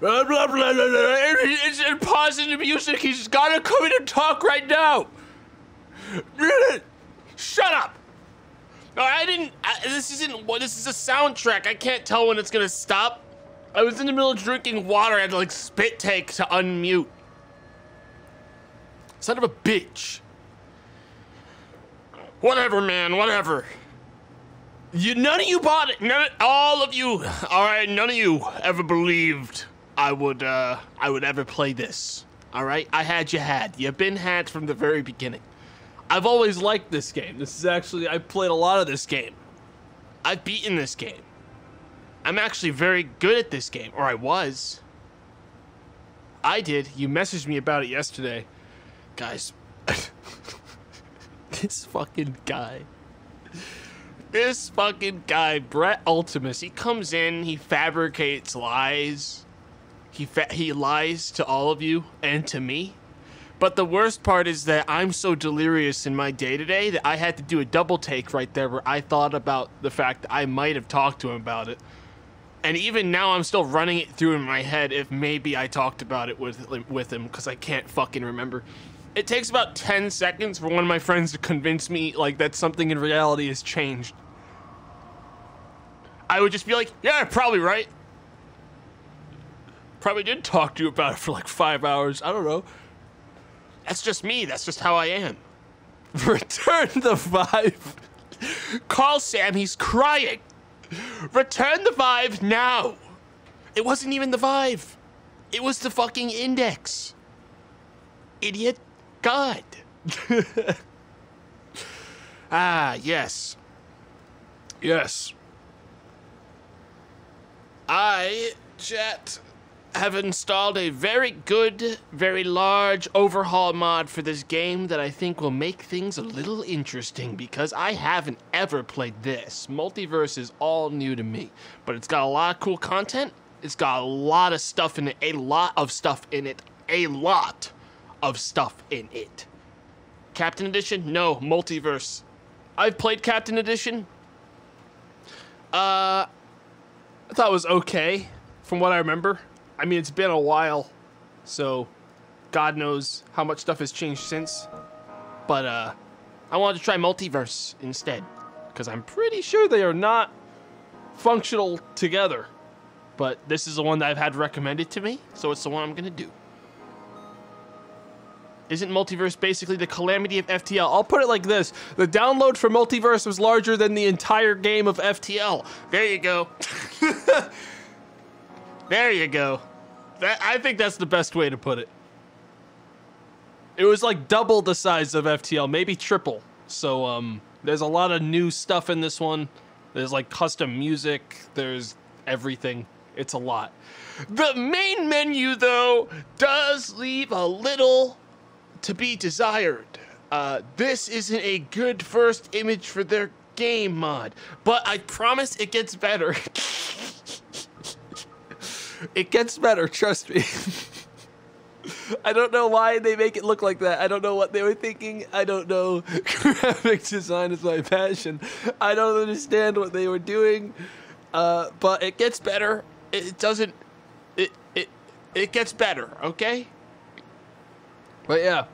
Blah, blah, blah, blah, blah. It's the music. He's gotta come in and talk right now. Shut up. No, I didn't. I, this isn't. what This is a soundtrack. I can't tell when it's gonna stop. I was in the middle of drinking water. I had to like spit take to unmute. Son of a bitch. Whatever, man. Whatever. You, none of you bought it. None, all of you. All right, none of you ever believed I would. uh I would ever play this. All right, I had you had. You've been had from the very beginning. I've always liked this game. This is actually I played a lot of this game. I've beaten this game. I'm actually very good at this game, or I was. I did. You messaged me about it yesterday. Guys, this fucking guy. This fucking guy, Brett Ultimus, he comes in, he fabricates lies. He he lies to all of you and to me. But the worst part is that I'm so delirious in my day to day that I had to do a double take right there where I thought about the fact that I might have talked to him about it. And even now, I'm still running it through in my head if maybe I talked about it with with him because I can't fucking remember. It takes about 10 seconds for one of my friends to convince me like that something in reality has changed. I would just be like, yeah, probably right. Probably did talk to you about it for like five hours. I don't know. That's just me. That's just how I am. Return the Vive. Call Sam. He's crying. Return the Vive now. It wasn't even the Vive. It was the fucking index. Idiot. God. ah, yes. Yes. I, chat, have installed a very good, very large overhaul mod for this game that I think will make things a little interesting because I haven't ever played this. Multiverse is all new to me, but it's got a lot of cool content. It's got a lot of stuff in it, a lot of stuff in it, a lot of stuff in it. Captain Edition? No, Multiverse. I've played Captain Edition. Uh, I thought it was okay from what I remember. I mean, it's been a while, so God knows how much stuff has changed since. But uh, I wanted to try Multiverse instead because I'm pretty sure they are not functional together. But this is the one that I've had recommended to me, so it's the one I'm gonna do. Isn't Multiverse basically the calamity of FTL? I'll put it like this the download for Multiverse was larger than the entire game of FTL. There you go. there you go. That, I think that's the best way to put it. It was like double the size of FTL, maybe triple. So um, there's a lot of new stuff in this one. There's like custom music. There's everything. It's a lot. The main menu, though, does leave a little to be desired. Uh, this isn't a good first image for their game mod, but I promise it gets better. it gets better, trust me. I don't know why they make it look like that. I don't know what they were thinking. I don't know. Graphic design is my passion. I don't understand what they were doing. Uh, but it gets better. It doesn't. It it it gets better. Okay. But yeah,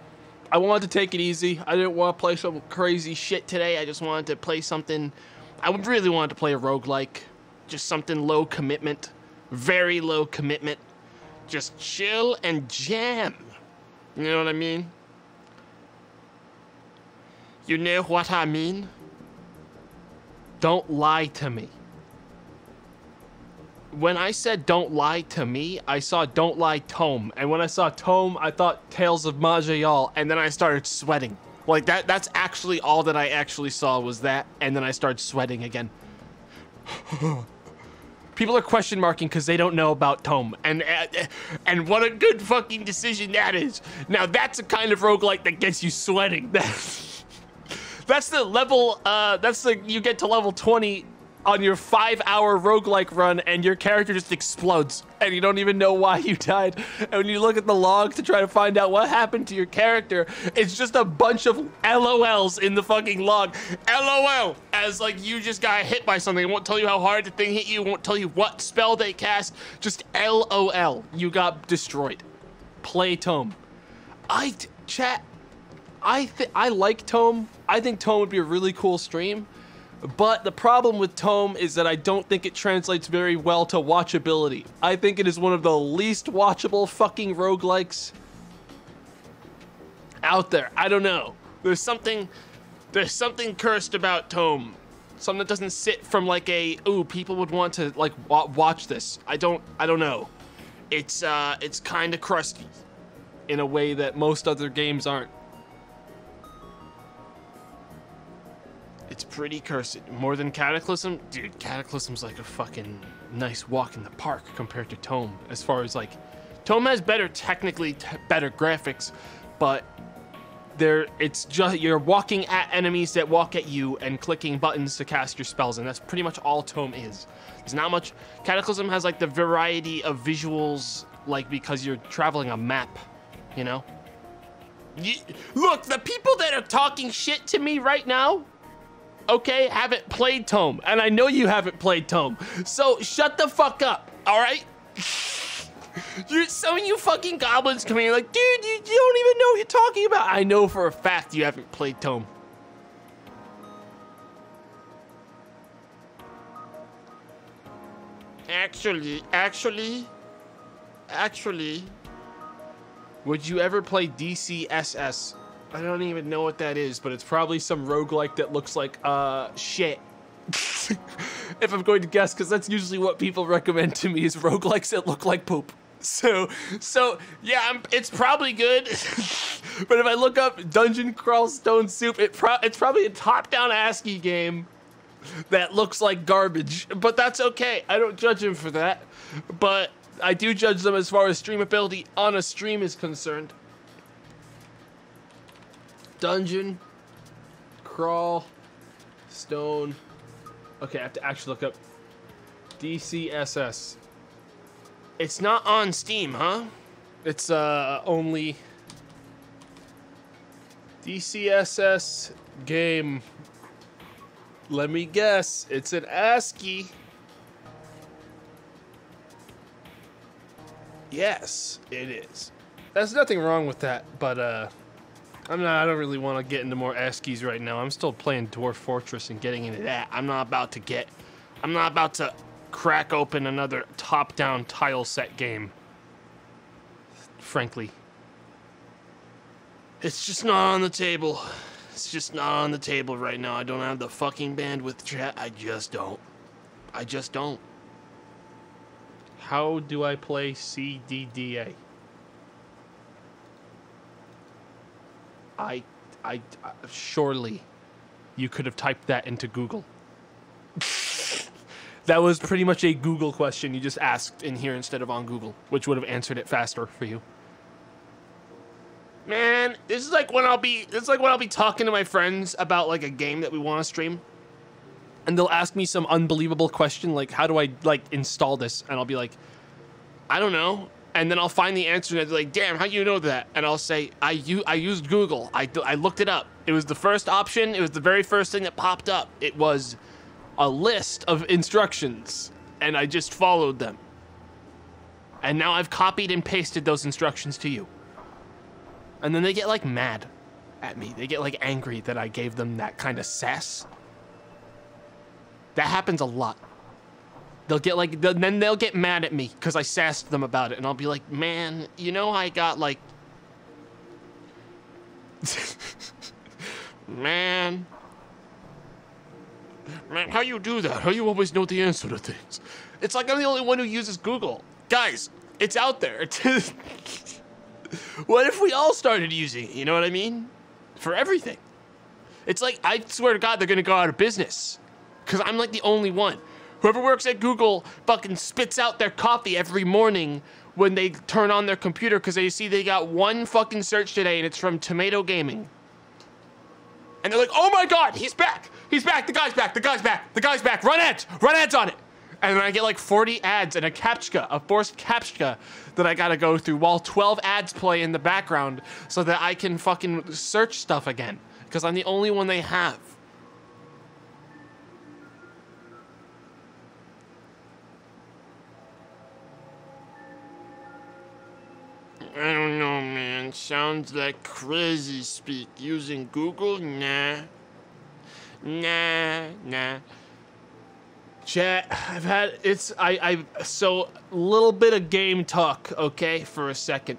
I wanted to take it easy. I didn't want to play some crazy shit today. I just wanted to play something. I really wanted to play a roguelike. Just something low commitment. Very low commitment. Just chill and jam. You know what I mean? You know what I mean? Don't lie to me. When I said don't lie to me, I saw don't lie Tome. And when I saw Tome, I thought Tales of Maj'Eyal, and then I started sweating. Like that that's actually all that I actually saw was that, and then I started sweating again. People are question marking because they don't know about Tome, and uh, and what a good fucking decision that is. Now that's a kind of roguelike that gets you sweating. That's that's the level. Uh, that's the you get to level twenty on your five hour roguelike run and your character just explodes and you don't even know why you died. And when you look at the log to try to find out what happened to your character, it's just a bunch of LOLs in the fucking log. LOL! As like you just got hit by something. It won't tell you how hard the thing hit you, it won't tell you what spell they cast. Just LOL. You got destroyed. Play Tome. I, chat, I, th- I like Tome. I think Tome would be a really cool stream. But the problem with Tome is that I don't think it translates very well to watchability. I think it is one of the least watchable fucking roguelikes out there. I don't know. There's something there's something cursed about Tome. Something that doesn't sit from like a ooh, people would want to like wa- watch this. I don't I don't know. It's uh it's kind of crusty in a way that most other games aren't. It's pretty cursed. More than Cataclysm? Dude, Cataclysm's like a fucking nice walk in the park compared to Tome. As far as like, Tome has better, technically better graphics, but there it's just you're walking at enemies that walk at you and clicking buttons to cast your spells, and that's pretty much all Tome is. There's not much. Cataclysm has like the variety of visuals, like because you're traveling a map, you know. Look, the people that are talking shit to me right now okay, haven't played Tome, and I know you haven't played Tome. So shut the fuck up, all right? some of you fucking goblins come in like, dude, you, you don't even know what you're talking about. I know for a fact you haven't played Tome. Actually, actually, actually, would you ever play DCSS? I don't even know what that is, but it's probably some roguelike that looks like uh shit. if I'm going to guess, because that's usually what people recommend to me is roguelikes that look like poop. So, so yeah, I'm, it's probably good. but if I look up Dungeon Crawl Stone Soup, it pro- it's probably a top-down ASCII game that looks like garbage. But that's okay. I don't judge him for that. But I do judge them as far as streamability on a stream is concerned. Dungeon, crawl, stone. Okay, I have to actually look up DCSS. It's not on Steam, huh? It's uh only DCSS game. Let me guess. It's an ASCII. Yes, it is. There's nothing wrong with that, but uh I'm not. I don't really want to get into more ASCIIs right now. I'm still playing Dwarf Fortress and getting into that. I'm not about to get. I'm not about to crack open another top-down tile set game. Frankly, it's just not on the table. It's just not on the table right now. I don't have the fucking bandwidth, chat. I just don't. I just don't. How do I play CDDA? I, I, I surely you could have typed that into Google. that was pretty much a Google question you just asked in here instead of on Google, which would have answered it faster for you. Man, this is like when I'll be this is like when I'll be talking to my friends about like a game that we want to stream. And they'll ask me some unbelievable question like how do I like install this? And I'll be like I don't know and then I'll find the answer and they're like, damn, how do you know that? And I'll say, I, u- I used Google. I, I looked it up. It was the first option. It was the very first thing that popped up. It was a list of instructions, and I just followed them. And now I've copied and pasted those instructions to you. And then they get like mad at me. They get like angry that I gave them that kind of sass. That happens a lot. They'll get like, th- then they'll get mad at me because I sassed them about it, and I'll be like, man, you know, I got like, man, man, how you do that? How you always know the answer to things? It's like I'm the only one who uses Google, guys. It's out there. what if we all started using it? You know what I mean? For everything. It's like I swear to God, they're gonna go out of business because I'm like the only one. Whoever works at Google fucking spits out their coffee every morning when they turn on their computer because they see they got one fucking search today and it's from Tomato Gaming. and they're like, "Oh my God, he's back! He's back! The guy's back! The guy's back! The guy's back! Run ads! Run ads on it!" And then I get like 40 ads and a captcha, a forced captcha that I gotta go through while 12 ads play in the background so that I can fucking search stuff again because I'm the only one they have. I don't know, man. Sounds like crazy speak. Using Google? Nah. Nah, nah. Chat, I've had it's I I so little bit of game talk, okay, for a second.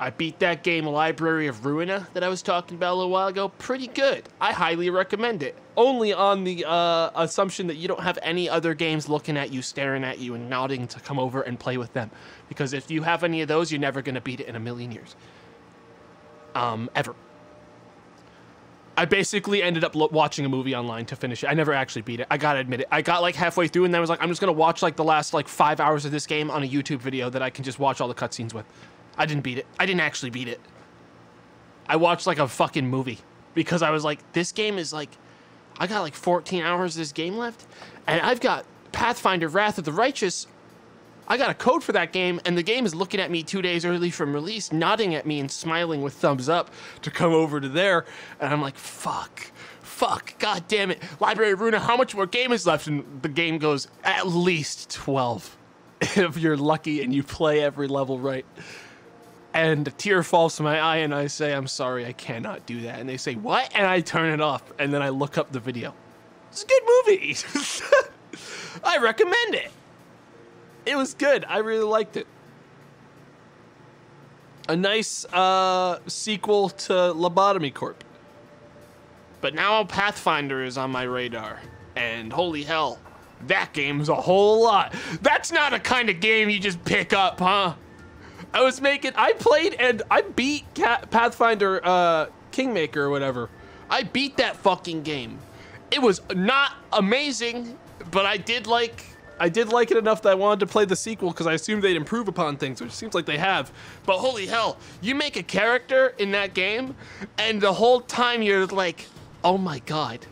I beat that game Library of Ruina that I was talking about a little while ago. Pretty good. I highly recommend it. Only on the uh, assumption that you don't have any other games looking at you, staring at you, and nodding to come over and play with them. Because if you have any of those, you're never gonna beat it in a million years. Um, ever. I basically ended up watching a movie online to finish it. I never actually beat it. I gotta admit it. I got like halfway through and then I was like, I'm just gonna watch like the last like five hours of this game on a YouTube video that I can just watch all the cutscenes with. I didn't beat it. I didn't actually beat it. I watched like a fucking movie because I was like, this game is like, I got like 14 hours of this game left, and I've got Pathfinder Wrath of the Righteous. I got a code for that game, and the game is looking at me two days early from release, nodding at me and smiling with thumbs up to come over to there. And I'm like, fuck, fuck, god damn it. Library of Ruina, how much more game is left? And the game goes, at least 12. if you're lucky and you play every level right. And a tear falls to my eye, and I say, I'm sorry, I cannot do that. And they say, What? And I turn it off, and then I look up the video. It's a good movie. I recommend it. It was good. I really liked it. A nice uh, sequel to Lobotomy Corp. But now Pathfinder is on my radar. And holy hell, that game's a whole lot. That's not a kind of game you just pick up, huh? I was making, I played and I beat Cat, Pathfinder uh, Kingmaker or whatever. I beat that fucking game. It was not amazing, but I did like, I did like it enough that I wanted to play the sequel because I assumed they'd improve upon things, which seems like they have. But holy hell, you make a character in that game, and the whole time you're like, oh my god,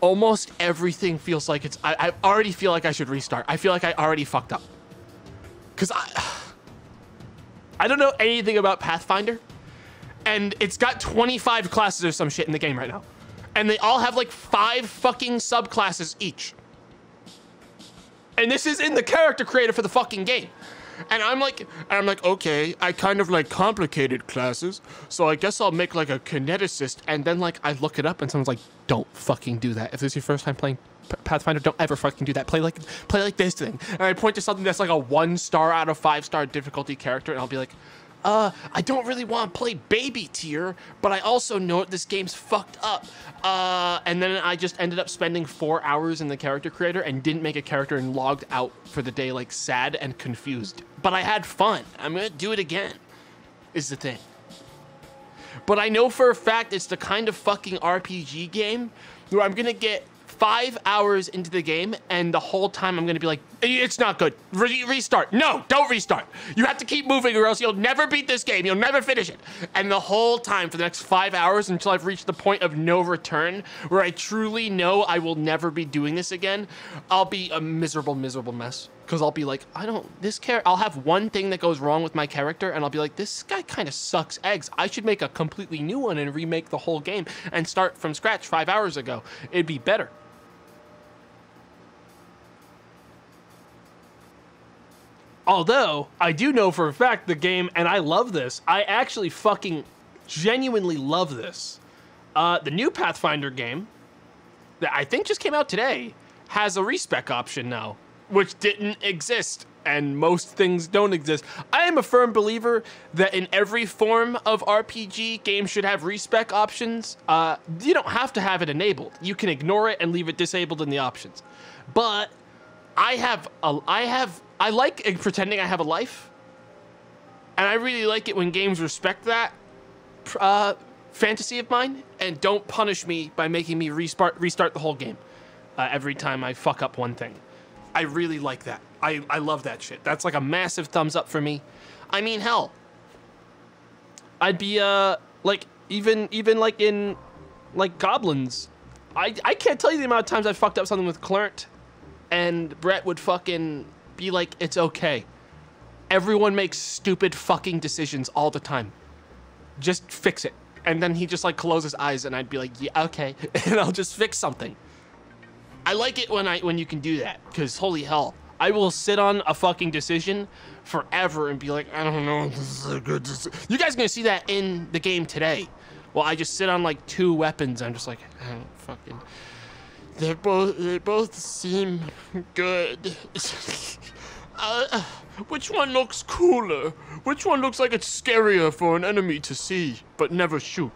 almost everything feels like it's. I, I already feel like I should restart. I feel like I already fucked up. Cause I, I don't know anything about Pathfinder, and it's got 25 classes or some shit in the game right now, and they all have like five fucking subclasses each. And this is in the character creator for the fucking game. And I'm like, and I'm like, okay, I kind of like complicated classes, so I guess I'll make like a kineticist. And then like I look it up, and someone's like, don't fucking do that. If this is your first time playing Pathfinder, don't ever fucking do that. Play like, play like this thing. And I point to something that's like a one star out of five star difficulty character, and I'll be like, uh, I don't really want to play baby tier, but I also know this game's fucked up. Uh, and then I just ended up spending four hours in the character creator and didn't make a character and logged out for the day, like sad and confused. But I had fun. I'm gonna do it again, is the thing. But I know for a fact it's the kind of fucking RPG game where I'm gonna get five hours into the game and the whole time I'm gonna be like, it's not good. Re- restart. No, don't restart. You have to keep moving or else you'll never beat this game. You'll never finish it. And the whole time for the next five hours until I've reached the point of no return where I truly know I will never be doing this again, I'll be a miserable, miserable mess. Because I'll be like, I don't, this character, I'll have one thing that goes wrong with my character, and I'll be like, this guy kind of sucks eggs. I should make a completely new one and remake the whole game and start from scratch five hours ago. It'd be better. Although I do know for a fact the game, and I love this. I actually fucking genuinely love this. Uh, the new Pathfinder game that I think just came out today has a respec option now, which didn't exist, and most things don't exist. I am a firm believer that in every form of RPG, games should have respec options. Uh, you don't have to have it enabled. You can ignore it and leave it disabled in the options. But I have a, I have I like pretending I have a life, and I really like it when games respect that uh, fantasy of mine and don't punish me by making me restart restart the whole game uh, every time I fuck up one thing. I really like that. I I love that shit. That's like a massive thumbs up for me. I mean, hell, I'd be uh like even even like in like goblins. I I can't tell you the amount of times I fucked up something with Clarent, and Brett would fucking be like, "It's okay." Everyone makes stupid fucking decisions all the time. Just fix it. And then he just like close his eyes, and I'd be like, "Yeah, okay," and I'll just fix something. I like it when I when you can do that, because holy hell, I will sit on a fucking decision forever and be like, I don't know, this is a good decision. You guys gonna see that in the game today. Well, I just sit on like two weapons. I'm just like, I don't fucking. They both they both seem good. uh, which one looks cooler? Which one looks like it's scarier for an enemy to see but never shoot?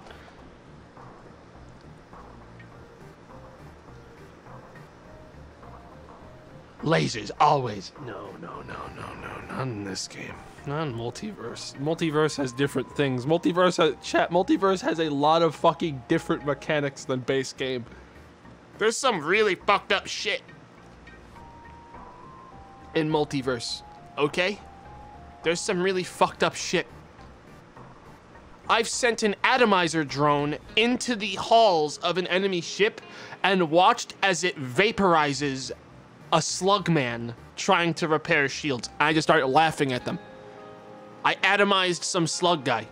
Lasers, always. No, no, no, no, no, not in this game. Not in multiverse. Multiverse has different things. Multiverse has chat. Multiverse has a lot of fucking different mechanics than base game. There's some really fucked up shit in multiverse. Okay? There's some really fucked up shit. I've sent an atomizer drone into the halls of an enemy ship and watched as it vaporizes a slug man trying to repair shields. I just started laughing at them. I atomized some slug guy.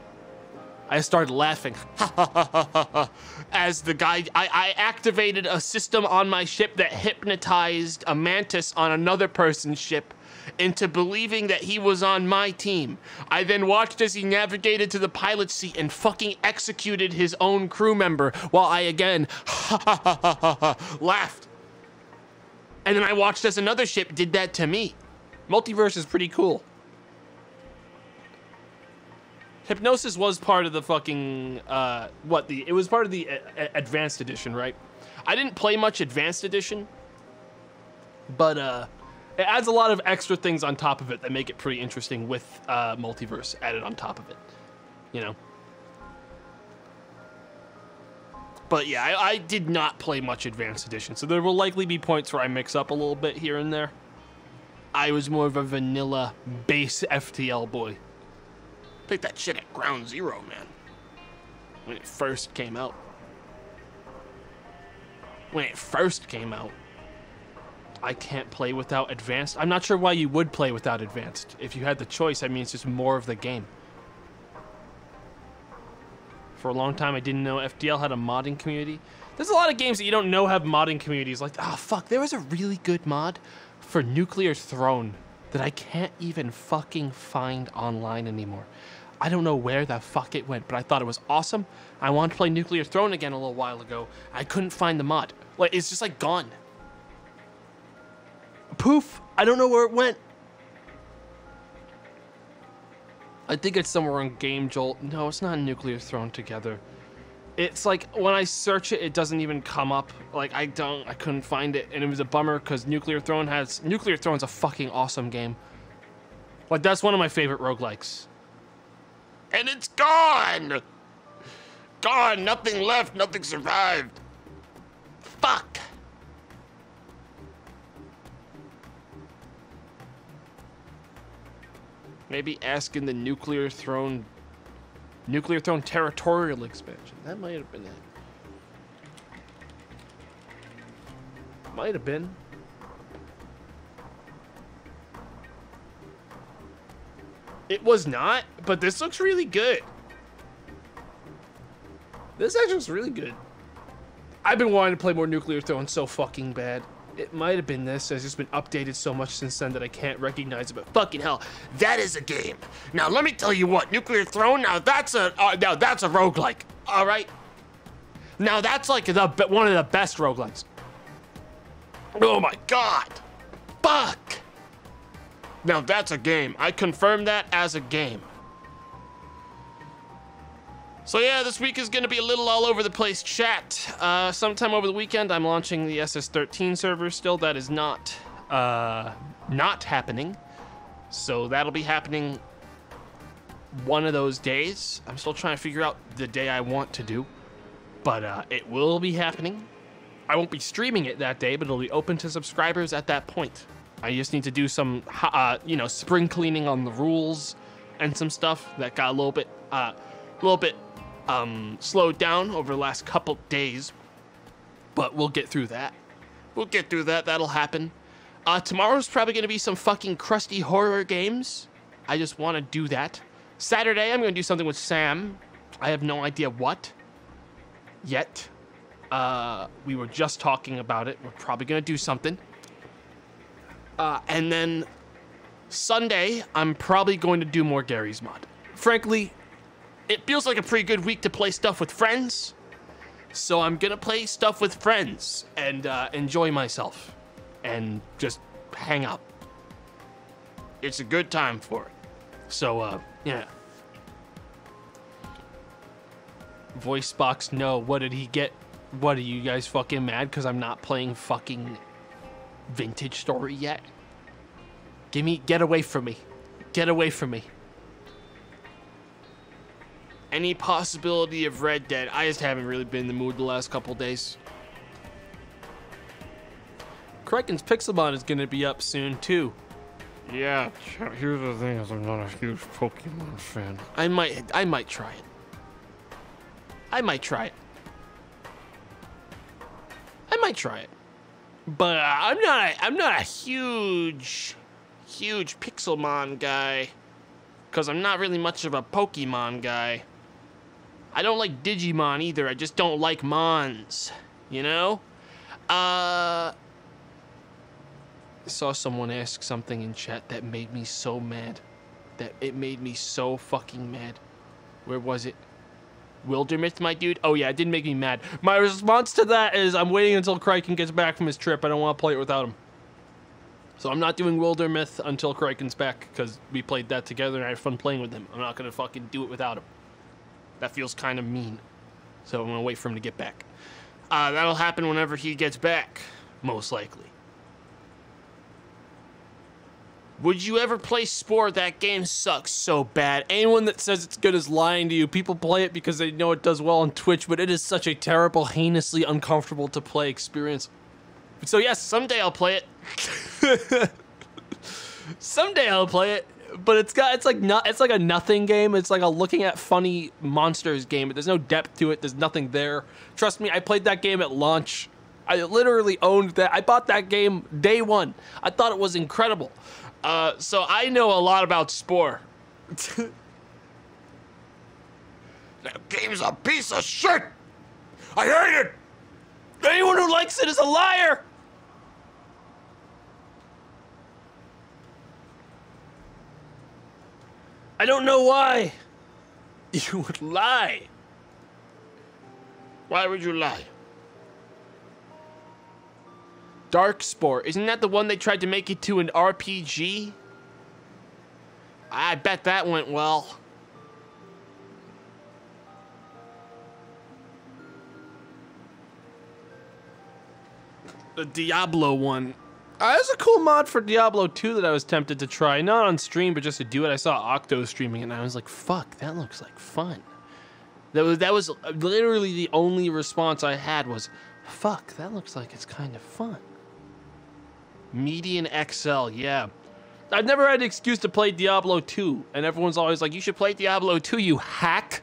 I started laughing. As the guy, I, I activated a system on my ship that hypnotized a mantis on another person's ship into believing that he was on my team. I then watched as he navigated to the pilot seat and fucking executed his own crew member while I again laughed. And then I watched as another ship did that to me. Multiverse is pretty cool. Hypnosis was part of the fucking uh, what the it was part of the a- a- advanced edition, right? I didn't play much advanced edition, but uh, it adds a lot of extra things on top of it that make it pretty interesting with uh, multiverse added on top of it. You know. But yeah, I, I did not play much advanced edition, so there will likely be points where I mix up a little bit here and there. I was more of a vanilla base FTL boy. Played that shit at ground zero, man. When it first came out. When it first came out. I can't play without advanced. I'm not sure why you would play without advanced. If you had the choice, I mean, it's just more of the game. For a long time, I didn't know FTL had a modding community. There's a lot of games that you don't know have modding communities. Like, oh fuck, there was a really good mod for Nuclear Throne that I can't even fucking find online anymore. I don't know where the fuck it went, but I thought it was awesome. I wanted to play Nuclear Throne again a little while ago. I couldn't find the mod. Like, it's just like gone. Poof! I don't know where it went. I think it's somewhere on Game Jolt. No, it's not Nuclear Throne together. It's like when I search it, it doesn't even come up. Like I don't, I couldn't find it, and it was a bummer because Nuclear Throne has Nuclear Throne's a fucking awesome game. Like that's one of my favorite roguelikes. And it's gone. Gone. Nothing left. Nothing survived. Fuck. Maybe asking the Nuclear Throne Nuclear Throne Territorial expansion. That might have been it. Might have been. It was not, but this looks really good. This actually looks really good. I've been wanting to play more Nuclear Throne so fucking bad. It might have been this. It's just been updated so much since then that I can't recognize it. But fucking hell, that is a game. Now let me tell you what, Nuclear Throne. Now that's a uh, now that's a roguelike. All right. Now that's like the one of the best roguelikes. Oh my god. Fuck. Now that's a game. I confirm that as a game. So yeah, this week is gonna be a little all over the place chat. Uh, sometime over the weekend, I'm launching the SS13 server. Still, that is not uh, not happening. So that'll be happening one of those days. I'm still trying to figure out the day I want to do, but uh, it will be happening. I won't be streaming it that day, but it'll be open to subscribers at that point. I just need to do some, uh, you know, spring cleaning on the rules and some stuff that got a little bit, uh, a little bit um, slowed down over the last couple days, but we'll get through that. We'll get through that. That'll happen. Uh, tomorrow's probably going to be some fucking crusty horror games. I just want to do that. Saturday, I'm going to do something with Sam. I have no idea what yet. Uh, we were just talking about it. We're probably going to do something. Uh, and then Sunday, I'm probably going to do more Garry's Mod. Frankly, it feels like a pretty good week to play stuff with friends. So I'm gonna play stuff with friends and uh, enjoy myself and just hang out. It's a good time for it. So, uh, yeah. Voice box, no. What did he get? What are you guys fucking mad because I'm not playing fucking vintage story yet? Give me, get away from me. Get away from me. Any possibility of Red Dead? I just haven't really been in the mood the last couple days. Kraken's Pixelmon is gonna be up soon too. Yeah, here's the thing is I'm not a huge Pokemon fan. I might, I might try it. I might try it. I might try it. But uh, I'm not, a, I'm not a huge, huge Pixelmon guy. Cause I'm not really much of a Pokemon guy. I don't like Digimon either. I just don't like Mons. You know? Uh. Saw someone ask something in chat that made me so mad. That it made me so fucking mad. Where was it? Wildermyth, my dude? Oh yeah, it didn't make me mad. My response to that is I'm waiting until Kraken gets back from his trip. I don't want to play it without him. So I'm not doing Wildermyth until Kraken's back because we played that together and I had fun playing with him. I'm not gonna fucking do it without him. That feels kind of mean. So I'm gonna wait for him to get back. Uh, that'll happen whenever he gets back, most likely. Would you ever play Spore? That game sucks so bad. Anyone that says it's good is lying to you. People play it because they know it does well on Twitch, but it is such a terrible, heinously uncomfortable to play experience. So yes, someday I'll play it. someday I'll play it, but it's got it's like not it's like a nothing game. It's like a looking at funny monsters game. But there's no depth to it. There's nothing there. Trust me, I played that game at launch. I literally owned that. I bought that game day one. I thought it was incredible. Uh, so I know a lot about Spore. that game's a piece of shit. I hate it. Anyone who likes it is a liar. I don't know why. You would lie. Why would you lie? Darkspore. Isn't that the one they tried to make it to an RPG? I bet that went well. The Diablo one. Uh, there's a cool mod for Diablo 2 that I was tempted to try. Not on stream, but just to do it. I saw Octo streaming it, and I was like, fuck, that looks like fun. That was, that was literally the only response I had was, fuck, that looks like it's kind of fun. Median XL, yeah. I've never had an excuse to play Diablo 2, and everyone's always like, you should play Diablo 2, you hack.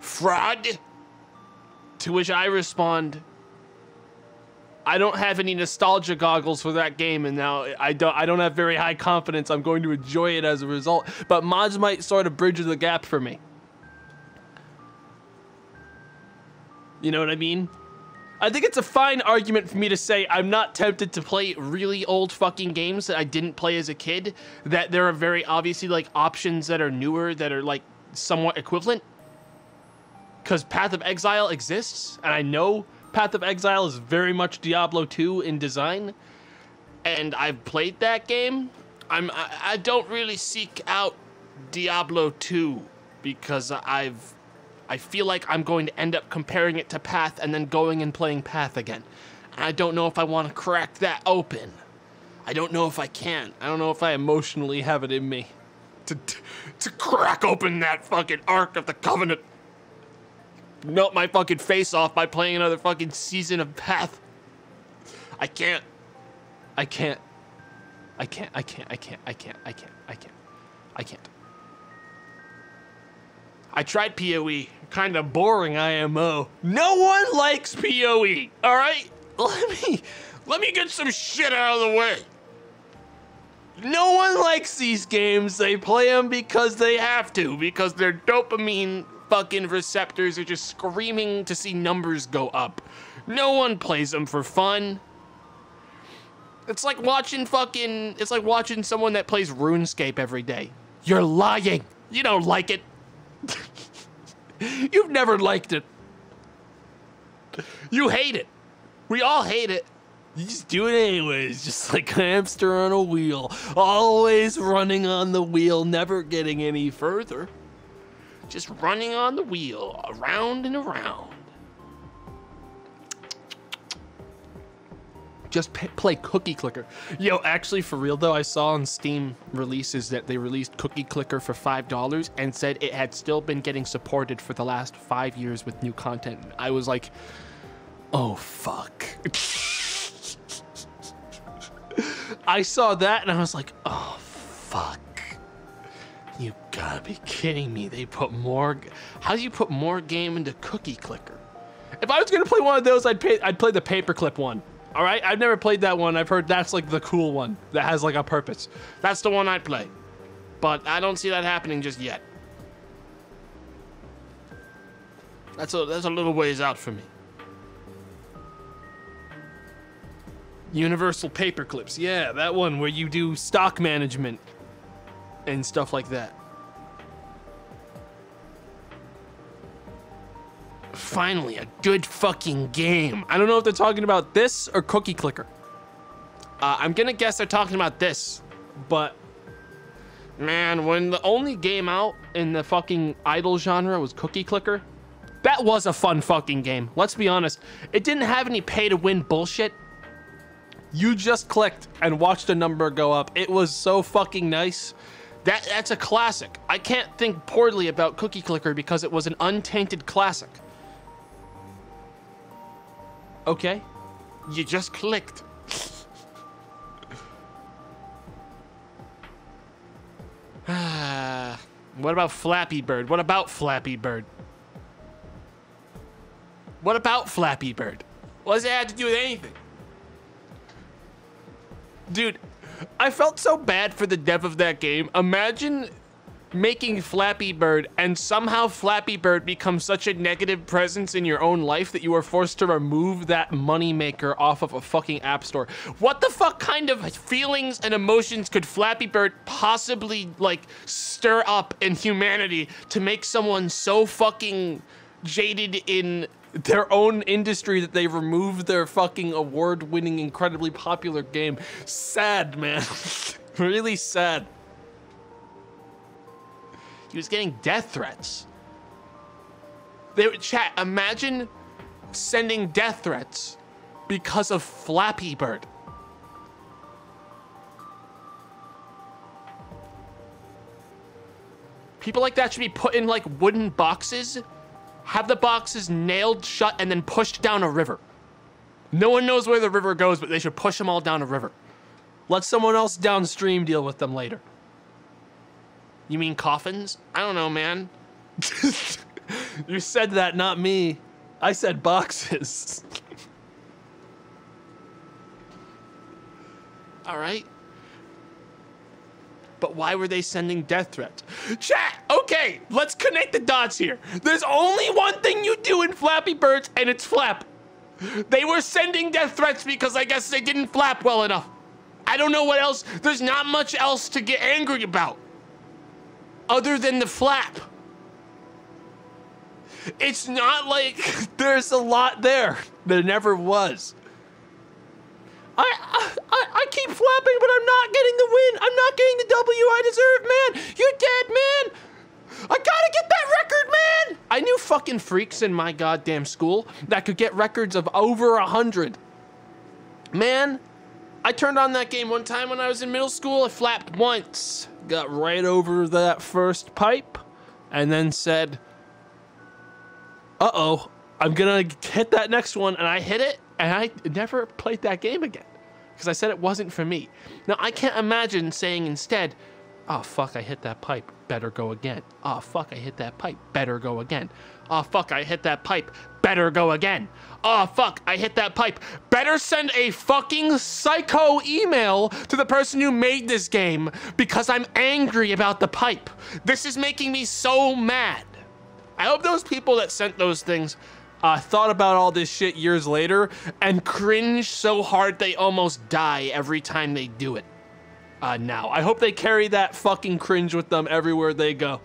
Fraud. To which I respond, I don't have any nostalgia goggles for that game, and now I don't. I don't have very high confidence. I'm going to enjoy it as a result. But mods might sort of bridge the gap for me. You know what I mean? I think it's a fine argument for me to say I'm not tempted to play really old fucking games that I didn't play as a kid. That there are very obviously like options that are newer that are like somewhat equivalent. Because Path of Exile exists, and I know Path of Exile is very much Diablo 2 in design, and I've played that game. I'm I, I don't really seek out Diablo 2 because I've I feel like I'm going to end up comparing it to Path and then going and playing Path again. And I don't know if I want to crack that open. I don't know if I can. I don't know if I emotionally have it in me to to crack open that fucking Ark of the Covenant melt my fucking face off by playing another fucking season of Path. I can't. I can't. I can't. I can't. I can't. I can't. I can't. I can't. I can't. I tried PoE. Kind of boring IMO. No one likes PoE. All right, let me let me get some shit out of the way. No one likes these games. They play them because they have to, because their dopamine fucking receptors are just screaming to see numbers go up. No one plays them for fun. It's like watching fucking. It's like watching someone that plays RuneScape every day. You're lying. You don't like it. You've never liked it. You hate it. We all hate it. You just do it anyways, just like a hamster on a wheel. Always running on the wheel, never getting any further. Just running on the wheel, around and around. Just play Cookie Clicker. Yo, actually, for real though, I saw on Steam releases that they released Cookie Clicker for $5 and said it had still been getting supported for the last five years with new content. I was like, oh fuck. I saw that and I was like, oh fuck. You gotta be kidding me. They put more. How do you put more game into Cookie Clicker? If I was gonna play one of those, I'd pay, I'd play the paperclip one. All right, I've never played that one. I've heard that's like the cool one that has like a purpose. That's the one I'd play, but I don't see that happening just yet. That's a that's a little ways out for me. Universal paperclips, yeah, that one where you do stock management and stuff like that. Finally, a good fucking game. I don't know if they're talking about this or Cookie Clicker. Uh, I'm gonna guess they're talking about this, but man, when the only game out in the fucking idle genre was Cookie Clicker, that was a fun fucking game. Let's be honest. It didn't have any pay to win bullshit. You just clicked and watched a number go up. It was so fucking nice. That that's a classic. I can't think poorly about Cookie Clicker because it was an untainted classic. Okay. You just clicked. What about Flappy Bird? What about Flappy Bird? What about Flappy Bird? What does it have to do with anything? Dude, I felt so bad for the dev of that game. Imagine making Flappy Bird and somehow Flappy Bird becomes such a negative presence in your own life that you are forced to remove that moneymaker off of a fucking app store. What the fuck kind of feelings and emotions could Flappy Bird possibly like stir up in humanity to make someone so fucking jaded in their own industry that they removed their fucking award-winning incredibly popular game. Sad, man. really sad. He was getting death threats. They would chat. Imagine sending death threats because of Flappy Bird. People like that should be put in like wooden boxes, have the boxes nailed shut, and then pushed down a river. No one knows where the river goes, but they should push them all down a river. Let someone else downstream deal with them later. You mean coffins? I don't know, man. you said that, not me. I said boxes. All right. But why were they sending death threats? Chat, okay, let's connect the dots here. There's only one thing you do in Flappy Birds, and it's flap. They were sending death threats because I guess they didn't flap well enough. I don't know what else. There's not much else to get angry about other than the flap. It's not like there's a lot there. There never was. I, I I keep flapping, but I'm not getting the win. I'm not getting the W I deserve, man. You're dead, man. I gotta get that record, man. I knew fucking freaks in my goddamn school that could get records of over a hundred. Man, I turned on that game one time when I was in middle school. I flapped once, got right over that first pipe, and then said, "Uh oh, I'm gonna hit that next one," and I hit it, and I never played that game again because I said it wasn't for me. Now I can't imagine saying instead, Oh, fuck, I hit that pipe. Better go again. Oh, fuck, I hit that pipe. Better go again. Oh, fuck, I hit that pipe. Better go again. Oh, fuck, I hit that pipe. Better send a fucking psycho email to the person who made this game because I'm angry about the pipe. This is making me so mad. I hope those people that sent those things uh, thought about all this shit years later and cringe so hard they almost die every time they do it. Uh, now, I hope they carry that fucking cringe with them everywhere they go.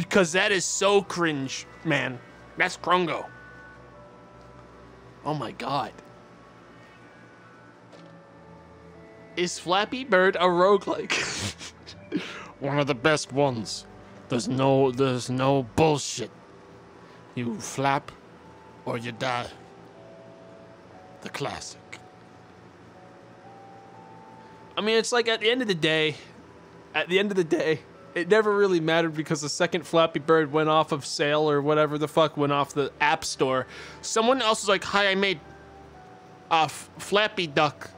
Because that is so cringe, man. That's Krongo. Oh my god. Is Flappy Bird a roguelike? One of the best ones. There's no there's no bullshit. You flap or you die. The classic. I mean, it's like at the end of the day, at the end of the day, it never really mattered because the second Flappy Bird went off of sale or whatever the fuck went off the App Store. Someone else was like, "Hi, I made a Flappy Duck."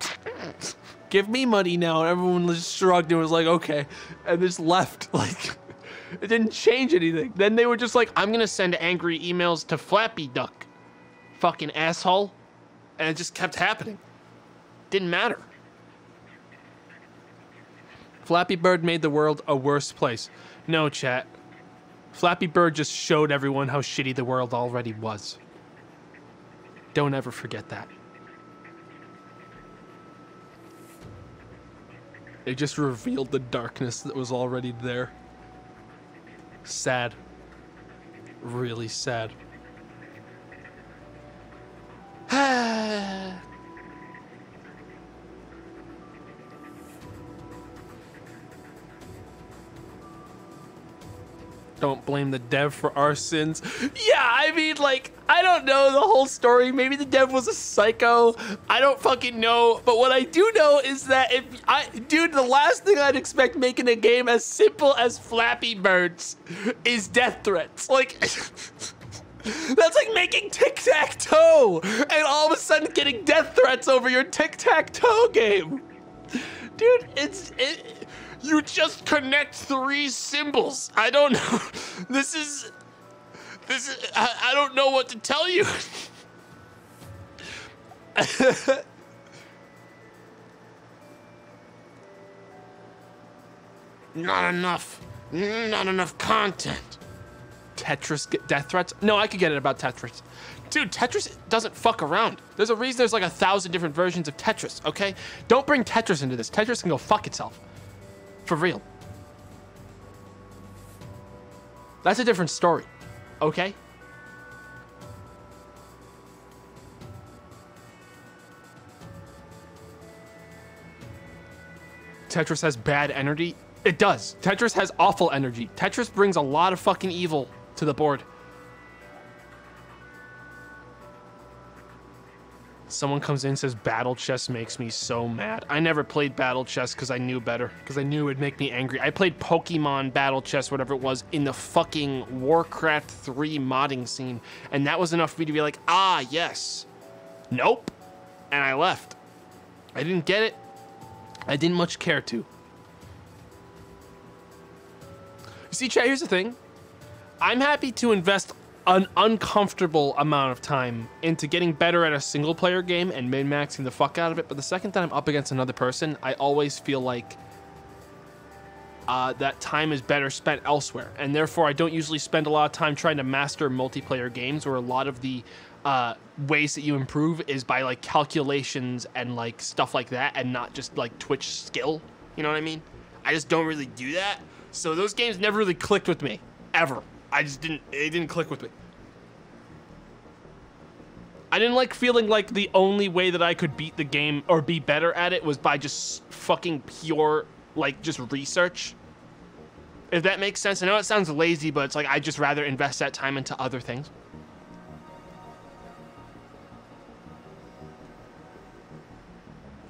Give me money now. And everyone just shrugged and was like, "Okay," and just left. Like, it didn't change anything. Then they were just like, "I'm gonna send angry emails to Flappy Duck." Fucking asshole. And it just kept happening. Didn't matter. Flappy Bird made the world a worse place. No, chat. Flappy Bird just showed everyone how shitty the world already was. Don't ever forget that. It just revealed the darkness that was already there. Sad. Really sad. don't blame the dev for our sins. Yeah, I mean, like, I don't know the whole story. Maybe the dev was a psycho. I don't fucking know. But what I do know is that if I, dude, the last thing I'd expect making a game as simple as Flappy Birds is death threats. Like, that's like making tic tac toe and all of a sudden getting death threats over your tic tac toe game. Dude, it's, it, you just connect three symbols. I don't know. This is. This is. I, I don't know what to tell you. Not enough. Not enough content. Tetris get death threats? No, I could get it about Tetris. Dude, Tetris doesn't fuck around. There's a reason there's like a thousand different versions of Tetris, okay? Don't bring Tetris into this. Tetris can go fuck itself. For real. That's a different story, okay? Tetris has bad energy. It does. Tetris has awful energy. Tetris brings a lot of fucking evil to the board. Someone comes in and says battle chess makes me so mad. I never played battle chess because I knew better. Because I knew it would make me angry. I played Pokemon battle chess, whatever it was, in the fucking Warcraft 3 modding scene. And that was enough for me to be like, ah, yes. Nope. And I left. I didn't get it. I didn't much care to. See, chat, here's the thing. I'm happy to invest an uncomfortable amount of time into getting better at a single player game and min maxing the fuck out of it. But the second that I'm up against another person, I always feel like uh, that time is better spent elsewhere. And therefore, I don't usually spend a lot of time trying to master multiplayer games where a lot of the uh, ways that you improve is by like calculations and like stuff like that and not just like Twitch skill. You know what I mean? I just don't really do that. So those games never really clicked with me ever. I just didn't, it didn't click with me. I didn't like feeling like the only way that I could beat the game or be better at it was by just fucking pure, like, just research. If that makes sense. I know it sounds lazy, but it's like I'd just rather invest that time into other things.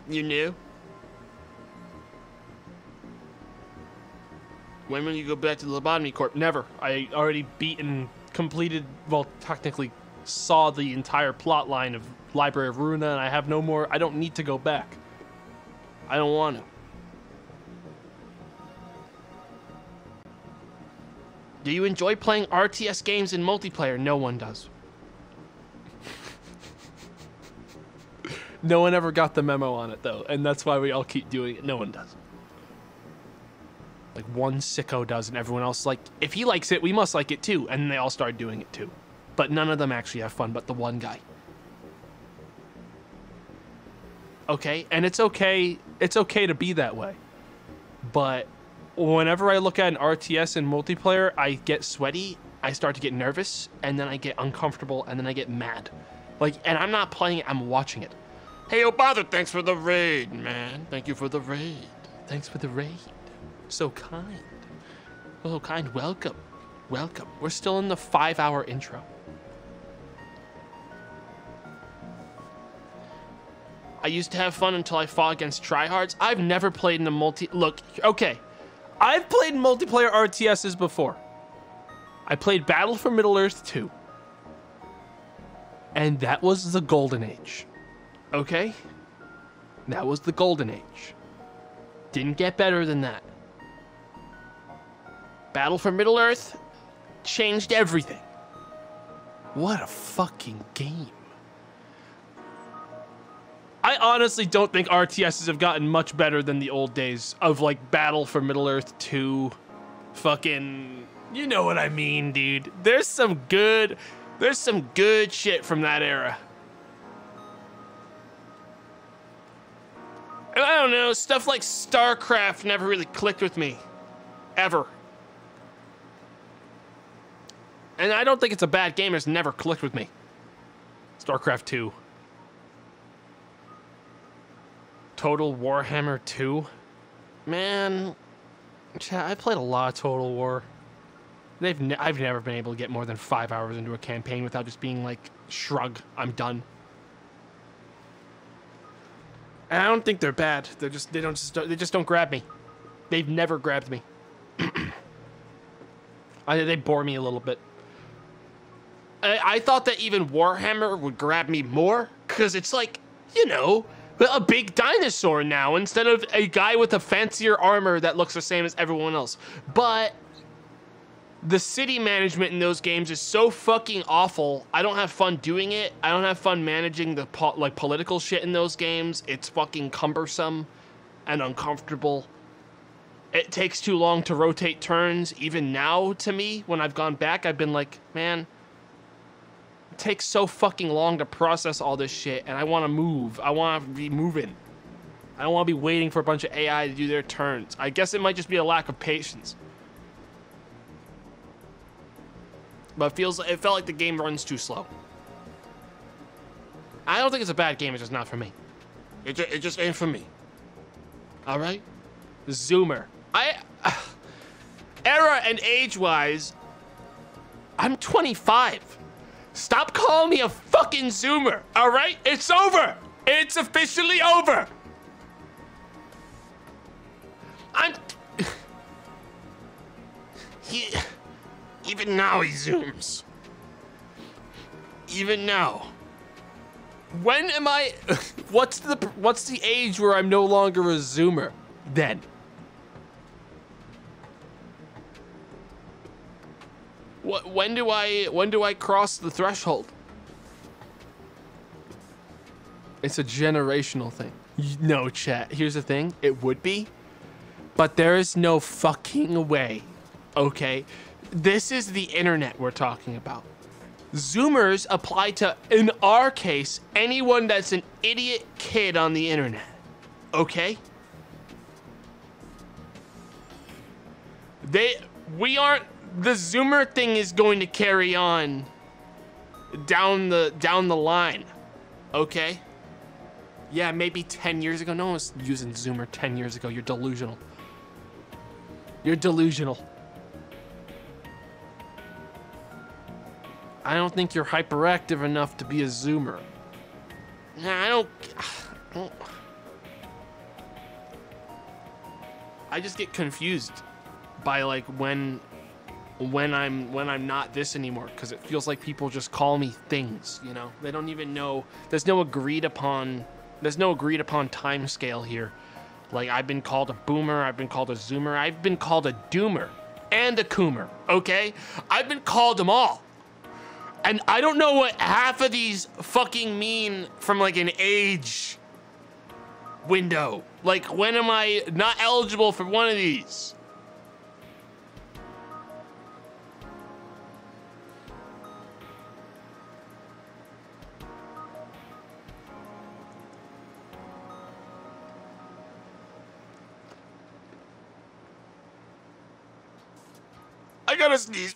You knew? When will you go back to the Lobotomy Corp? Never. I already beat and completed, well, technically saw the entire plot line of Library of Ruina, and I have no more. I don't need to go back. I don't want to. Do you enjoy playing RTS games in multiplayer? No one does. no one ever got the memo on it, though, and that's why we all keep doing it. No one does. Like, one sicko does, and everyone else, like, if he likes it, we must like it too, and they all start doing it too. But none of them actually have fun, but the one guy. Okay, and it's okay. It's okay to be that way. But whenever I look at an RTS in multiplayer, I get sweaty, I start to get nervous, and then I get uncomfortable, and then I get mad. Like, and I'm not playing it, I'm watching it. Hey, yo, bother, thanks for the raid, man. Thank you for the raid. Thanks for the raid. So kind. Oh, kind. Welcome. Welcome. We're still in the five hour intro. I used to have fun until I fought against tryhards. I've never played in a multi. Look, okay. I've played multiplayer RTSs before. I played Battle for Middle Earth 2. And that was the golden age. Okay? That was the golden age. Didn't get better than that. Battle for Middle Earth changed everything. What a fucking game. I honestly don't think RTSs have gotten much better than the old days of like Battle for Middle Earth 2. Fucking. You know what I mean, dude. There's some good. There's some good shit from that era. And I don't know, stuff like StarCraft never really clicked with me. Ever. And I don't think it's a bad game, it's never clicked with me. StarCraft 2. Total Warhammer 2. Man, I played a lot of Total War. They've ne- I've never been able to get more than five hours into a campaign without just being like, shrug, I'm done. And I don't think they're bad. They're just they don't just they just don't grab me. They've never grabbed me. I, they bore me a little bit. I, I thought that even Warhammer would grab me more because it's like you know a big dinosaur now instead of a guy with a fancier armor that looks the same as everyone else. But the city management in those games is so fucking awful. I don't have fun doing it. I don't have fun managing the po- like political shit in those games. It's fucking cumbersome and uncomfortable. It takes too long to rotate turns. Even now, to me, when I've gone back, I've been like, man, takes so fucking long to process all this shit, and I want to move. I want to be moving. I don't want to be waiting for a bunch of AI to do their turns. I guess it might just be a lack of patience. but it feels it felt like the game runs too slow. I don't think it's a bad game. It's just not for me. It, ju- it just ain't for me. All right, Zoomer. I uh, era and age wise, I'm 25. Stop calling me a fucking Zoomer. All right, it's over. It's officially over. I'm. He, even now he zooms. Even now. When am I? What's the what's the age where I'm no longer a Zoomer? Then. What? When do I? When do I cross the threshold? It's a generational thing. No, chat. Here's the thing. It would be, but there is no fucking way. Okay, this is the internet we're talking about. Zoomers apply to, in our case, anyone that's an idiot kid on the internet. Okay? They, we aren't, the Zoomer thing is going to carry on down the, down the line. Okay? Yeah, maybe 10 years ago. No one was using Zoomer 10 years ago. You're delusional. You're delusional. I don't think you're hyperactive enough to be a Zoomer. Nah, I don't. I don't- I just get confused by like when when I'm when I'm not this anymore because it feels like people just call me things, you know. They don't even know. There's no agreed upon. There's no agreed upon time scale here. Like I've been called a boomer, I've been called a zoomer, I've been called a doomer. and a Coomer, okay? I've been called them all. And I don't know what half of these fucking mean from like an age window. Like, when am I not eligible for one of these? I gotta sneeze.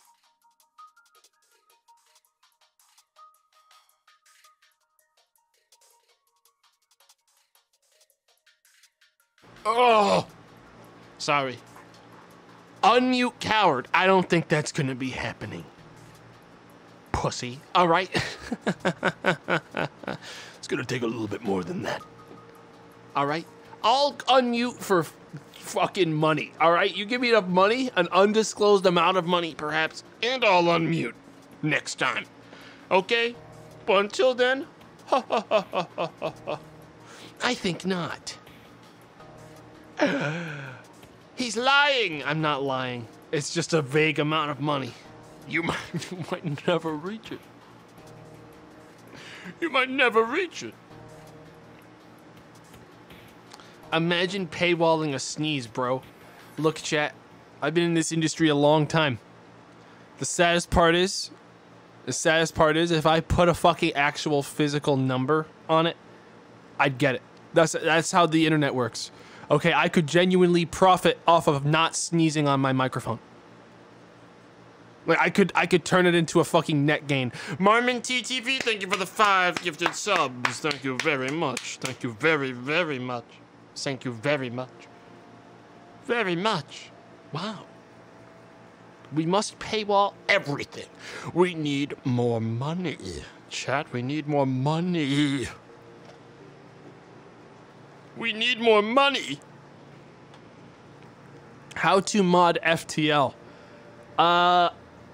Oh, sorry. Unmute coward. I don't think that's gonna be happening. Pussy. All right. it's gonna take a little bit more than that. All right. I'll unmute for fucking money. All right. You give me enough money, an undisclosed amount of money, perhaps, and I'll unmute next time. Okay. But until then, I think not. He's lying. I'm not lying. It's just a vague amount of money. You might, you might never reach it. You might never reach it. Imagine paywalling a sneeze, bro. Look, chat. I've been in this industry a long time. The saddest part is, the saddest part is, if I put a fucking actual physical number on it, I'd get it. That's that's how the internet works. Okay, I could genuinely profit off of not sneezing on my microphone. Like I could I could turn it into a fucking net gain. Marmon TTV, thank you for the five gifted subs. Thank you very much. Thank you very, very much. Thank you very much. Very much. Wow. We must paywall everything. We need more money. Chat, we need more money. We need more money. How to mod FTL. Uh,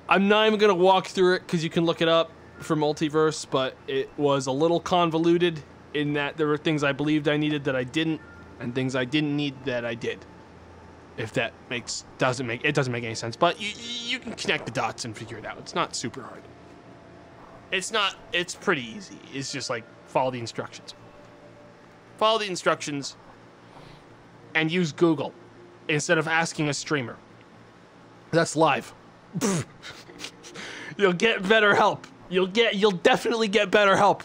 I'm not even gonna walk through it because you can look it up for multiverse, but it was a little convoluted in that there were things I believed I needed that I didn't, and things I didn't need that I did. If that makes doesn't make it doesn't make any sense, but you you can connect the dots and figure it out. It's not super hard. It's not. It's pretty easy. It's just like follow the instructions. Follow the instructions, and use Google instead of asking a streamer. That's live. you'll get better help. You'll get you'll definitely get better help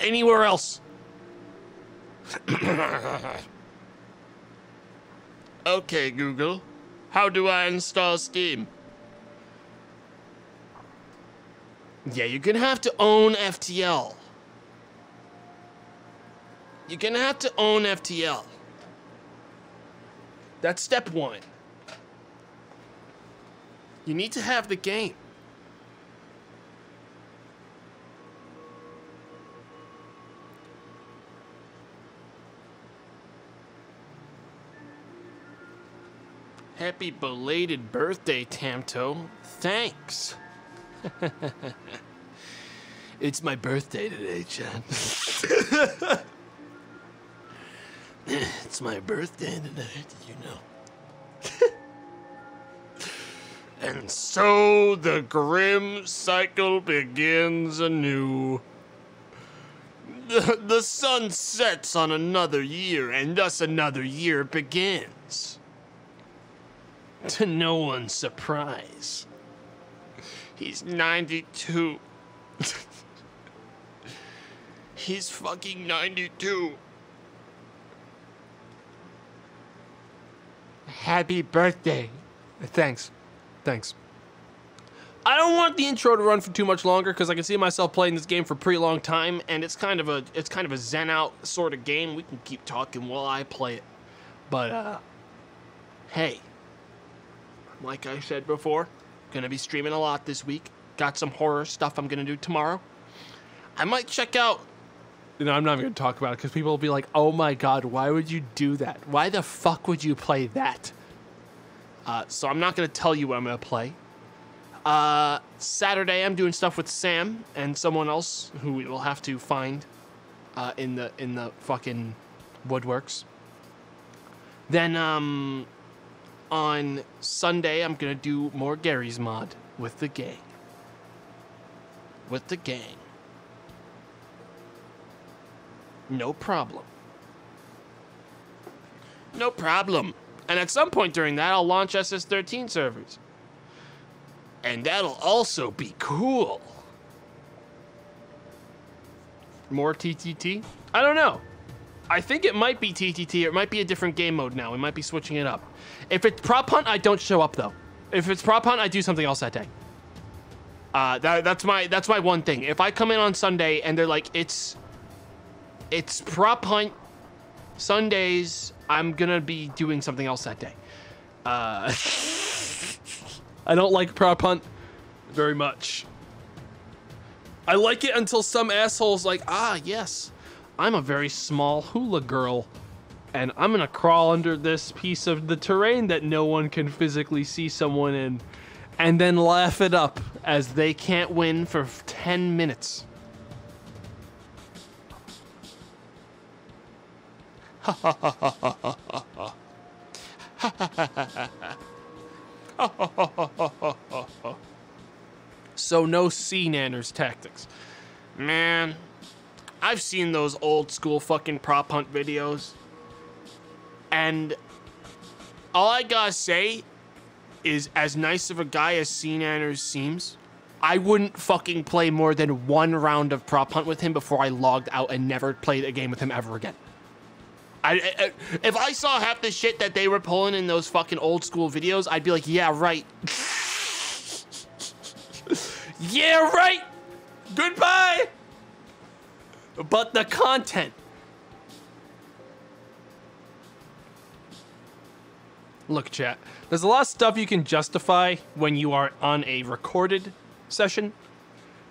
anywhere else. okay, Google. How do I install Steam? Yeah, you're gonna have to own FTL. You're gonna have to own FTL. That's step one. You need to have the game. Happy belated birthday, Tamto. Thanks. it's my birthday today, Chad. it's my birthday today, you know? And so the grim cycle begins anew. The sun sets on another year, and thus another year begins. To no one's surprise, he's 92. he's fucking 92. Happy birthday. Thanks. Thanks. I don't want the intro to run for too much longer because I can see myself playing this game for a pretty long time, and it's kind of a it's kind of a zen out sort of game. We can keep talking while I play it, but uh, hey, like I said before, gonna be streaming a lot this week. Got some horror stuff I'm gonna do tomorrow. I might check out. You know, I'm not even gonna talk about it because people will be like, "Oh my god, why would you do that? Why the fuck would you play that?" Uh, so I'm not to tell you what I'm to play. Uh, Saturday, I'm doing stuff with Sam and someone else who we will have to find uh, in the in the fucking woodworks. Then um, on Sunday, I'm gonna do more Garry's Mod with the gang. With the gang. No problem. No problem. And at some point during that, I'll launch SS13 servers. And that'll also be cool. More TTT? I don't know. I think it might be TTT or it might be a different game mode now. We might be switching it up. If it's prop hunt, I don't show up though. If it's prop hunt, I do something else that day. Uh, that, that's my that's my one thing. If I come in on Sunday and they're like it's it's prop hunt Sundays, I'm gonna be doing something else that day. Uh, I don't like prop hunt very much. I like it until some asshole's like, ah, yes, I'm a very small hula girl, and I'm gonna crawl under this piece of the terrain that no one can physically see someone in, and then laugh it up as they can't win for 10 minutes. so no SeaNanners tactics. Man, I've seen those old school fucking prop hunt videos. And all I gotta say is as nice of a guy as SeaNanners seems, I wouldn't fucking play more than one round of prop hunt with him before I logged out and never played a game with him ever again. I, I, if I saw half the shit that they were pulling in those fucking old school videos, I'd be like, yeah, right. yeah, right. Goodbye. But the content. Look, chat. There's a lot of stuff you can justify when you are on a recorded session.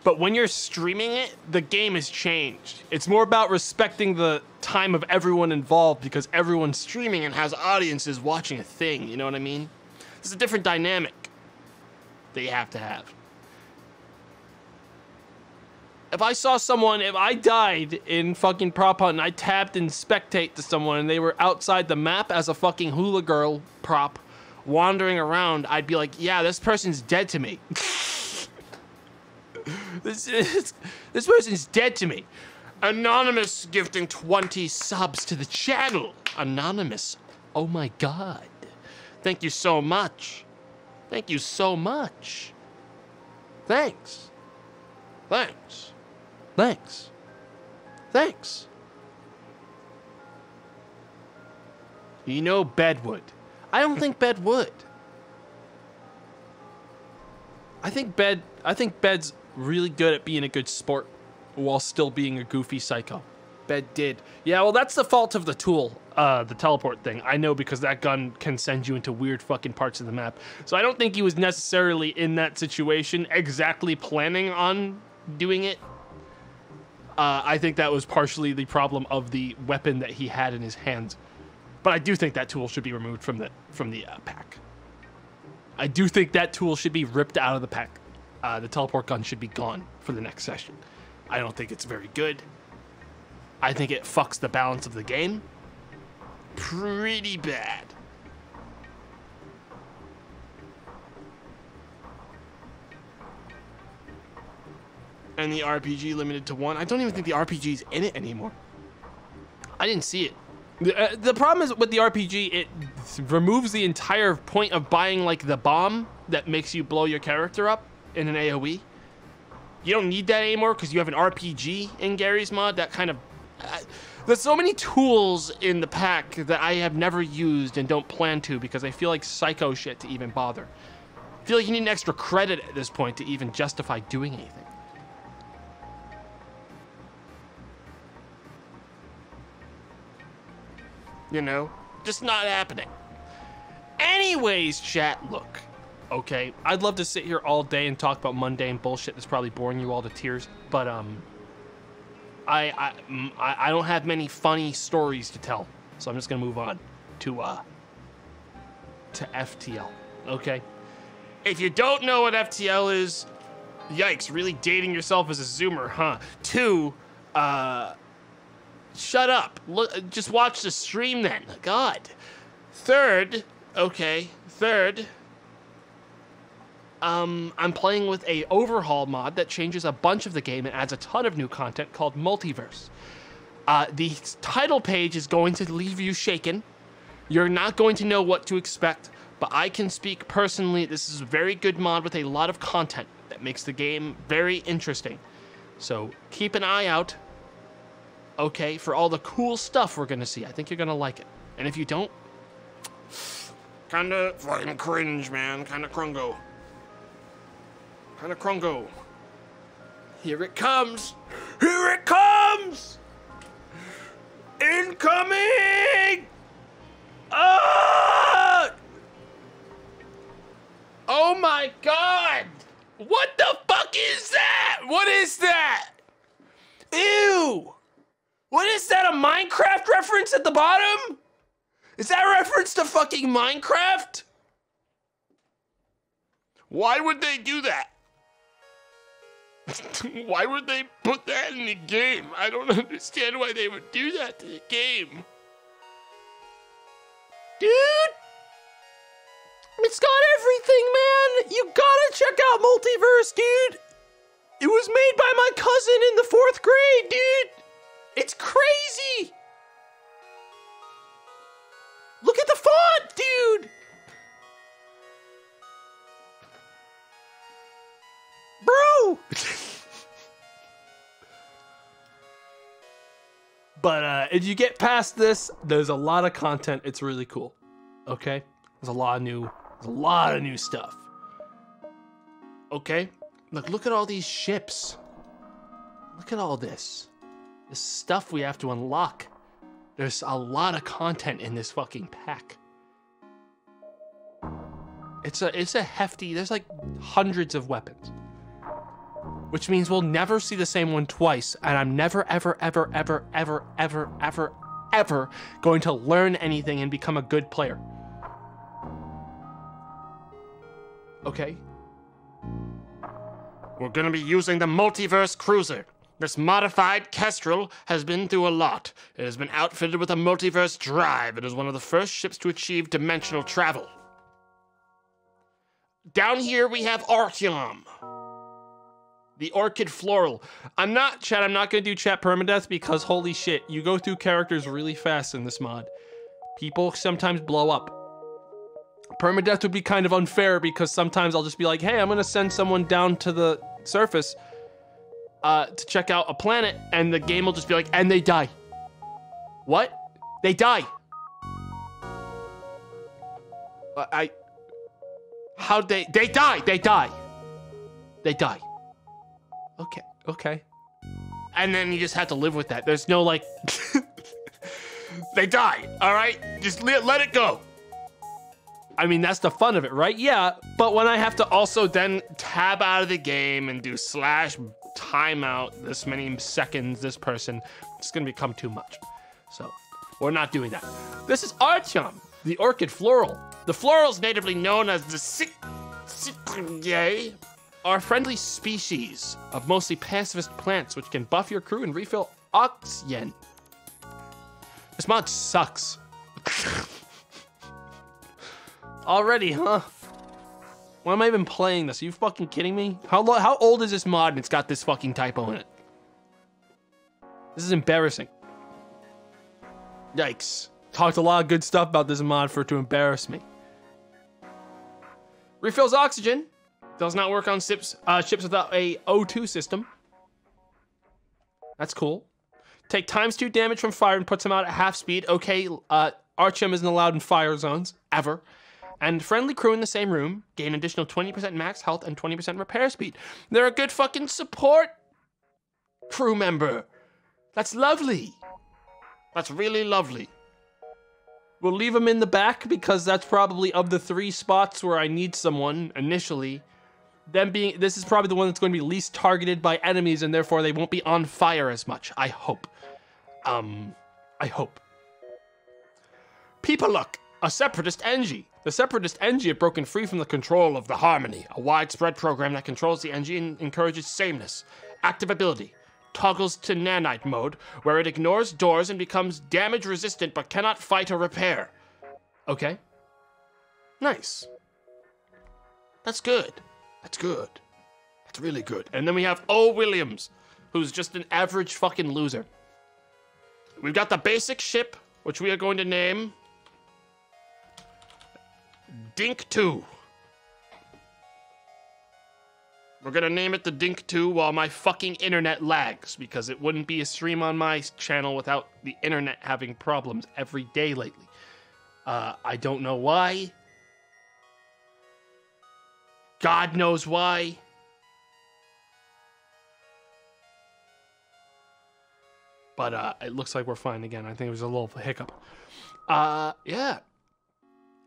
But when you're streaming it, the game has changed. It's more about respecting the time of everyone involved because everyone's streaming and has audiences watching a thing. You know what I mean? It's a different dynamic that you have to have. If I saw someone, if I died in fucking prop hunt and I tapped and spectate to someone and they were outside the map as a fucking hula girl prop wandering around, I'd be like, yeah, this person's dead to me. this, is, this person's dead to me. Anonymous gifting 20 subs to the channel. Anonymous. Oh my god. Thank you so much. Thank you so much. Thanks. Thanks. Thanks. Thanks. You know Bedwood. I don't think Bed would. I think Bed I think Bed's really good at being a good sport while still being a goofy psycho. Bed did. Yeah, well that's the fault of the tool, uh, the teleport thing. I know because that gun can send you into weird fucking parts of the map. So I don't think he was necessarily in that situation exactly planning on doing it. Uh, I think that was partially the problem of the weapon that he had in his hands. But I do think that tool should be removed from the from the uh, pack. I do think that tool should be ripped out of the pack. Uh, the teleport gun should be gone for the next session. I don't think it's very good. I think it fucks the balance of the game pretty bad. And the RPG limited to one. I don't even think the RPG's in it anymore. I didn't see it. The, uh, the problem is with the RPG, it removes the entire point of buying like the bomb that makes you blow your character up in an AoE. You don't need that anymore because you have an RPG in Garry's Mod. That kind of uh, there's so many tools in the pack that I have never used and don't plan to because I feel like psycho shit to even bother. I feel like you need an extra credit at this point to even justify doing anything. You know, just not happening. Anyways, chat, look. Okay, I'd love to sit here all day and talk about mundane bullshit that's probably boring you all to tears, but um, I I mm, I I don't have many funny stories to tell, so I'm just gonna move on to uh to FTL. Okay, if you don't know what FTL is, yikes, really dating yourself as a Zoomer, huh? Two, uh, shut up. Look, just watch the stream then. God. Third, Okay. Third, um, I'm playing with a overhaul mod that changes a bunch of the game and adds a ton of new content called Multiverse. Uh, the title page is going to leave you shaken. You're not going to know what to expect, but I can speak personally. This is a very good mod with a lot of content that makes the game very interesting. So keep an eye out, okay, for all the cool stuff we're gonna see. I think you're gonna like it. And if you don't, kinda fucking cringe, man. Kinda crungo. Kinda crungo. Here it comes! Here it comes! Incoming! Ah! Oh my god! What the fuck is that? What is that? Ew! What is that? A Minecraft reference at the bottom? Is that a reference to fucking Minecraft? Why would they do that? why would they put that in the game? I don't understand why they would do that to the game. Dude! It's got everything, man! You gotta check out Multiverse, dude! It was made by my cousin in the fourth grade, dude! It's crazy! Look at the font, dude! Bro! but uh, if you get past this, there's a lot of content. It's really cool. Okay? There's a lot of new, there's a lot of new stuff. Okay? Look, look at all these ships. Look at all this. This stuff we have to unlock. There's a lot of content in this fucking pack. It's a it's a hefty. There's like hundreds of weapons. Which means we'll never see the same one twice, and I'm never ever ever ever ever ever ever ever going to learn anything and become a good player. Okay? We're gonna be using the Multiverse Cruiser. This modified Kestrel has been through a lot. It has been outfitted with a multiverse drive. It is one of the first ships to achieve dimensional travel. Down here we have Artyom. The Orchid Floral. I'm not, chat, I'm not gonna do chat permadeath because holy shit, you go through characters really fast in this mod. People sometimes blow up. Permadeath would be kind of unfair because sometimes I'll just be like, hey, I'm gonna send someone down to the surface uh, to check out a planet, and the game will just be like, and they die. What? They die. I. How they? They die. They die. They die. Okay. Okay. And then you just have to live with that. There's no like. they die. All right. Just let, let it go. I mean, that's the fun of it, right? Yeah, but when I have to also then tab out of the game and do slash timeout this many seconds, this person, it's gonna become too much. So, we're not doing that. This is Artyom, the orchid floral. The florals natively known as the Cycliae are friendly species of mostly pacifist plants which can buff your crew and refill oxygen. This mod sucks. Already, huh? Why am I even playing this? Are you fucking kidding me? How how old is this mod and it's got this fucking typo in it? This is embarrassing. Yikes. Talked a lot of good stuff about this mod for it to embarrass me. Refills oxygen. Does not work on ships, uh, ships without a O2 system. That's cool. Take times two damage from fire and puts him out at half speed. Okay, uh, Artyom isn't allowed in fire zones, ever. And friendly crew in the same room gain additional 20% max health and 20% repair speed. They're a good fucking support crew member. That's lovely. That's really lovely. We'll leave them in the back because that's probably of the three spots where I need someone initially. Them being, this is probably the one that's going to be least targeted by enemies and therefore they won't be on fire as much. I hope. Um, I hope. People look, a separatist Engie. The separatist Engie have broken free from the control of the Harmony, a widespread program that controls the Engie and encourages sameness. Active ability. Toggles to nanite mode, where it ignores doors and becomes damage resistant but cannot fight or repair. Okay. Nice. That's good. That's good. That's really good. And then we have O. Williams, who's just an average fucking loser. We've got the basic ship, which we are going to name Dink 2. We're gonna name it the Dink 2 while my fucking internet lags, because it wouldn't be a stream on my channel without the internet having problems every day lately. Uh, I don't know why. God knows why. But uh, it looks like we're fine again. I think it was a little hiccup. Uh, yeah.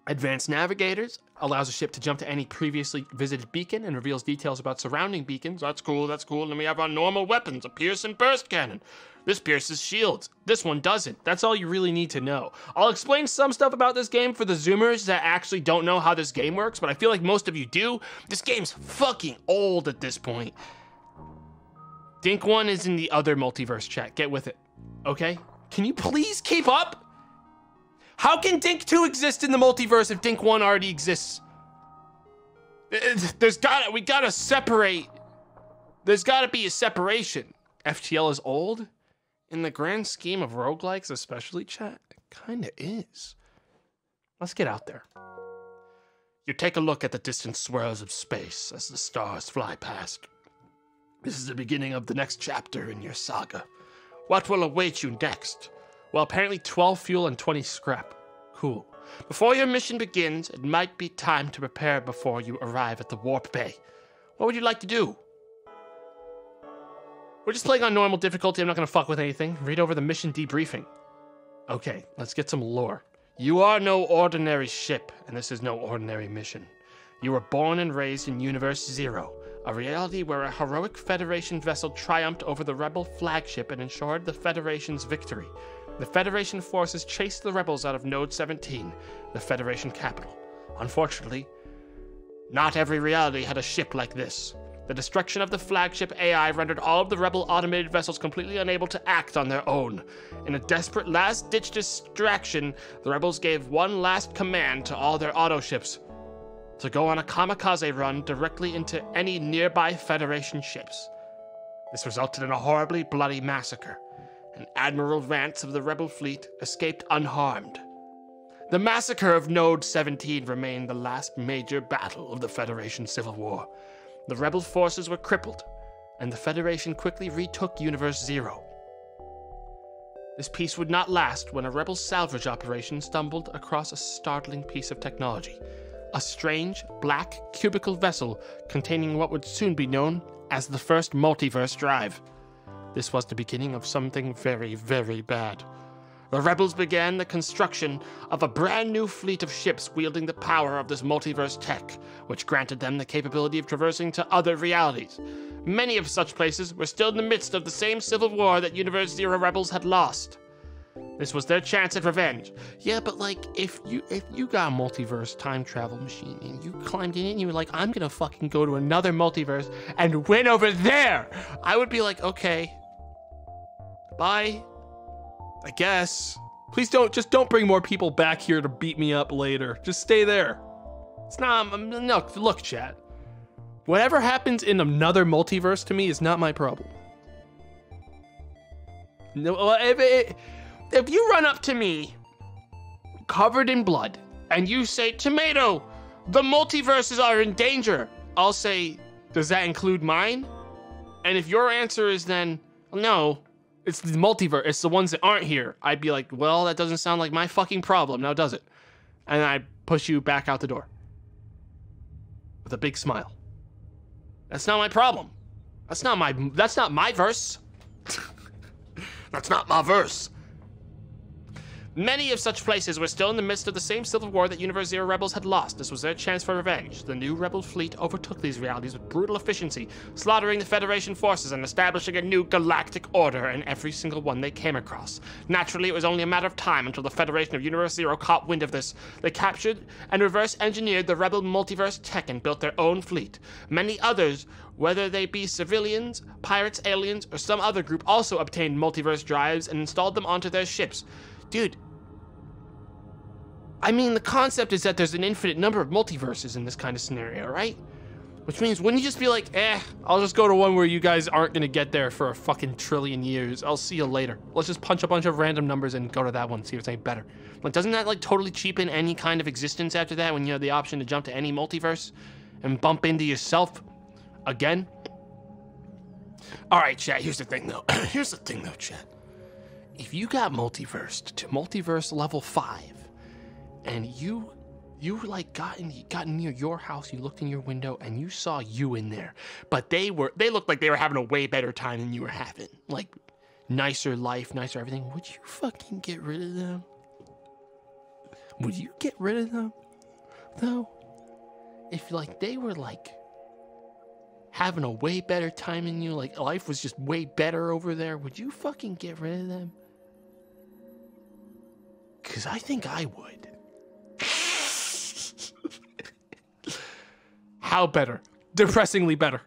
Advanced Navigators allows a ship to jump to any previously visited beacon and reveals details about surrounding beacons. That's cool, that's cool. And then we have our normal weapons, a Pierce and Burst Cannon. This pierces shields. This one doesn't. That's all you really need to know. I'll explain some stuff about this game for the Zoomers that actually don't know how this game works, but I feel like most of you do. This game's fucking old at this point. Dink 1 is in the other multiverse chat. Get with it. Okay? Can you please keep up? How can Dink 2 exist in the multiverse if Dink 1 already exists? There's gotta, we gotta separate. There's gotta be a separation. FTL is old? In the grand scheme of roguelikes, especially chat, it kinda is. Let's get out there. You take a look at the distant swirls of space as the stars fly past. This is the beginning of the next chapter in your saga. What will await you next? Well, apparently 12 fuel and 20 scrap. Cool. Before your mission begins, it might be time to prepare before you arrive at the warp bay. What would you like to do? We're just playing on normal difficulty. I'm not gonna fuck with anything. Read over the mission debriefing. Okay, let's get some lore. You are no ordinary ship, and this is no ordinary mission. You were born and raised in Universe Zero, a reality where a heroic Federation vessel triumphed over the Rebel flagship and ensured the Federation's victory. The Federation forces chased the rebels out of Node 17, the Federation capital. Unfortunately, not every reality had a ship like this. The destruction of the flagship AI rendered all of the rebel automated vessels completely unable to act on their own. In a desperate last ditch distraction, the rebels gave one last command to all their auto ships to go on a kamikaze run directly into any nearby Federation ships. This resulted in a horribly bloody massacre and Admiral Vance of the rebel fleet escaped unharmed. The massacre of Node 17 remained the last major battle of the Federation Civil War. The rebel forces were crippled, and the Federation quickly retook Universe Zero. This peace would not last when a rebel salvage operation stumbled across a startling piece of technology a strange, black, cubical vessel containing what would soon be known as the first multiverse drive. This was the beginning of something very, very bad. The rebels began the construction of a brand new fleet of ships wielding the power of this multiverse tech, which granted them the capability of traversing to other realities. Many of such places were still in the midst of the same civil war that Universe Zero rebels had lost. This was their chance at revenge. Yeah, but like if you if you got a multiverse time travel machine and you climbed in it and you were like, I'm gonna fucking go to another multiverse and win over there, I would be like, okay. Bye. I guess. Please don't just don't bring more people back here to beat me up later. Just stay there. It's not um, no look, chat. Whatever happens in another multiverse to me is not my problem. No, if, if you run up to me covered in blood and you say, Tomato, the multiverses are in danger, I'll say, Does that include mine? And if your answer is then, No, it's the multiverse, it's the ones that aren't here, I'd be like, Well, that doesn't sound like my fucking problem, now does it? And I push you back out the door with a big smile. That's not my problem. That's not my that's not my verse. That's not my verse. Many of such places were still in the midst of the same civil war that Universe Zero rebels had lost. This was their chance for revenge. The new rebel fleet overtook these realities with brutal efficiency, slaughtering the Federation forces and establishing a new galactic order in every single one they came across. Naturally, it was only a matter of time until the Federation of Universe Zero caught wind of this. They captured and reverse engineered the rebel multiverse tech and built their own fleet. Many others whether they be civilians, pirates, aliens, or some other group, also obtained multiverse drives and installed them onto their ships. Dude, I mean, the concept is that there's an infinite number of multiverses in this kind of scenario, right? Which means, wouldn't you just be like, eh, I'll just go to one where you guys aren't gonna get there for a fucking trillion years. I'll see you later. Let's just punch a bunch of random numbers and go to that one, see if it's any better. Like, doesn't that like totally cheapen any kind of existence after that when you have the option to jump to any multiverse and bump into yourself again? All right, chat. Here's the thing, though. here's the thing, though, chat. If you got multiversed to multiverse level five, and you you like got in got near your house you looked in your window and you saw you in there. But they were they looked like they were having a way better time than you were having. Like nicer life nicer everything. Would you fucking get rid of them? Would you get rid of them though? If like they were like having a way better time than you like life was just way better over there would you fucking get rid of them? Because i think i would How better? Depressingly better.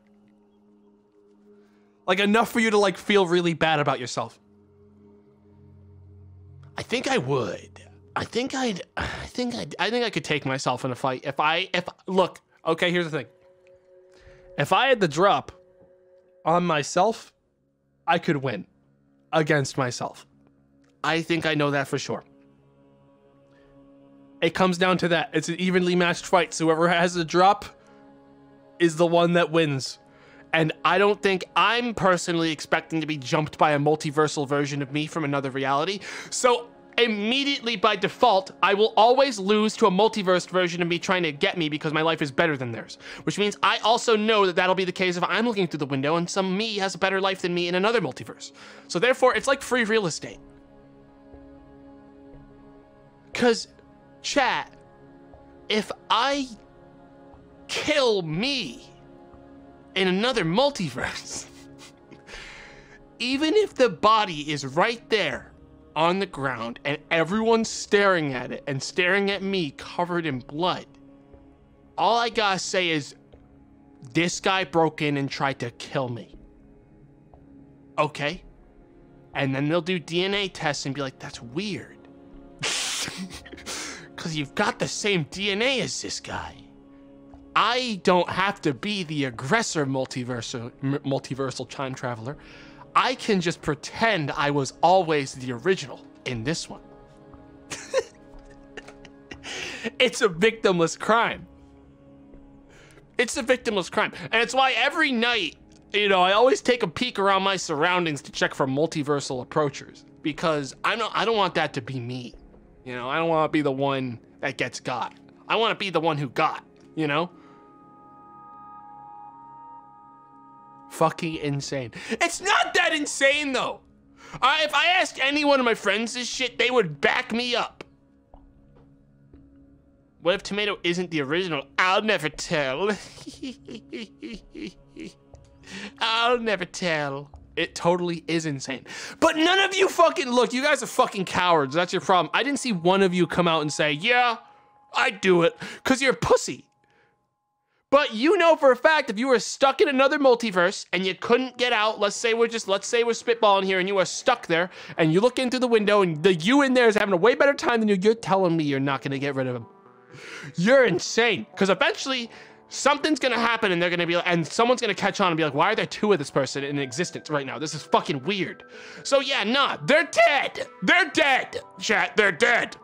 Like enough for you to like feel really bad about yourself. I think I would. I think I'd I think I'd, I think I could take myself in a fight if I if look, okay, here's the thing. If I had the drop on myself, I could win against myself. I think I know that for sure. It comes down to that. It's an evenly matched fight. So whoever has the drop is the one that wins. And I don't think I'm personally expecting to be jumped by a multiversal version of me from another reality. So immediately by default, I will always lose to a multiverse version of me trying to get me because my life is better than theirs. Which means I also know that that'll be the case if I'm looking through the window and some me has a better life than me in another multiverse. So therefore, it's like free real estate. Because, chat, if I kill me in another multiverse. Even if the body is right there on the ground and everyone's staring at it and staring at me covered in blood, all I gotta say is this guy broke in and tried to kill me. Okay? And then they'll do DNA tests and be like, that's weird. Because you've got the same DNA as this guy. I don't have to be the aggressor multiversal multiversal time traveler. I can just pretend I was always the original in this one. it's a victimless crime. It's a victimless crime. And it's why every night, you know, I always take a peek around my surroundings to check for multiversal approachers because I don't I don't want that to be me. You know, I don't want to be the one that gets got. I want to be the one who got, you know? Fucking insane. It's not that insane though. Uh, if I asked any one of my friends this shit, they would back me up. What if tomato isn't the original? I'll never tell. I'll never tell. It totally is insane. But none of you fucking look, you guys are fucking cowards. That's your problem. I didn't see one of you come out and say, yeah, I'd do it. Cause you're a pussy. But you know for a fact if you were stuck in another multiverse and you couldn't get out, let's say we're just let's say we're spitballing here and you are stuck there and you look into the window and the you in there is having a way better time than you, you're telling me you're not gonna get rid of him. You're insane. Because eventually something's gonna happen and they're gonna be like, and someone's gonna catch on and be like, why are there two of this person in existence right now? This is fucking weird. So yeah, nah, they're dead. They're dead. Chat, they're dead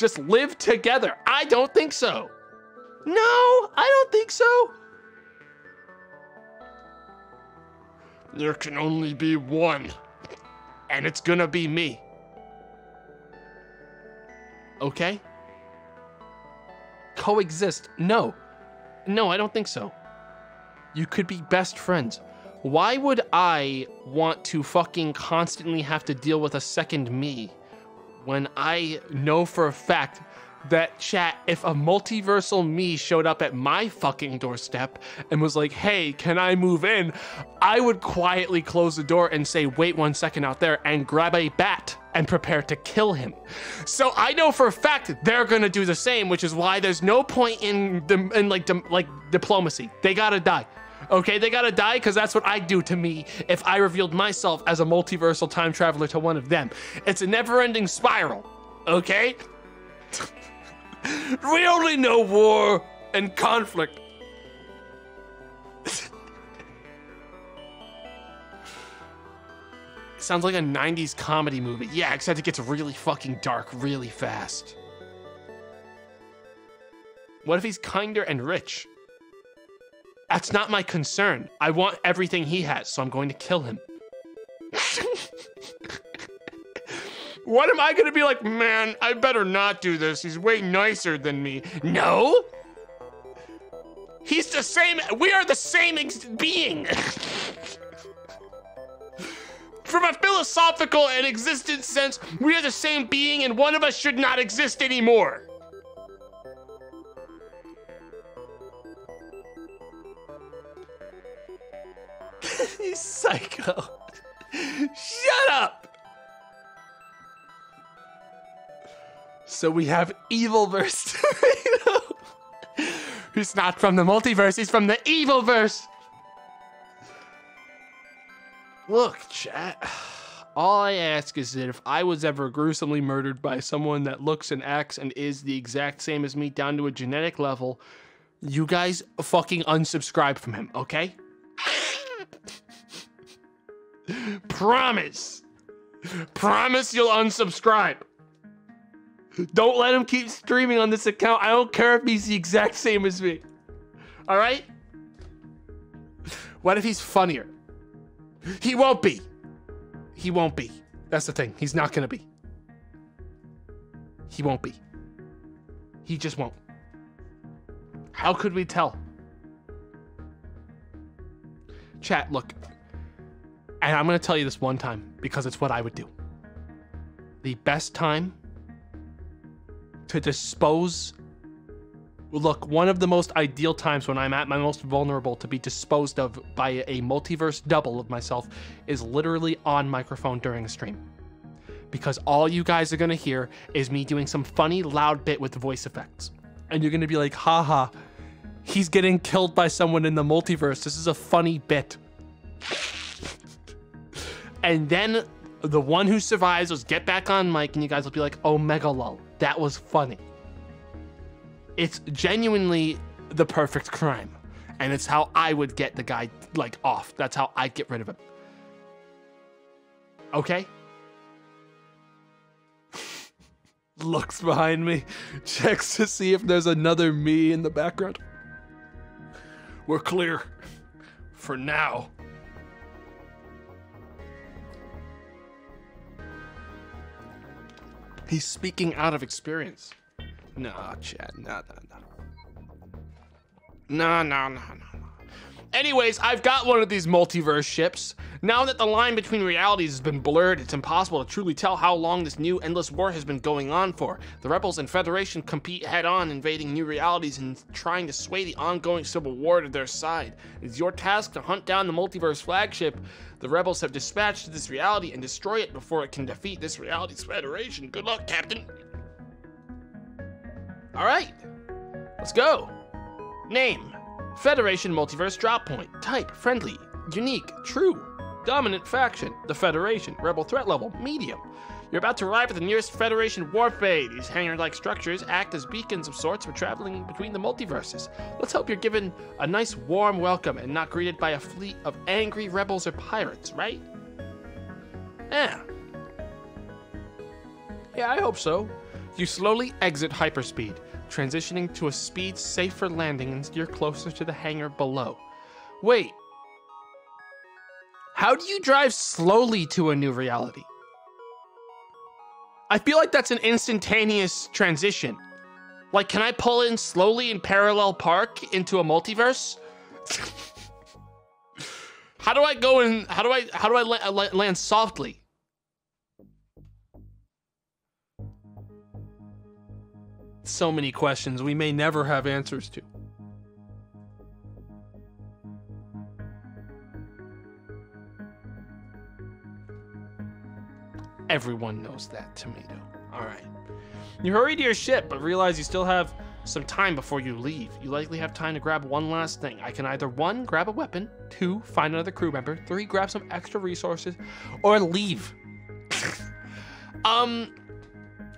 just live together? I don't think so. No, I don't think so. There can only be one, and it's gonna be me. Okay? Coexist? No. No, I don't think so. You could be best friends. Why would I want to fucking constantly have to deal with a second me? When I know for a fact that chat, if a multiversal me showed up at my fucking doorstep and was like, hey, can I move in? I would quietly close the door and say, wait one second out there and grab a bat and prepare to kill him. So I know for a fact they're gonna do the same, which is why there's no point in, in like, like diplomacy. They gotta die. Okay, they gotta die because that's what I'd do to me if I revealed myself as a multiversal time traveler to one of them. It's a never ending spiral. okay? we only know war and conflict. Sounds like a 90s comedy movie. Yeah, except it gets really fucking dark really fast. What if he's kinder and rich? That's not my concern. I want everything he has, so I'm going to kill him. what am I going to be like, man, I better not do this. He's way nicer than me. No. He's the same. We are the same being. From a philosophical and existence sense, we are the same being, and one of us should not exist anymore. He's psycho. Shut up. So we have evil verse tomato. He's not from the multiverse, he's from the evil verse. Look, chat. All I ask is that if I was ever gruesomely murdered by someone that looks and acts and is the exact same as me down to a genetic level, you guys fucking unsubscribe from him, okay? Promise. Promise you'll unsubscribe. Don't let him keep streaming on this account. I don't care if he's the exact same as me. All right? What if he's funnier? He won't be. He won't be. That's the thing. He's not going to be. He won't be. He just won't. How could we tell? Chat, look. And I'm going to tell you this one time because it's what I would do. The best time to dispose. Look, one of the most ideal times when I'm at my most vulnerable to be disposed of by a multiverse double of myself is literally on microphone during a stream. Because all you guys are gonna hear is me doing some funny, loud bit with voice effects. And you're gonna be like, haha, he's getting killed by someone in the multiverse. This is a funny bit. And then the one who survives will get back on mic and you guys will be like, oh, mega lol. That was funny. It's genuinely the perfect crime. And it's how I would get the guy like off. That's how I'd get rid of him. Okay? Looks behind me, checks to see if there's another me in the background. We're clear. For now. He's speaking out of experience. Nah, chat. Nah, nah, nah. No, no, no, no, no. Anyways, I've got one of these multiverse ships. Now that the line between realities has been blurred, it's impossible to truly tell how long this new endless war has been going on for. The Rebels and Federation compete head on, invading new realities and trying to sway the ongoing civil war to their side. It's your task to hunt down the multiverse flagship the Rebels have dispatched this reality and destroy it before it can defeat this reality's Federation. Good luck, Captain. Alright, let's go. Name Federation Multiverse Drop Point. Type Friendly. Unique. True. Dominant Faction. The Federation. Rebel Threat Level. Medium. You're about to arrive at the nearest Federation warp bay. These hangar like structures act as beacons of sorts for traveling between the multiverses. Let's hope you're given a nice warm welcome and not greeted by a fleet of angry rebels or pirates, right? Yeah. Yeah, I hope so. You slowly exit hyperspeed, transitioning to a speed safe for landing and steer closer to the hangar below. Wait. How do you drive slowly to a new reality? I feel like that's an instantaneous transition. Like, can I pull in slowly in parallel park into a multiverse? how do I go in? How do I how do I la- land softly? So many questions we may never have answers to. Everyone knows that, Tomato. All right. You hurry to your ship, but realize you still have some time before you leave. You likely have time to grab one last thing. I can either one, grab a weapon, two, find another crew member, three, grab some extra resources, or leave. um,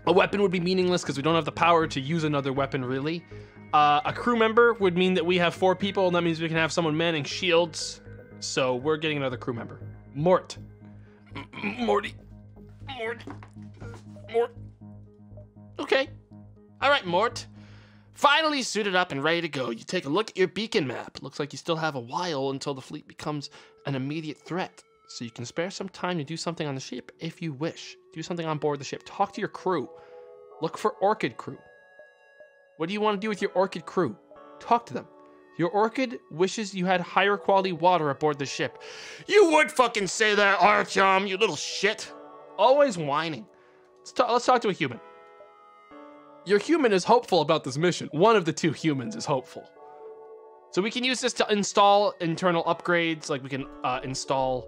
A weapon would be meaningless because we don't have the power to use another weapon, really. Uh, a crew member would mean that we have four people, and that means we can have someone manning shields. So we're getting another crew member. Mort. M- Morty. Mort. Mort. Okay. All right, Mort. Finally suited up and ready to go. You take a look at your beacon map. Looks like you still have a while until the fleet becomes an immediate threat. So you can spare some time to do something on the ship if you wish. Do something on board the ship. Talk to your crew. Look for Orchid crew. What do you want to do with your Orchid crew? Talk to them. Your Orchid wishes you had higher quality water aboard the ship. You would fucking say that, Artyom, you little shit. Always whining. Let's talk, let's talk to a human. Your human is hopeful about this mission. One of the two humans is hopeful. So we can use this to install internal upgrades, like we can uh, install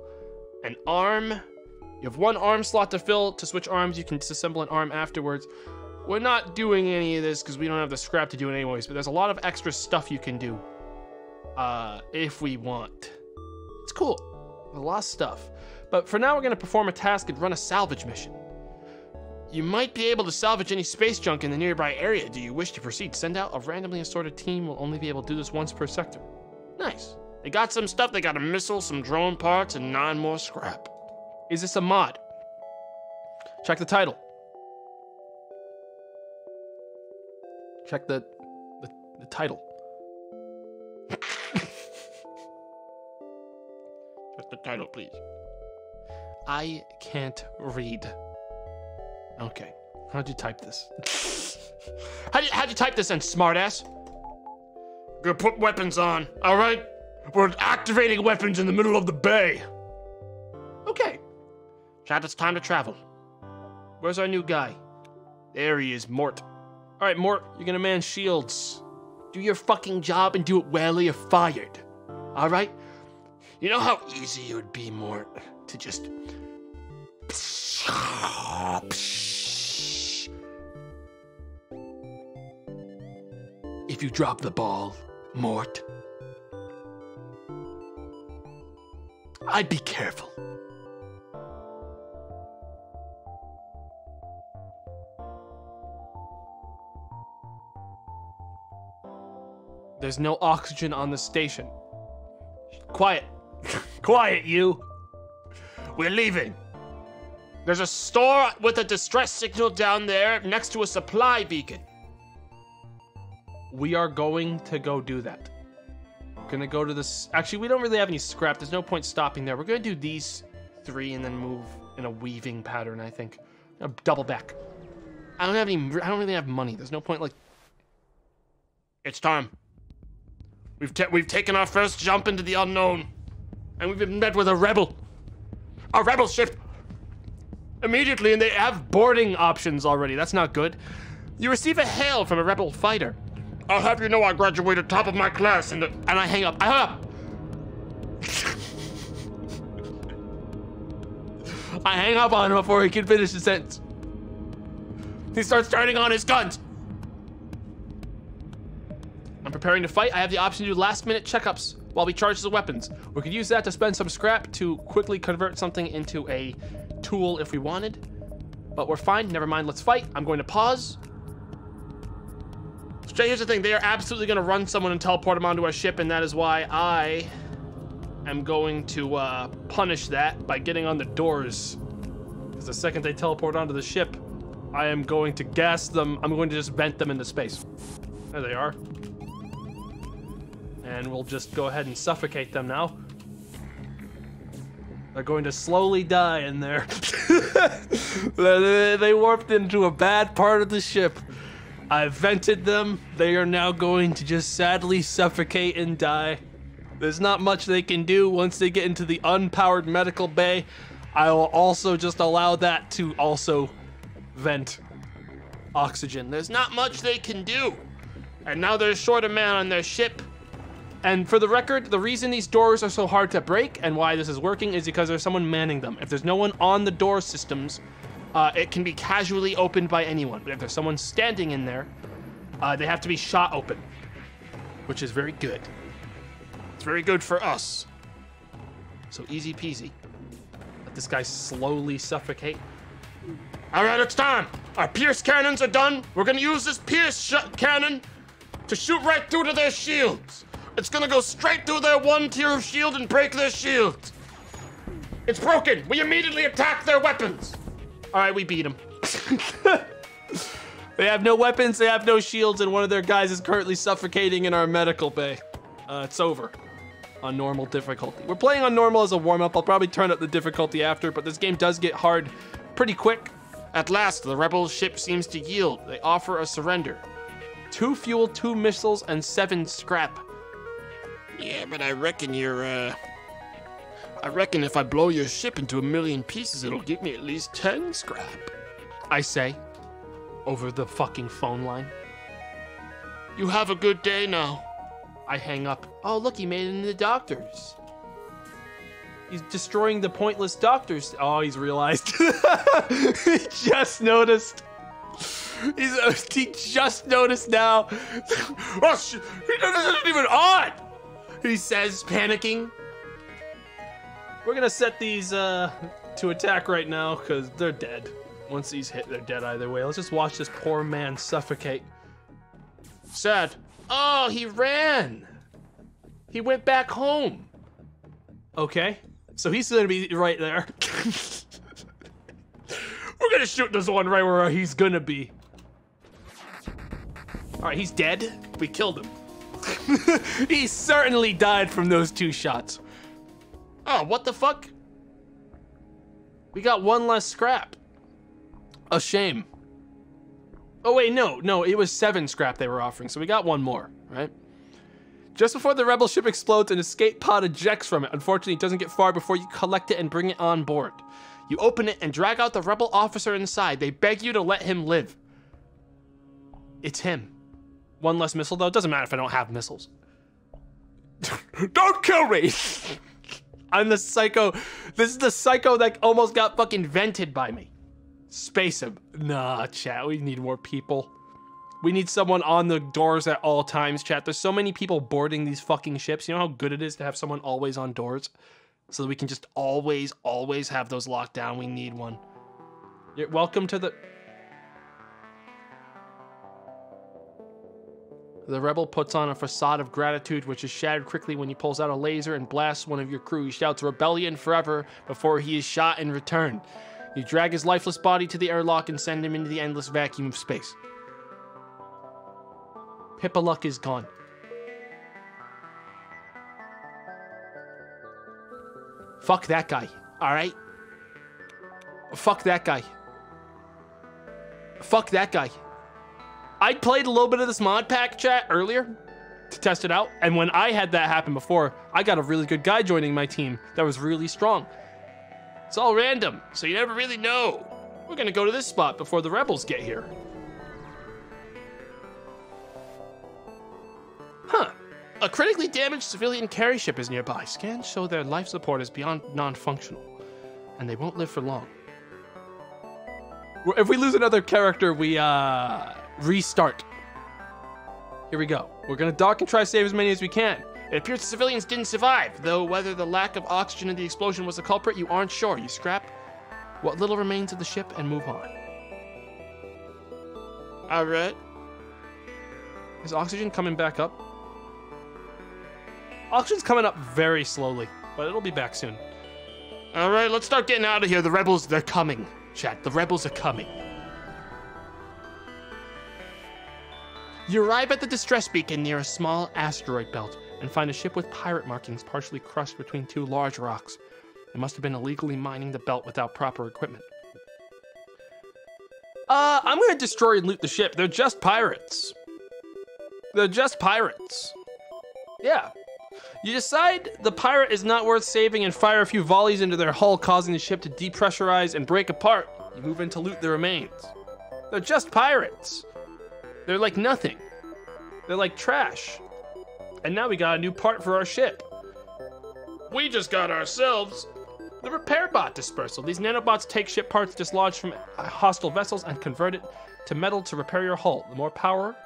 an arm. You have one arm slot to fill. To switch arms, you can disassemble an arm afterwards. We're not doing any of this because we don't have the scrap to do it anyways, but there's a lot of extra stuff you can do uh, if we want. It's cool. A lot of stuff. But for now, we're going to perform a task and run a salvage mission. You might be able to salvage any space junk in the nearby area. Do you wish to proceed? Send out a randomly assorted team. Will only be able to do this once per sector. Nice. They got some stuff. They got a missile, some drone parts, and nine more scrap. Is this a mod? Check the title. Check the the, the title. Check the title, please. I can't read. Okay. How'd you type this? how'd, you, how'd you type this in, smartass? Gonna put weapons on, alright? We're activating weapons in the middle of the bay. Okay. Chad, it's time to travel. Where's our new guy? There he is, Mort. Alright, Mort, you're gonna man shields. Do your fucking job and do it well or you're fired. Alright? You know how easy it would be, Mort, to just if you drop the ball, Mort. I'd be careful. There's no oxygen on the station. Quiet. Quiet, you. We're leaving. There's a store with a distress signal down there next to a supply beacon. We are going to go do that. We're gonna go to this. Actually, we don't really have any scrap. There's no point stopping there. We're gonna do these three and then move in a weaving pattern. I think. A double back. I don't have any. I don't really have money. There's no point like. It's time. We've we've taken our first jump into the unknown, and we've been met with a rebel. A rebel ship immediately, and they have boarding options already. That's not good. You receive a hail from a rebel fighter. I'll have you know I graduated top of my class, and and I hang up. I hung up. I hang up on him before he can finish his sentence. He starts turning on his guns. I'm preparing to fight. I have the option to do last minute checkups while we charge the weapons. We could use that to spend some scrap to quickly convert something into a tool if we wanted. But we're fine. Never mind. Let's fight. I'm going to pause. So here's the thing. They are absolutely going to run someone and teleport them onto our ship, and that is why I am going to uh, punish that by getting on the doors. Because the second they teleport onto the ship, I am going to gas them. I'm going to just vent them into space. There they are. And we'll just go ahead and suffocate them now. They're going to slowly die in there. they warped into a bad part of the ship. I vented them. They are now going to just sadly suffocate and die. There's not much they can do once they get into the unpowered medical bay. I will also just allow that to also vent oxygen. There's not much they can do. And now they're short a man on their ship. And for the record, the reason these doors are so hard to break and why this is working is because there's someone manning them. If there's no one on the door systems, uh, it can be casually opened by anyone. But if there's someone standing in there, uh, they have to be shot open, which is very good. It's very good for us. So easy peasy. Let this guy slowly suffocate. All right, it's time. Our Pierce cannons are done. We're gonna use this Pierce cannon to shoot right through to their shields. It's gonna go straight through their one tier of shield and break their shield. It's broken. We immediately attack their weapons. All right, we beat them. They have no weapons, they have no shields, and one of their guys is currently suffocating in our medical bay. Uh, it's over on normal difficulty. We're playing on normal as a warm up. I'll probably turn up the difficulty after, but this game does get hard pretty quick. At last, the rebel ship seems to yield. They offer a surrender. Two fuel, two missiles, and seven scrap. Yeah, but I reckon you're, uh. I reckon if I blow your ship into a million pieces, it'll give me at least 10 scrap. I say, over the fucking phone line. You have a good day now. I hang up. Oh, look, he made it into the doctors. He's destroying the pointless doctors. Oh, he's realized. he just noticed. He's he just noticed now. Oh, sh- he isn't even on! He says, panicking. We're gonna set these uh, to attack right now because they're dead. Once these hit, they're dead either way. Let's just watch this poor man suffocate. Sad. Oh, he ran. He went back home. Okay, so he's gonna be right there. We're gonna shoot this one right where he's gonna be. All right, he's dead. We killed him. he certainly died from those two shots. Oh, what the fuck? We got one less scrap. A shame. Oh wait, no, no, it was seven scrap they were offering, so we got one more, right? Just before the rebel ship explodes, an escape pod ejects from it. Unfortunately, it doesn't get far before you collect it and bring it on board. You open it and drag out the rebel officer inside. They beg you to let him live. It's him. One less missile, though. It doesn't matter if I don't have missiles. don't kill me! I'm the psycho. This is the psycho that almost got fucking vented by me. Space him. Nah, chat. We need more people. We need someone on the doors at all times, chat. There's so many people boarding these fucking ships. You know how good it is to have someone always on doors? So that we can just always, always have those locked down. We need one. You're welcome to the. The rebel puts on a facade of gratitude, which is shattered quickly when he pulls out a laser and blasts one of your crew. He shouts rebellion forever before he is shot in return. You drag his lifeless body to the airlock and send him into the endless vacuum of space. Pippa Luck is gone. Fuck that guy, alright? Fuck that guy. Fuck that guy. I played a little bit of this mod pack chat earlier to test it out, and when I had that happen before, I got a really good guy joining my team that was really strong. It's all random, so you never really know. We're gonna go to this spot before the rebels get here. Huh. A critically damaged civilian carry ship is nearby. Scans show their life support is beyond non-functional, and they won't live for long. If we lose another character, we uh restart. Here we go. We're gonna dock and try to save as many as we can. It appears the civilians didn't survive, though whether the lack of oxygen in the explosion was the culprit, you aren't sure. You scrap what little remains of the ship and move on. Alright. Is oxygen coming back up? Oxygen's coming up very slowly, but it'll be back soon. Alright, let's start getting out of here. The rebels, they're coming. Chat, the rebels are coming. You arrive at the distress beacon near a small asteroid belt and find a ship with pirate markings partially crushed between two large rocks. They must have been illegally mining the belt without proper equipment. Uh, I'm gonna destroy and loot the ship. They're just pirates. They're just pirates. Yeah. You decide the pirate is not worth saving and fire a few volleys into their hull, causing the ship to depressurize and break apart. You move in to loot the remains. They're just pirates. They're like nothing. They're like trash. And now we got a new part for our ship. We just got ourselves. The repair bot dispersal. These nanobots take ship parts dislodged from hostile vessels and convert it to metal to repair your hull. The more power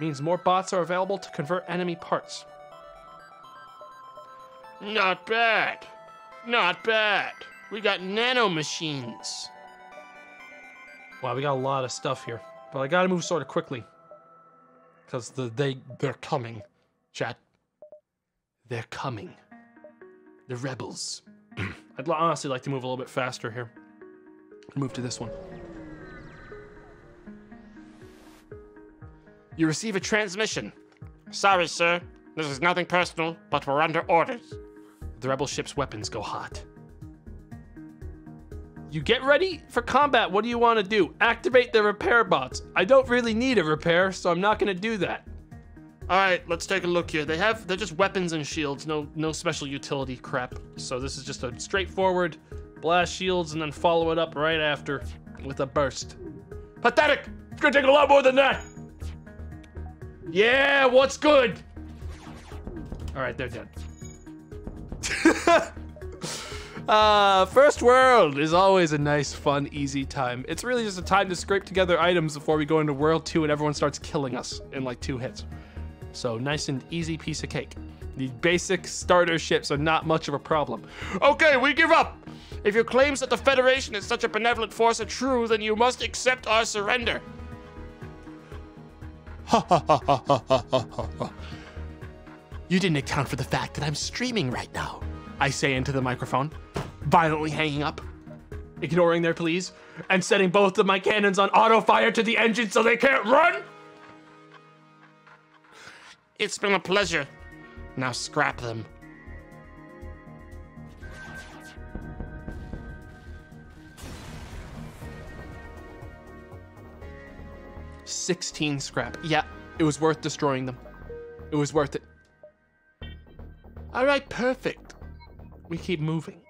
means more bots are available to convert enemy parts. Not bad. Not bad. We got nano machines. Wow, we got a lot of stuff here. But I gotta move sort of quickly. Because the they they're coming. Chat. They're coming. The rebels. I'd honestly like to move a little bit faster here. Move to this one. You receive a transmission. Sorry, sir. This is nothing personal, but we're under orders. The rebel ship's weapons go hot. You get ready for combat. What do you want to do? Activate the repair bots. I don't really need a repair, so I'm not going to do that. All right, let's take a look here. They have they're just weapons and shields, no no special utility crap. So this is just a straightforward blast shields and then follow it up right after with a burst. Pathetic. It's going to take a lot more than that. Yeah, what's good? All right, they're dead. Uh, first world is always a nice, fun, easy time. It's really just a time to scrape together items before we go into world two and everyone starts killing us in like two hits. So nice and easy piece of cake. The basic starter ships are not much of a problem. Okay, we give up. If your claims that the Federation is such a benevolent force are true, then you must accept our surrender. You didn't account for the fact that I'm streaming right now. I say into the microphone, violently hanging up, ignoring their pleas, and setting both of my cannons on auto fire to the engine so they can't run. It's been a pleasure. Now scrap them. Sixteen scrap. Yeah, it was worth destroying them. It was worth it. All right, perfect. We keep moving.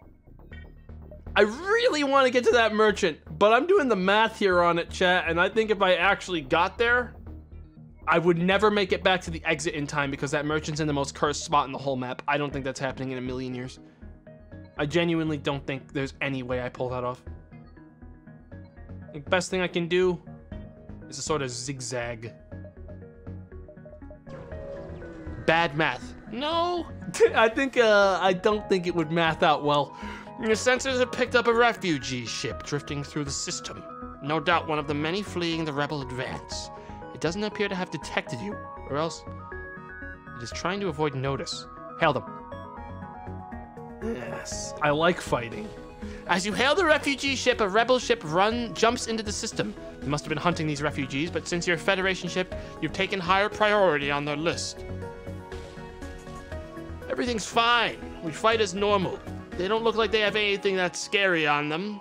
I really want to get to that merchant, but I'm doing the math here on it, chat, and I think if I actually got there, I would never make it back to the exit in time because that merchant's in the most cursed spot in the whole map. I don't think that's happening in a million years. I genuinely don't think there's any way I pull that off. The best thing I can do is a sort of zigzag. Bad math. No, I think uh, I don't think it would math out well. Your sensors have picked up a refugee ship drifting through the system. No doubt one of the many fleeing the rebel advance. It doesn't appear to have detected you, or else it is trying to avoid notice. Hail them. Yes, I like fighting. As you hail the refugee ship, a rebel ship run jumps into the system. You must have been hunting these refugees, but since you're a Federation ship, you've taken higher priority on their list. Everything's fine. We fight as normal. They don't look like they have anything that's scary on them.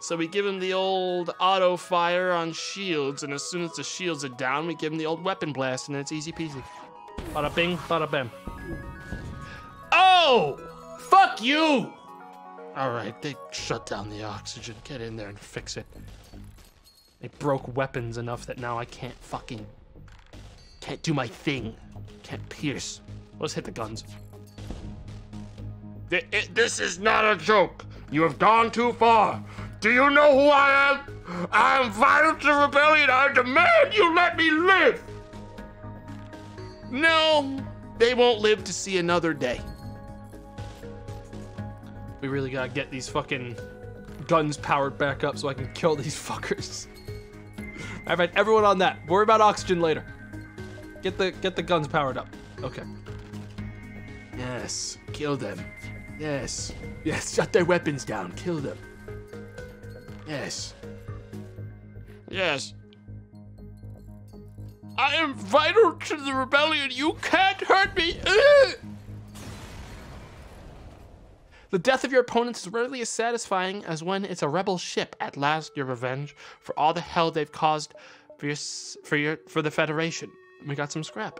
So we give them the old auto fire on shields, and as soon as the shields are down, we give them the old weapon blast, and it's easy peasy. Bada bing, bada bam. Oh! Fuck you! Alright, they shut down the oxygen. Get in there and fix it. They broke weapons enough that now I can't fucking can't do my thing. Can't pierce. Let's hit the guns. Th- it- this is not a joke. You have gone too far. Do you know who I am? I am vital to rebellion. I demand you let me live. No, they won't live to see another day. We really gotta get these fucking guns powered back up so I can kill these fuckers. All right, everyone on that. Worry about oxygen later. Get the get the guns powered up. Okay. Yes, kill them. Yes, yes, shut their weapons down. Kill them. Yes. Yes. I am vital to the rebellion. You can't hurt me. Ugh! The death of your opponents is rarely as satisfying as when it's a rebel ship. At last, your revenge for all the hell they've caused for your for your for the Federation. We got some scrap,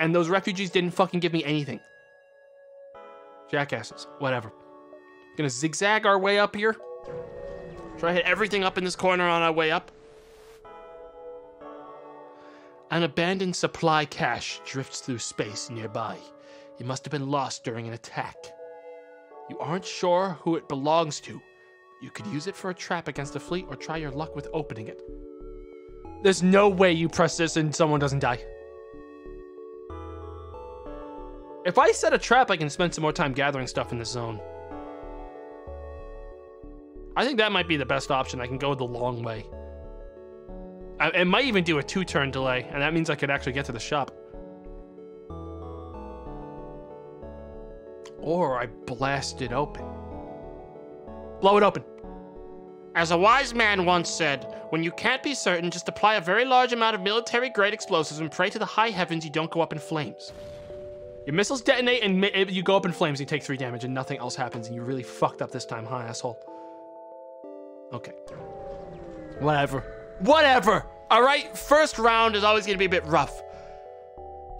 and those refugees didn't fucking give me anything. Jackasses, whatever. Gonna zigzag our way up here. Try to hit everything up in this corner on our way up. An abandoned supply cache drifts through space nearby. It must have been lost during an attack. You aren't sure who it belongs to. You could use it for a trap against a fleet or try your luck with opening it. There's no way you press this and someone doesn't die. If I set a trap, I can spend some more time gathering stuff in this zone. I think that might be the best option. I can go the long way. I, it might even do a two-turn delay, and that means I could actually get to the shop. Or I blast it open. Blow it open. As a wise man once said, when you can't be certain, just apply a very large amount of military grade explosives and pray to the high heavens you don't go up in flames. Your missiles detonate and mi- you go up in flames. You take three damage and nothing else happens. And you really fucked up this time, huh, asshole? Okay. Whatever. Whatever. All right, first round is always going to be a bit rough.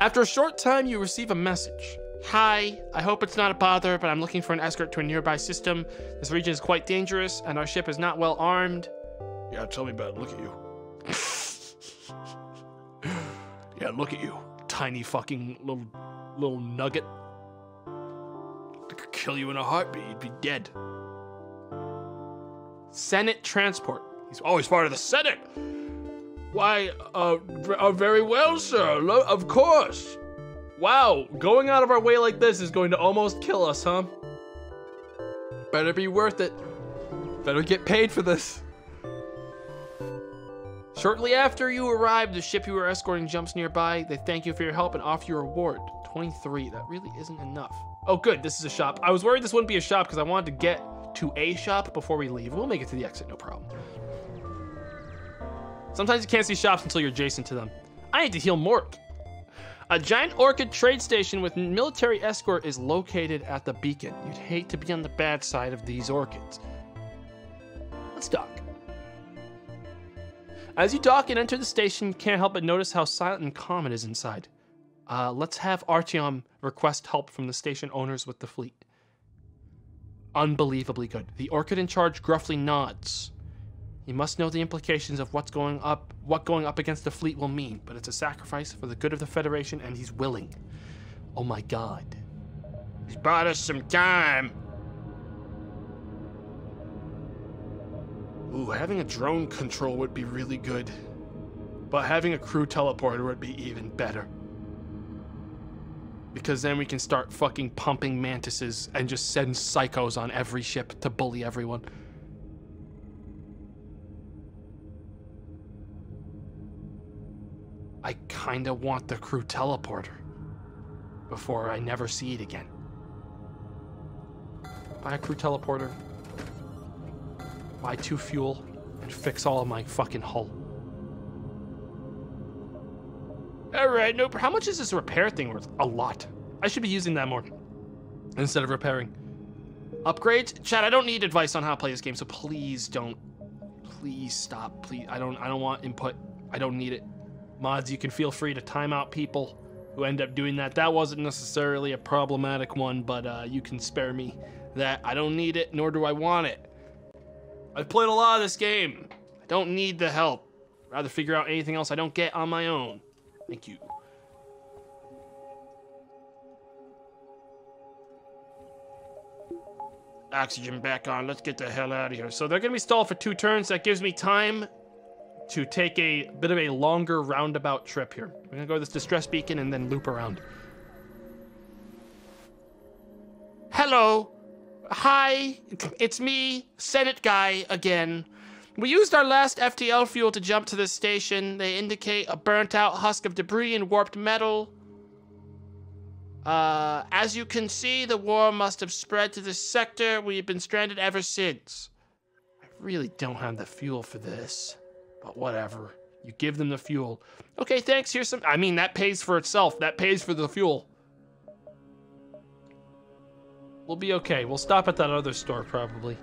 After a short time, you receive a message. Hi, I hope it's not a bother, but I'm looking for an escort to a nearby system. This region is quite dangerous, and our ship is not well armed. Yeah, tell me about it. Look at you. yeah, look at you. Tiny fucking little little nugget. I could kill you in a heartbeat. You'd be dead. Senate transport. He's always part of the Senate. Why, uh, uh very well, sir. Lo- of course. Wow, going out of our way like this is going to almost kill us, huh? Better be worth it. Better get paid for this. Shortly after you arrive, the ship you were escorting jumps nearby. They thank you for your help and offer you a reward. 23. That really isn't enough. Oh, good. This is a shop. I was worried this wouldn't be a shop because I wanted to get to a shop before we leave. We'll make it to the exit, no problem. Sometimes you can't see shops until you're adjacent to them. I need to heal Mork. A giant orchid trade station with military escort is located at the beacon. You'd hate to be on the bad side of these orchids. Let's dock. As you dock and enter the station, you can't help but notice how silent and calm it is inside. Uh, let's have Artyom request help from the station owners with the fleet. Unbelievably good. The orchid in charge gruffly nods. He must know the implications of what's going up, what going up against the fleet will mean, but it's a sacrifice for the good of the Federation, and he's willing. Oh my god. He's bought us some time. Ooh, having a drone control would be really good. But having a crew teleporter would be even better. Because then we can start fucking pumping mantises and just send psychos on every ship to bully everyone. I kinda want the crew teleporter before I never see it again. Buy a crew teleporter, buy two fuel, and fix all of my fucking hull. Alright, nope. How much is this repair thing worth? A lot. I should be using that more instead of repairing. Upgrades? Chad, I don't need advice on how to play this game, so please don't. Please stop. Please. I don't I don't want input. I don't need it. Mods, you can feel free to time out people who end up doing that. That wasn't necessarily a problematic one, but uh, you can spare me that. I don't need it, nor do I want it. I've played a lot of this game. I don't need the help. rather figure out anything else I don't get on my own. Thank you. Oxygen back on. Let's get the hell out of here. So they're going to be stalled for two turns. That gives me time to take a bit of a longer roundabout trip here. We're going to go to this distress beacon and then loop around. Hello. Hi. It's me, Senate guy again. We used our last FTL fuel to jump to this station. They indicate a burnt out husk of debris and warped metal. Uh, as you can see, the war must have spread to this sector. We've been stranded ever since. I really don't have the fuel for this, but whatever. You give them the fuel. Okay, thanks. Here's some. I mean, that pays for itself. That pays for the fuel. We'll be okay. We'll stop at that other store probably.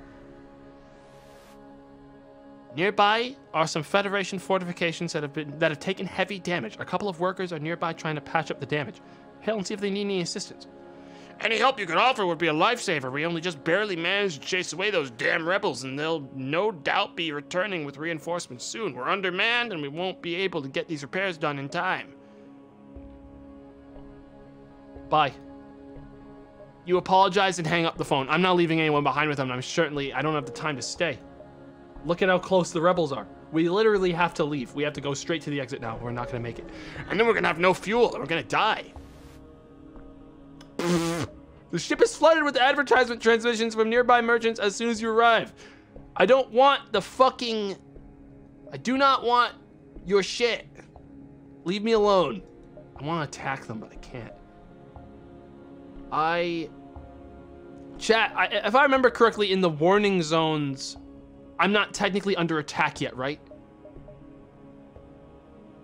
Nearby are some Federation fortifications that have been that have taken heavy damage. A couple of workers are nearby trying to patch up the damage. Hail and see if they need any assistance. Any help you could offer would be a lifesaver. We only just barely managed to chase away those damn rebels, and they'll no doubt be returning with reinforcements soon. We're undermanned, and we won't be able to get these repairs done in time. Bye. You apologize and hang up the phone. I'm not leaving anyone behind with them. I'm certainly I don't have the time to stay. Look at how close the rebels are. We literally have to leave. We have to go straight to the exit now. We're not gonna make it. And then we're gonna have no fuel, and we're gonna die. The ship is flooded with advertisement transmissions from nearby merchants as soon as you arrive. I don't want the fucking. I do not want your shit. Leave me alone. I want to attack them, but I can't. I. Chat, I, if I remember correctly, in the warning zones, I'm not technically under attack yet, right?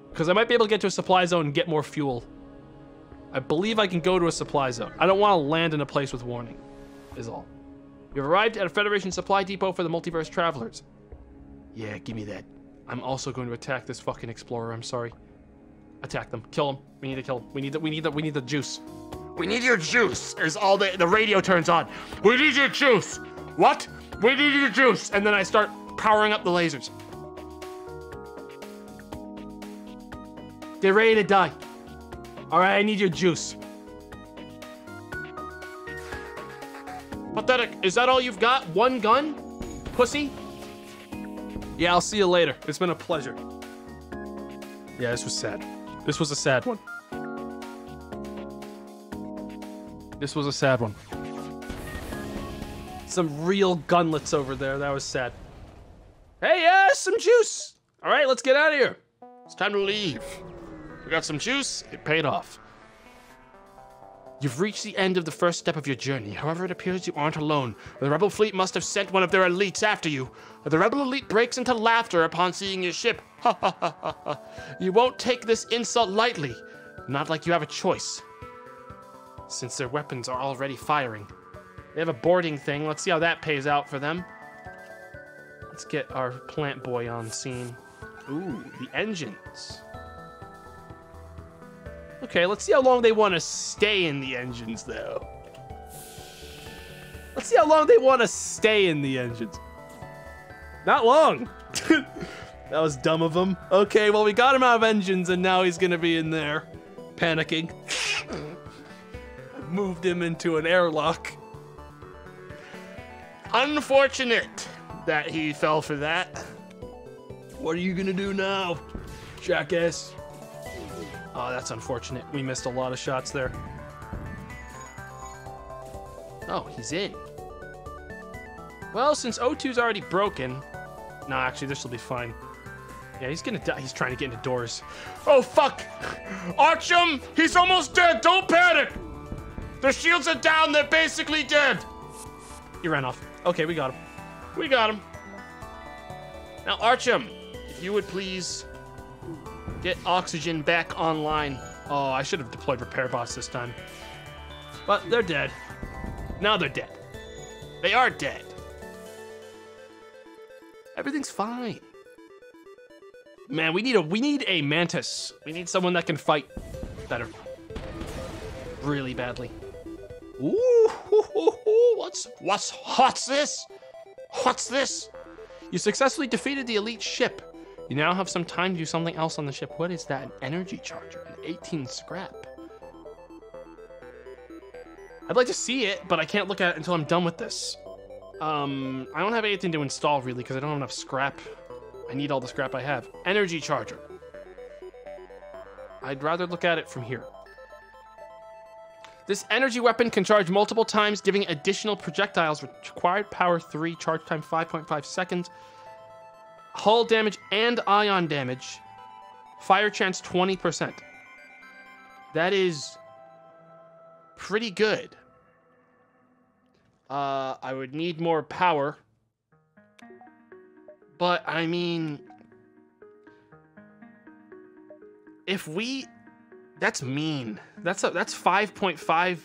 Because I might be able to get to a supply zone and get more fuel. I believe I can go to a supply zone. I don't want to land in a place with warning, is all. You've arrived at a Federation supply depot for the multiverse travelers. Yeah, give me that. I'm also going to attack this fucking explorer. I'm sorry. Attack them. Kill them. We need to kill them. We need the. We need the. We need the juice. We need your juice. There's all the the radio turns on, We need your juice. What? We need your juice. and then I start powering up the lasers. They're ready to die. All right, I need your juice. Pathetic. Is that all you've got? One gun? Pussy? Yeah, I'll see you later. It's been a pleasure. Yeah, this was sad. This was a sad one. This was a sad one. Some real gunlets over there. That was sad. Hey, yeah, some juice. All right, let's get out of here. It's time to leave. We got some juice. It paid off. You've reached the end of the first step of your journey. However, it appears you aren't alone. The rebel fleet must have sent one of their elites after you. The rebel elite breaks into laughter upon seeing your ship. Ha ha ha ha. You won't take this insult lightly. Not like you have a choice. Since their weapons are already firing. They have a boarding thing. Let's see how that pays out for them. Let's get our plant boy on scene. Ooh, the engines. Okay, let's see how long they want to stay in the engines, though. Let's see how long they want to stay in the engines. Not long. that was dumb of him. Okay, well, we got him out of engines, and now he's going to be in there panicking. Moved him into an airlock. Unfortunate that he fell for that. What are you going to do now, jackass? Oh, that's unfortunate. We missed a lot of shots there. Oh, he's in. Well, since O2's already broken. No, actually, this will be fine. Yeah, he's gonna die. He's trying to get into doors. Oh fuck! Archum, he's almost dead. Don't panic. The shields are down. They're basically dead. He ran off. Okay, we got him. We got him. Now, Archim, if you would please get oxygen back online. Oh, I should have deployed repair bots this time. But they're dead. Now they're dead. They are dead. Everything's fine. Man, we need a we need a mantis. We need someone that can fight better. Really badly. Ooh, hoo, hoo, hoo. what's what's what's this? What's this? You successfully defeated the elite ship. You now have some time to do something else on the ship. What is that? An energy charger, an 18 scrap. I'd like to see it, but I can't look at it until I'm done with this. Um, I don't have anything to install really because I don't have enough scrap. I need all the scrap I have. Energy charger. I'd rather look at it from here. This energy weapon can charge multiple times, giving additional projectiles required power 3, charge time 5.5 seconds, hull damage and ion damage, fire chance 20%. That is pretty good. Uh, I would need more power. But I mean, if we, that's mean. That's a, that's 5.5.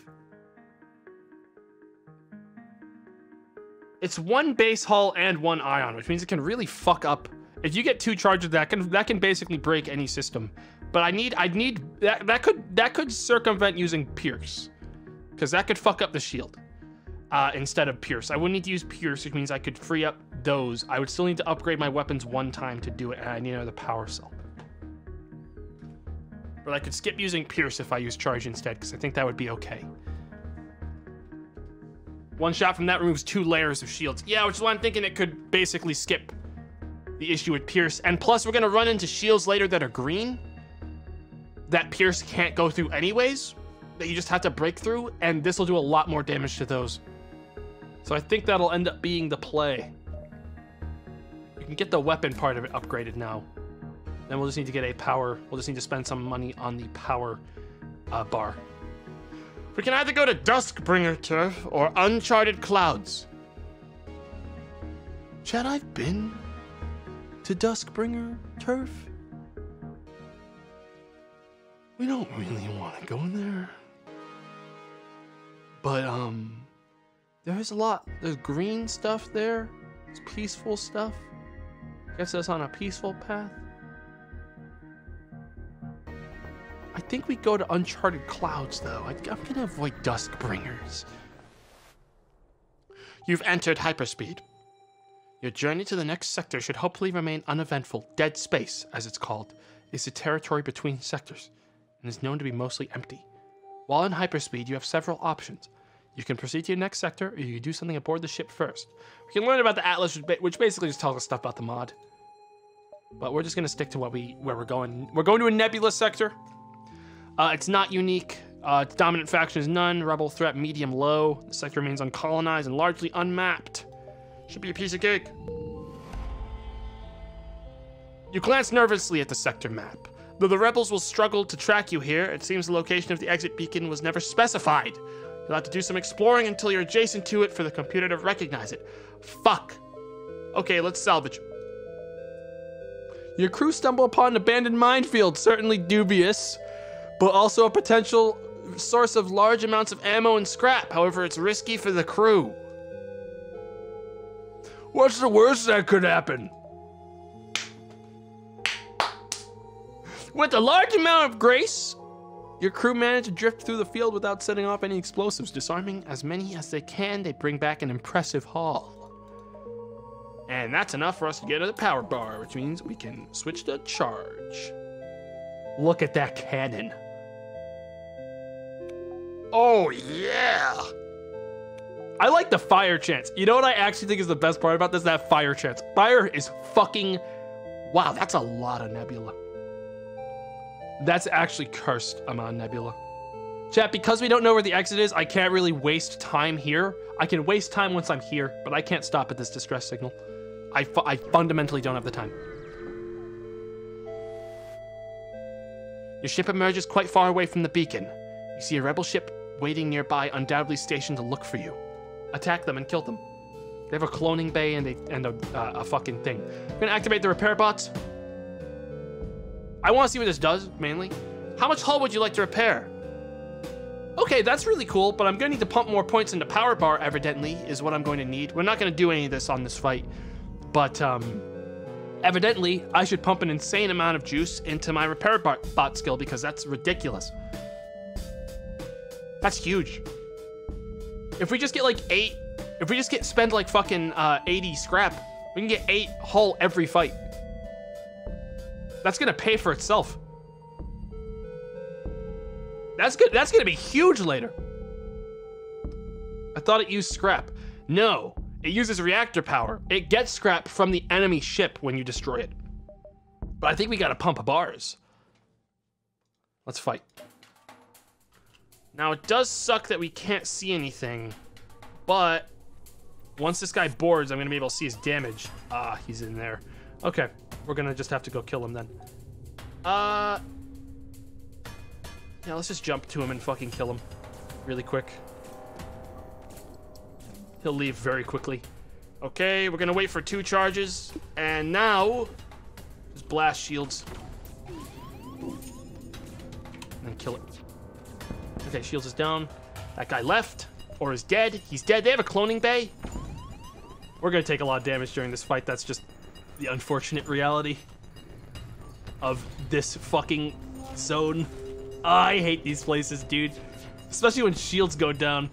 It's one base hull and one ion, which means it can really fuck up. If you get two charges, that can that can basically break any system. But I need I need that that could that could circumvent using Pierce, because that could fuck up the shield. Uh, instead of Pierce, I wouldn't need to use Pierce, which means I could free up those. I would still need to upgrade my weapons one time to do it, and I need another power cell. But I could skip using Pierce if I use Charge instead, because I think that would be okay. One shot from that removes two layers of shields. Yeah, which is why I'm thinking it could basically skip the issue with Pierce. And plus, we're gonna run into shields later that are green that Pierce can't go through anyways, that you just have to break through, and this will do a lot more damage to those. So I think that'll end up being the play. We can get the weapon part of it upgraded now. Then we'll just need to get a power. We'll just need to spend some money on the power uh, bar. We can either go to Duskbringer Turf or Uncharted Clouds. Chad, I've been to Duskbringer Turf. We don't really want to go in there. But, um, there's a lot. There's green stuff there. It's peaceful stuff. Gets us on a peaceful path. I think we go to Uncharted Clouds, though. I, I'm gonna avoid Duskbringers. You've entered hyperspeed. Your journey to the next sector should hopefully remain uneventful. Dead space, as it's called, is the territory between sectors and is known to be mostly empty. While in hyperspeed, you have several options. You can proceed to your next sector, or you can do something aboard the ship first. We can learn about the Atlas, which which basically just tells us stuff about the mod. But we're just gonna stick to what we where we're going. We're going to a nebula sector. Uh, it's not unique. Uh, its dominant faction is none. Rebel threat medium low. The sector remains uncolonized and largely unmapped. Should be a piece of cake. You glance nervously at the sector map. Though the rebels will struggle to track you here, it seems the location of the exit beacon was never specified. You'll have to do some exploring until you're adjacent to it for the computer to recognize it. Fuck. Okay, let's salvage. Your crew stumble upon an abandoned minefield, certainly dubious, but also a potential source of large amounts of ammo and scrap. However, it's risky for the crew. What's the worst that could happen? With a large amount of grace, your crew managed to drift through the field without setting off any explosives. Disarming as many as they can, they bring back an impressive haul. And that's enough for us to get to the power bar, which means we can switch to charge. Look at that cannon. Oh, yeah. I like the fire chance. You know what I actually think is the best part about this? That fire chance. Fire is fucking. Wow, that's a lot of nebula. That's actually cursed amount of nebula. Chat, because we don't know where the exit is, I can't really waste time here. I can waste time once I'm here, but I can't stop at this distress signal. I, fu- I fundamentally don't have the time. Your ship emerges quite far away from the beacon. You see a rebel ship waiting nearby, undoubtedly stationed to look for you. Attack them and kill them. They have a cloning bay and, and a, uh, a fucking thing. I'm gonna activate the repair bots. I wanna see what this does, mainly. How much hull would you like to repair? Okay, that's really cool, but I'm gonna need to pump more points into power bar, evidently, is what I'm going to need. We're not gonna do any of this on this fight, but um, evidently, I should pump an insane amount of juice into my repair bot skill because that's ridiculous. That's huge. If we just get like eight, if we just get spend like fucking uh, 80 scrap, we can get eight hull every fight. That's gonna pay for itself. That's good. That's gonna be huge later. I thought it used scrap. No, it uses reactor power. It gets scrap from the enemy ship when you destroy it. But I think we gotta pump bars. Let's fight. Now, it does suck that we can't see anything, but Once this guy boards, I'm gonna be able to see his damage. Ah, he's in there. Okay, we're gonna just have to go kill him then. uh, Yeah, let's just jump to him and fucking kill him really quick. He'll leave very quickly. okay, we're gonna wait for two charges, and now Just blast shields. And kill it. Okay, shields is down. That guy left or is dead. He's dead. They have a cloning bay. We're gonna take a lot of damage during this fight. That's just the unfortunate reality of this fucking zone. I hate these places, dude. Especially when shields go down.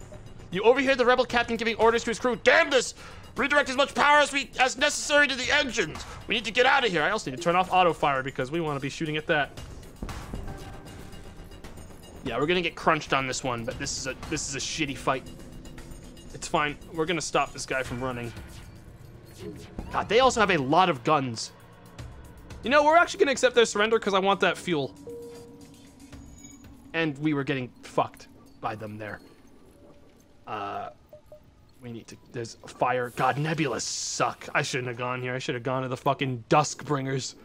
you overhear the rebel captain giving orders to his crew. Damn this! Redirect as much power as we as necessary to the engines. We need to get out of here. I also need to turn off auto fire because we want to be shooting at that. Yeah, we're gonna get crunched on this one, but this is a this is a shitty fight. It's fine. We're gonna stop this guy from running. God, they also have a lot of guns. You know, we're actually gonna accept their surrender because I want that fuel. And we were getting fucked by them there. Uh, We need to. There's fire. God, nebulas suck. I shouldn't have gone here. I should have gone to the fucking dusk bringers.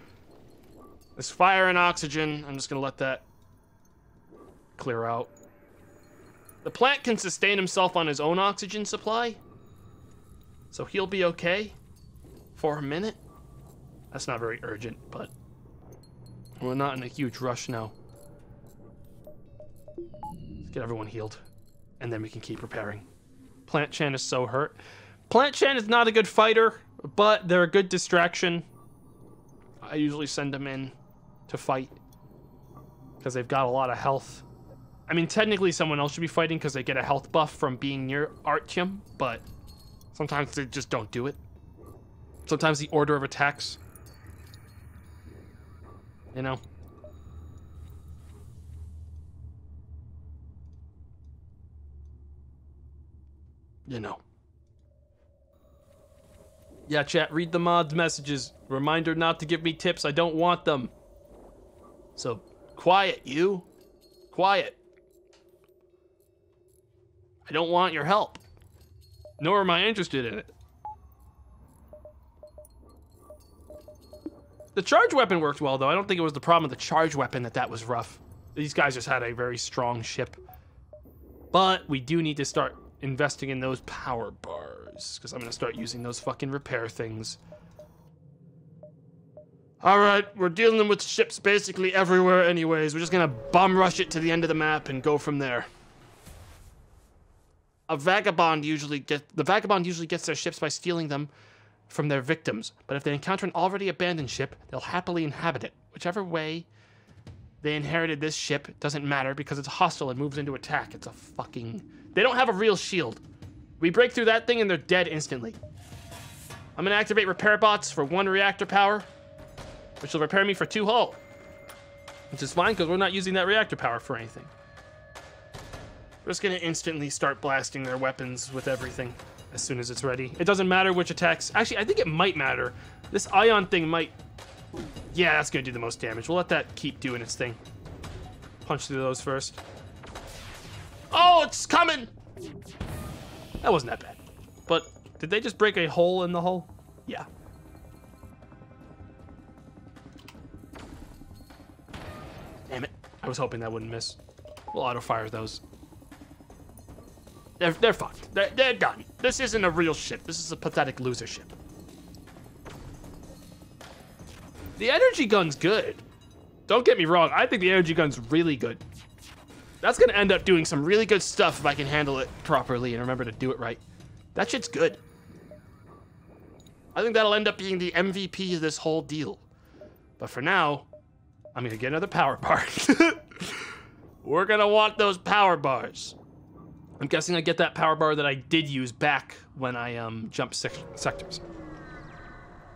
There's fire and oxygen. I'm just gonna let that clear out. The plant can sustain himself on his own oxygen supply, so he'll be okay for a minute. That's not very urgent, but we're not in a huge rush now. Let's get everyone healed, and then we can keep repairing. Plant Chan is so hurt. Plant Chan is not a good fighter, but they're a good distraction. I usually send them in to fight because they've got a lot of health. I mean, technically, someone else should be fighting because they get a health buff from being near Artyom, but sometimes they just don't do it. Sometimes the order of attacks, you know. You know. Yeah, chat, read the mod's messages. Reminder not to give me tips. I don't want them. So, quiet, you. Quiet. I don't want your help. Nor am I interested in it. The charge weapon worked well, though. I don't think it was the problem with the charge weapon that that was rough. These guys just had a very strong ship. But we do need to start investing in those power bars, because I'm going to start using those fucking repair things. All right, we're dealing with ships basically everywhere, anyways. We're just gonna bum rush it to the end of the map and go from there. A vagabond usually get the vagabond usually gets their ships by stealing them from their victims. But if they encounter an already abandoned ship, they'll happily inhabit it. Whichever way they inherited this ship doesn't matter because it's hostile and moves into attack. It's a fucking. They don't have a real shield. We break through that thing and they're dead instantly. I'm gonna activate repair bots for one reactor power which will repair me for two hull. Which is fine because we're not using that reactor power for anything. We're just gonna instantly start blasting their weapons with everything. As soon as it's ready. It doesn't matter which attacks. Actually, I think it might matter. This ion thing might. Yeah, that's gonna do the most damage. We'll let that keep doing its thing. Punch through those first. Oh, it's coming! That wasn't that bad. But did they just break a hole in the hull? Yeah. Damn it. I was hoping that wouldn't miss. We'll auto fire those. They're, they're fucked. They're, they're done. This isn't a real ship. This is a pathetic loser ship. The energy gun's good. Don't get me wrong, I think the energy gun's really good. That's gonna end up doing some really good stuff if I can handle it properly and remember to do it right. That shit's good. I think that'll end up being the MVP of this whole deal. But for now, I'm gonna get another power bar. We're gonna want those power bars. I'm guessing I get that power bar that I did use back when I um, jumped sec sectors.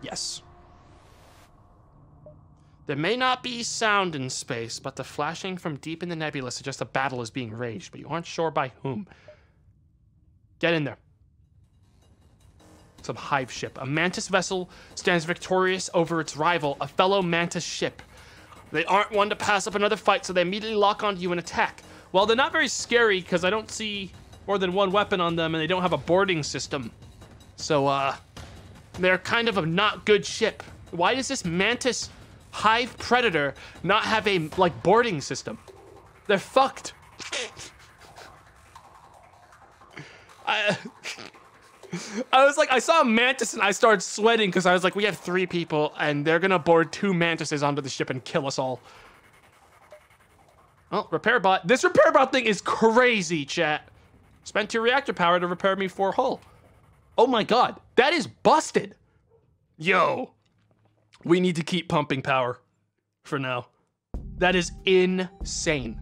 Yes. There may not be sound in space, but the flashing from deep in the nebula suggests a battle is being raged, but you aren't sure by whom. Get in there. Some hive ship. A mantis vessel stands victorious over its rival, a fellow mantis ship. They aren't one to pass up another fight, so they immediately lock onto you and attack. Well, they're not very scary because I don't see more than one weapon on them and they don't have a boarding system. So, uh, they're kind of a not good ship. Why does this mantis hive predator not have a, like, boarding system? They're fucked. I, I was like, I saw a mantis and I started sweating because I was like, we have three people and they're gonna board two mantises onto the ship and kill us all. Oh, repair bot. This repair bot thing is crazy, chat. Spent two reactor power to repair me four hull. Oh my god, that is busted. Yo, we need to keep pumping power for now. That is insane.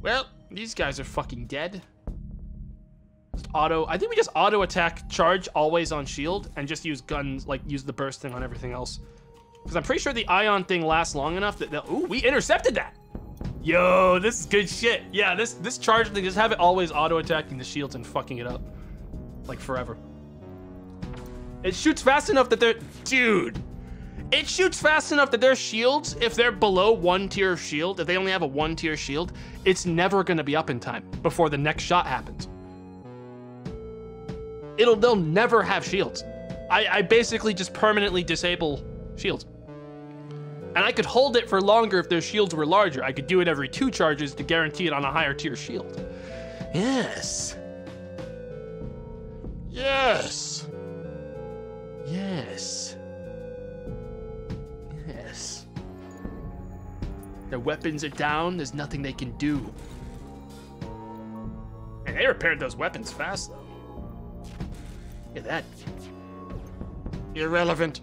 Well, these guys are fucking dead. Just auto. I think we just auto attack, charge always on shield, and just use guns, like use the burst thing on everything else. Because I'm pretty sure the ion thing lasts long enough that, that ooh, we intercepted that. Yo, this is good shit. Yeah, this this charge thing, just have it always auto attacking the shields and fucking it up. Like forever. It shoots fast enough that they're, dude, It shoots fast enough that their shields, if they're below one tier shield, if they only have a one tier shield, it's never gonna be up in time before the next shot happens. It'll they'll never have shields. I, I basically just permanently disable shields. And I could hold it for longer if their shields were larger. I could do it every two charges to guarantee it on a higher tier shield. Yes. Yes. Yes. Yes. Their weapons are down. There's nothing they can do. And they repaired those weapons fast, though. Look at that. Irrelevant.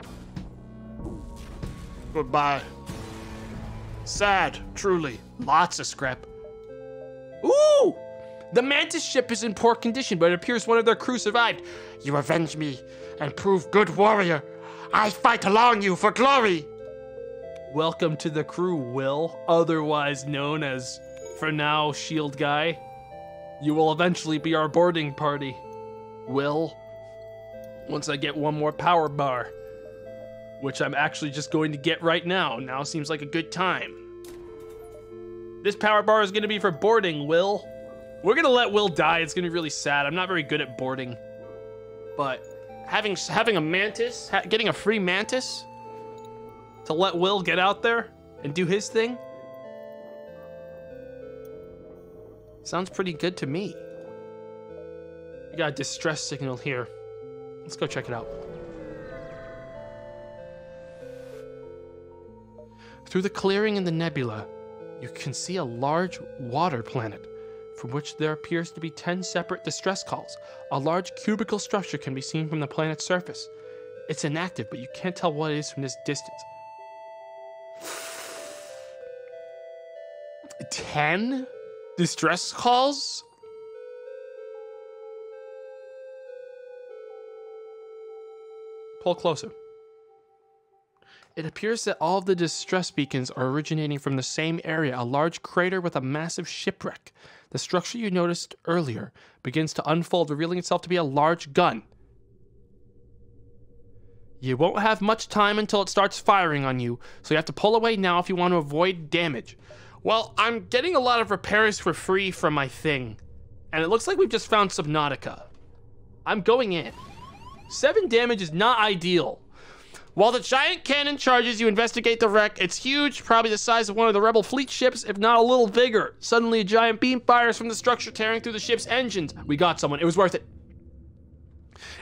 Goodbye. Sad, truly. Lots of scrap. Ooh! The Mantis ship is in poor condition, but it appears one of their crew survived. You avenge me and prove good warrior. I fight along you for glory. Welcome to the crew, Will, otherwise known as, for now, Shield Guy. You will eventually be our boarding party, Will. Once I get one more power bar, which I'm actually just going to get right now. Now seems like a good time. This power bar is going to be for boarding, Will. We're going to let Will die. It's going to be really sad. I'm not very good at boarding. But having having a mantis, ha- getting a free mantis to let Will get out there and do his thing sounds pretty good to me. We got a distress signal here. Let's go check it out. Through the clearing in the nebula, you can see a large water planet from which there appears to be 10 separate distress calls. A large cubical structure can be seen from the planet's surface. It's inactive, but you can't tell what it is from this distance. 10 distress calls? Pull closer. It appears that all of the distress beacons are originating from the same area, a large crater with a massive shipwreck. The structure you noticed earlier begins to unfold, revealing itself to be a large gun. You won't have much time until it starts firing on you, so you have to pull away now if you want to avoid damage. Well, I'm getting a lot of repairs for free from my thing, and it looks like we've just found Subnautica. I'm going in. Seven damage is not ideal. While the giant cannon charges, you investigate the wreck. It's huge, probably the size of one of the rebel fleet ships, if not a little bigger. Suddenly, a giant beam fires from the structure, tearing through the ship's engines. We got someone. It was worth it.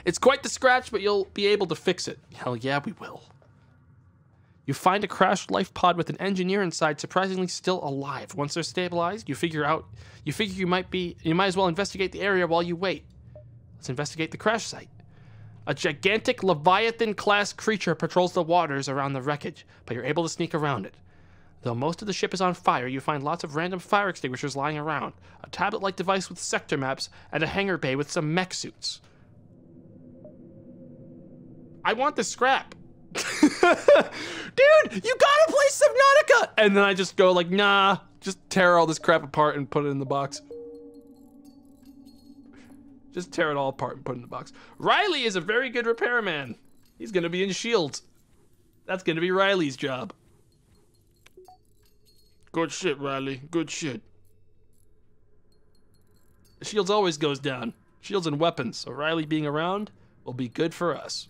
It's quite the scratch, but you'll be able to fix it. Hell yeah, we will. You find a crashed life pod with an engineer inside, surprisingly still alive. Once they're stabilized, you figure out you figure you might be you might as well investigate the area while you wait. Let's investigate the crash site. A gigantic Leviathan class creature patrols the waters around the wreckage, but you're able to sneak around it. Though most of the ship is on fire, you find lots of random fire extinguishers lying around, a tablet like device with sector maps, and a hangar bay with some mech suits. I want the scrap. Dude, you gotta play Subnautica! And then I just go like, nah, just tear all this crap apart and put it in the box. Just tear it all apart and put it in the box. Riley is a very good repairman. He's gonna be in Shields. That's gonna be Riley's job. Good shit, Riley. Good shit. Shields always goes down. Shields and weapons. So Riley being around will be good for us.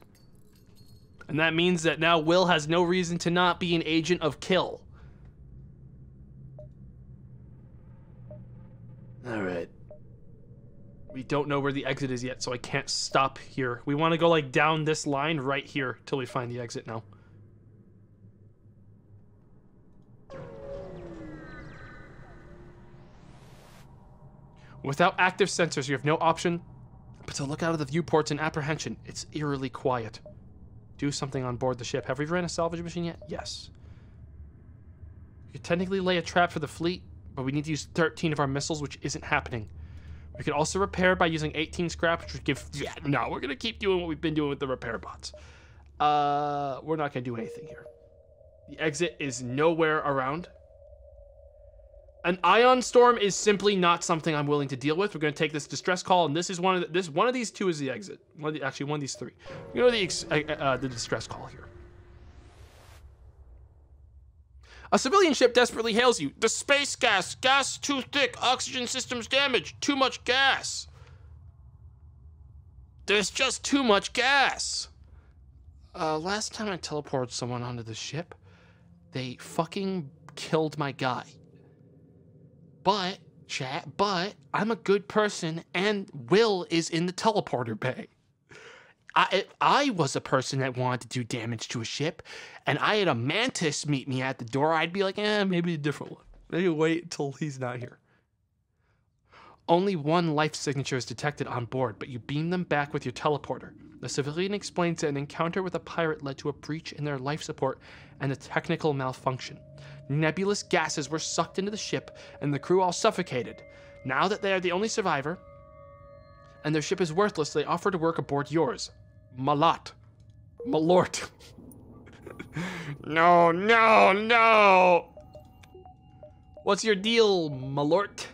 And that means that now Will has no reason to not be an agent of kill. All right. We don't know where the exit is yet, so I can't stop here. We want to go like down this line right here till we find the exit now. Without active sensors, you have no option but to look out of the viewports in apprehension. It's eerily quiet. Do something on board the ship. Have we ran a salvage machine yet? Yes. We could technically lay a trap for the fleet, but we need to use 13 of our missiles, which isn't happening. We could also repair by using 18 scrap, which would give. Yeah, no, we're gonna keep doing what we've been doing with the repair bots. Uh, we're not gonna do anything here. The exit is nowhere around. An ion storm is simply not something I'm willing to deal with. We're gonna take this distress call, and this is one of the, this one of these two is the exit. One the, actually one of these three. You know the uh, uh, the distress call here. A civilian ship desperately hails you. The space gas. Gas too thick. Oxygen systems damaged. Too much gas. There's just too much gas. Uh, last time I teleported someone onto the ship, they fucking killed my guy. But, chat, but I'm a good person and Will is in the teleporter bay. I, I was a person that wanted to do damage to a ship and I had a mantis meet me at the door, I'd be like, eh, maybe a different one. Maybe wait until he's not here. Only one life signature is detected on board, but you beam them back with your teleporter. The civilian explains that an encounter with a pirate led to a breach in their life support and a technical malfunction. Nebulous gases were sucked into the ship, and the crew all suffocated. Now that they are the only survivor, and their ship is worthless, they offer to work aboard yours. Malat. Malort. No, no, no! What's your deal, Malort?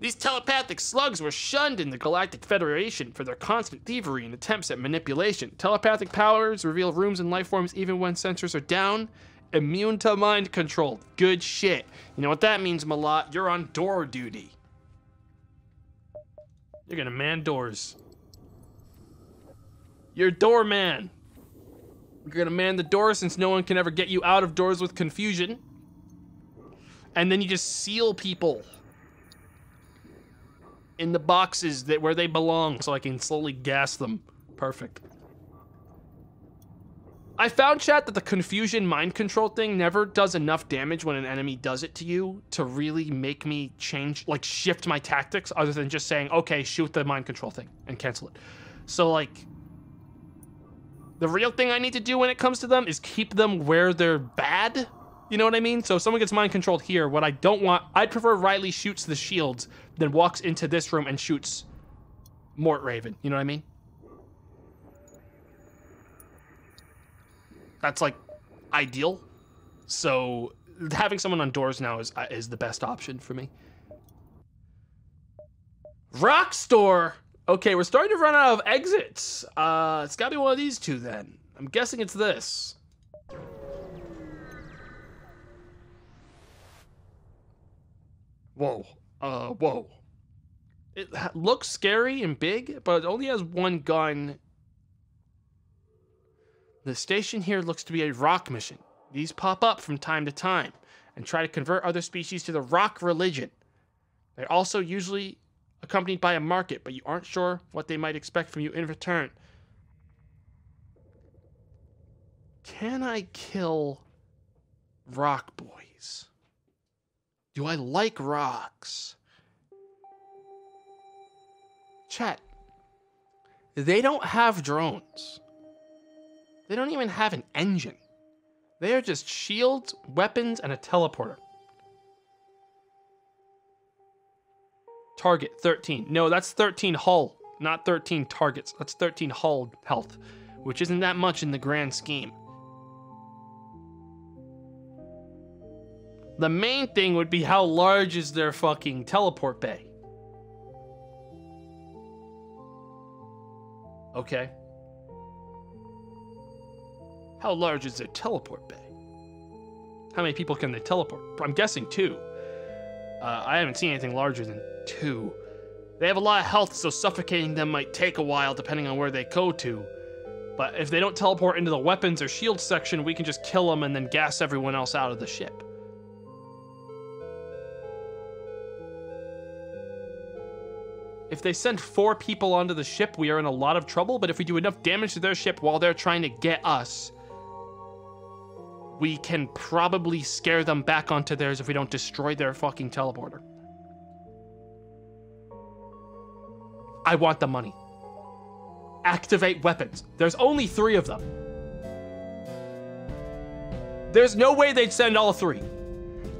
These telepathic slugs were shunned in the Galactic Federation for their constant thievery and attempts at manipulation. Telepathic powers reveal rooms and life forms even when sensors are down. Immune to mind control. Good shit. You know what that means, Malat? You're on door duty. You're gonna man doors. You're doorman. You're gonna man the door since no one can ever get you out of doors with confusion. And then you just seal people in the boxes that where they belong so I can slowly gas them. Perfect. I found chat that the confusion mind control thing never does enough damage when an enemy does it to you to really make me change like shift my tactics other than just saying okay shoot the mind control thing and cancel it. So like the real thing I need to do when it comes to them is keep them where they're bad. You know what I mean? So if someone gets mind controlled here, what I don't want, I'd prefer Riley shoots the shields than walks into this room and shoots Mort Raven. You know what I mean? That's like ideal. So having someone on doors now is uh, is the best option for me. Rock store. Okay, we're starting to run out of exits. Uh, it's gotta be one of these two then. I'm guessing it's this. Whoa. Uh, whoa. It looks scary and big, but it only has one gun. The station here looks to be a rock mission. These pop up from time to time and try to convert other species to the rock religion. They're also usually accompanied by a market, but you aren't sure what they might expect from you in return. Can I kill rock boys? Do I like rocks? Chat. They don't have drones. They don't even have an engine. They are just shields, weapons, and a teleporter. Target 13. No, that's 13 hull, not 13 targets. That's 13 hull health, which isn't that much in the grand scheme. The main thing would be how large is their fucking teleport bay? Okay. How large is their teleport bay? How many people can they teleport? I'm guessing two. Uh, I haven't seen anything larger than two. They have a lot of health, so suffocating them might take a while depending on where they go to. But if they don't teleport into the weapons or shield section, we can just kill them and then gas everyone else out of the ship. If they send four people onto the ship, we are in a lot of trouble, but if we do enough damage to their ship while they're trying to get us, we can probably scare them back onto theirs if we don't destroy their fucking teleporter. I want the money. Activate weapons. There's only three of them. There's no way they'd send all three.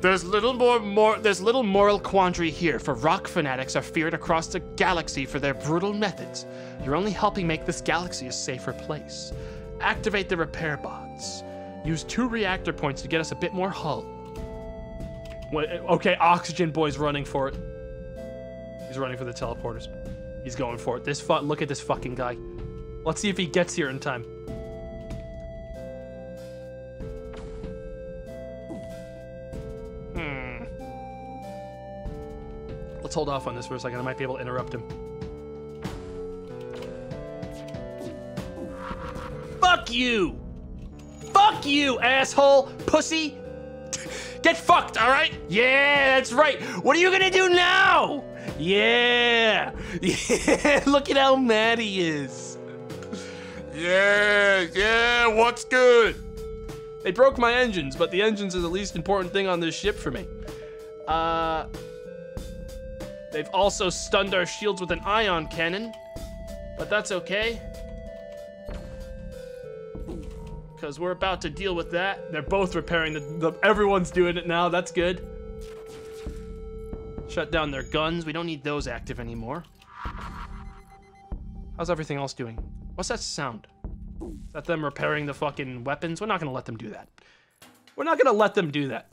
There's little more, more there's little moral quandary here, for rock fanatics are feared across the galaxy for their brutal methods. You're only helping make this galaxy a safer place. Activate the repair bots. Use two reactor points to get us a bit more hull. What, okay, Oxygen Boy's running for it. He's running for the teleporters. He's going for it. This fu look at this fucking guy. Let's see if he gets here in time. Hmm. Let's hold off on this for a second. I might be able to interrupt him. Fuck you! Fuck you, asshole! Pussy! Get fucked, alright? Yeah, that's right. What are you gonna do now? Yeah! Yeah! Look at how mad he is. Yeah, yeah, what's good? They broke my engines, but the engines are the least important thing on this ship for me. Uh, they've also stunned our shields with an ion cannon, but that's okay. Because we're about to deal with that. They're both repairing the, the. Everyone's doing it now. That's good. Shut down their guns. We don't need those active anymore. How's everything else doing? What's that sound? Is that them repairing the fucking weapons? We're not gonna let them do that. We're not gonna let them do that.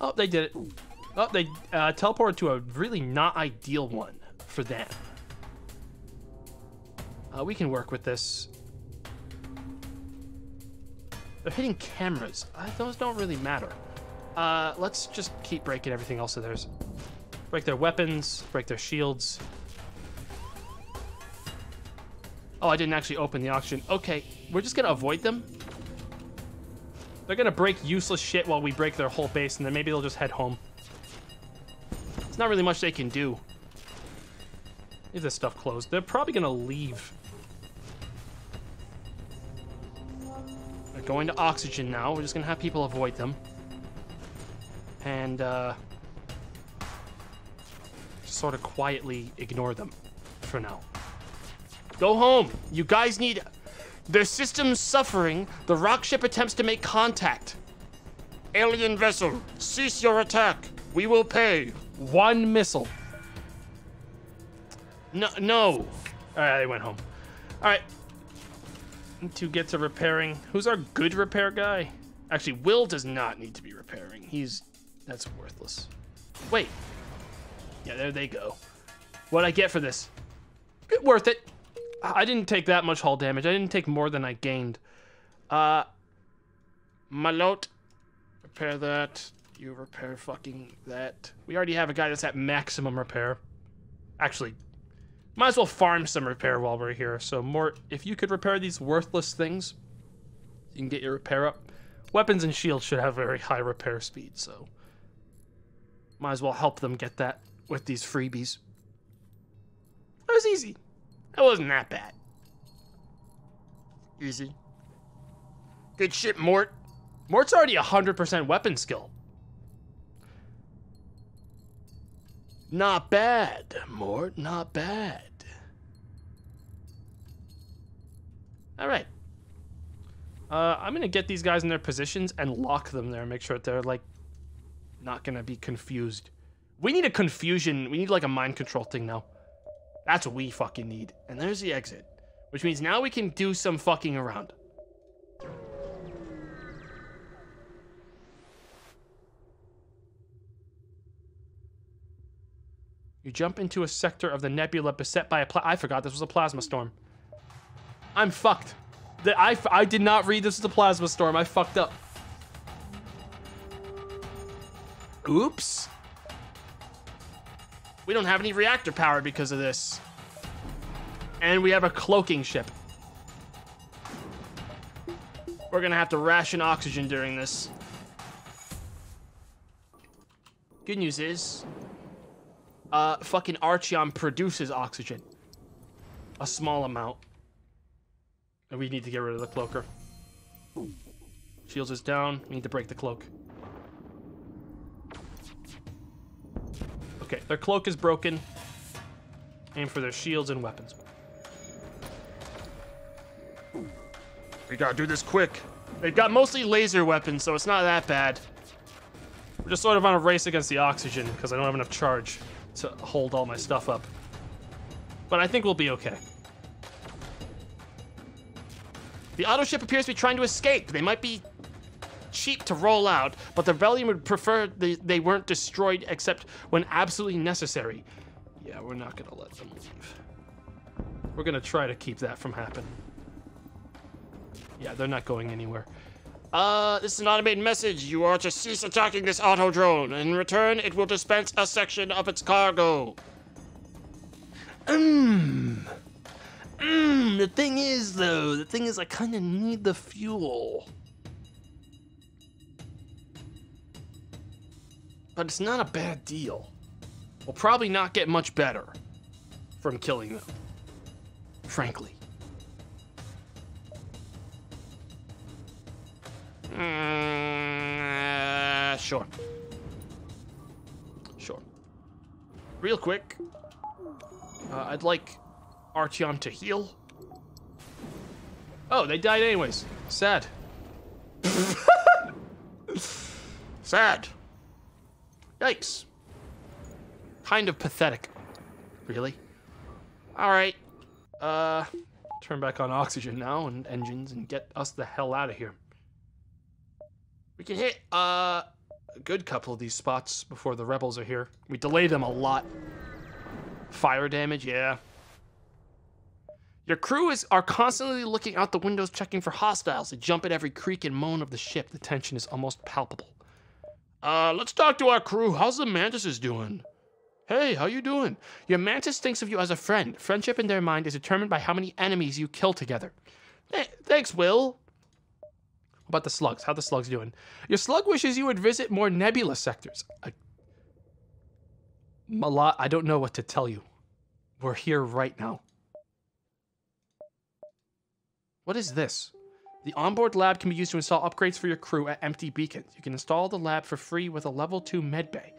Oh, they did it. Oh, they uh, teleported to a really not ideal one for them. Uh, we can work with this. They're hitting cameras. Uh, those don't really matter. Uh, let's just keep breaking everything else of theirs. Break their weapons, break their shields. Oh, I didn't actually open the auction. Okay, we're just gonna avoid them. They're gonna break useless shit while we break their whole base, and then maybe they'll just head home. There's not really much they can do. Leave this stuff closed. They're probably gonna leave. They're going to oxygen now. We're just gonna have people avoid them. And, uh... Sort of quietly ignore them for now. Go home. You guys need... Their system's suffering. The rock ship attempts to make contact. Alien vessel, cease your attack. We will pay. One missile. No, no. All right, they went home. All right. To get to repairing. Who's our good repair guy? Actually, Will does not need to be repairing. He's that's worthless. Wait. Yeah, there they go. What'd I get for this? Worth it. I didn't take that much hull damage. I didn't take more than I gained. Uh, Malot, repair that. You repair fucking that. We already have a guy that's at maximum repair. Actually, might as well farm some repair while we're here. So, Mort, if you could repair these worthless things, you can get your repair up. Weapons and shields should have very high repair speed, so might as well help them get that with these freebies. That was easy. That wasn't that bad. Easy. Good shit, Mort. Mort's already 100% weapon skill. Not bad, Mort. Not bad. All right. Uh, I'm gonna get these guys in their positions and lock them there. And make sure that they're like not gonna be confused. We need a confusion. We need like a mind control thing now. That's what we fucking need. And there's the exit, which means now we can do some fucking around. You jump into a sector of the nebula beset by a pla- I forgot this was a plasma storm. I'm fucked. The, I, I did not read this as a plasma storm. I fucked up. Oops. We don't have any reactor power because of this. And we have a cloaking ship. We're gonna have to ration oxygen during this. Good news is, uh, fucking Archeon produces oxygen. A small amount. And we need to get rid of the cloaker. Shields is down. We need to break the cloak. Okay, their cloak is broken. Aim for their shields and weapons. We gotta do this quick. They've got mostly laser weapons, so it's not that bad. We're just sort of on a race against the oxygen because I don't have enough charge to hold all my stuff up. But I think we'll be okay. The auto ship appears to be trying to escape. They might be cheap to roll out, but the rebellion would prefer they, they weren't destroyed except when absolutely necessary. Yeah, we're not gonna let them leave. We're gonna try to keep that from happening. Yeah, they're not going anywhere. Uh, this is an automated message. You are to cease attacking this auto drone. In return, it will dispense a section of its cargo. Mmm. Mmm. The thing is, though, the thing is, I kind of need the fuel. But it's not a bad deal. We'll probably not get much better from killing them. Frankly. Mm, uh, sure. Sure. Real quick, uh, I'd like Artyom to heal. Oh, they died anyways. Sad. Sad. Yikes. Kind of pathetic. Really? All right. Uh, turn back on oxygen now and engines and get us the hell out of here. We can hit uh, a good couple of these spots before the rebels are here. We delay them a lot. Fire damage, yeah. Your crew is are constantly looking out the windows checking for hostiles. They jump at every creak and moan of the ship. The tension is almost palpable. Uh, let's talk to our crew. How's the mantises doing? Hey, how you doing? Your mantis thinks of you as a friend. Friendship in their mind is determined by how many enemies you kill together. Th- thanks, Will. About the slugs? How the slugs doing? Your slug wishes you would visit more nebula sectors. I, I don't know what to tell you. We're here right now. What is this? The onboard lab can be used to install upgrades for your crew at empty beacons. You can install the lab for free with a level 2 medbay.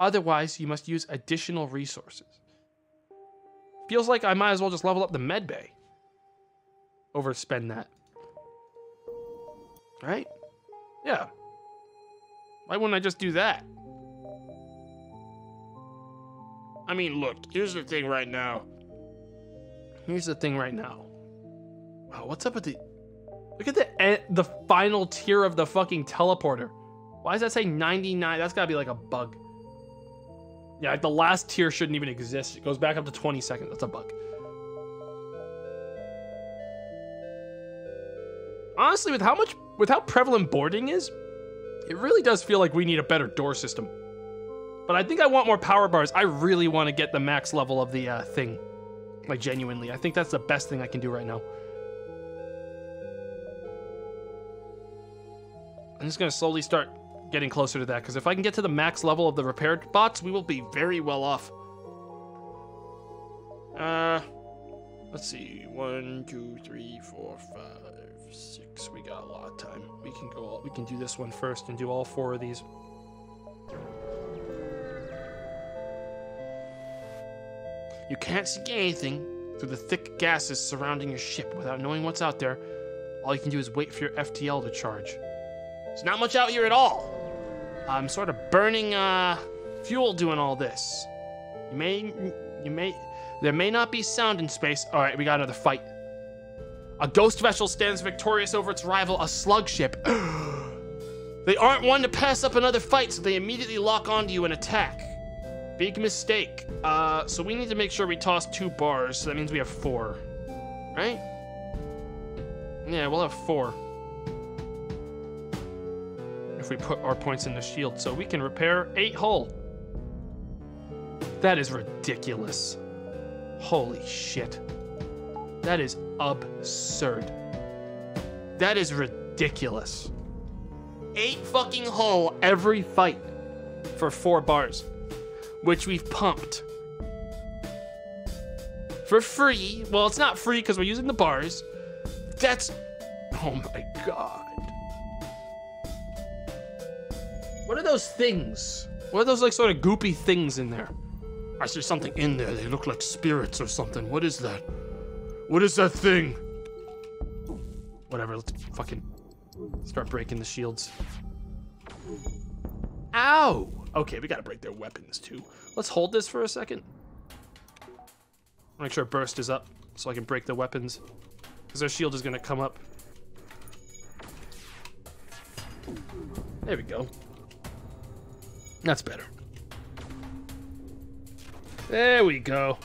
Otherwise, you must use additional resources. Feels like I might as well just level up the medbay. Overspend that. Right? Yeah. Why wouldn't I just do that? I mean, look, here's the thing right now. Here's the thing right now. Wow, what's up with the... Look at the the final tier of the fucking teleporter. Why does that say 99? That's gotta be like a bug. Yeah, like the last tier shouldn't even exist. It goes back up to 20 seconds. That's a bug. Honestly, with how much, with how prevalent boarding is, it really does feel like we need a better door system. But I think I want more power bars. I really want to get the max level of the uh, thing. Like, genuinely. I think that's the best thing I can do right now. I'm just going to slowly start getting closer to that, because if I can get to the max level of the repaired bots, we will be very well off. Uh, let's see. One, two, three, four, five, six. We got a lot of time. We can go. All, we can do this one first and do all four of these. You can't see anything through the thick gases surrounding your ship without knowing what's out there. All you can do is wait for your FTL to charge. There's not much out here at all. I'm sort of burning uh, fuel doing all this. You may, you may, there may not be sound in space. All right, we got another fight. A ghost vessel stands victorious over its rival, a slug ship. They aren't one to pass up another fight, so they immediately lock onto you and attack. Big mistake. Uh, so we need to make sure we toss two bars. So that means we have four, right? Yeah, we'll have four. If we put our points in the shield, so we can repair eight hull. That is ridiculous. Holy shit. That is absurd. That is ridiculous. Eight fucking hull every fight for four bars, which we've pumped. For free. Well, it's not free because we're using the bars. That's. Oh my god. What are those things? What are those like sort of goopy things in there? I see something in there. They look like spirits or something. What is that? What is that thing? Whatever, let's fucking start breaking the shields. Ow! Okay, we gotta break their weapons too. Let's hold this for a second. Make sure burst is up so I can break the weapons. Because their shield is gonna come up. There we go. That's better. There we go.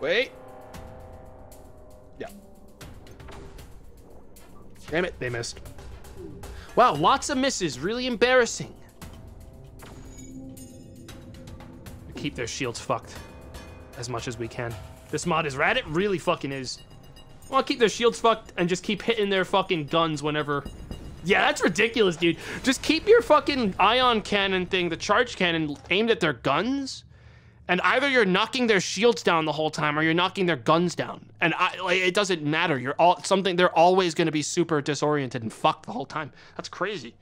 Wait. Yeah. Damn it, they missed. Wow, lots of misses. Really embarrassing. Keep their shields fucked as much as we can. This mod is rad. It really fucking is. I want to keep their shields fucked and just keep hitting their fucking guns whenever. Yeah, that's ridiculous, dude. Just keep your fucking ion cannon thing, the charge cannon, aimed at their guns, and either you're knocking their shields down the whole time or you're knocking their guns down. And I, like, it doesn't matter. You're all something. They're always going to be super disoriented and fucked the whole time. That's crazy.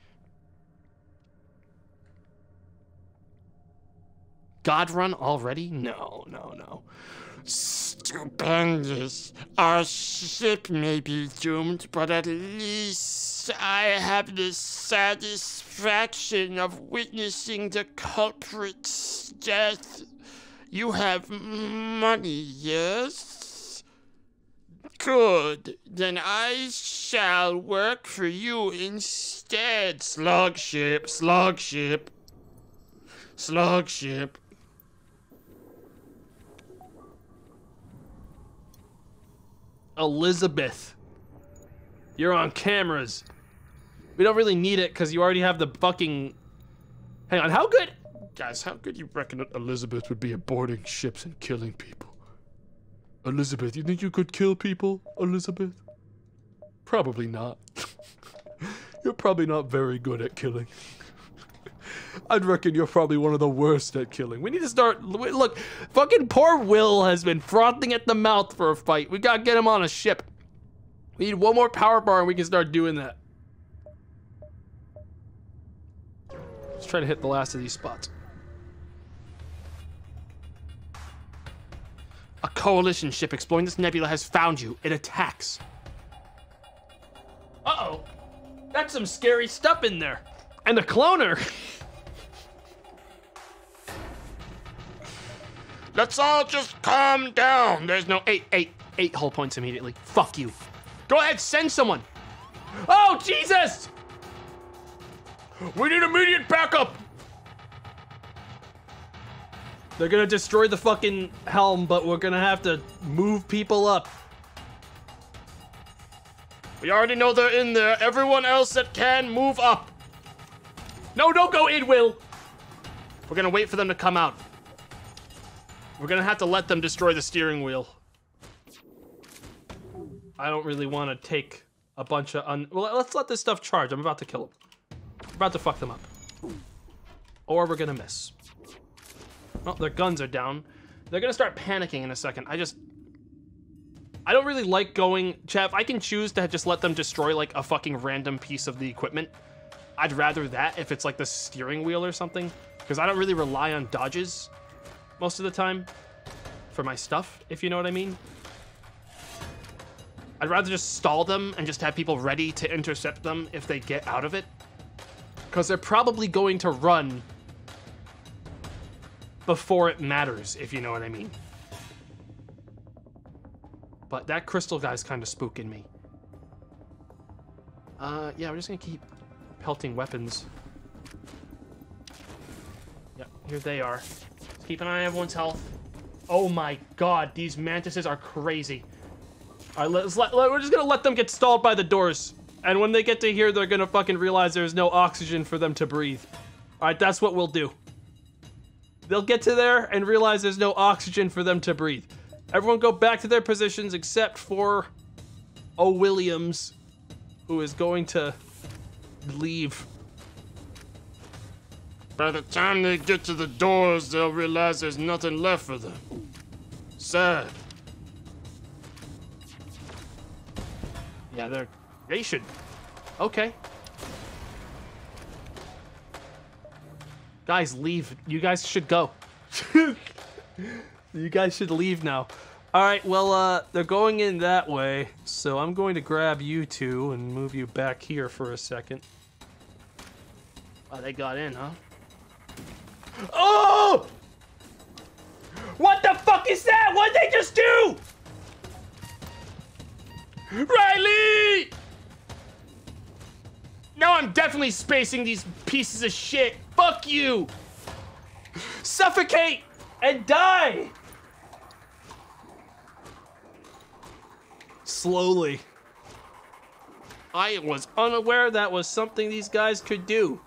God run already? No, no, no. Stupendous. Our ship may be doomed, but at least I have the satisfaction of witnessing the culprit's death. You have money, yes? Good. Then I shall work for you instead. Slug ship, slug Elizabeth. You're on cameras. We don't really need it because you already have the fucking. Hang on, how good? Guys, how good you reckon Elizabeth would be at boarding ships and killing people? Elizabeth, you think you could kill people, Elizabeth? Probably not. you're probably not very good at killing. I'd reckon you're probably one of the worst at killing. We need to start. Look, fucking poor Will has been frothing at the mouth for a fight. We gotta get him on a ship. We need one more power bar and we can start doing that. Let's try to hit the last of these spots. A coalition ship exploring this nebula has found you. It attacks. Uh-oh. That's some scary stuff in there. And the cloner. Let's all just calm down. There's no eight, eight, eight hull points immediately. Fuck you. Go ahead, send someone. Oh, Jesus! We need immediate backup. They're gonna destroy the fucking helm, but we're gonna have to move people up. We already know they're in there. Everyone else that can, move up. No, don't go in, Will. We're gonna wait for them to come out. We're gonna have to let them destroy the steering wheel. I don't really want to take a bunch of un- Well, let's let this stuff charge. I'm about to kill them. I'm about to fuck them up. Or we're gonna miss. Well, their guns are down. They're gonna start panicking in a second. I just... I don't really like going... Chav, I can choose to just let them destroy, like, a fucking random piece of the equipment. I'd rather that if it's, like, the steering wheel or something. Because I don't really rely on dodges most of the time for my stuff, if you know what I mean. I'd rather just stall them and just have people ready to intercept them if they get out of it. Because they're probably going to run before it matters, if you know what I mean. But that crystal guy's kind of spooking me. Uh, yeah, we're just gonna keep pelting weapons. Yep, here they are. Keep an eye on everyone's health. Oh my god, these mantises are crazy. Alright, let's let, let, we're just gonna let them get stalled by the doors. And when they get to here, they're gonna fucking realize there's no oxygen for them to breathe. Alright, that's what we'll do. They'll get to there and realize there's no oxygen for them to breathe. Everyone go back to their positions except for O. Williams, who is going to leave. By the time they get to the doors, they'll realize there's nothing left for them. Sad. Yeah, they're they should. Okay. Guys, leave. You guys should go. you guys should leave now. All right, well, uh, they're going in that way, so I'm going to grab you two and move you back here for a second. Oh, they got in, huh? Oh! What the fuck is that? What'd they just do? Riley! Now I'm definitely spacing these pieces of shit. Fuck you! Suffocate and die! Slowly. I was unaware that was something these guys could do.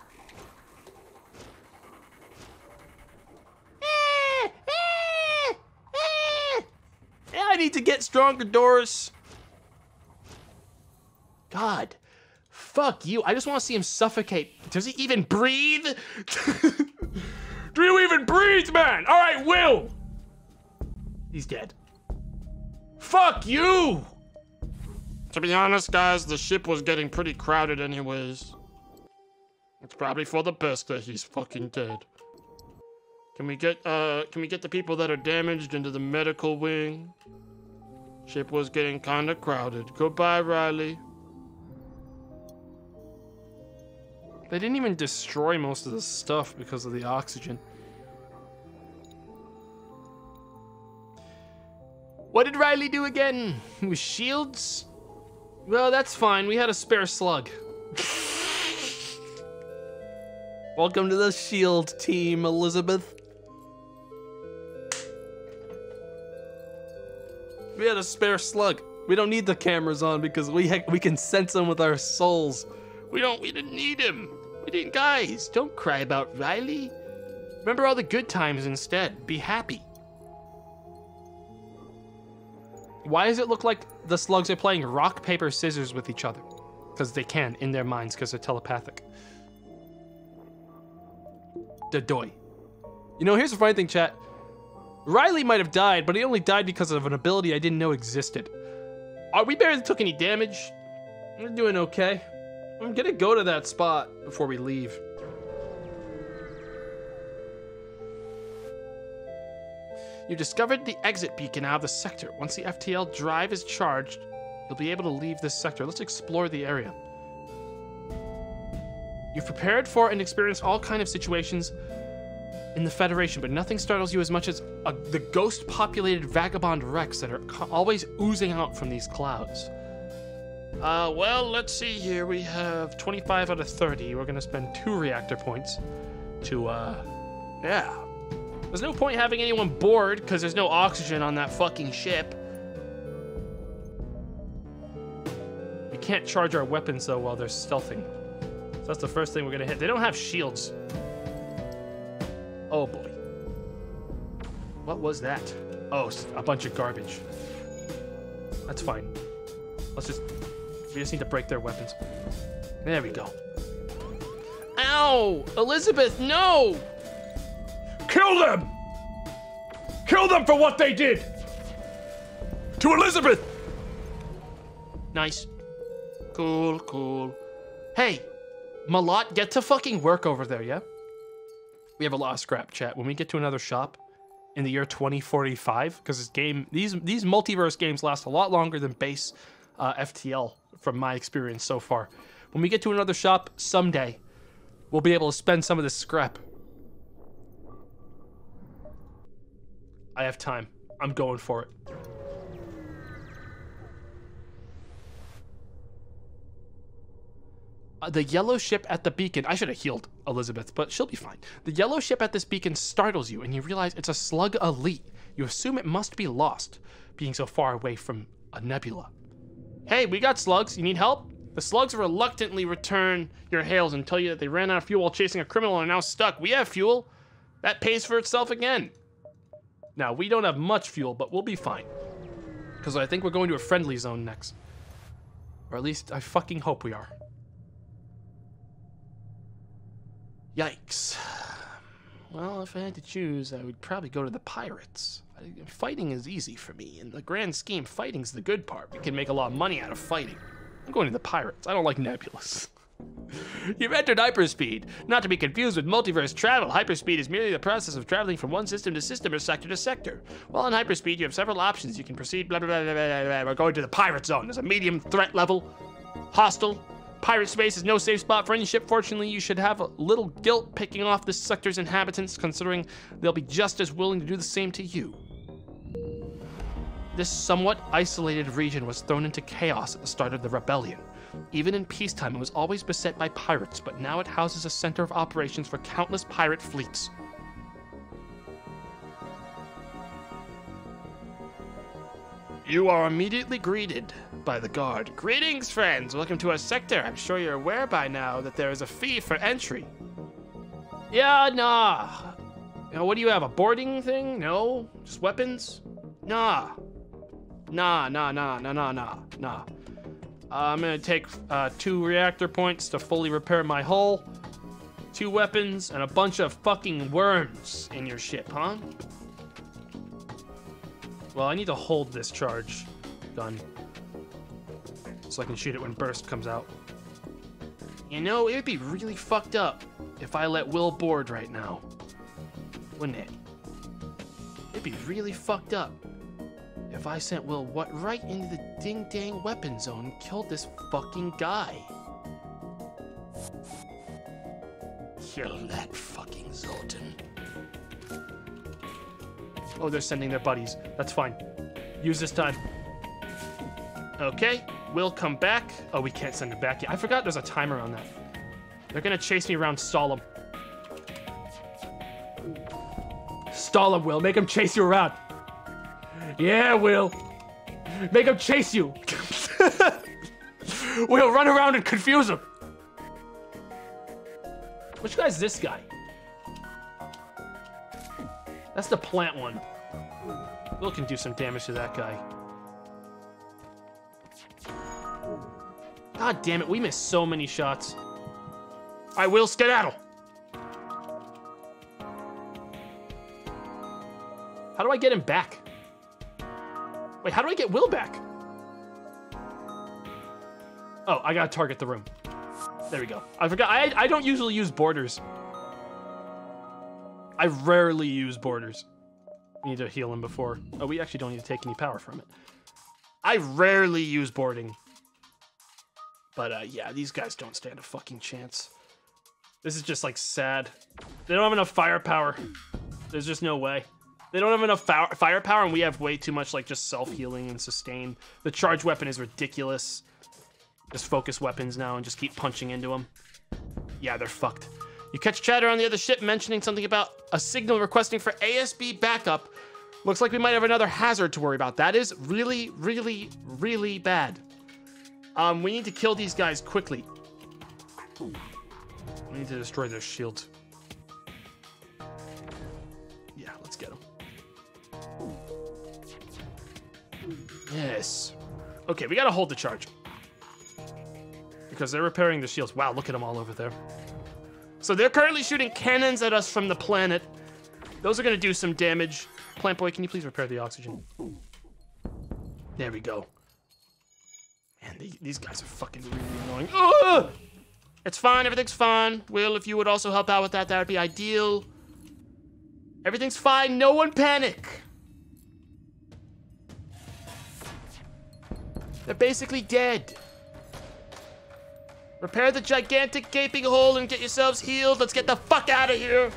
Yeah, I need to get stronger, Doris. God, fuck you. I just want to see him suffocate. Does he even breathe? Do you even breathe, man? All right, Will. He's dead. Fuck you. To be honest, guys, the ship was getting pretty crowded anyways. It's probably for the best that he's fucking dead. Can we get uh can we get the people that are damaged into the medical wing? Ship was getting kinda crowded. Goodbye, Riley. They didn't even destroy most of the stuff because of the oxygen. What did Riley do again? With shields? Well, that's fine. We had a spare slug. Welcome to the shield team, Elizabeth. We had a spare slug. We don't need the cameras on because we ha- we can sense them with our souls. We don't we didn't need him. We didn't guys. Don't cry about Riley. Remember all the good times instead. Be happy. Why does it look like the slugs are playing rock, paper, scissors with each other? Because they can in their minds because they're telepathic. The Dadoy. You know, here's the funny thing, chat. Riley might have died, but he only died because of an ability I didn't know existed. Uh, we barely took any damage. We're doing okay. I'm gonna go to that spot before we leave. You discovered the exit beacon out of the sector. Once the FTL drive is charged, you'll be able to leave this sector. Let's explore the area. You've prepared for and experienced all kind of situations in the Federation, but nothing startles you as much as uh, the ghost-populated vagabond wrecks that are always oozing out from these clouds. Uh, well, let's see here. We have 25 out of 30. We're gonna spend two reactor points to, uh, yeah. There's no point having anyone bored because there's no oxygen on that fucking ship. We can't charge our weapons though while they're stealthing. So that's the first thing we're gonna hit. They don't have shields. Oh boy. What was that? Oh, a bunch of garbage. That's fine. Let's just. We just need to break their weapons. There we go. Ow! Elizabeth, no! Kill them. Kill them for what they did. To Elizabeth. Nice. Cool, cool. Hey, Malot, get to fucking work over there, yeah? We have a lot of scrap chat. When we get to another shop in the year 2045, because this game, these these multiverse games last a lot longer than base uh, FTL, from my experience so far. When we get to another shop someday, we'll be able to spend some of this scrap. I have time. I'm going for it. Uh, the yellow ship at the beacon. I should have healed Elizabeth, but she'll be fine. The yellow ship at this beacon startles you, and you realize it's a slug elite. You assume it must be lost, being so far away from a nebula. Hey, we got slugs. You need help? The slugs reluctantly return your hails and tell you that they ran out of fuel while chasing a criminal and are now stuck. We have fuel. That pays for itself again. Now, we don't have much fuel, but we'll be fine. Because I think we're going to a friendly zone next. Or at least I fucking hope we are. Yikes. Well, if I had to choose, I would probably go to the pirates. Fighting is easy for me. In the grand scheme, fighting's the good part. We can make a lot of money out of fighting. I'm going to the pirates. I don't like Nebulous. You've entered hyperspeed. Not to be confused with multiverse travel, hyperspeed is merely the process of traveling from one system to system or sector to sector. While in hyperspeed, you have several options. You can proceed, blah, blah, blah, blah, blah, blah. We're going to the pirate zone. There's a medium threat level, hostile. Pirate space is no safe spot for any ship. Fortunately, you should have a little guilt picking off this sector's inhabitants, considering they'll be just as willing to do the same to you. This somewhat isolated region was thrown into chaos at the start of the rebellion. Even in peacetime, it was always beset by pirates, but now it houses a center of operations for countless pirate fleets. You are immediately greeted by the guard. Greetings, friends. Welcome to our sector. I'm sure you're aware by now that there is a fee for entry. Yeah, nah. Know, what do you have? A boarding thing? No? Just weapons? Nah. Nah, nah, nah, nah, nah, nah, nah. Uh, I'm gonna take uh, two reactor points to fully repair my hull, two weapons, and a bunch of fucking worms in your ship, huh? Well, I need to hold this charge gun so I can shoot it when burst comes out. You know, it would be really fucked up if I let Will board right now. Wouldn't it? It'd be really fucked up if I sent Will what right into the ding dang weapon zone and killed this fucking guy. Kill that fucking Zoltan. Oh, they're sending their buddies. That's fine. Use this time. Okay, we'll come back. Oh, we can't send him back yet. I forgot there's a timer on that. They're gonna chase me around, him. Stall Will. Make him chase you around. Yeah, Will. Make him chase you. Will, run around and confuse him. Which guy's this guy? That's the plant one. Will can do some damage to that guy. God damn it, we missed so many shots. I will skedaddle. How do I get him back? Wait, how do I get Will back? Oh, I gotta target the room. There we go. I forgot. I, I don't usually use boarders. I rarely use boarders. We need to heal him before. Oh, we actually don't need to take any power from it. I rarely use boarding. But uh, yeah, these guys don't stand a fucking chance. This is just like sad. They don't have enough firepower. There's just no way. They don't have enough firepower, and we have way too much like just self healing and sustain. The charge weapon is ridiculous. Just focus weapons now and just keep punching into them. Yeah, they're fucked. You catch chatter on the other ship mentioning something about a signal requesting for ASB backup. Looks like we might have another hazard to worry about. That is really, really, really bad. Um, we need to kill these guys quickly. We need to destroy their shields. Yeah, let's get them. Yes. Okay, we gotta hold the charge. Because they're repairing the shields. Wow, look at them all over there. So they're currently shooting cannons at us from the planet. Those are gonna do some damage. Plant boy, can you please repair the oxygen? There we go. Man, they, these guys are fucking really annoying. Ugh! It's fine, everything's fine. Will, if you would also help out with that, that would be ideal. Everything's fine, no one panic. They're basically dead. Repair the gigantic gaping hole and get yourselves healed. Let's get the fuck out of here.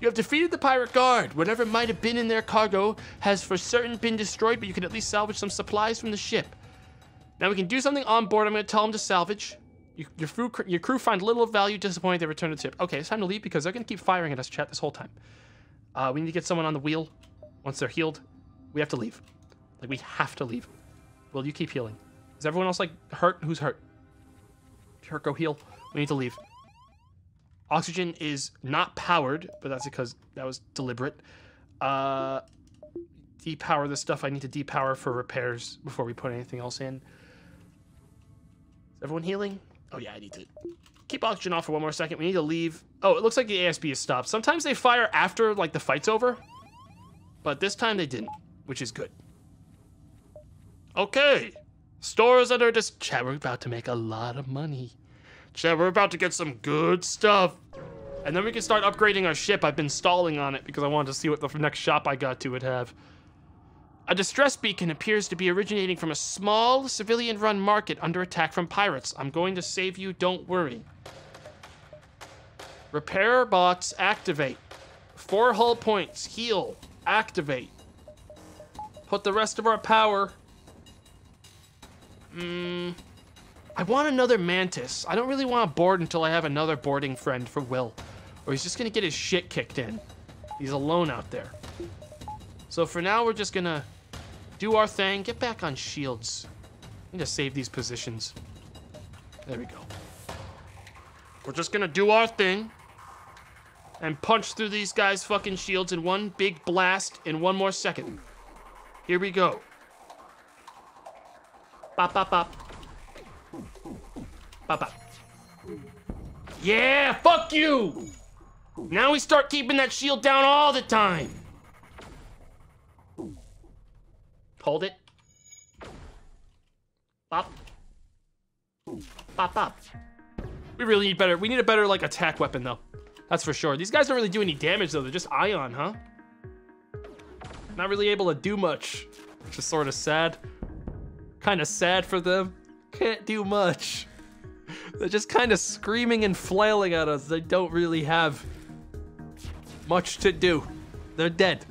You have defeated the pirate guard. Whatever might have been in their cargo has for certain been destroyed, but you can at least salvage some supplies from the ship. Now we can do something on board. I'm going to tell them to salvage. You, your, crew, your crew find little value, disappointed they return to the ship. Okay, it's time to leave because they're going to keep firing at us, chat, this whole time. Uh, we need to get someone on the wheel. Once they're healed, we have to leave. Like, we have to leave. Will you keep healing? Is everyone else, like, hurt? Who's hurt? Hurt, go heal. We need to leave. Oxygen is not powered, but that's because that was deliberate. Uh, depower the stuff. I need to depower for repairs before we put anything else in. Is everyone healing? Oh yeah, I need to keep oxygen off for one more second. We need to leave. Oh, it looks like the ASB is stopped. Sometimes they fire after like the fight's over, but this time they didn't, which is good. Okay, stores under this. Chat, we're about to make a lot of money. Chat, we're about to get some good stuff. And then we can start upgrading our ship. I've been stalling on it because I wanted to see what the next shop I got to would have. A distress beacon appears to be originating from a small civilian-run market under attack from pirates. I'm going to save you, don't worry. Repair bots, activate. Four hull points, heal, activate. Put the rest of our power. Hmm. I want another Mantis. I don't really want to board until I have another boarding friend for Will. Or he's just gonna get his shit kicked in. He's alone out there. So for now, we're just gonna do our thing, get back on shields. Need to save these positions. There we go. We're just gonna do our thing and punch through these guys' fucking shields in one big blast in one more second. Here we go. Bop, bop, bop. Bop, bop. Yeah, fuck you! Now we start keeping that shield down all the time. Hold it. Bop. Bop, bop. We really need better. We need a better, like, attack weapon, though. That's for sure. These guys don't really do any damage, though. They're just ion, huh? Not really able to do much. Which is sort of sad. Kind of sad for them. Can't do much. They're just kind of screaming and flailing at us. They don't really have much to do. They're dead.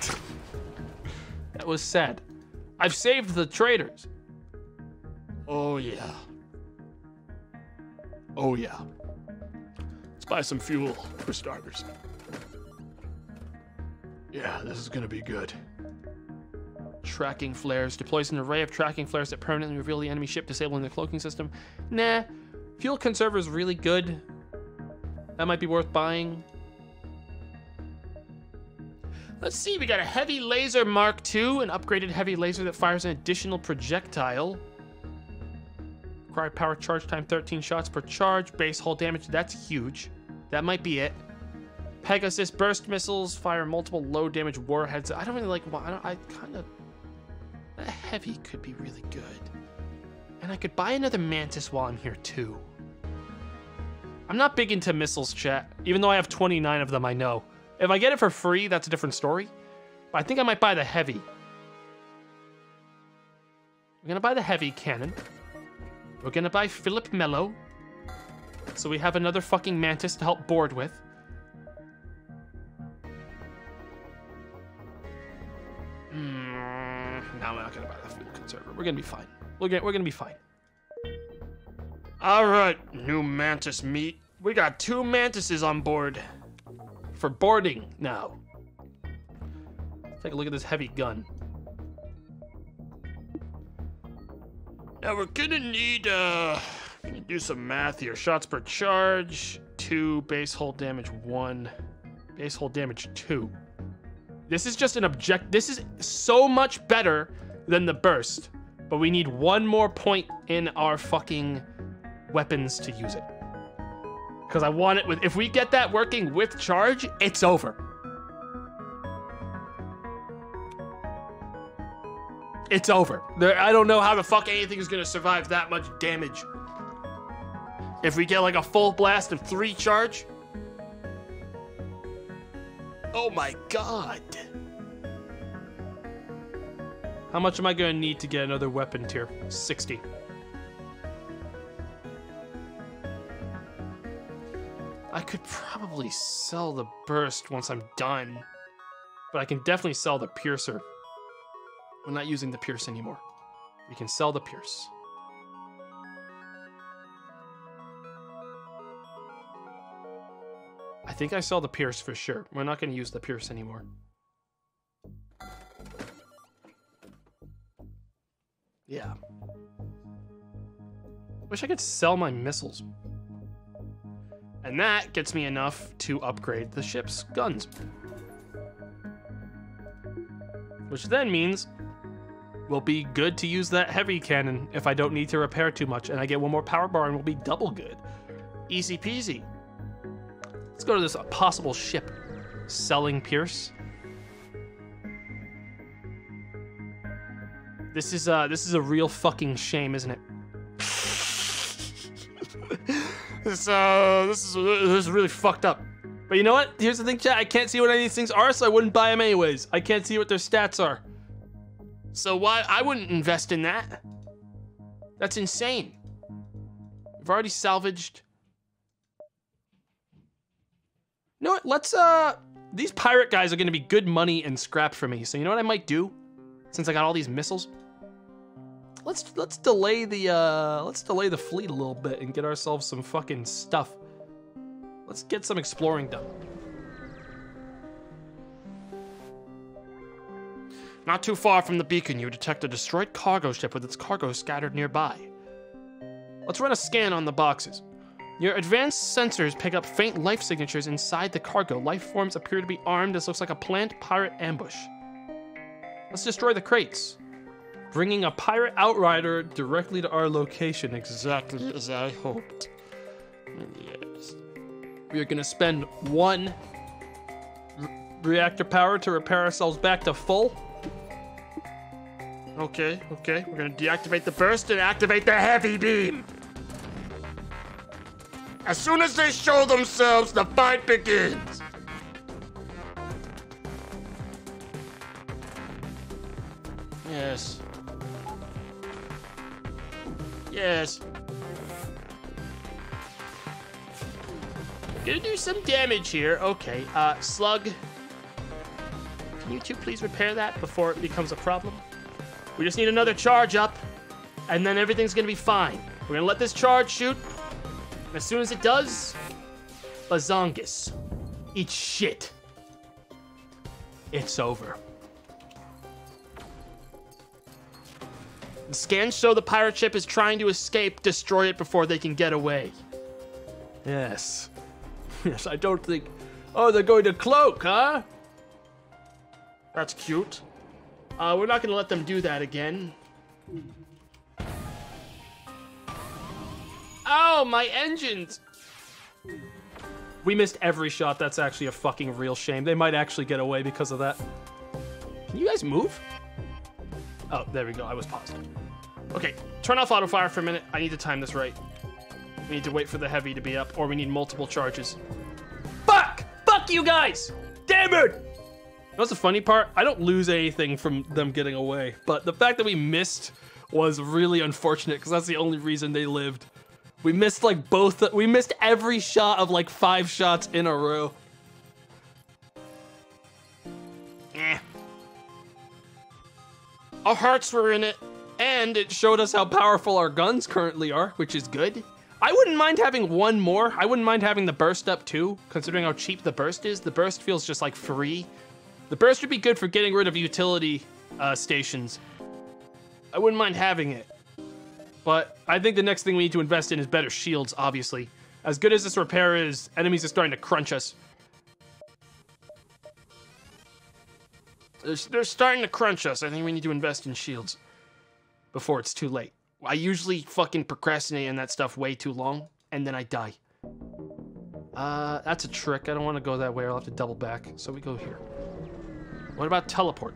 that was sad. I've saved the traitors. Oh, yeah. Oh, yeah. Let's buy some fuel for starters. Yeah, this is gonna be good. Tracking flares. Deploys an array of tracking flares that permanently reveal the enemy ship, disabling the cloaking system. Nah. Fuel conserver is really good. That might be worth buying. Let's see, we got a heavy laser Mark II, an upgraded heavy laser that fires an additional projectile. Required power charge time 13 shots per charge, base hull damage, that's huge. That might be it. Pegasus burst missiles fire multiple low damage warheads. I don't really like. I. I kind of. That heavy could be really good, and I could buy another mantis while I'm here too. I'm not big into missiles, chat. Even though I have 29 of them, I know. If I get it for free, that's a different story. But I think I might buy the heavy. We're gonna buy the heavy cannon. We're gonna buy Philip Mello. So we have another fucking mantis to help board with. No, we're not gonna buy the fuel conserver. We're gonna be fine. We're gonna, we're gonna be fine. All right, new mantis meat. We got two mantises on board for boarding now. Let's take a look at this heavy gun. Now we're gonna need uh gonna do some math here. Shots per charge, two, base hull damage one, base hull damage two. This is just an object this is so much better than the burst, but we need one more point in our fucking weapons to use it. Because I want it with if we get that working with charge, it's over. It's over. There, I don't know how the fuck anything is gonna survive that much damage. If we get like a full blast of three charge. Oh my god. How much am I gonna need to get another weapon tier? 60. I could probably sell the burst once I'm done. But I can definitely sell the piercer. We're not using the pierce anymore. We can sell the pierce. I think I sell the pierce for sure. We're not going to use the pierce anymore. Yeah. Wish I could sell my missiles. And that gets me enough to upgrade the ship's guns. Which then means we'll be good to use that heavy cannon if I don't need to repair too much, and I get one more power bar and we'll be double good. Easy peasy. Let's go to this possible ship. Selling Pierce. This is uh this is a real fucking shame, isn't it? this uh this is this is really fucked up. But you know what? Here's the thing, chat. I can't see what any of these things are, so I wouldn't buy them anyways. I can't see what their stats are. So why I wouldn't invest in that? That's insane. We've already salvaged. You know what? Let's uh these pirate guys are gonna be good money and scrap for me. So you know what I might do? Since I got all these missiles? Let's let's delay the uh let's delay the fleet a little bit and get ourselves some fucking stuff. Let's get some exploring done. Not too far from the beacon, you detect a destroyed cargo ship with its cargo scattered nearby. Let's run a scan on the boxes. Your advanced sensors pick up faint life signatures inside the cargo. Life forms appear to be armed. This looks like a plant pirate ambush. Let's destroy the crates. Bringing a pirate outrider directly to our location. Exactly as I hoped. Yes. We are going to spend one re- reactor power to repair ourselves back to full. Okay, okay. We're gonna deactivate the burst and activate the heavy beam. As soon as they show themselves, the fight begins. Yes. Yes. Gonna do some damage here. Okay, uh, Slug. Can you two please repair that before it becomes a problem? We just need another charge up, and then everything's gonna be fine. We're gonna let this charge shoot. As soon as it does, Bazongus. Eat shit. It's over. The scans show the pirate ship is trying to escape. Destroy it before they can get away. Yes. Yes, I don't think. Oh, they're going to cloak, huh? That's cute. Uh, we're not gonna let them do that again. Oh, my engines! We missed every shot. That's actually a fucking real shame. They might actually get away because of that. Can you guys move? Oh, there we go. I was paused. Okay, turn off auto fire for a minute. I need to time this right. We need to wait for the heavy to be up, or we need multiple charges. Fuck! Fuck you guys! Damn it! That's the funny part. I don't lose anything from them getting away, but the fact that we missed was really unfortunate because that's the only reason they lived. We missed like both. We missed every shot of like five shots in a row. Eh. Our hearts were in it. And it showed us how powerful our guns currently are, which is good. I wouldn't mind having one more. I wouldn't mind having the burst up too, considering how cheap the burst is. The burst feels just like free. The burst would be good for getting rid of utility uh, stations. I wouldn't mind having it. But I think the next thing we need to invest in is better shields, obviously. As good as this repair is, enemies are starting to crunch us. They're, they're starting to crunch us. I think we need to invest in shields. before it's too late. I usually fucking procrastinate on that stuff way too long, and then I die. Uh, that's a trick. I don't want to go that way. I'll have to double back. So we go here. What about teleport?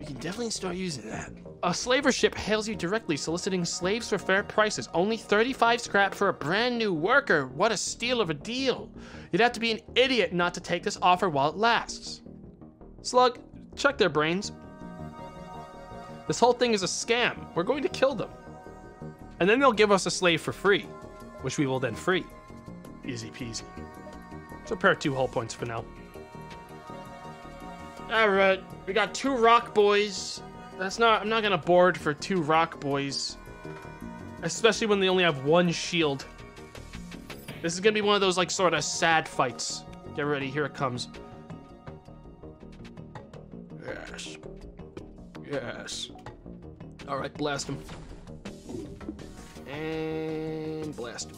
We can definitely start using that. A slaver ship hails you directly, soliciting slaves for fair prices. Only 35 scrap for a brand new worker. What a steal of a deal. You'd have to be an idiot not to take this offer while it lasts. Slug, check their brains. This whole thing is a scam. We're going to kill them. And then they'll give us a slave for free, which we will then free. Easy peasy. So repair two hull points for now. All right, we got two rock boys. That's not. I'm not gonna board for two rock boys, especially when they only have one shield. This is gonna be one of those like sort of sad fights. Get ready. Here it comes. Yes. Yes. All right, blast him. And blast him.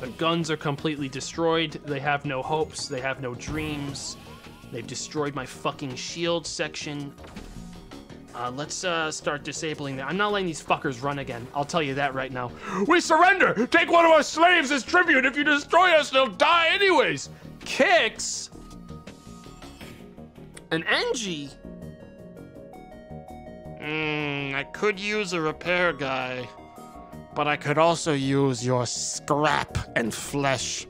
The guns are completely destroyed. They have no hopes. They have no dreams. They've destroyed my fucking shield section. Uh, let's uh, start disabling that. I'm not letting these fuckers run again. I'll tell you that right now. We surrender! Take one of our slaves as tribute! If you destroy us, they'll die anyways! Kicks? An Engi? Hmm, I could use a repair guy, but I could also use your scrap and flesh.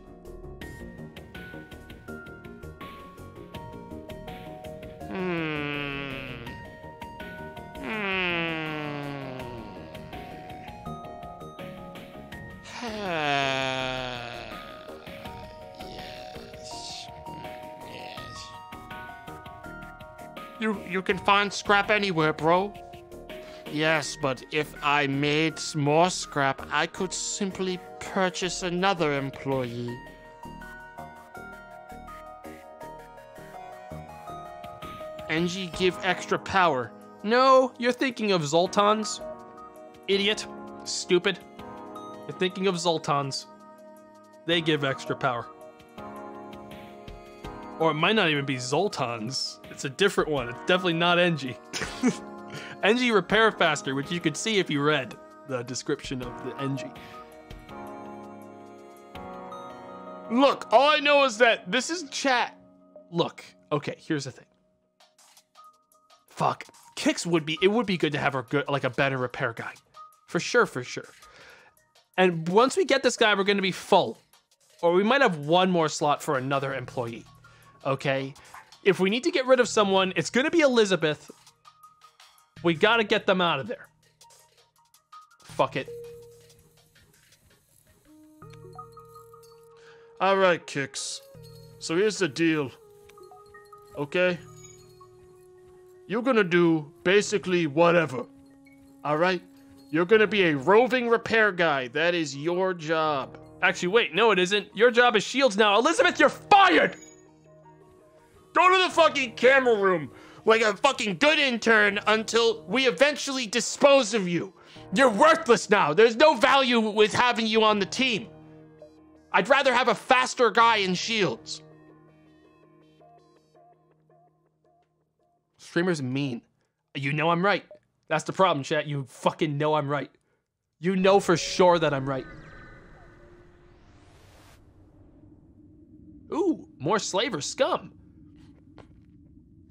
You can find scrap anywhere, bro. Yes, but if I made more scrap, I could simply purchase another employee. Engi give extra power. No, you're thinking of Zoltans. Idiot. Stupid. You're thinking of Zoltans. They give extra power. Or it might not even be Zoltans. It's a different one. It's definitely not Engi. Engi repair faster, which you could see if you read the description of the Engi. Look, all I know is that this is chat. Look, okay, here's the thing. Fuck. Kicks would be it would be good to have a good like a better repair guy. For sure, for sure. And once we get this guy, we're gonna be full. Or we might have one more slot for another employee. Okay? If we need to get rid of someone, it's gonna be Elizabeth. We gotta get them out of there. Fuck it. All right, Kicks. So here's the deal. Okay? You're gonna do basically whatever. All right? You're gonna be a roving repair guy. That is your job. Actually, wait, no, it isn't. Your job is Shields now. Elizabeth, you're fired! Go to the fucking camera room like a fucking good intern until we eventually dispose of you. You're worthless now. There's no value with having you on the team. I'd rather have a faster guy in Shields. Streamer's mean. You know I'm right. That's the problem, chat. You fucking know I'm right. You know for sure that I'm right. Ooh, more slaver scum.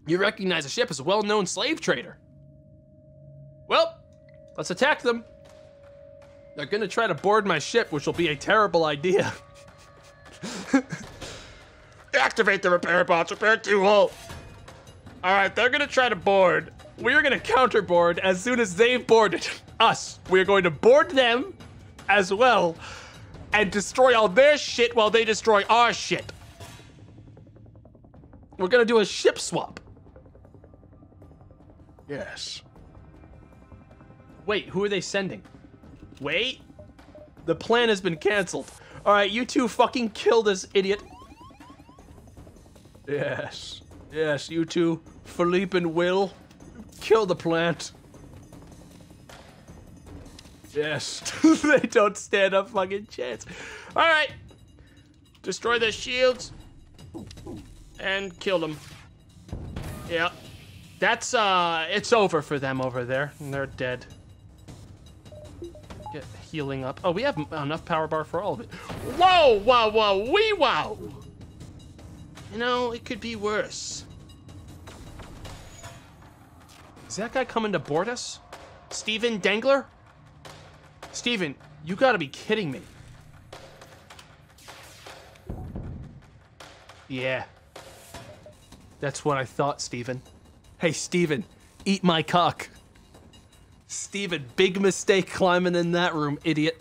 You recognize a ship as a well-known slave trader. Well, let's attack them. They're gonna try to board my ship, which will be a terrible idea. Activate the repair bots. Repair two hull. All right, they're gonna try to board. We are going to counterboard as soon as they've boarded us. We are going to board them as well and destroy all their shit while they destroy our shit. We're to do a ship swap. Yes. Wait, who are they sending? Wait. The plan has been canceled. All right, you two fucking kill this idiot. Yes. Yes, you two, Philippe and Will, kill the plant. Yes. they don't stand a fucking chance. All right, destroy their shields and kill them. Yeah, That's uh it's over for them over there. And They're dead. Get healing up. Oh, we have enough power bar for all of it. Whoa, whoa, whoa, wee wow. You know, it could be worse. Is that guy coming to board us? Steven Dengler? Steven, you gotta be kidding me. Yeah. That's what I thought, Steven. Hey, Steven, eat my cock. Steven, big mistake climbing in that room, idiot.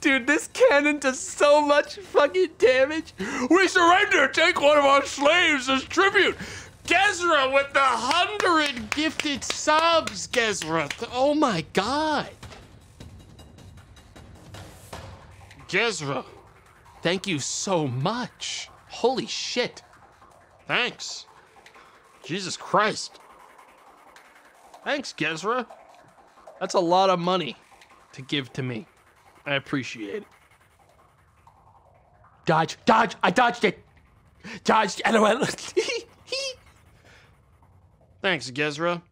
Dude, this cannon does so much fucking damage. We surrender. Take one of our slaves as tribute. Gezra with the hundred gifted subs, Gezra. Oh my god. Gezra, Thank you so much. Holy shit. thanks. Jesus Christ. Thanks, Gezra. That's a lot of money to give to me. I appreciate it. Dodge, dodge, I dodged it. Dodged, LOL. Thanks, Gezra.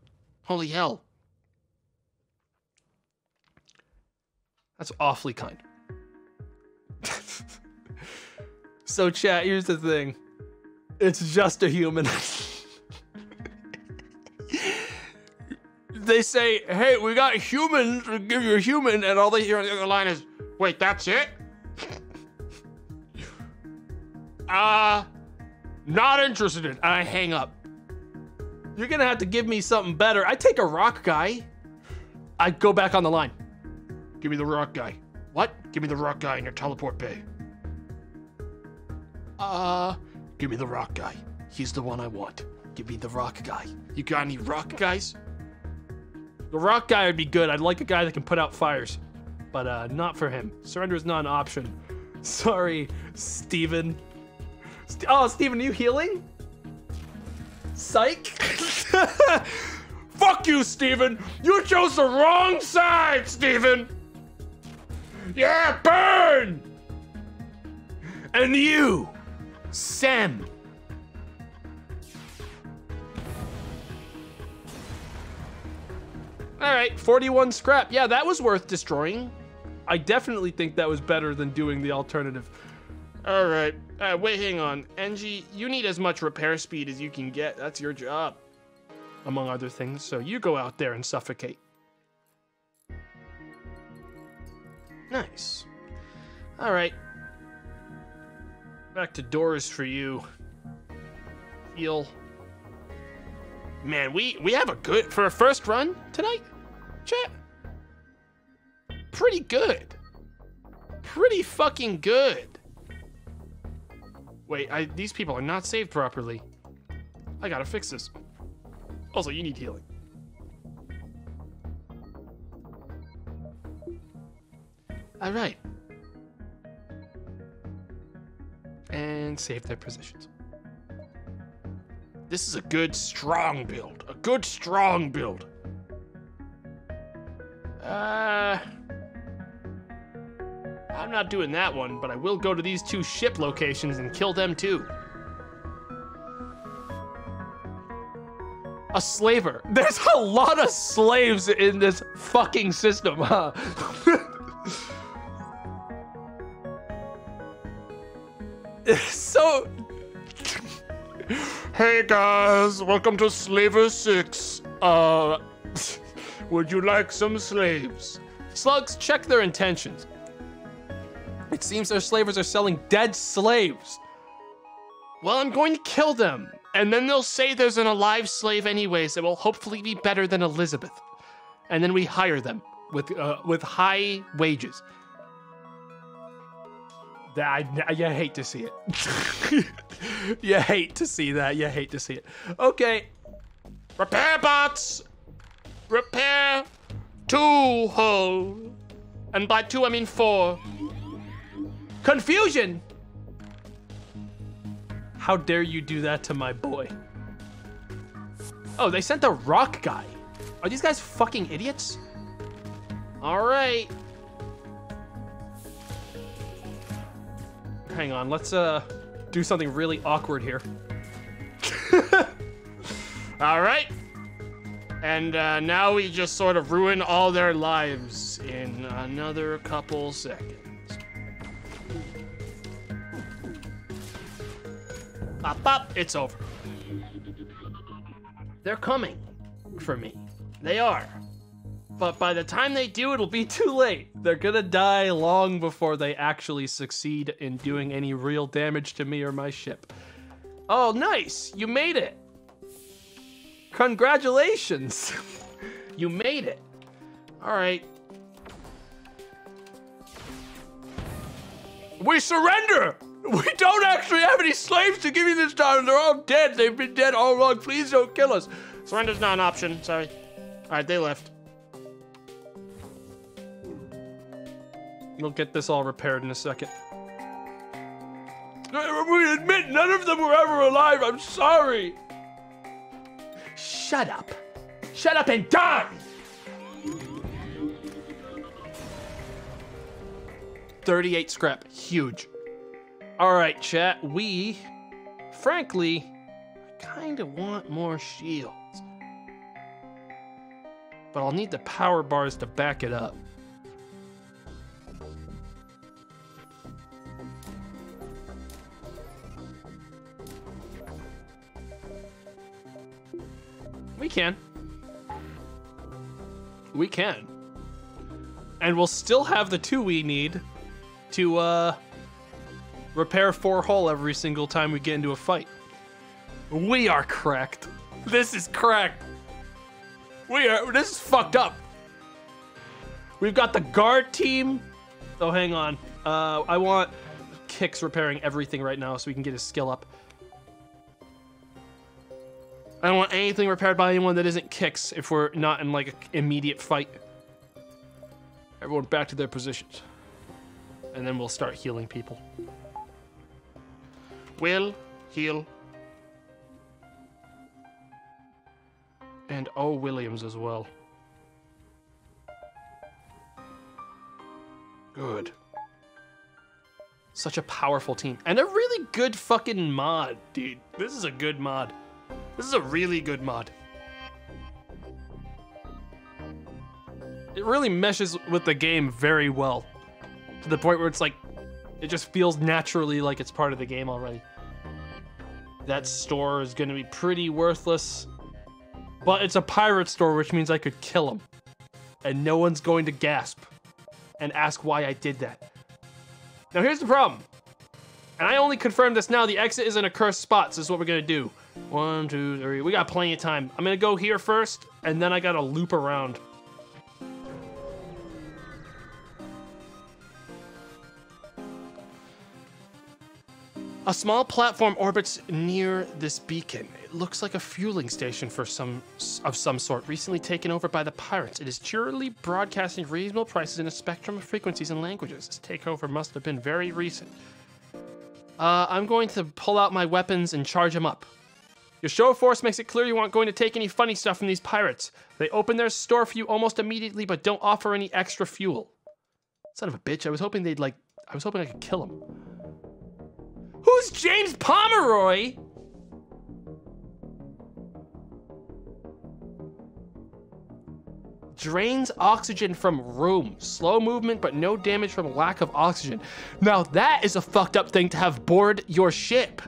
Holy hell. That's awfully kind. so, chat, here's the thing it's just a human. they say, hey, we got humans, give you a human, and all they hear on the other line is, Wait, that's it? uh, not interested in. I hang up. You're gonna have to give me something better. I take a rock guy. I go back on the line. give me the rock guy. What? Give me the rock guy in your teleport bay. Uh, give me the rock guy. He's the one I want. Give me the rock guy. You got any rock guys? The rock guy would be good. I'd like a guy that can put out fires. But uh, not for him. Surrender is not an option. Sorry, Steven. St- oh, Steven, are you healing? Psych. Fuck you, Steven! You chose the wrong side, Steven! Yeah, burn! And you, Sam. All right, 41 scrap. Yeah, that was worth destroying. I definitely think that was better than doing the alternative. All right. Uh, wait, hang on. Engi, you need as much repair speed as you can get. That's your job. among other things. So you go out there and suffocate. Nice. All right. Back to doors for you. Heal. Man, we we have a good for a first run tonight. Chat. Pretty good. Pretty fucking good. Wait, I, these people are not saved properly. I gotta fix this. Also, you need healing. All right. And save their positions. This is a good strong build. A good strong build. Uh, I'm not doing that one, but I will go to these two ship locations and kill them too. A slaver. There's a lot of slaves in this fucking system, huh? so Hey guys, welcome to Slaver 6. Uh, would you like some slaves? slugs check their intentions. It seems their slavers are selling dead slaves. Well, I'm going to kill them. And then they'll say there's an alive slave anyways that will hopefully be better than Elizabeth. and then we hire them with uh, with high wages. That I, you hate to see it. you hate to see that. You hate to see it. Okay, Repair bots! Repair two hull. And by two, I mean four. confusion. How dare you do that to my boy? Oh, they sent the rock guy. Are these guys fucking idiots? All right. Hang on, let's uh do something really awkward here. All right. And uh, now we just sort of ruin all their lives in another couple seconds. Pop, pop, it's over. They're coming for me. They are. But by the time they do, it'll be too late. They're gonna die long before they actually succeed in doing any real damage to me or my ship. Oh, nice! You made it! Congratulations! you made it. All right. We surrender! We don't actually have any slaves to give you this time. They're all dead. They've been dead all along. Please don't kill us. Surrender's not an option. Sorry. All right, they left. We'll get this all repaired in a second. We admit none of them were ever alive. I'm sorry. Shut up. Shut up and die. Thirty-eight scrap. Huge. All right, chat. We, frankly, kind of want more shields. But I'll need the power bars to back it up. We can. We can. And we'll still have the two we need to uh, repair four hull every single time we get into a fight. We are cracked. This is cracked. We are. This is fucked up. We've got the guard team. Oh, hang on. Uh, I want Kicks repairing everything right now so we can get his skill up. I don't want anything repaired by anyone that isn't Kicks if we're not in like an immediate fight. Everyone back to their positions. And then we'll start healing people. Will heal. And O. Williams as well. Good. Such a powerful team. And a really good fucking mod, dude. This is a good mod. This is a really good mod. It really meshes with the game very well. To the point where it's like, it just feels naturally like it's part of the game already. That store is gonna be pretty worthless. But it's a pirate store, which means I could kill him. And no one's going to gasp and ask why I did that. Now here's the problem. And I only confirmed this now. The exit is in a cursed spot, so this is what we're gonna do. One, two, three. We got plenty of time. I'm gonna go here first, and then I gotta loop around. A small platform orbits near this beacon. It looks like a fueling station for some of some sort, recently taken over by the pirates. It is cheerily broadcasting reasonable prices in a spectrum of frequencies and languages. This takeover must have been very recent. Uh, I'm going to pull out my weapons and charge them up. Your show of force makes it clear you aren't going to take any funny stuff from these pirates. They open their store for you almost immediately, but don't offer any extra fuel. Son of a bitch! I was hoping they'd like. I was hoping I could kill them. Who's James Pomeroy? Drains oxygen from room. Slow movement, but no damage from lack of oxygen. Now that is a fucked up thing to have board your ship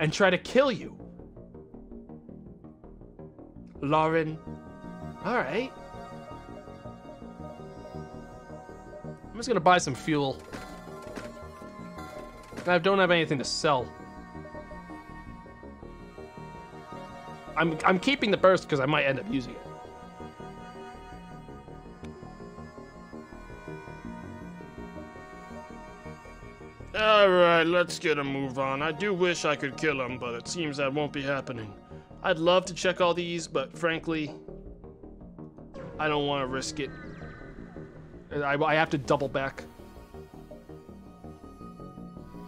and try to kill you. Lauren. All right. I'm just gonna buy some fuel. I don't have anything to sell. I'm, I'm keeping the burst because I might end up using it. Alright, let's get a move on. I do wish I could kill him, but it seems that won't be happening. I'd love to check all these, but frankly, I don't want to risk it. I, I have to double back.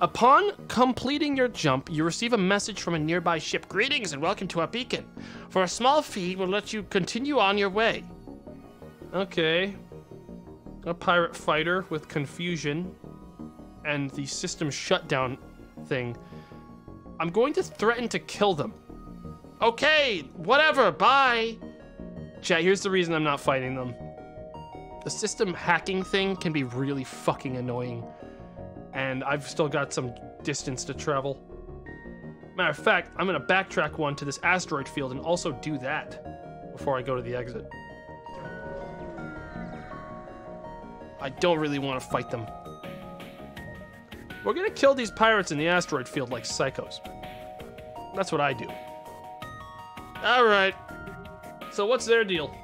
Upon completing your jump, you receive a message from a nearby ship. Greetings and welcome to our beacon. For a small fee, we'll let you continue on your way. Okay. A pirate fighter with confusion and the system shutdown thing. I'm going to threaten to kill them. Okay, whatever, bye. Chat, here's the reason I'm not fighting them. The system hacking thing can be really fucking annoying and I've still got some distance to travel. Matter of fact, I'm gonna backtrack one to this asteroid field and also do that before I go to the exit. I don't really want to fight them. We're gonna kill these pirates in the asteroid field like psychos. That's what I do. Alright. So what's their deal?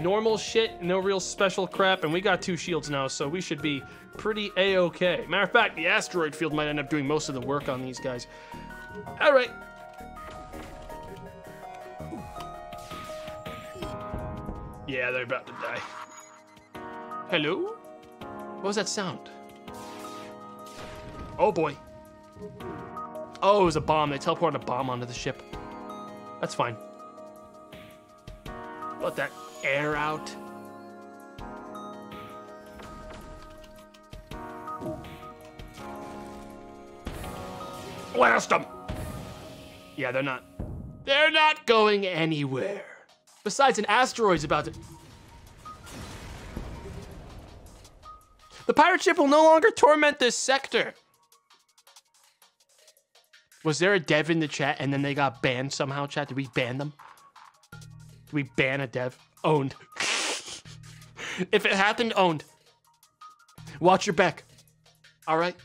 Normal shit, no real special crap, and we got two shields now, so we should be pretty a-okay. Matter of fact, the asteroid field might end up doing most of the work on these guys. All right. Yeah, they're about to die. Hello? What was that sound? Oh boy. Oh, it was a bomb. They teleported a bomb onto the ship. That's fine. Let that air out. Blast them! Yeah, they're not. They're not going anywhere. Besides, an asteroid's about to. The pirate ship will no longer torment this sector. Was there a dev in the chat and then they got banned somehow, chat? Did we ban them? Did we ban a dev? Owned. if it happened, owned. Watch your back. All right?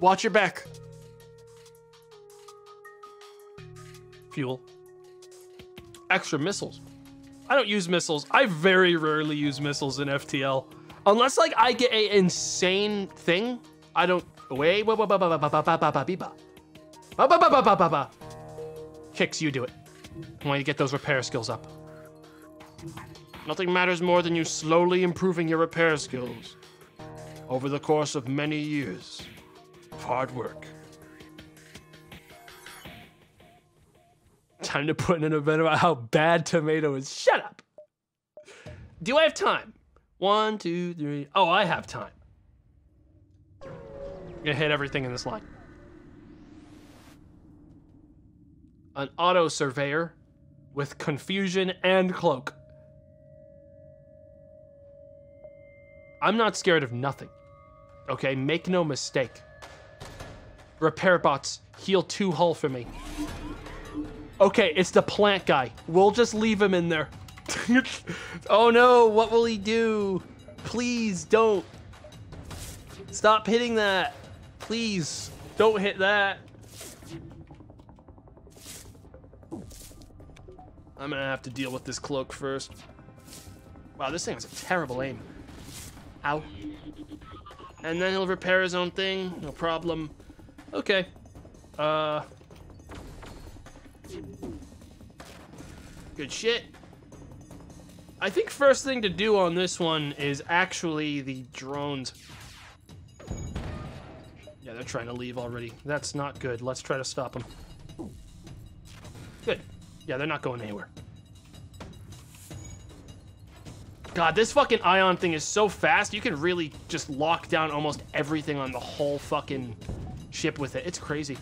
Watch your back. Fuel. Extra missiles. I don't use missiles. I very rarely use missiles in FTL. Unless like I get a insane thing, I don't wait beeba. Ba ba ba ba ba ba ba Kicks, you do it. I want you to get those repair skills up. Nothing matters more than you slowly improving your repair skills over the course of many years of hard work. time to put in an event about how bad tomato is. Shut up. Do I have time? One, two, three. Oh, I have time. Gonna hit everything in this line. An auto surveyor with confusion and cloak. I'm not scared of nothing. Okay, make no mistake. Repair bots, heal two hull for me. Okay, it's the plant guy. We'll just leave him in there. oh no, what will he do? Please don't. Stop hitting that. Please, don't hit that. I'm gonna have to deal with this cloak first. Wow, this thing has a terrible aim. Ow. And then he'll repair his own thing, no problem. Okay. Uh. Good shit. I think first thing to do on this one is actually the drones. Yeah, they're trying to leave already. That's not good. Let's try to stop them. Good. Yeah, they're not going anywhere. God, this fucking ion thing is so fast, you can really just lock down almost everything on the whole fucking ship with it. It's crazy.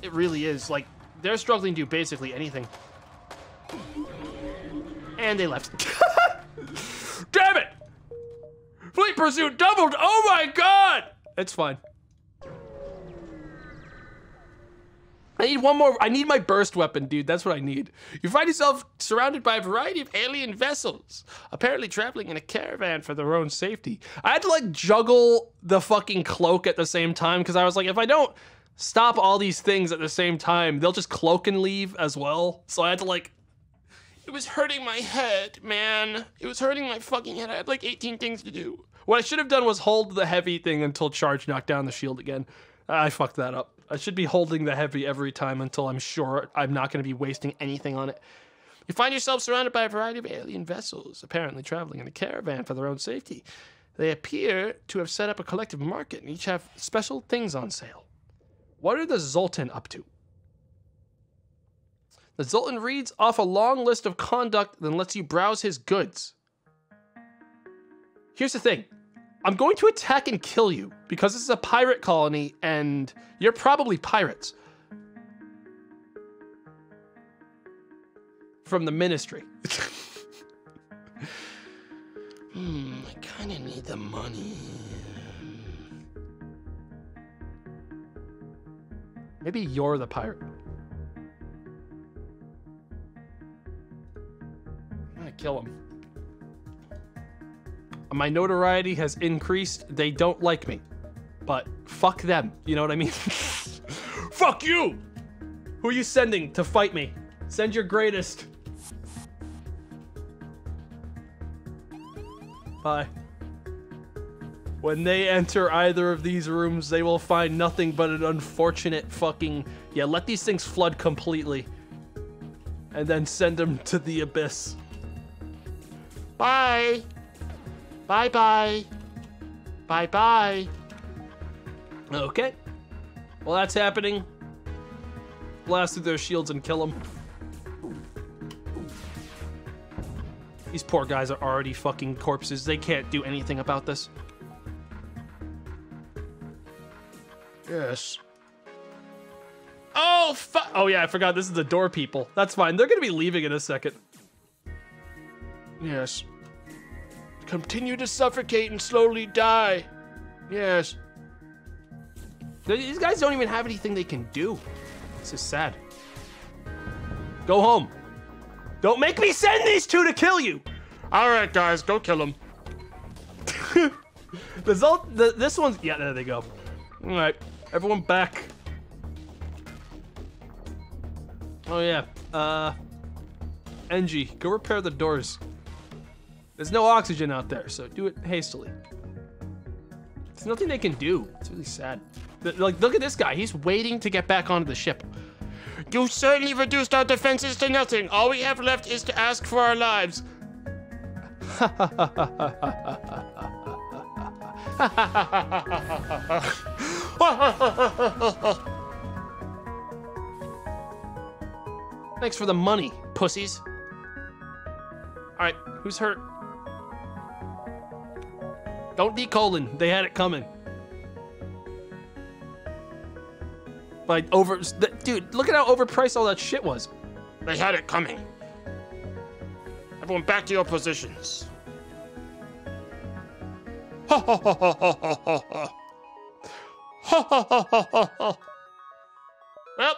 It really is. Like, they're struggling to do basically anything. And they left. Fleet pursuit doubled! Oh my god! It's fine. I need one more. I need my burst weapon, dude. That's what I need. You find yourself surrounded by a variety of alien vessels, apparently traveling in a caravan for their own safety. I had to like juggle the fucking cloak at the same time because I was like, if I don't stop all these things at the same time, they'll just cloak and leave as well. So I had to like. It was hurting my head, man. It was hurting my fucking head. I had like 18 things to do. What I should have done was hold the heavy thing until charge knocked down the shield again. I fucked that up. I should be holding the heavy every time until I'm sure I'm not going to be wasting anything on it. You find yourself surrounded by a variety of alien vessels, apparently traveling in a caravan for their own safety. They appear to have set up a collective market and each have special things on sale. What are the Zoltan up to? The Zoltan reads off a long list of conduct, then lets you browse his goods. Here's the thing I'm going to attack and kill you because this is a pirate colony and you're probably pirates. From the ministry. Hmm, I kind of need the money. Maybe you're the pirate. I'm gonna kill him. My notoriety has increased. They don't like me. But fuck them. You know what I mean? fuck you! Who are you sending to fight me? Send your greatest. Bye. When they enter either of these rooms, they will find nothing but an unfortunate fucking. Yeah, let these things flood completely. And then send them to the abyss. Bye. Bye bye. Bye bye. Okay. Well, that's happening. Blast through their shields and kill them. These poor guys are already fucking corpses. They can't do anything about this. Yes. Oh, fu- Oh, yeah, I forgot this is the door people. That's fine. They're gonna be leaving in a second. Yes. Continue to suffocate and slowly die. Yes. These guys don't even have anything they can do. This is sad. Go home. Don't make me send these two to kill you. All right, guys, go kill them. The this one's yeah, there they go. All right, everyone back. Oh yeah, uh, Engi, go repair the doors. There's no oxygen out there, so do it hastily. There's nothing they can do. It's really sad. Like, look at this guy. He's waiting to get back onto the ship. You certainly reduced our defenses to nothing. All we have left is to ask for our lives. Thanks for the money, pussies. All right, who's hurt? Don't be colon. They had it coming. Like over, dude. Look at how overpriced all that shit was. They had it coming. Everyone back to your positions. Ha ha ha ha ha ha. Ha ha ha ha ha ha. Well,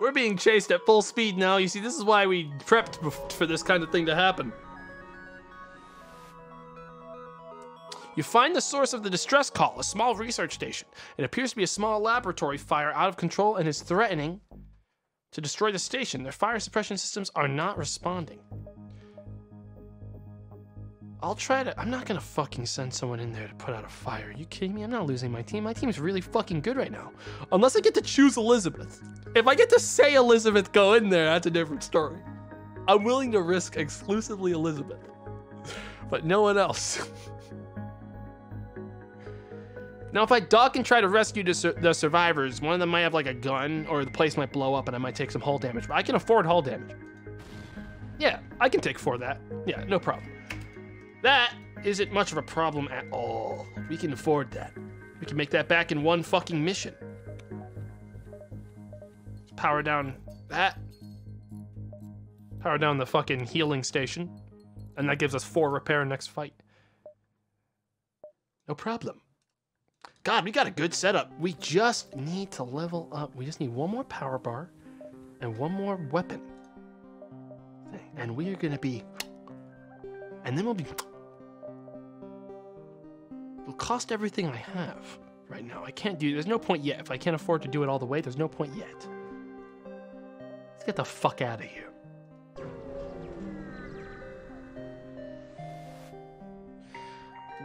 we're being chased at full speed now. You see, this is why we prepped for this kind of thing to happen. You find the source of the distress call, a small research station. It appears to be a small laboratory fire out of control and is threatening to destroy the station. Their fire suppression systems are not responding. I'll try to. I'm not gonna fucking send someone in there to put out a fire. Are you kidding me? I'm not losing my team. My team's really fucking good right now. Unless I get to choose Elizabeth. If I get to say Elizabeth go in there, that's a different story. I'm willing to risk exclusively Elizabeth, but no one else. now, if I duck and try to rescue the, sur- the survivors, one of them might have like a gun, or the place might blow up, and I might take some hull damage. But I can afford hull damage. Yeah, I can take four that. Yeah, no problem. That isn't much of a problem at all. We can afford that. We can make that back in one fucking mission. Power down that. Power down the fucking healing station. And that gives us four repair next fight. No problem. God, we got a good setup. We just need to level up. We just need one more power bar and one more weapon. And we are gonna be. And then we'll be. It'll cost everything I have right now. I can't do. There's no point yet. If I can't afford to do it all the way, there's no point yet. Let's get the fuck out of here.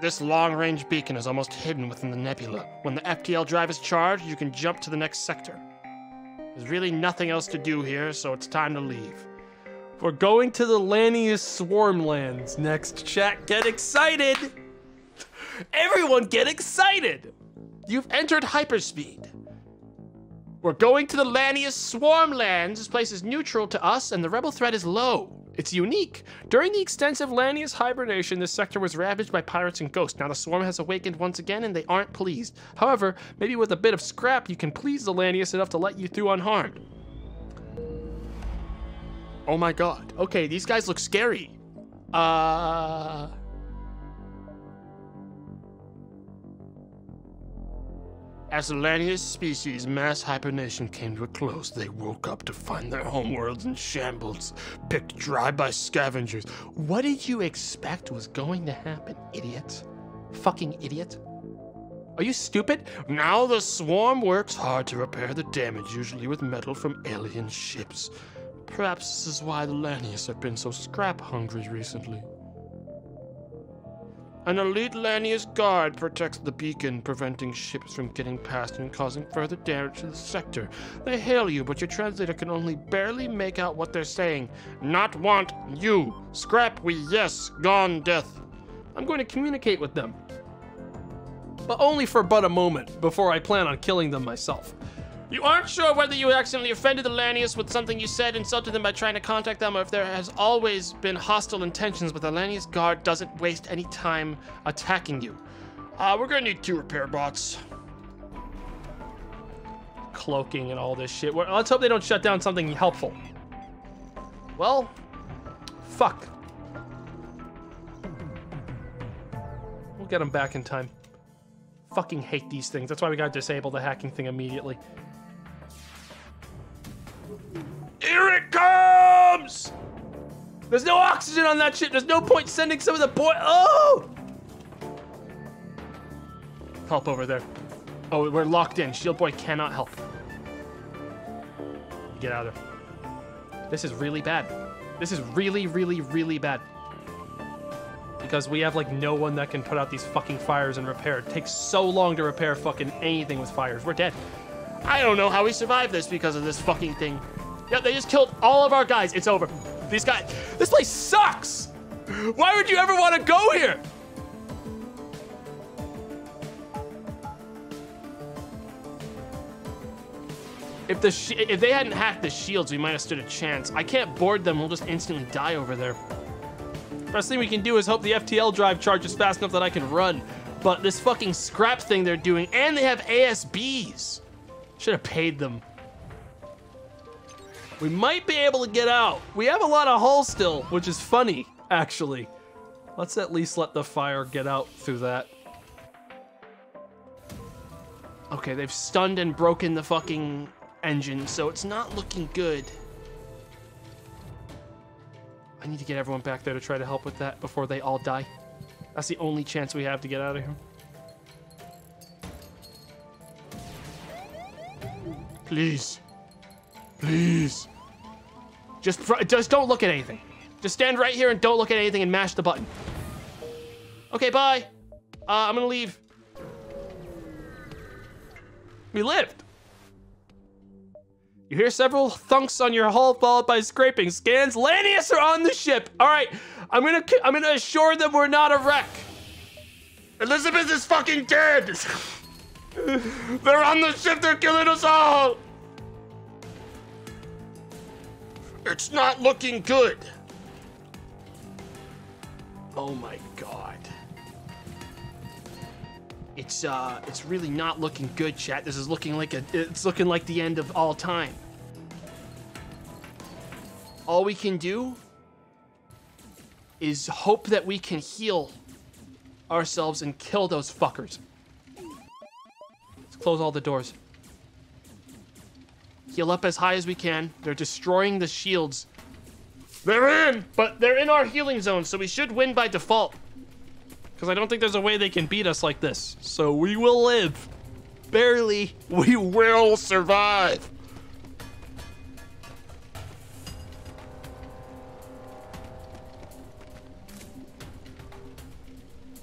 This long range beacon is almost hidden within the nebula. When the FTL drive is charged, you can jump to the next sector. There's really nothing else to do here, so it's time to leave. We're going to the Lanius Swarmlands next. Chat, get excited! Everyone, get excited! You've entered hyperspeed. We're going to the Lanius Swarmlands. This place is neutral to us, and the rebel threat is low. It's unique. During the extensive Lanius hibernation, this sector was ravaged by pirates and ghosts. Now the swarm has awakened once again, and they aren't pleased. However, maybe with a bit of scrap, you can please the Lanius enough to let you through unharmed. Oh my god. Okay, these guys look scary. Uh. As the Lanius species' mass hibernation came to a close, they woke up to find their homeworlds in shambles, picked dry by scavengers. What did you expect was going to happen, idiot? Fucking idiot. Are you stupid? Now the swarm works hard to repair the damage, usually with metal from alien ships. Perhaps this is why the Lanius have been so scrap hungry recently. An elite Lanius guard protects the beacon, preventing ships from getting past and causing further damage to the sector. They hail you, but your translator can only barely make out what they're saying. Not want you. Scrap we yes, gone death. I'm going to communicate with them. But only for but a moment before I plan on killing them myself. You aren't sure whether you accidentally offended the Lanius with something you said, insulted them by trying to contact them, or if there has always been hostile intentions, but the Lanius guard doesn't waste any time attacking you. Uh, we're gonna need two repair bots. Cloaking and all this shit. Well, let's hope they don't shut down something helpful. Well, fuck. We'll get them back in time. Fucking hate these things. That's why we gotta disable the hacking thing immediately. Here it comes! There's no oxygen on that shit. There's no point sending some of the boy. Oh! Help over there. Oh, we're locked in. Shield Boy cannot help. Get out of there. This is really bad. This is really, really, really bad. Because we have like no one that can put out these fucking fires and repair. It takes so long to repair fucking anything with fires. We're dead. I don't know how we survived this because of this fucking thing. Yeah, they just killed all of our guys. It's over. These guys, this place sucks. Why would you ever want to go here? If the if they hadn't hacked the shields, we might have stood a chance. I can't board them; we'll just instantly die over there. Best thing we can do is hope the FTL drive charges fast enough that I can run. But this fucking scrap thing they're doing, and they have ASBs. Should have paid them. We might be able to get out. We have a lot of hull still, which is funny, actually. Let's at least let the fire get out through that. Okay, they've stunned and broken the fucking engine, so it's not looking good. I need to get everyone back there to try to help with that before they all die. That's the only chance we have to get out of here. Please. Please. Just, just don't look at anything. Just stand right here and don't look at anything and mash the button. Okay, bye. Uh, I'm gonna leave. We lived. You hear several thunks on your hull followed by scraping. Scans Lanius are on the ship. All right, I'm gonna I'm gonna assure them we're not a wreck. Elizabeth is fucking dead. They're on the ship. They're killing us all. It's not looking good. Oh my god. It's uh it's really not looking good, chat. This is looking like a it's looking like the end of all time. All we can do is hope that we can heal ourselves and kill those fuckers. Let's close all the doors. Heal up as high as we can. They're destroying the shields. They're in, but they're in our healing zone, so we should win by default. Because I don't think there's a way they can beat us like this. So we will live. Barely. We will survive.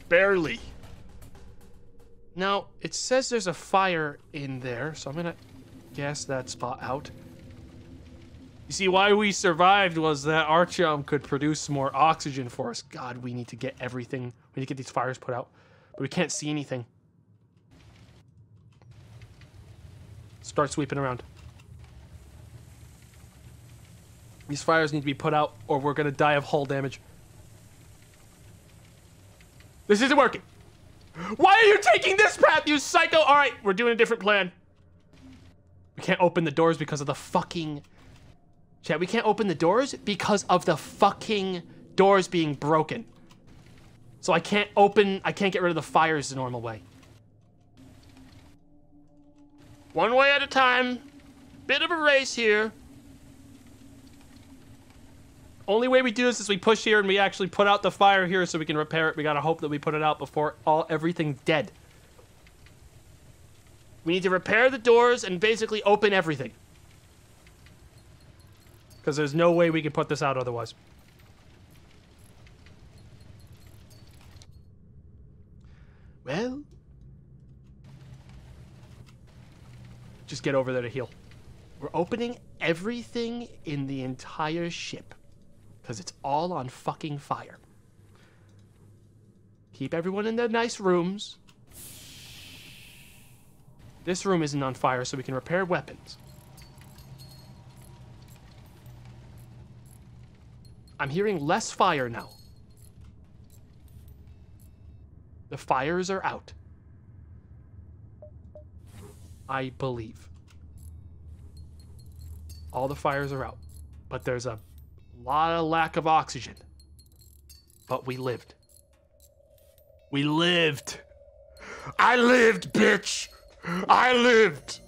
Barely. Now, it says there's a fire in there, so I'm gonna gas that spot out. You see, why we survived was that Artyom could produce more oxygen for us. God, we need to get everything. We need to get these fires put out. But we can't see anything. Start sweeping around. These fires need to be put out, or we're gonna die of hull damage. This isn't working. Why are you taking this path, you psycho? All right, we're doing a different plan. Can't open the doors because of the fucking. Chat, we can't open the doors because of the fucking doors being broken. So I can't open, I can't get rid of the fires the normal way. One way at a time. Bit of a race here. Only way we do this is we push here and we actually put out the fire here so we can repair it. We gotta hope that we put it out before all everything's dead. We need to repair the doors and basically open everything. Because there's no way we can put this out otherwise. Well, just get over there to heal. We're opening everything in the entire ship because it's all on fucking fire. Keep everyone in their nice rooms. This room isn't on fire, so we can repair weapons. I'm hearing less fire now. The fires are out. I believe. All the fires are out. But there's a lot of lack of oxygen. But we lived. We lived. I lived, bitch. I lived.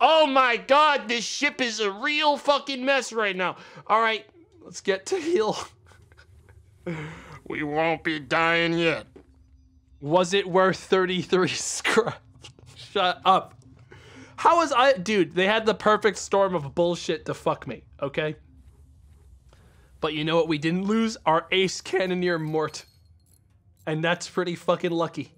Oh my god, this ship is a real fucking mess right now. All right, let's get to heal. We won't be dying yet. Was it worth 33 scrap? Shut up. How was I, dude? They had the perfect storm of bullshit to fuck me, okay? But you know what we didn't lose? Our ace cannoneer Mort. And that's pretty fucking lucky.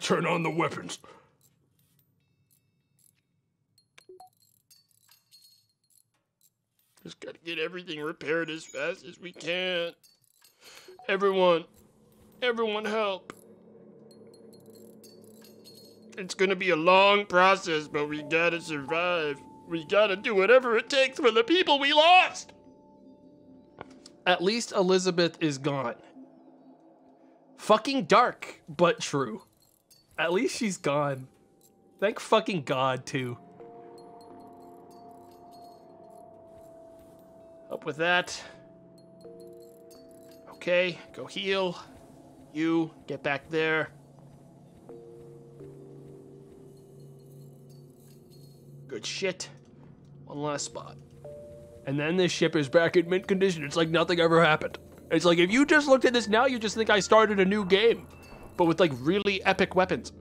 Turn on the weapons. Just gotta get everything repaired as fast as we can. Everyone, everyone help. It's gonna be a long process, but we gotta survive. We gotta do whatever it takes for the people we lost. At least Elizabeth is gone. Fucking dark, but true. At least she's gone. Thank fucking God, too. Up with that. Okay, go heal. You get back there. Good shit. One last spot. And then this ship is back in mint condition. It's like nothing ever happened. It's like if you just looked at this now, you just think I started a new game, but with like really epic weapons.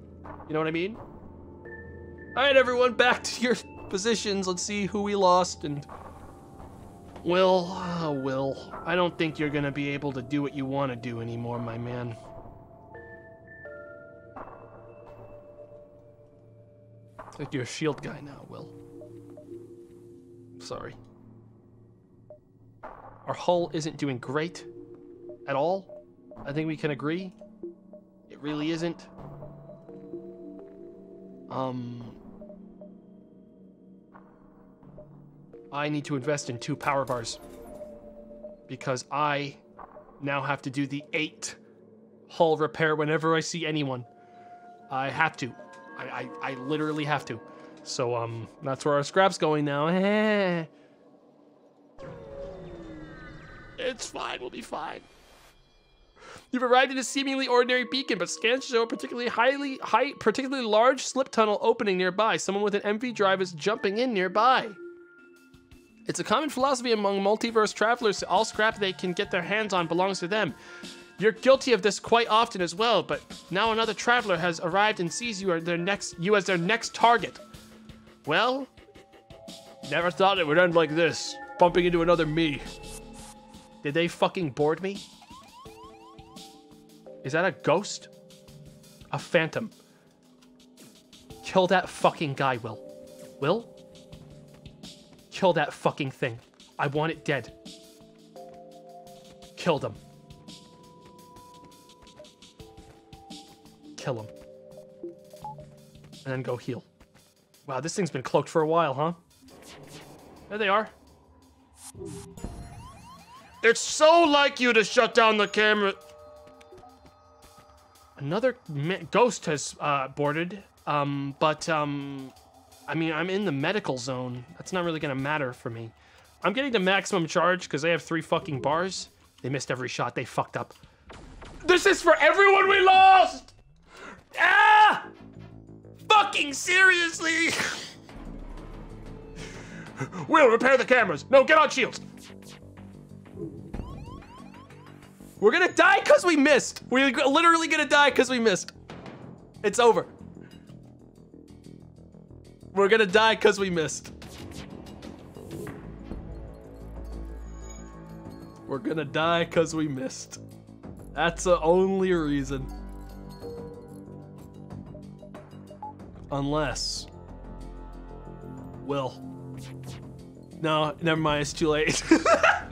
You know what I mean? All right, everyone, back to your positions. Let's see who we lost and. Will, uh, Will, I don't think you're gonna be able to do what you want to do anymore, my man. Like you're a shield guy now, Will. Sorry. Our hull isn't doing great at all. I think we can agree. Really isn't. Um. I need to invest in two power bars. Because I now have to do the eight hull repair whenever I see anyone. I have to. I, I, I literally have to. So um, that's where our scrap's going now. It's fine, we'll be fine. You've arrived at a seemingly ordinary beacon, but scans show a particularly highly high, particularly large slip tunnel opening nearby. Someone with an MV drive is jumping in nearby. It's a common philosophy among multiverse travelers that all scrap they can get their hands on belongs to them. You're guilty of this quite often as well, but now another traveler has arrived and sees you, are their next, you as their next target. Well, never thought it would end like this, bumping into another me. Did they fucking board me? Is that a ghost? A phantom. Kill that fucking guy, Will. Will? Kill that fucking thing. I want it dead. Kill them. Kill him. And then go heal. Wow, this thing's been cloaked for a while, huh? There they are. It's so like you to shut down the camera. Another ghost has uh, boarded, um, but um, I mean, I'm in the medical zone. That's not really gonna matter for me. I'm getting the maximum charge because they have three fucking bars. They missed every shot. They fucked up. This is for everyone we lost. Ah! Fucking seriously! we'll repair the cameras. No, get on shields. We're gonna die because we missed. We're literally gonna die because we missed. It's over. We're gonna die because we missed. We're gonna die because we missed. That's the only reason. Unless. Will. No, never mind, it's too late.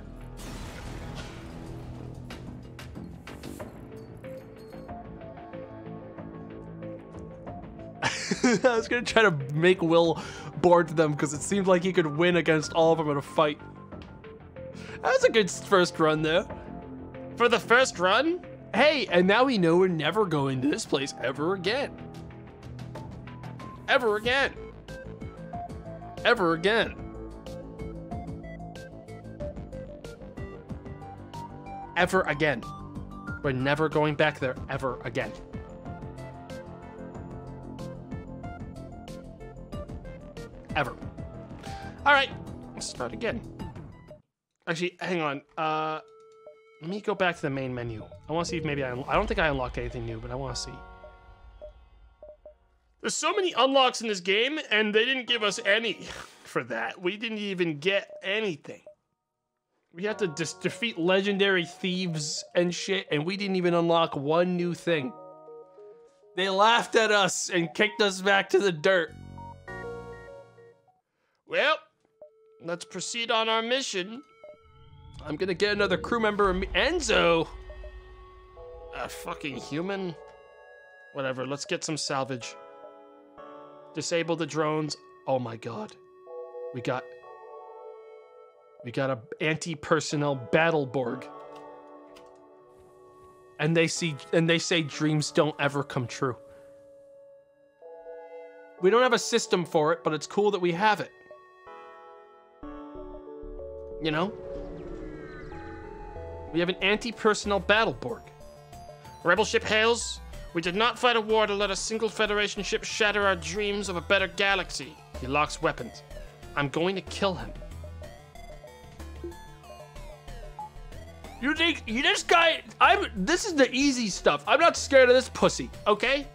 I was gonna try to make Will board them because it seemed like he could win against all of them in a fight. That was a good first run there. For the first run? Hey, and now we know we're never going to this place ever again. Ever again. Ever again. Ever again. We're never going back there ever again. Ever. All right, let's start again. Actually, hang on. Uh, let me go back to the main menu. I want to see if maybe I. I don't think I unlocked anything new, but I want to see. There's so many unlocks in this game, and they didn't give us any for that. We didn't even get anything. We had to just defeat legendary thieves and shit, and we didn't even unlock one new thing. They laughed at us and kicked us back to the dirt. Well, let's proceed on our mission. I'm gonna get another crew member, Enzo. A fucking human? Whatever, let's get some salvage. Disable the drones. Oh my god. We got we got a anti-personnel battle Borg. And they see and they say dreams don't ever come true. We don't have a system for it, but it's cool that we have it. You know? We have an anti-personnel battle Borg. Rebel ship hails. We did not fight a war to let a single Federation ship shatter our dreams of a better galaxy. He locks weapons. I'm going to kill him. You think you, this guy? I'm. This is the easy stuff. I'm not scared of this pussy. Okay.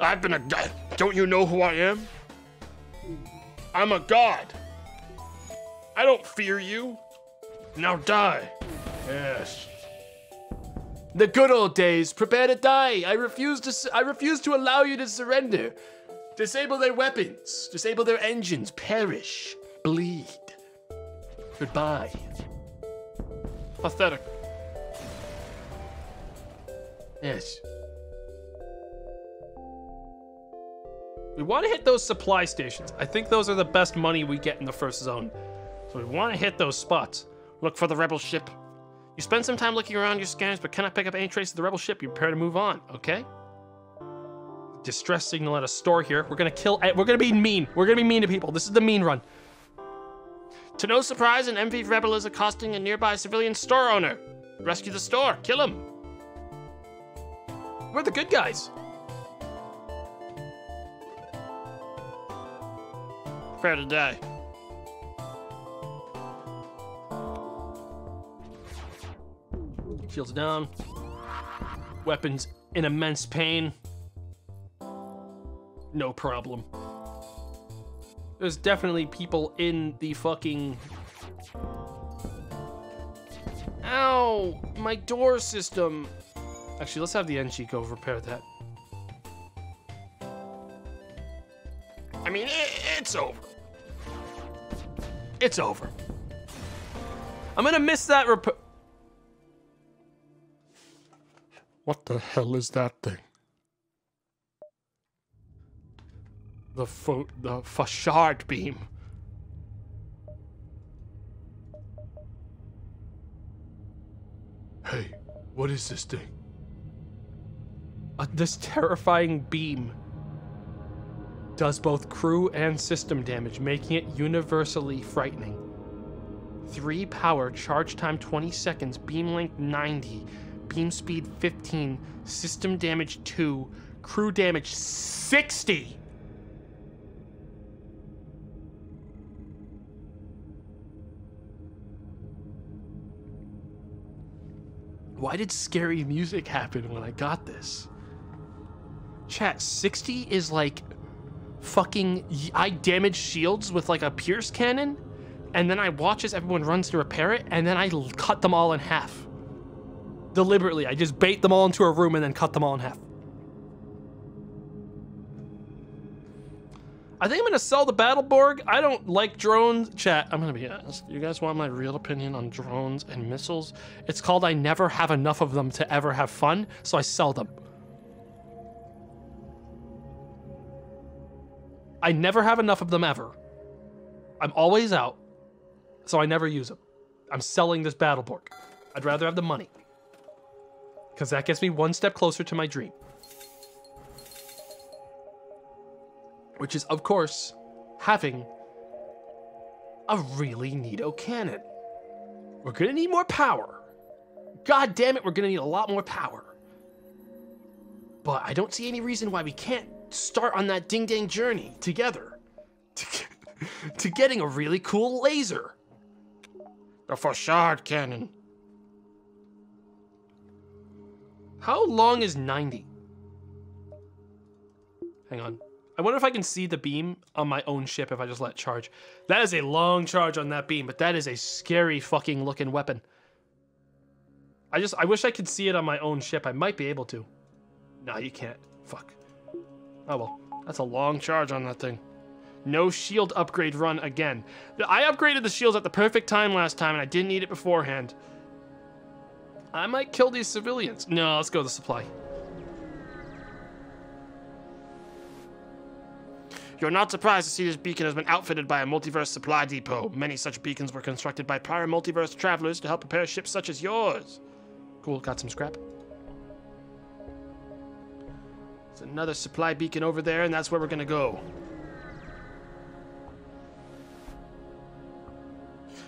I've been a god. Don't you know who I am? I'm a god. I don't fear you. Now die. Yes. The good old days. Prepare to die. I refuse to. I refuse to allow you to surrender. Disable their weapons. Disable their engines. Perish. Bleed. Goodbye. Pathetic. Yes. We want to hit those supply stations. I think those are the best money we get in the first zone. So we want to hit those spots. Look for the rebel ship. You spend some time looking around your scanners, but cannot pick up any trace of the rebel ship. You prepare to move on, okay? Distress signal at a store here. We're gonna kill. eh, We're gonna be mean. We're gonna be mean to people. This is the mean run. To no surprise, an MV rebel is accosting a nearby civilian store owner. Rescue the store. Kill him. We're the good guys. Prepare to die. Shields down. Weapons in immense pain. No problem. There's definitely people in the fucking. Ow! My door system. Actually, let's have the Engi go repair that. I mean, it's over. It's over. I'm gonna miss that repair. What the hell is that thing? The fo- the Fauchard beam. Hey, what is this thing? Uh, this terrifying beam does both crew and system damage, making it universally frightening. 3 power, charge time 20 seconds, beam length 90, beam speed 15, system damage 2, crew damage 60! Why did scary music happen when I got this? Chat, 60 is like fucking. I damage shields with like a Pierce cannon, and then I watch as everyone runs to repair it, and then I cut them all in half. Deliberately, I just bait them all into a room and then cut them all in half. I think I'm gonna sell the Battleborg. I don't like drones. Chat, I'm gonna be honest. You guys want my real opinion on drones and missiles? It's called I never have enough of them to ever have fun, so I sell them. I never have enough of them ever. I'm always out, so I never use them. I'm selling this Battleborg. I'd rather have the money. Because that gets me one step closer to my dream. Which is, of course, having a really neato cannon. We're gonna need more power. God damn it, we're gonna need a lot more power. But I don't see any reason why we can't start on that ding dang journey together to, to getting a really cool laser. The Fauchard cannon. How long is 90? Hang on. I wonder if I can see the beam on my own ship if I just let charge. That is a long charge on that beam, but that is a scary fucking looking weapon. I just, I wish I could see it on my own ship. I might be able to. No, you can't. Fuck. Oh well. That's a long charge on that thing. No shield upgrade run again. I upgraded the shields at the perfect time last time and I didn't need it beforehand. I might kill these civilians. No, let's go to the supply. You're not surprised to see this beacon has been outfitted by a multiverse supply depot. Many such beacons were constructed by prior multiverse travelers to help prepare ships such as yours. Cool, got some scrap. There's another supply beacon over there, and that's where we're gonna go.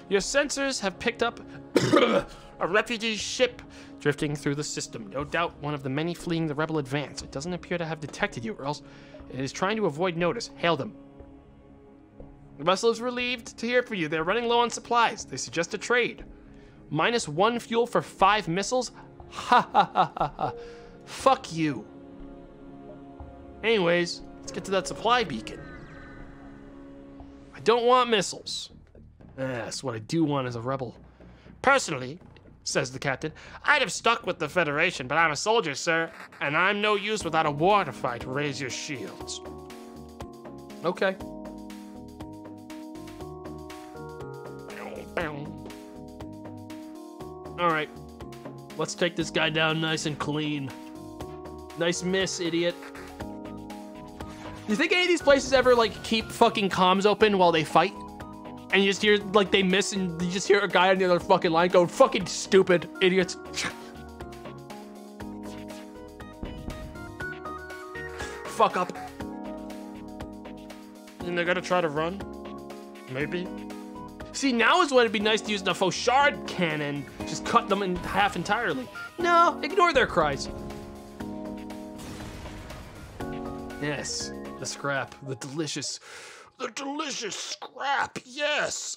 Your sensors have picked up a refugee ship drifting through the system. No doubt one of the many fleeing the rebel advance. It doesn't appear to have detected you, or else it is trying to avoid notice. Hail them. The vessel is relieved to hear from you. They're running low on supplies. They suggest a trade. Minus one fuel for five missiles? Ha ha ha ha ha. Fuck you. Anyways, let's get to that supply beacon. I don't want missiles. Yes, what I do want is a rebel. Personally, says the captain, I'd have stuck with the Federation, but I'm a soldier, sir, and I'm no use without a war to fight. Raise your shields. Okay. All right, let's take this guy down nice and clean. Nice miss, idiot. Do You think any of these places ever like keep fucking comms open while they fight? And you just hear like they miss, and you just hear a guy on the other fucking line go, "Fucking stupid idiots." Fuck up. And they're gonna try to run? Maybe. See, now is when it'd be nice to use the Fauchard cannon. Just cut them in half entirely. No, ignore their cries. Yes, the scrap, the delicious, The delicious scrap, yes!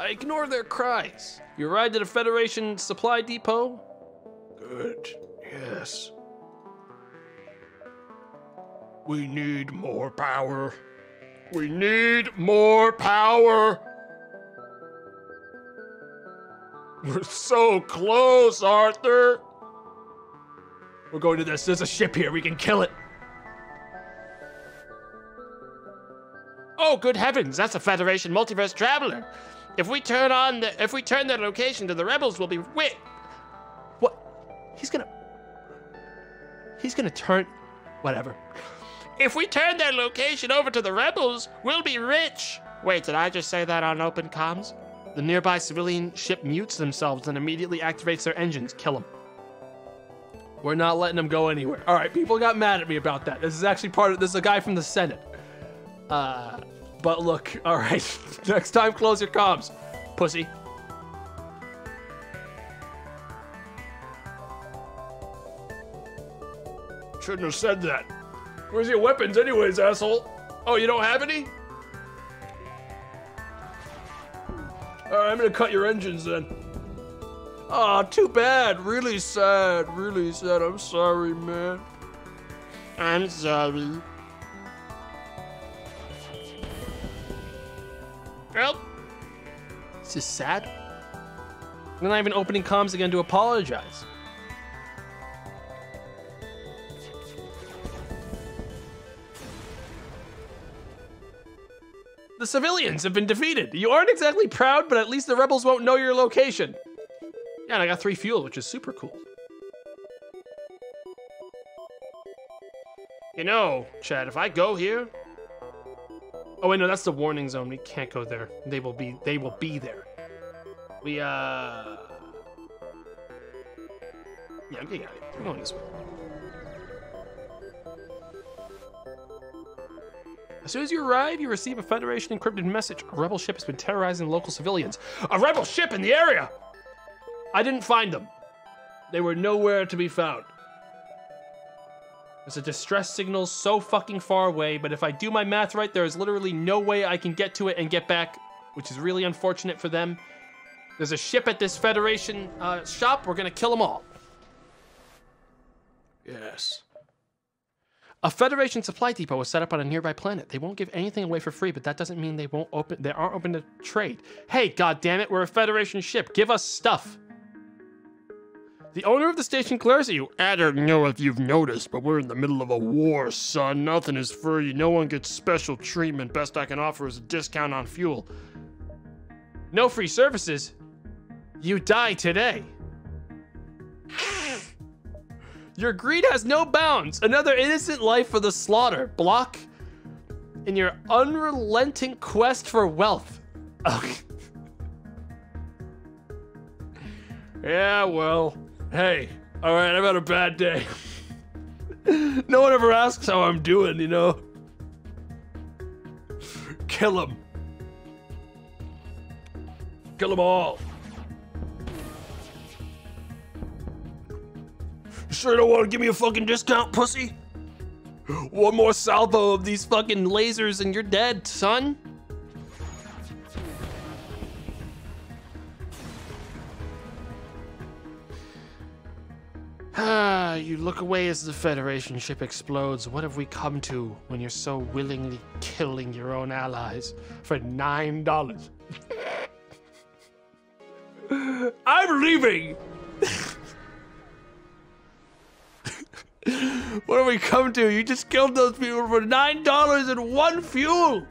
I ignore their cries. You arrived at a Federation supply depot? Good, yes. We need more power. We need more power. We're so close, Arthur. We're going to this. There's a ship here. We can kill it. Oh, good heavens! That's a Federation multiverse traveler. If we turn on the, if we turn their location to the rebels, we'll be wit. What? He's gonna. He's gonna turn. Whatever. If we turn their location over to the rebels, we'll be rich. Wait, did I just say that on open comms? The nearby civilian ship mutes themselves and immediately activates their engines. Kill them. We're not letting them go anywhere. All right, people got mad at me about that. This is actually part of. This is a guy from the Senate. Uh, but look. All right, next time, close your comms, pussy. Shouldn't have said that. Where's your weapons, anyways, asshole? Oh, you don't have any? Alright, I'm gonna cut your engines then. Aw, too bad. Really sad. Really sad. I'm sorry, man. I'm sorry. Well, It's just sad. We're not even opening comms again to apologize. The civilians have been defeated. You aren't exactly proud, but at least the rebels won't know your location. Yeah, and I got three fuel, which is super cool. you know, Chad, if I go here, Oh wait, no, that's the warning zone. We can't go there. They will be. They will be there. We uh. Yeah, I'm getting out of here. I'm going this way. As soon as you arrive, you receive a Federation encrypted message. A rebel ship has been terrorizing local civilians. a rebel ship in the area. I didn't find them. They were nowhere to be found. There's a distress signal so fucking far away, but if I do my math right, there is literally no way I can get to it and get back, which is really unfortunate for them. There's a ship at this Federation uh, shop. We're gonna kill them all. Yes. A Federation supply depot was set up on a nearby planet. They won't give anything away for free, but that doesn't mean they won't open. They aren't open to trade. Hey, God damn it, we're a Federation ship. Give us stuff. The owner of the station glares at you. I don't know if you've noticed, but we're in the middle of a war, son. Nothing is free. No one gets special treatment. Best I can offer is a discount on fuel. No free services. You die today. Your greed has no bounds. Another innocent life for the slaughter. Block in your unrelenting quest for wealth. Yeah, well, hey, all right, I've had a bad day. no one ever asks how I'm doing, you know? Kill him. Kill them all. You sure don't want to give me a fucking discount, pussy? One more salvo of these fucking lasers and you're dead, son. Ah, you look away as the Federation ship explodes. What have we come to when you're so willingly killing your own allies for nine dollars? I'm leaving! what have we come to? You just killed those people for nine dollars and one fuel!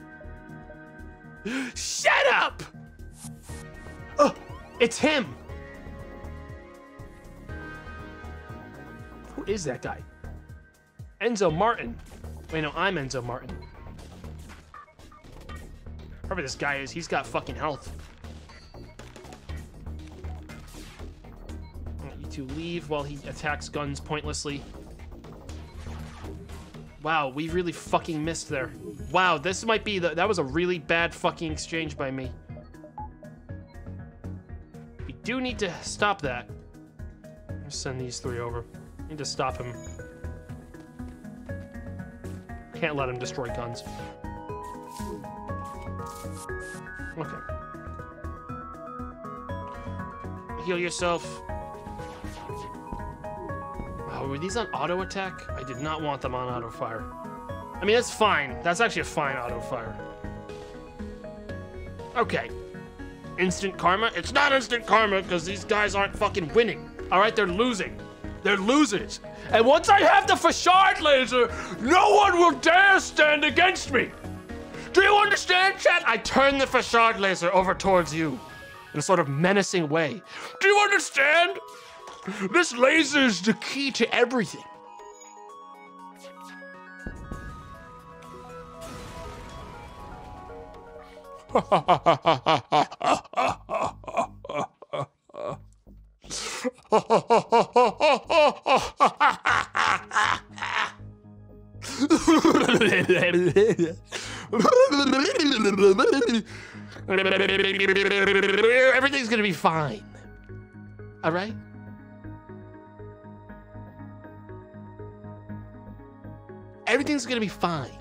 Shut up! Oh, it's him! Who is that guy? Enzo Martin. Wait, no, I'm Enzo Martin. Whoever this guy is, he's got fucking health. I want you to leave while he attacks guns pointlessly. Wow, we really fucking missed there. Wow, this might be the- that was a really bad fucking exchange by me. We do need to stop that. Send these three over. Need to stop him. Can't let him destroy guns. Okay. Heal yourself. Oh, were these on auto attack? I did not want them on auto fire. I mean, that's fine. That's actually a fine auto fire. Okay. Instant karma? It's not instant karma because these guys aren't fucking winning. All right, they're losing. They're losers. And once I have the Fauchard laser, no one will dare stand against me. Do you understand, chat? I turn the Fauchard laser over towards you in a sort of menacing way. Do you understand? This laser is the key to everything. Everything's gonna be fine. All right? Everything's gonna be fine.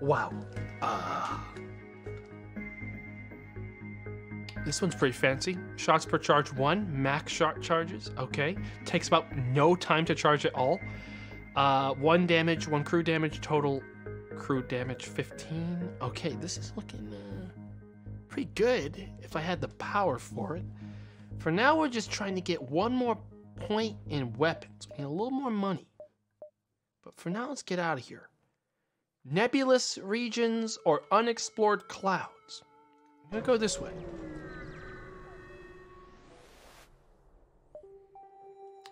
Wow. Ah. This one's pretty fancy. Shots per charge one, max shot charges. Okay. Takes about no time to charge at all. Uh, one damage, one crew damage, total crew damage 15. Okay, this is looking uh, pretty good if I had the power for it. For now, we're just trying to get one more point in weapons. We need a little more money. But for now, let's get out of here. Nebulous regions or unexplored clouds. I'm gonna go this way.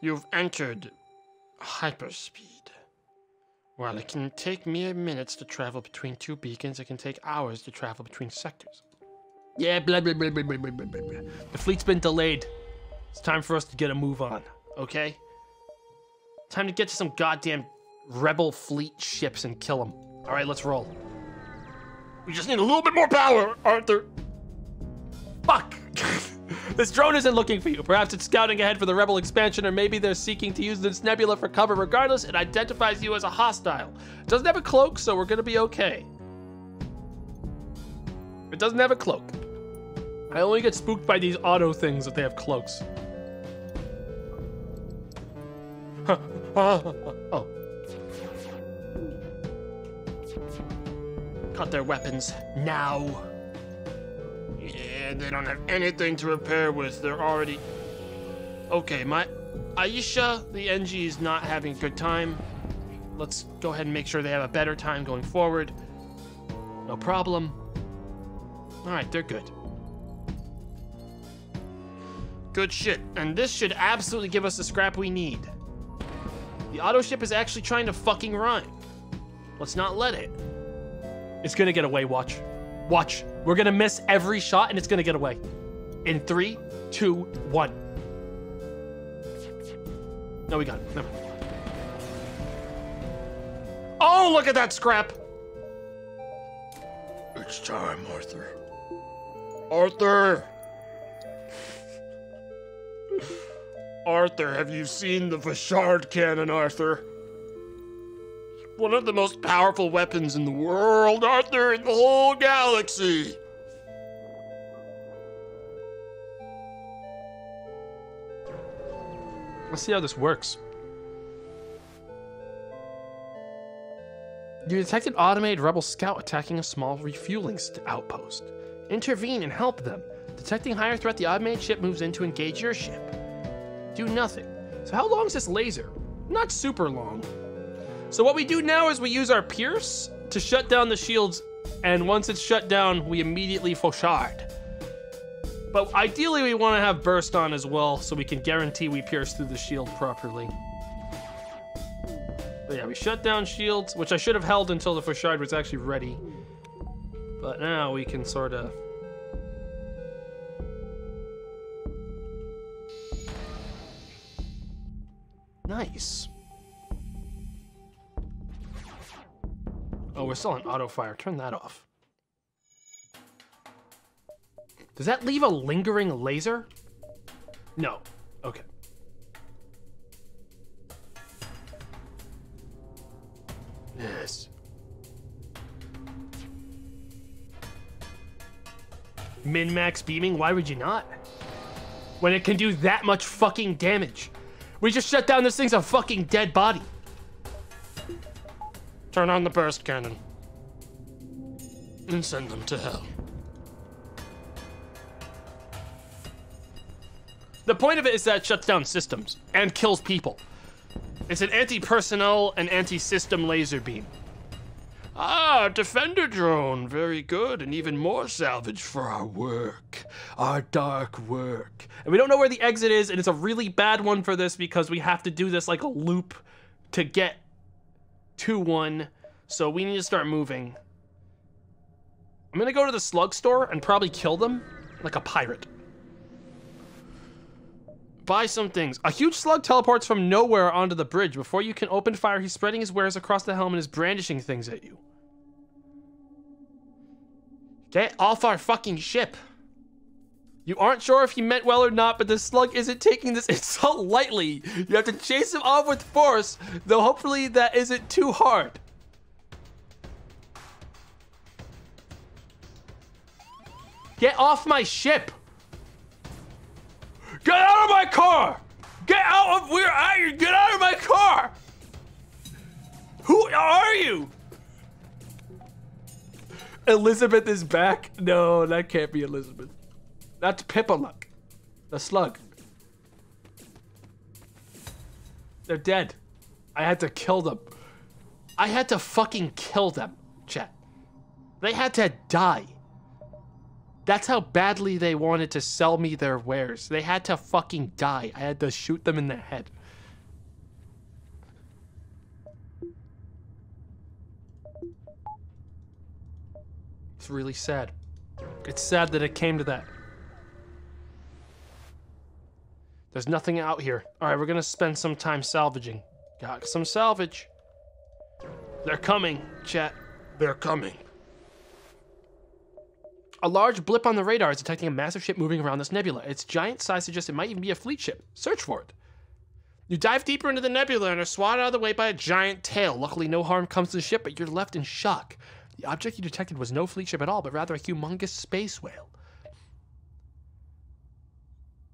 You've entered hyperspeed. While it can take mere minutes to travel between two beacons, it can take hours to travel between sectors. Yeah, blah, blah, blah, blah, blah, blah, blah, blah. The fleet's been delayed. It's time for us to get a move on, okay? Time to get to some goddamn rebel fleet ships and kill them. All right, let's roll. We just need a little bit more power, Arthur. Fuck! this drone isn't looking for you. Perhaps it's scouting ahead for the rebel expansion, or maybe they're seeking to use this nebula for cover. Regardless, it identifies you as a hostile. It doesn't have a cloak, so we're gonna be okay. It doesn't have a cloak. I only get spooked by these auto things if they have cloaks. oh. Cut their weapons now. Yeah, they don't have anything to repair with. They're already. Okay, my. Aisha, the Engi, is not having a good time. Let's go ahead and make sure they have a better time going forward. No problem. Alright, they're good. Good shit. And this should absolutely give us the scrap we need. The auto ship is actually trying to fucking run. Let's not let it. It's gonna get away, watch. Watch. We're gonna miss every shot and it's gonna get away. In three, two, one. No, we got it. Never. Oh, look at that scrap. It's time, Arthur. Arthur! Arthur, have you seen the Fauchard cannon, Arthur? One of the most powerful weapons in the world, Arthur, in the whole galaxy! Let's see how this works. You detected automated rebel scout attacking a small refueling outpost. Intervene and help them. Detecting higher threat, the automated ship moves in to engage your ship. Do nothing. So how long is this laser? Not super long. So what we do now is we use our Pierce to shut down the shields, and once it's shut down, we immediately fauchard. But ideally, we want to have burst on as well, so we can guarantee we pierce through the shield properly. But yeah, we shut down shields, which I should have held until the Fauchard was actually ready. But now we can sort of. Nice. Oh, we're still on auto fire. Turn that off. Does that leave a lingering laser? No. Okay. Yes. Min max beaming? Why would you not? When it can do that much fucking damage. We just shut down this thing's a fucking dead body. Turn on the burst cannon. And send them to hell. The point of it is that it shuts down systems and kills people. It's an anti-personnel and anti-system laser beam. Ah, defender drone. Very good. And even more salvage for our work. Our dark work. And we don't know where the exit is, and it's a really bad one for this because we have to do this like a loop to get to one. So we need to start moving. I'm gonna go to the slug store and probably kill them like a pirate. Buy some things. A huge slug teleports from nowhere onto the bridge. Before you can open fire, he's spreading his wares across the helm and is brandishing things at you. Get off our fucking ship. You aren't sure if he meant well or not, but the slug isn't taking this insult lightly. You have to chase him off with force, though hopefully that isn't too hard. Get off my ship! Get out of my car! Get out of where you? Get out of my car! Who are you? Elizabeth is back? No, that can't be Elizabeth. That's Pippaluck, the slug. They're dead. I had to kill them. I had to fucking kill them, chat. They had to die. That's how badly they wanted to sell me their wares. They had to fucking die. I had to shoot them in the head. It's really sad. It's sad that it came to that. There's nothing out here. All right, we're gonna spend some time salvaging. Got some salvage. They're coming, chat. They're coming. A large blip on the radar is detecting a massive ship moving around this nebula. Its giant size suggests it might even be a fleet ship. Search for it. You dive deeper into the nebula and are swatted out of the way by a giant tail. Luckily, no harm comes to the ship, but you're left in shock. The object you detected was no fleet ship at all, but rather a humongous space whale.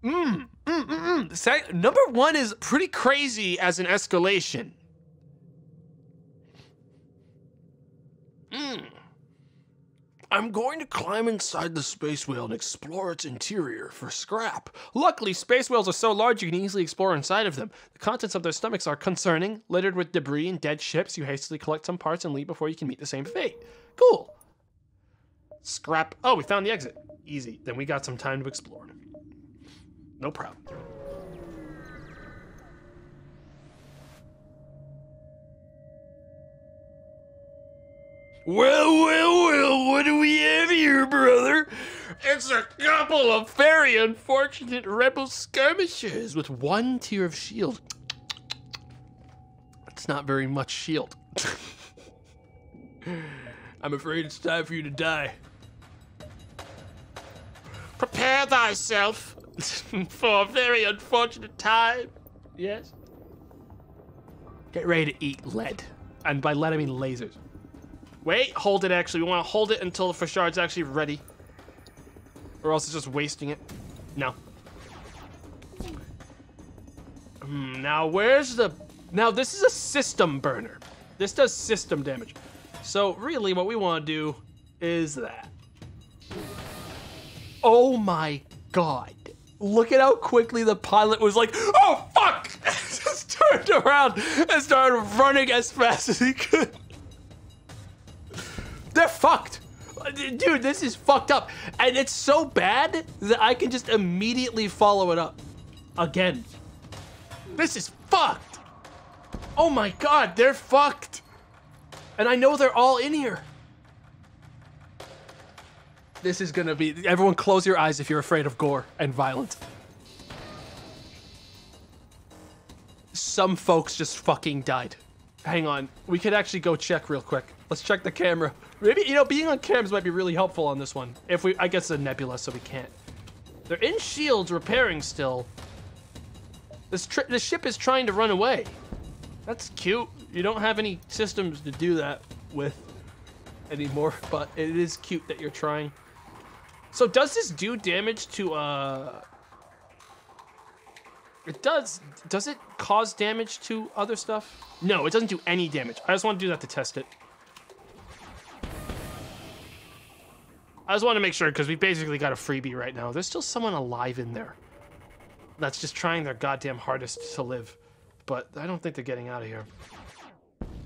Mmm, mmm, mmm, mmm. Number one is pretty crazy as an escalation. Hmm. I'm going to climb inside the space whale and explore its interior for scrap. Luckily, space whales are so large you can easily explore inside of them. The contents of their stomachs are concerning, littered with debris and dead ships. You hastily collect some parts and leave before you can meet the same fate. Cool. Scrap. Oh, we found the exit. Easy. Then we got some time to explore. No problem. Well, well, well, what do we have here, brother? It's a couple of very unfortunate rebel skirmishers with one tier of shield. It's not very much shield. I'm afraid it's time for you to die. Prepare thyself for a very unfortunate time. Yes? Get ready to eat lead. And by lead, I mean lasers. Wait, hold it actually. We want to hold it until the Fauchard's actually ready. Or else it's just wasting it. No. Hmm, now, where's the... Now, this is a system burner. This does system damage. So, really, what we want to do is that. Oh my god. Look at how quickly the pilot was like, oh fuck! Just turned around and started running as fast as he could. They're fucked. Dude, this is fucked up. And it's so bad that I can just immediately follow it up. Again. This is fucked. Oh my god, they're fucked. And I know they're all in here. This is gonna be. Everyone, close your eyes if you're afraid of gore and violence. Some folks just fucking died. Hang on, we could actually go check real quick. Let's check the camera. Maybe you know, being on cams might be really helpful on this one. If we, I guess, a nebula, so we can't. They're in shields, repairing still. This tri the ship is trying to run away. That's cute. You don't have any systems to do that with anymore, but it is cute that you're trying. So does this do damage to, uh... It does, does it cause damage to other stuff? No, it doesn't do any damage. I just want to do that to test it. I just want to make sure, because we basically got a freebie right now. There's still someone alive in there. That's just trying their goddamn hardest to live. But I don't think they're getting out of here.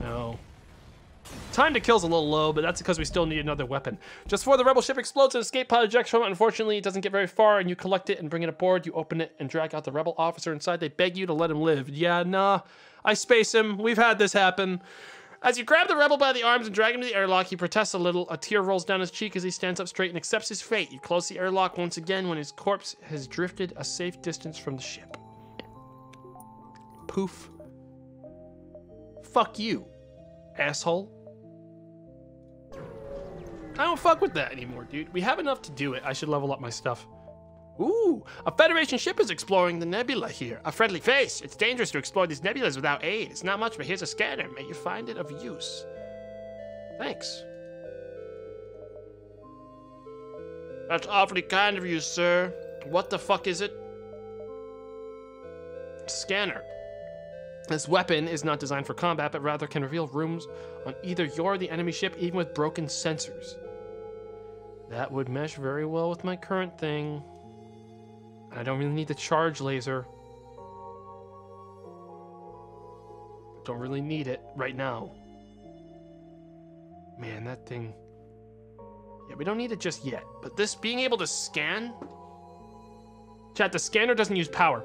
No. Time to kill's a little low, but that's because we still need another weapon. Just before the rebel ship explodes, an escape pod ejects from it. Unfortunately, it doesn't get very far, and you collect it and bring it aboard. You open it and drag out the rebel officer inside. They beg you to let him live. Yeah, nah. I space him. We've had this happen. As you grab the rebel by the arms and drag him to the airlock, he protests a little. A tear rolls down his cheek as he stands up straight and accepts his fate. You close the airlock once again when his corpse has drifted a safe distance from the ship. Poof. Fuck you, asshole. I don't fuck with that anymore, dude. We have enough to do it. I should level up my stuff. Ooh, a Federation ship is exploring the nebula here. A friendly face. It's dangerous to explore these nebulas without aid. It's not much, but here's a scanner. May you find it of use. Thanks. That's awfully kind of you, sir. What the fuck is it? Scanner. This weapon is not designed for combat, but rather can reveal rooms on either your or the enemy ship, even with broken sensors. That would mesh very well with my current thing. I don't really need the charge laser. Don't really need it right now. Man, that thing. Yeah, we don't need it just yet. But this being able to scan. Chat, the scanner doesn't use power.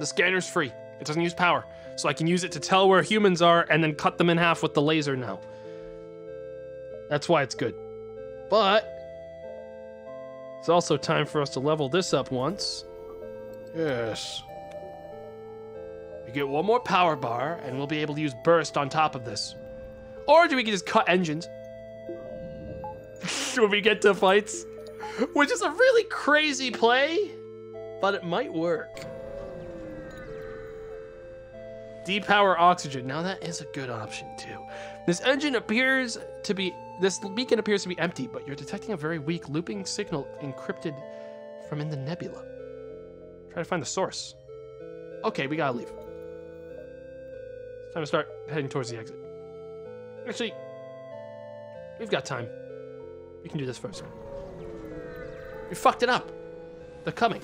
The scanner's free. It doesn't use power. So I can use it to tell where humans are and then cut them in half with the laser now. That's why it's good. But it's also time for us to level this up once. Yes. We get one more power bar, and we'll be able to use burst on top of this. Or do we can just cut engines when we get to fights? Which is a really crazy play, but it might work. Depower oxygen. Now that is a good option too. This engine appears to be, this beacon appears to be empty, but you're detecting a very weak looping signal encrypted from in the nebula. Try to find the source. Okay, we gotta leave. It's time to start heading towards the exit. Actually, we've got time. We can do this first. We fucked it up. They're coming.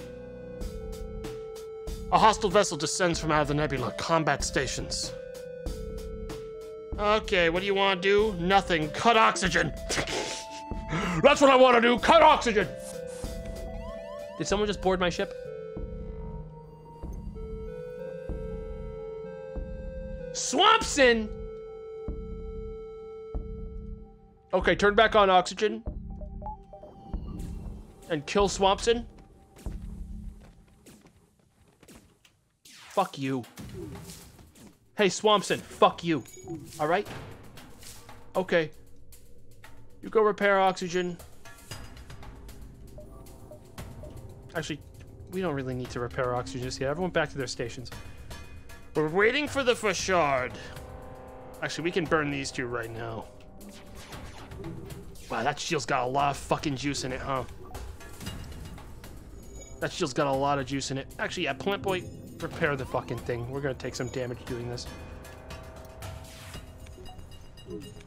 A hostile vessel descends from out of the nebula. Combat stations. Okay, what do you want to do? Nothing. Cut oxygen. That's what I want to do. Cut oxygen. Did someone just board my ship? Swampson! Okay, turn back on oxygen. And kill Swampson. Fuck you. Hey, Swampson, fuck you. All right? Okay. You go repair oxygen. Actually, we don't really need to repair oxygen just yet. Everyone back to their stations. We're waiting for the Fauchard. Actually, we can burn these two right now. Wow, that shield's got a lot of fucking juice in it, huh? That shield's got a lot of juice in it. Actually, yeah, Plant Boy, repair the fucking thing. We're gonna take some damage doing this.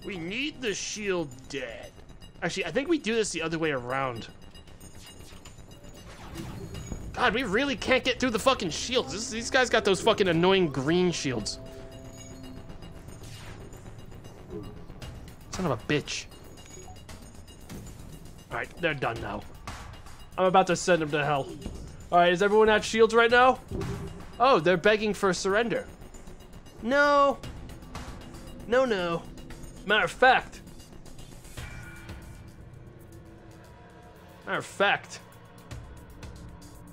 We need the shield dead. Actually, I think we do this the other way around. God, we really can't get through the fucking shields. This, these guys got those fucking annoying green shields. Son of a bitch. Alright, they're done now. I'm about to send them to hell. Alright, is everyone at shields right now? Oh, they're begging for surrender. No. No, no. Matter of fact. Matter of fact.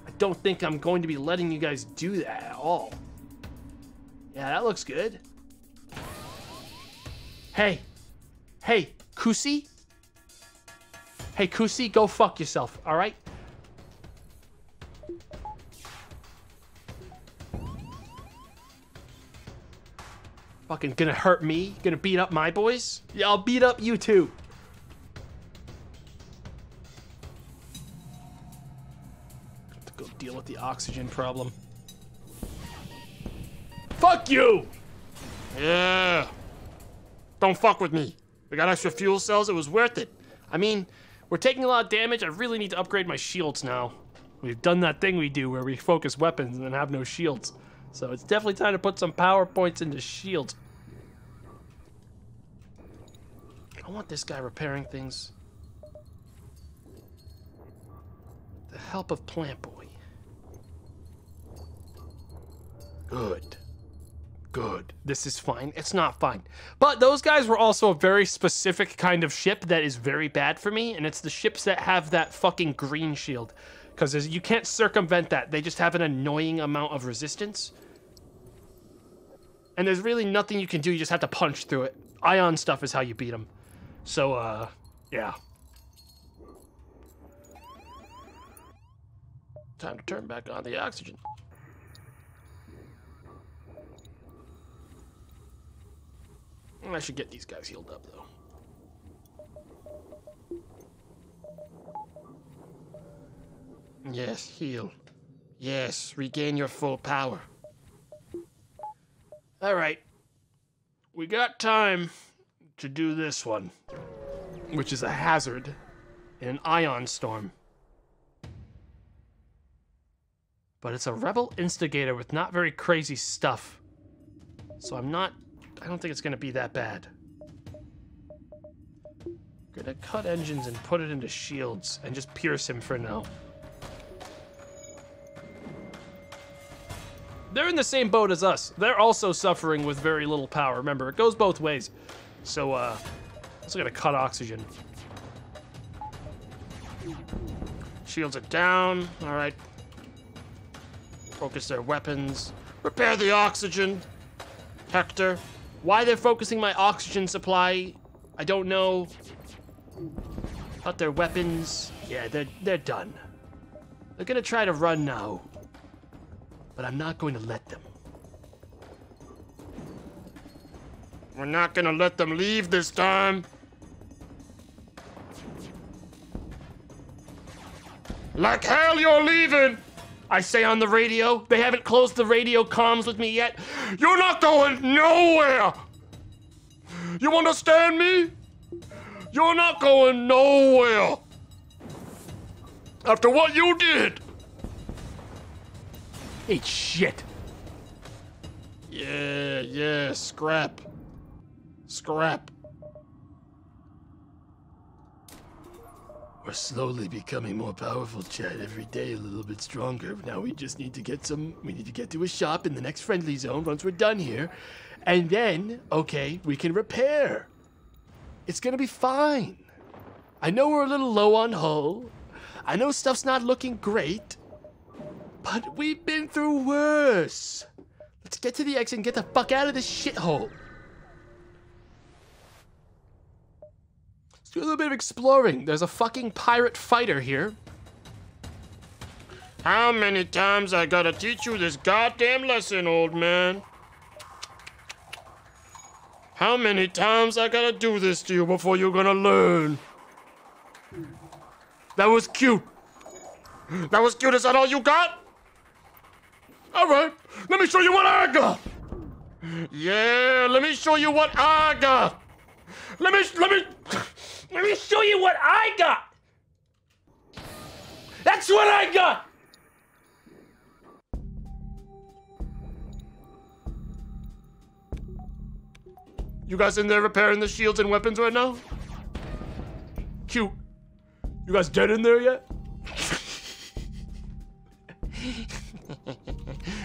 I don't think I'm going to be letting you guys do that at all. Yeah, that looks good. Hey. Hey, Kusi? Hey, Kusi, go fuck yourself, alright? Fucking gonna hurt me? Gonna beat up my boys? Yeah, I'll beat up you too. Have to go deal with the oxygen problem. Fuck you! Yeah. Don't fuck with me. We got extra fuel cells. It was worth it. I mean, we're taking a lot of damage. I really need to upgrade my shields now. We've done that thing we do where we focus weapons and then have no shields. So it's definitely time to put some power points into shields. I want this guy repairing things. The help of Plant Boy. Good. Good. This is fine. It's not fine. But those guys were also a very specific kind of ship that is very bad for me, and it's the ships that have that fucking green shield. Because you can't circumvent that. They just have an annoying amount of resistance. And there's really nothing you can do. You just have to punch through it. Ion stuff is how you beat them. So, uh, yeah. Time to turn back on the oxygen. I should get these guys healed up, though. Yes, heal. Yes, regain your full power. All right. We got time to do this one, which is a hazard in an ion storm. But it's a rebel instigator with not very crazy stuff. So I'm not, I don't think it's gonna be that bad. Gonna cut engines and put it into shields and just pierce him for now. They're in the same boat as us. They're also suffering with very little power. Remember, it goes both ways. So, uh, also gotta cut oxygen. Shields are down. All right. Focus their weapons. Repair the oxygen. Hector. Why they're focusing my oxygen supply, I don't know. Cut their weapons. Yeah, they're, they're done. They're gonna try to run now. But I'm not going to let them. We're not gonna let them leave this time. Like hell you're leaving! I say on the radio, they haven't closed the radio comms with me yet. You're not going nowhere! You understand me? You're not going nowhere! After what you did! Eat shit. Yeah, yeah, scrap. Scrap. We're slowly becoming more powerful, Chad. Every day a little bit stronger. Now we just need to get some. We need to get to a shop in the next friendly zone once we're done here. And then, okay, we can repair. It's gonna be fine. I know we're a little low on hull. I know stuff's not looking great. But we've been through worse. Let's get to the exit and get the fuck out of this shithole. Let's do a little bit of exploring. There's a fucking pirate fighter here. How many times I gotta teach you this goddamn lesson, old man? How many times I gotta do this to you before you're gonna learn? That was cute. That was cute. Is that all you got? All right. Let me show you what I got. Yeah, let me show you what I got. Let me, let me, let me show you what I got. That's what I got. You guys in there repairing the shields and weapons right now? Cute. You guys dead in there yet?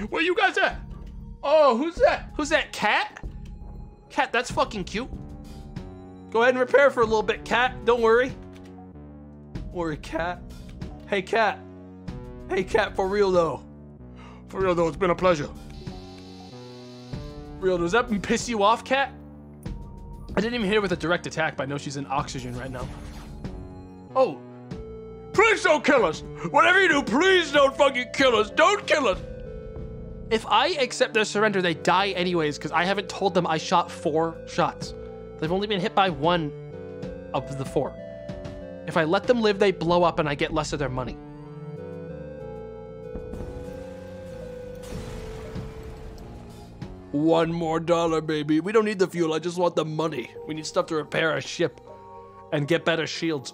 Where you guys at? Oh, who's that? Who's that, Cat? Cat, that's fucking cute. Go ahead and repair for a little bit, Cat. Don't worry. Worry, Cat. Hey, Cat. Hey, Cat, for real though. For real though, it's been a pleasure. Real, does that piss you off, Cat? I didn't even hit her with a direct attack, but I know she's in oxygen right now. Oh, please don't kill us. Whatever you do, please don't fucking kill us. Don't kill us. If I accept their surrender, they die anyways, because I haven't told them I shot four shots. They've only been hit by one of the four. If I let them live, they blow up and I get less of their money. One more dollar, baby. We don't need the fuel, I just want the money. We need stuff to repair our ship and get better shields.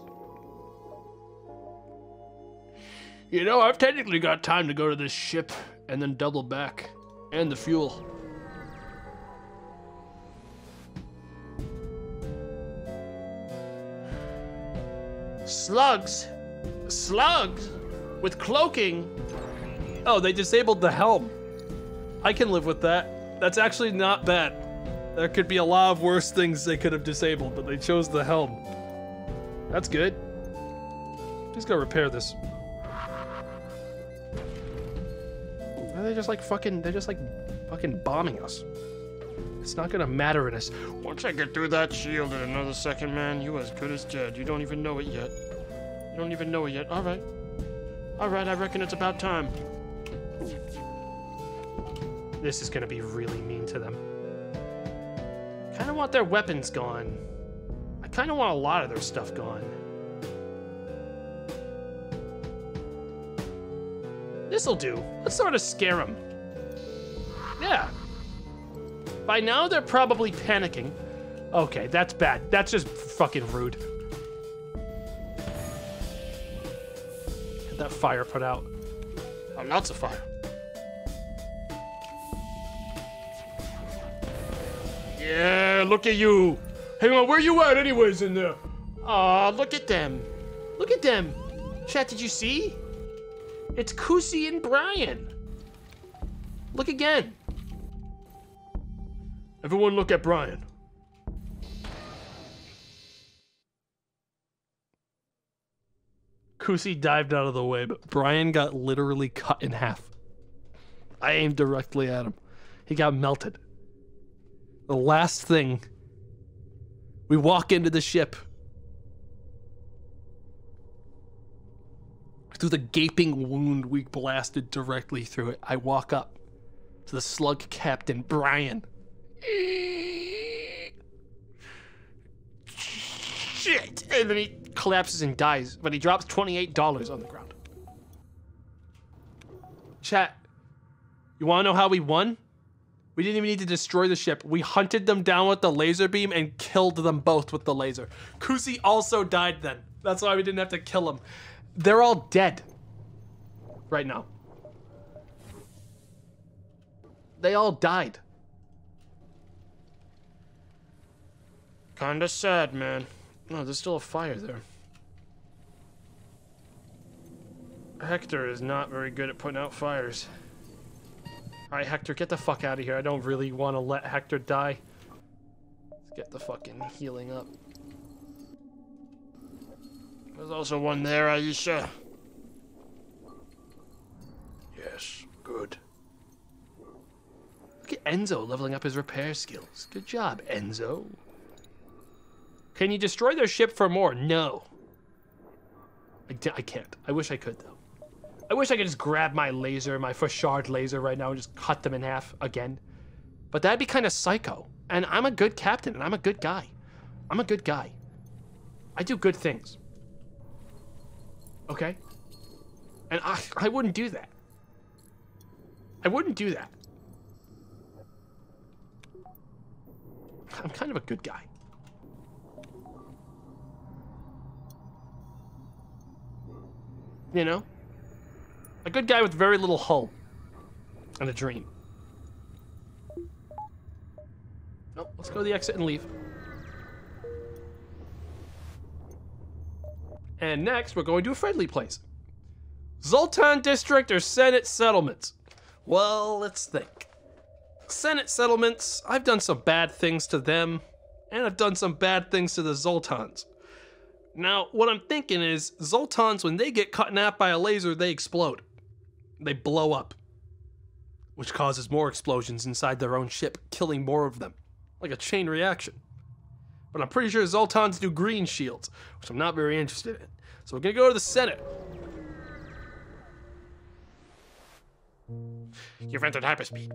You know, I've technically got time to go to this ship and then double back. And the fuel. Slugs? Slugs? With cloaking? Oh, they disabled the helm. I can live with that. That's actually not bad. There could be a lot of worse things they could have disabled, but they chose the helm. That's good. Just gotta repair this. Are they just like fucking, they're just like fucking bombing us. It's not gonna matter in us. Once I get through that shield in another second, man, you as good as dead. You don't even know it yet. You don't even know it yet. All right. All right, I reckon it's about time. This is gonna be really mean to them. Kinda want their weapons gone. I kinda want a lot of their stuff gone. This'll do. Let's sort of scare them. Yeah. By now, they're probably panicking. Okay, that's bad. That's just fucking rude. Get that fire put out. Oh, not of fire. Yeah, look at you. Hang on, where you at anyways in there? Aw, look at them. Look at them. Chat, did you see? It's Kusi and Brian. Look again. Everyone look at Brian. Kusi dived out of the way, but Brian got literally cut in half. I aimed directly at him. He got melted. The last thing, we walk into the ship. Through the gaping wound we blasted directly through it, I walk up to the slug captain, Brian. Shit! And then he collapses and dies, but he drops $28 on the ground. Chat, you wanna know how we won? We didn't even need to destroy the ship. We hunted them down with the laser beam and killed them both with the laser. Kusi also died then. That's why we didn't have to kill him. They're all dead right now. They all died. Kinda sad, man. No, there's still a fire there. Hector is not very good at putting out fires. All right, Hector, get the fuck out of here. I don't really want to let Hector die. Let's get the fucking healing up. There's also one there, Aisha. Yes, good. Look at Enzo leveling up his repair skills. Good job, Enzo. Can you destroy their ship for more? No. I, d- I can't. I wish I could, though. I wish I could just grab my laser, my Fauchard laser right now and just cut them in half again. But that'd be kind of psycho. And I'm a good captain, and I'm a good guy. I'm a good guy. I do good things. Okay? And I, I wouldn't do that. I wouldn't do that. I'm kind of a good guy. You know? A good guy with very little hull. And a dream. Oh, let's go to the exit and leave. And next, we're going to a friendly place. Zoltan District or Senate Settlements? Well, let's think. Senate Settlements, I've done some bad things to them, and I've done some bad things to the Zoltans. Now, what I'm thinking is, Zoltans, when they get cut in half by a laser, they explode. They blow up. Which causes more explosions inside their own ship, killing more of them. Like a chain reaction. But I'm pretty sure Zoltans do green shields, which I'm not very interested in. So we're gonna go to the Senate. You've entered hyperspeed.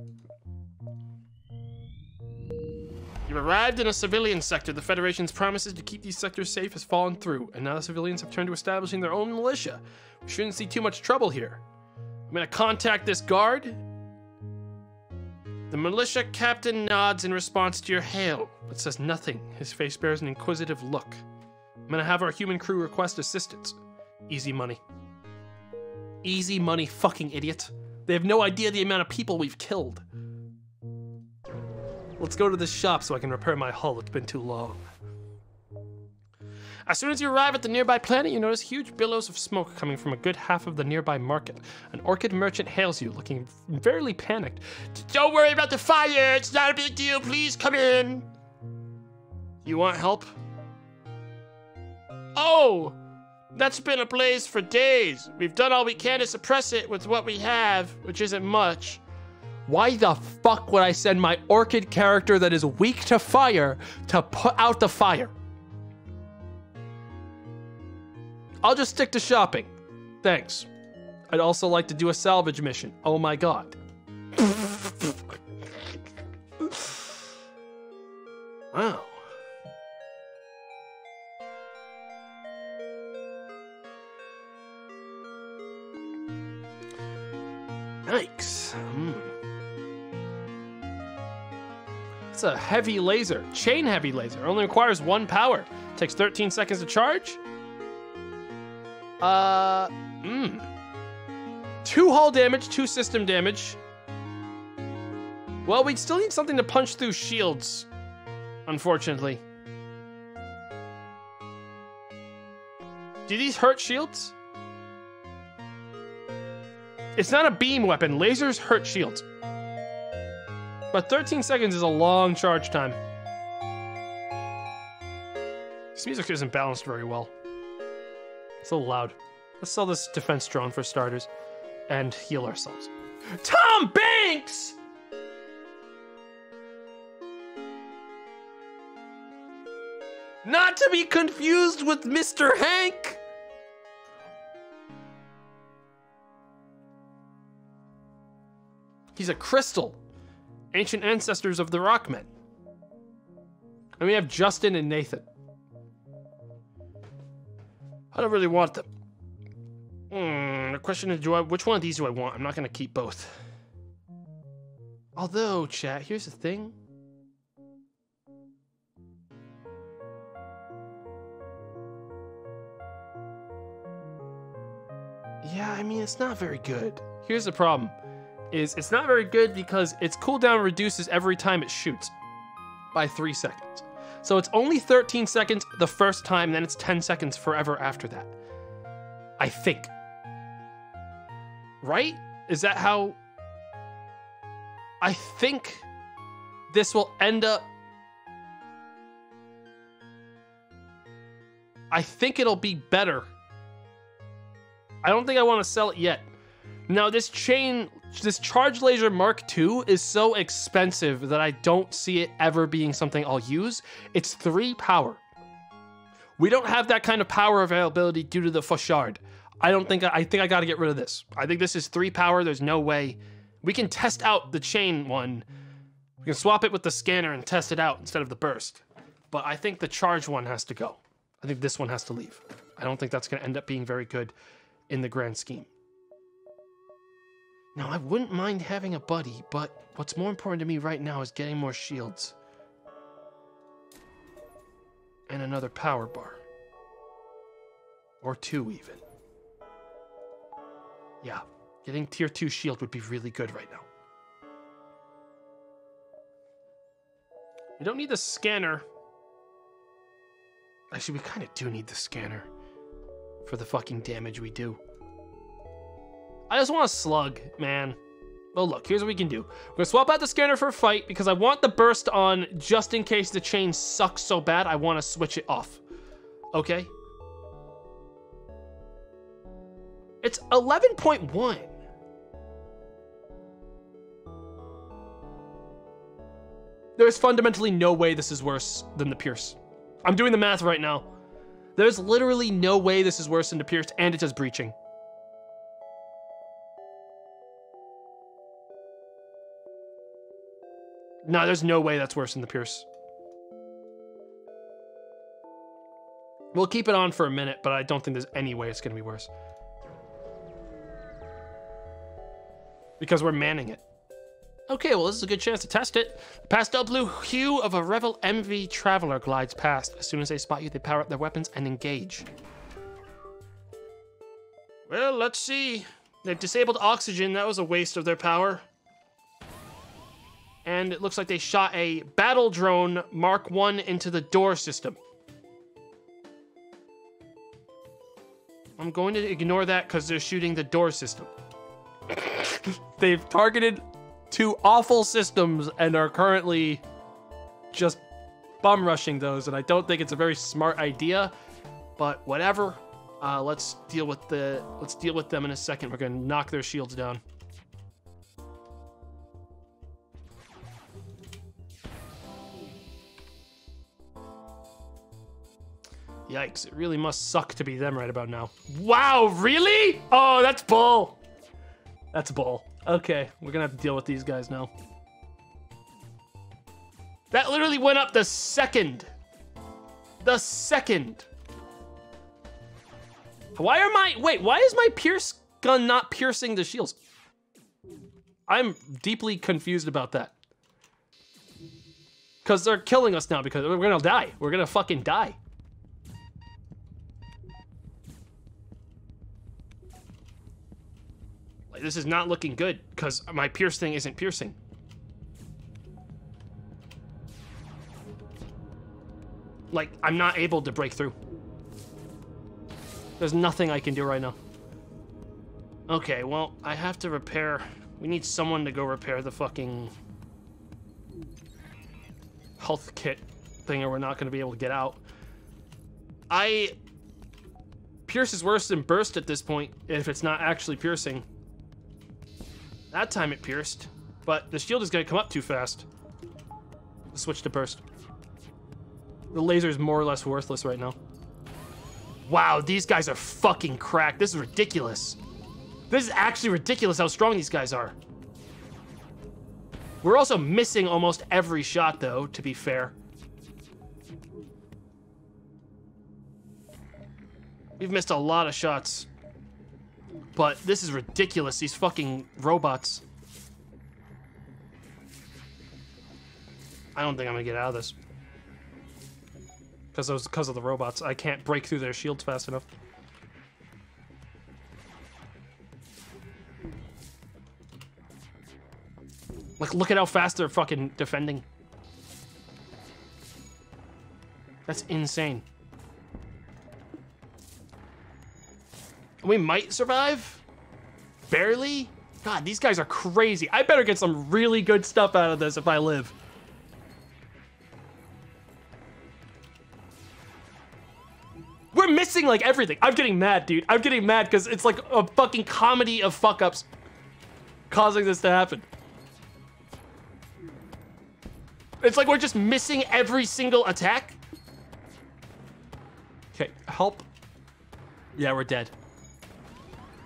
You've arrived in a civilian sector. The Federation's promises to keep these sectors safe has fallen through, and now the civilians have turned to establishing their own militia. We shouldn't see too much trouble here. I'm gonna contact this guard. The militia captain nods in response to your hail, but says nothing. His face bears an inquisitive look. I'm gonna have our human crew request assistance. Easy money. Easy money, fucking idiot. They have no idea the amount of people we've killed. Let's go to the shop so I can repair my hull. It's been too long. As soon as you arrive at the nearby planet, you notice huge billows of smoke coming from a good half of the nearby market. An orchid merchant hails you, looking fairly panicked. Don't worry about the fire, it's not a big deal, please come in. You want help? Oh! That's been ablaze for days. We've done all we can to suppress it with what we have, which isn't much. Why the fuck would I send my orchid character that is weak to fire to put out the fire? I'll just stick to shopping. Thanks. I'd also like to do a salvage mission. Oh my god. wow. Yikes. Hmm. It's a heavy laser, chain heavy laser. Only requires one power. Takes 13 seconds to charge. Uh, hmm. Two hull damage, two system damage. Well, we'd still need something to punch through shields, unfortunately. Do these hurt shields? It's not a beam weapon. Lasers hurt shields. But 13 seconds is a long charge time. This music isn't balanced very well. It's a little loud. Let's sell this defense drone for starters and heal ourselves. Tom Banks! Not to be confused with Mr. Hank! He's a crystal. Ancient ancestors of the Rockmen. And we have Justin and Nathan. I don't really want them. Hmm, the question is, do I, which one of these do I want? I'm not gonna keep both. Although, chat, here's the thing. Yeah, I mean, it's not very good. Here's the problem. Is it's not very good because its cooldown reduces every time it shoots by three seconds. So it's only 13 seconds the first time, then it's 10 seconds forever after that. I think. Right? Is that how? I think this will end up. I think it'll be better. I don't think I want to sell it yet. Now, this chain, this Charge Laser Mark II is so expensive that I don't see it ever being something I'll use. It's three power. We don't have that kind of power availability due to the Fauchard. I don't think, I think I got to get rid of this. I think this is three power. There's no way. We can test out the chain one. We can swap it with the scanner and test it out instead of the burst. But I think the charge one has to go. I think this one has to leave. I don't think that's going to end up being very good in the grand scheme. Now, I wouldn't mind having a buddy, but what's more important to me right now is getting more shields. And another power bar. Or two, even. Yeah, getting tier 2 shield would be really good right now. We don't need the scanner. Actually, we kind of do need the scanner for the fucking damage we do. I just want a slug, man. Well, look, here's what we can do. We're gonna swap out the scanner for a fight because I want the burst on just in case the chain sucks so bad, I want to switch it off. Okay? It's 11.1. There's fundamentally no way this is worse than the Pierce. I'm doing the math right now. There's literally no way this is worse than the Pierce, and it does breaching. No, there's no way that's worse than the Pierce. We'll keep it on for a minute, but I don't think there's any way it's going to be worse. Because we're manning it. Okay, well, this is a good chance to test it. Pastel blue hue of a Revel MV Traveler glides past. As soon as they spot you, they power up their weapons and engage. Well, let's see. They've disabled oxygen. That was a waste of their power. And it looks like they shot a battle drone Mark 1 into the door system. I'm going to ignore that because they're shooting the door system. They've targeted two awful systems and are currently just bum rushing those, and I don't think it's a very smart idea. But whatever. Uh, let's deal with the let's deal with them in a second. We're gonna knock their shields down. Yikes, it really must suck to be them right about now. Wow, really? Oh, that's bull. That's bull. Okay, we're gonna have to deal with these guys now. That literally went up the second. The second. Why are my, wait, why is my pierce gun not piercing the shields? I'm deeply confused about that. Because they're killing us now because we're gonna die. We're gonna fucking die. This is not looking good because my pierce thing isn't piercing. Like, I'm not able to break through. There's nothing I can do right now. Okay, well, I have to repair... We need someone to go repair the fucking... health kit thing or we're not going to be able to get out. I... Pierce is worse than Burst at this point, if it's not actually piercing. That time it pierced, but the shield is to come up too fast. Switch to Burst. The laser is more or less worthless right now. Wow, these guys are fucking cracked. This is ridiculous. This is actually ridiculous how strong these guys are. We're also missing almost every shot, though, to be fair. We've missed a lot of shots. But this is ridiculous, these fucking robots. I don't think I'm gonna get out of this. Because those because of the robots. I can't break through their shields fast enough. Like, look at how fast they're fucking defending. That's insane. We might survive. barely? God, these guys are crazy. I better get some really good stuff out of this if I live. We're missing like everything. I'm getting mad, dude. I'm getting mad because it's like a fucking comedy of fuck ups causing this to happen. It's like we're just missing every single attack. Okay, help. Yeah, we're dead.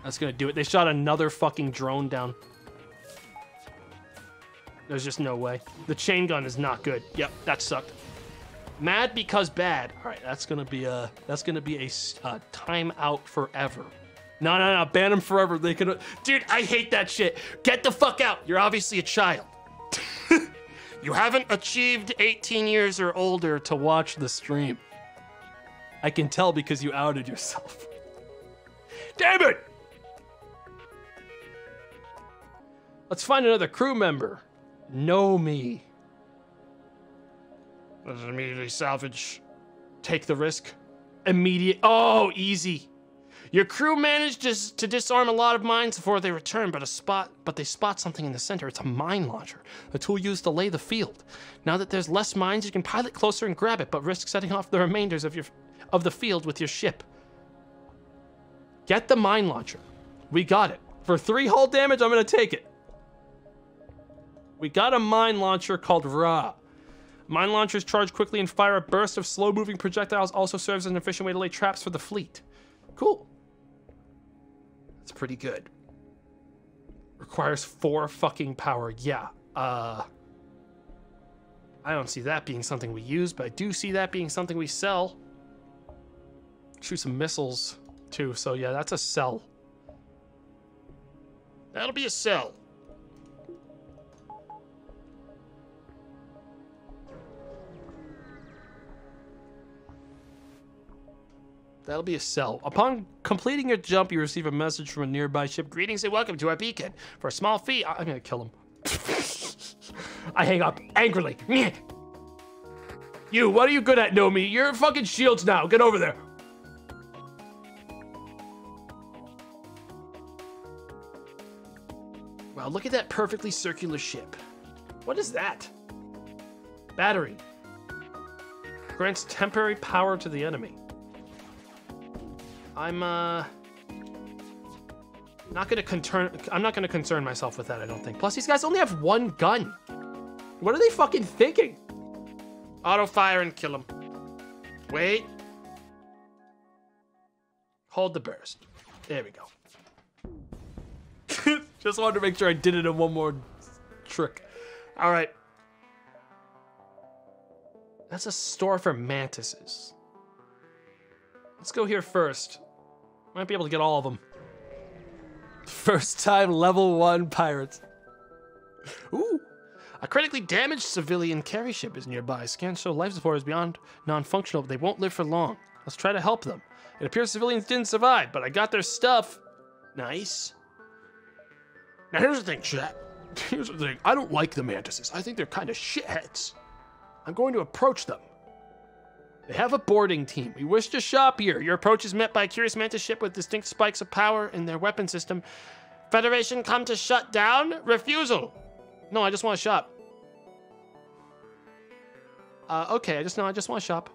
That's gonna do it. They shot another fucking drone down. There's just no way. The chain gun is not good. Yep, that sucked. Mad because bad. All right, that's gonna be a that's gonna be a a timeout forever. No, no, no, ban them forever. They could, dude. I hate that shit. Get the fuck out. You're obviously a child. you haven't achieved 18 years or older to watch the stream. I can tell because you outed yourself. Damn it! Let's find another crew member. Know me. Let's immediately salvage. Take the risk. Immediate. Oh, easy. Your crew managed to, to disarm a lot of mines before they return, but a spot, but they spot something in the center. It's a mine launcher, a tool used to lay the field. Now that there's less mines, you can pilot closer and grab it, but risk setting off the remainders of your of the field with your ship. Get the mine launcher. We got it. For three hull damage, I'm gonna take it. We got a mine launcher called Ra. Mine launchers charge quickly and fire a burst of slow moving projectiles, also serves as an efficient way to lay traps for the fleet. Cool. That's pretty good. Requires four fucking power. Yeah. Uh. I don't see that being something we use, but I do see that being something we sell. Shoot some missiles too, so yeah, that's a sell. That'll be a cell. That'll be a sell. Upon completing your jump, you receive a message from a nearby ship. Greetings and welcome to our beacon. For a small fee, I- I'm gonna kill him. I hang up angrily. You, what are you good at, Nomi? You're fucking shields now. Get over there. Wow, look at that perfectly circular ship. What is that? Battery. Grants temporary power to the enemy. I'm uh not gonna concern I'm not gonna concern myself with that, I don't think. Plus these guys only have one gun. What are they fucking thinking? Auto fire and kill him. Wait. Hold the burst. There we go. Just wanted to make sure I did it in one more trick. Alright. That's a store for mantises. Let's go here first. Might be able to get all of them. First time level one pirates. Ooh. A critically damaged civilian carry ship is nearby. Scans show life support is beyond non-functional, but they won't live for long. Let's try to help them. It appears civilians didn't survive, but I got their stuff. Nice. Now here's the thing, chat. Here's the thing. I don't like the mantises. I think they're kind of shitheads. I'm going to approach them. They have a boarding team. We wish to shop here. Your approach is met by a curious mantis ship with distinct spikes of power in their weapon system. Federation come to shut down? Refusal. No, I just want to shop. Uh, okay, I just know I just want to shop.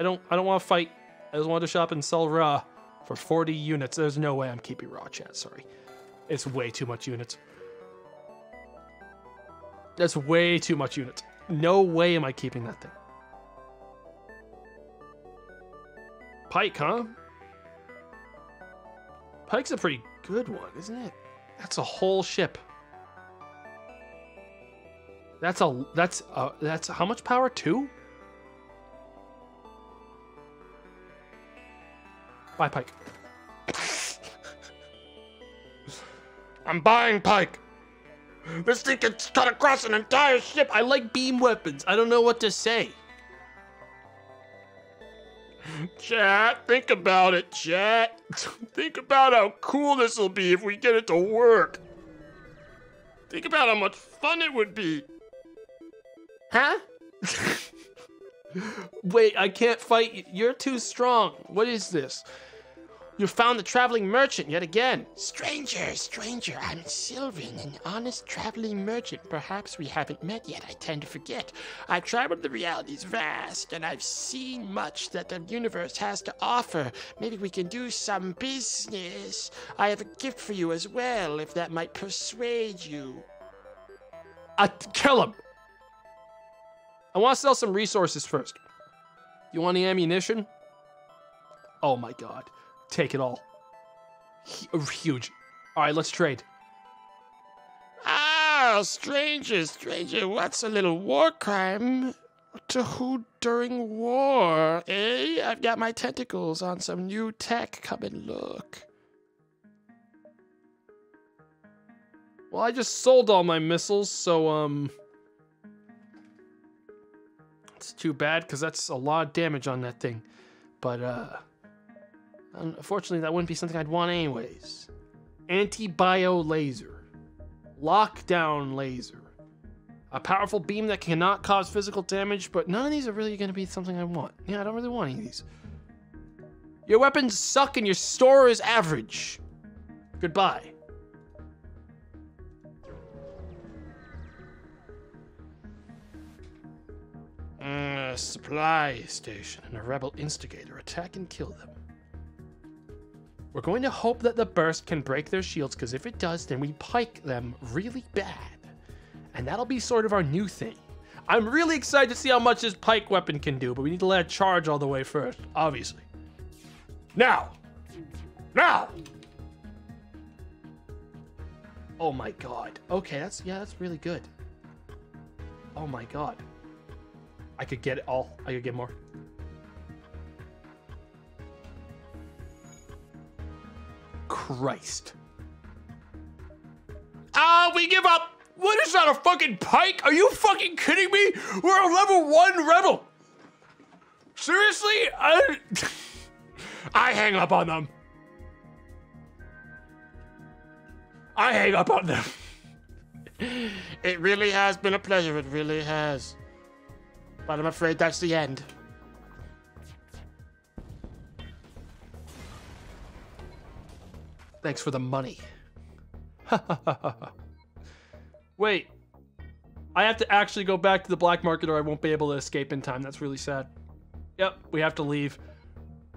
I don't, I don't want to fight. I just want to shop and sell raw for 40 units. There's no way I'm keeping raw, chat. Sorry, it's way too much units. That's way too much units. No way am I keeping that thing. Pike, huh? Pike's a pretty good one, isn't it? That's a whole ship. That's a that's a, that's how much power? Two? Bye, Pike. I'm buying Pike. This thing can cut across an entire ship. I like beam weapons. I don't know what to say. Chat, think about it, chat. think about how cool this will be if we get it to work. Think about how much fun it would be. Huh? Wait, I can't fight you. You're too strong. What is this? You found the traveling merchant yet again. Stranger, stranger, I'm Sylvan, an honest traveling merchant. Perhaps we haven't met yet, I tend to forget. I've traveled the realities vast, and I've seen much that the universe has to offer. Maybe we can do some business. I have a gift for you as well, if that might persuade you. I kill him. I want to sell some resources first. You want any ammunition? Oh my god. Take it all. Hu- Huge. All right, let's trade. Ah, stranger, stranger, what's a little war crime to who during war? Eh? I've got my tentacles on some new tech. Come and look. Well, I just sold all my missiles, so um it's too bad because that's a lot of damage on that thing. But uh unfortunately that wouldn't be something I'd want anyways. Anti-bio laser. Lockdown laser. A powerful beam that cannot cause physical damage, but none of these are really going to be something I want. Yeah, I don't really want any of these. Your weapons suck and your store is average. Goodbye. A supply station and a rebel instigator attack and kill them. We're going to hope that the burst can break their shields, because if it does, then we pike them really bad. And that'll be sort of our new thing. I'm really excited to see how much this pike weapon can do, but we need to let it charge all the way first, obviously. Now! Now! Oh my god. Okay, that's yeah, that's really good. Oh my god. I could get it all. I could get more. Christ. Ah, we give up! What is that, a fucking pike? Are you fucking kidding me? We're a level one rebel! Seriously? I, I hang up on them. I hang up on them. It really has been a pleasure, it really has. But I'm afraid that's the end. Thanks for the money. Wait. I have to actually go back to the black market or I won't be able to escape in time. That's really sad. Yep, we have to leave.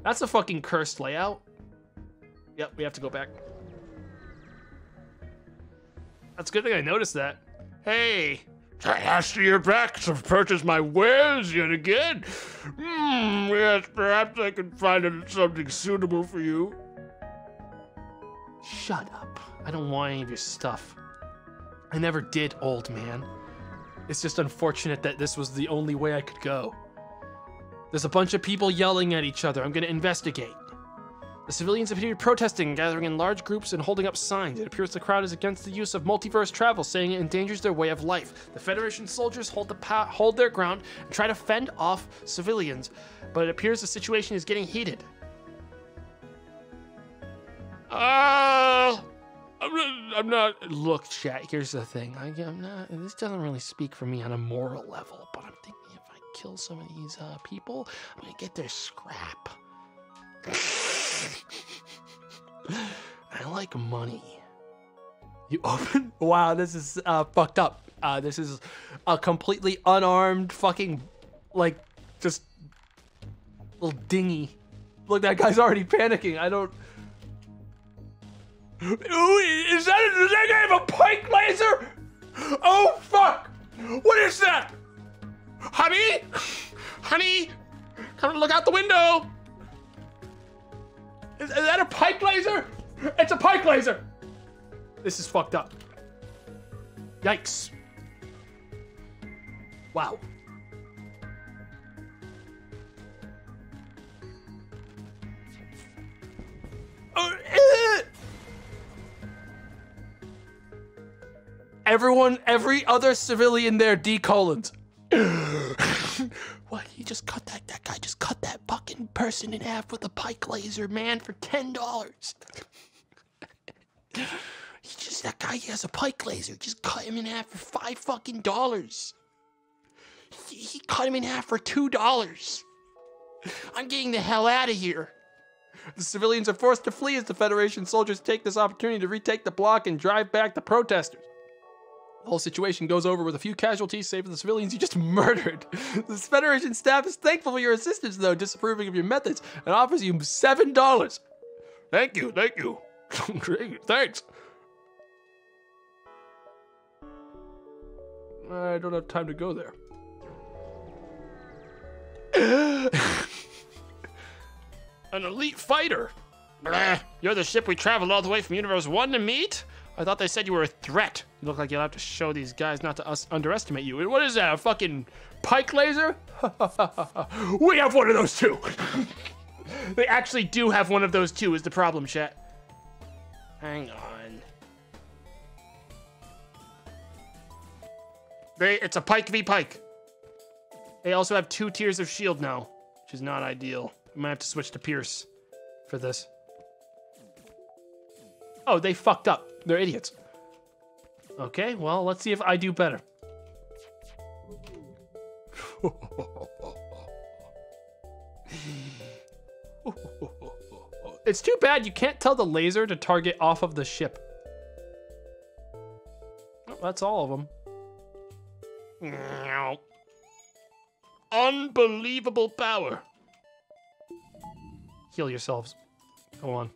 That's a fucking cursed layout. Yep, we have to go back. That's a good thing I noticed that. Hey, Tallahassee, you're back to purchase my wares yet again. Hmm, yes, perhaps I can find something suitable for you. Shut up. I don't want any of your stuff. I never did, old man. It's just unfortunate that this was the only way I could go. There's a bunch of people yelling at each other. I'm gonna investigate. The civilians appear protesting, gathering in large groups and holding up signs. It appears the crowd is against the use of multiverse travel, saying it endangers their way of life. The Federation soldiers hold the hold their ground and try to fend off civilians, but it appears the situation is getting heated. Ah, I'm not. I'm not. Look, chat. Here's the thing. I, I'm not. This doesn't really speak for me on a moral level, but I'm thinking if I kill some of these uh, people, I'm gonna get their scrap. I like money. You open? Wow, this is uh, fucked up. Uh, this is a completely unarmed fucking, like, just little dinghy. Look, that guy's already panicking. I don't. Ooh, is that? Does that guy have a pike laser? Oh fuck! What is that? Honey, honey, come look out the window. Is, is that a pike laser? It's a pike laser. This is fucked up. Yikes. Wow. Everyone, every other civilian there, D colons. What? He just cut that. That guy just cut that fucking person in half with a pike laser, man, for ten dollars. he just that guy he has a pike laser. Just cut him in half for five fucking dollars. He, he cut him in half for two dollars. I'm getting the hell out of here. The civilians are forced to flee as the Federation soldiers take this opportunity to retake the block and drive back the protesters. Whole situation goes over with a few casualties, save for the civilians you just murdered. The Federation staff is thankful for your assistance, though, disapproving of your methods, and offers you seven dollars. Thank you, thank you. Great, thanks. I don't have time to go there. An elite fighter. Blah. You're the ship we traveled all the way from Universe 1 to meet? I thought they said you were a threat. You look like you'll have to show these guys not to us underestimate you. What is that, a fucking pike laser? we have one of those too. they actually do have one of those too, is the problem, chat. Hang on. They, it's a pike v pike. They also have two tiers of shield now, which is not ideal. I might have to switch to Pierce for this. Oh, they fucked up. They're idiots. Okay, well, let's see if I do better. it's too bad you can't tell the laser to target off of the ship. Oh, that's all of them. Unbelievable power. Heal yourselves. Go on.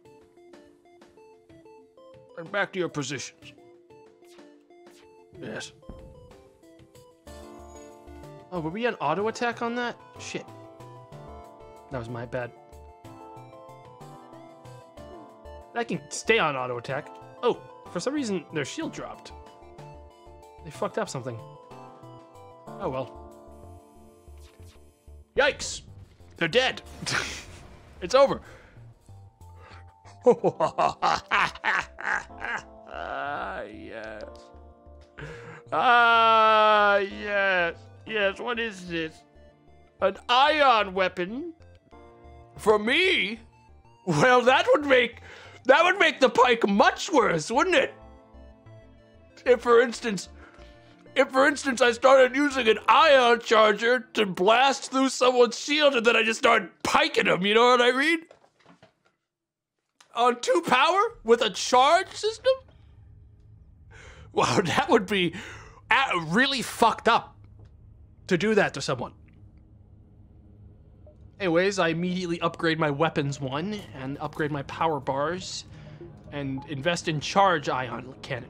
And back to your positions. Yes. Oh, were we on auto attack on that? Shit. That was my bad. I can stay on auto attack. Oh, for some reason their shield dropped. They fucked up something. Oh well. Yikes! They're dead. it's over. Ah, yes. Ah, yes. Yes, what is this? An ion weapon? For me? Well, that would make that would make the pike much worse, wouldn't it? If for instance if for instance I started using an ion charger to blast through someone's shield and then I just started piking them, you know what I mean? On two power with a charge system? Wow, that would be really fucked up to do that to someone. Anyways, I immediately upgrade my weapons one and upgrade my power bars and invest in charge ion cannon.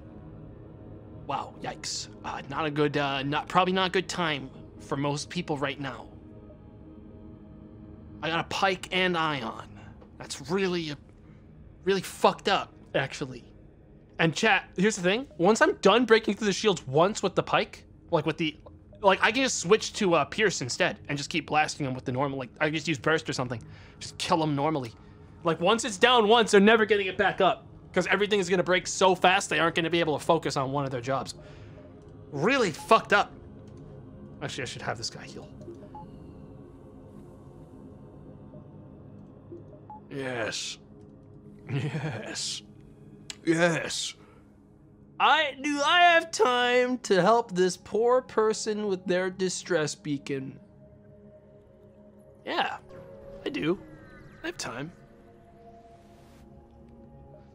Wow, yikes. Uh, not a good, uh, not probably not a good time for most people right now. I got a pike and ion. That's really, really fucked up, actually. And chat, here's the thing. Once I'm done breaking through the shields once with the pike, like with the, like I can just switch to uh, Pierce instead and just keep blasting them with the normal, like I just use Burst or something. Just kill them normally. Like once it's down once, they're never getting it back up. Because everything is gonna break so fast, they aren't gonna be able to focus on one of their jobs. Really fucked up. Actually, I should have this guy heal. Yes. Yes. Yes. I do I have time to help this poor person with their distress beacon? Yeah, I do. I have time.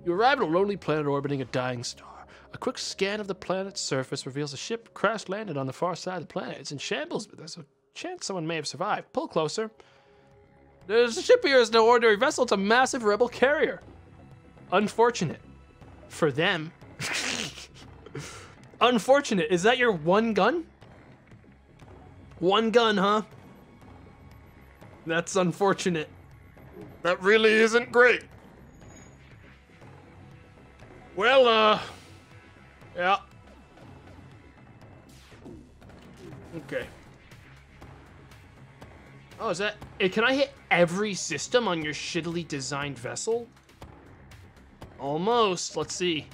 You arrive at a lonely planet orbiting a dying star. A quick scan of the planet's surface reveals a ship crash landed on the far side of the planet. It's in shambles, but there's a chance someone may have survived. Pull closer. There's a ship here is no ordinary vessel, it's a massive rebel carrier. Unfortunate. For them. Unfortunate. Is that your one gun? One gun, huh? That's unfortunate. That really isn't great. Well, uh, yeah. Okay. Oh, is that? Can I hit every system on your shittily designed vessel? Almost. Let's see.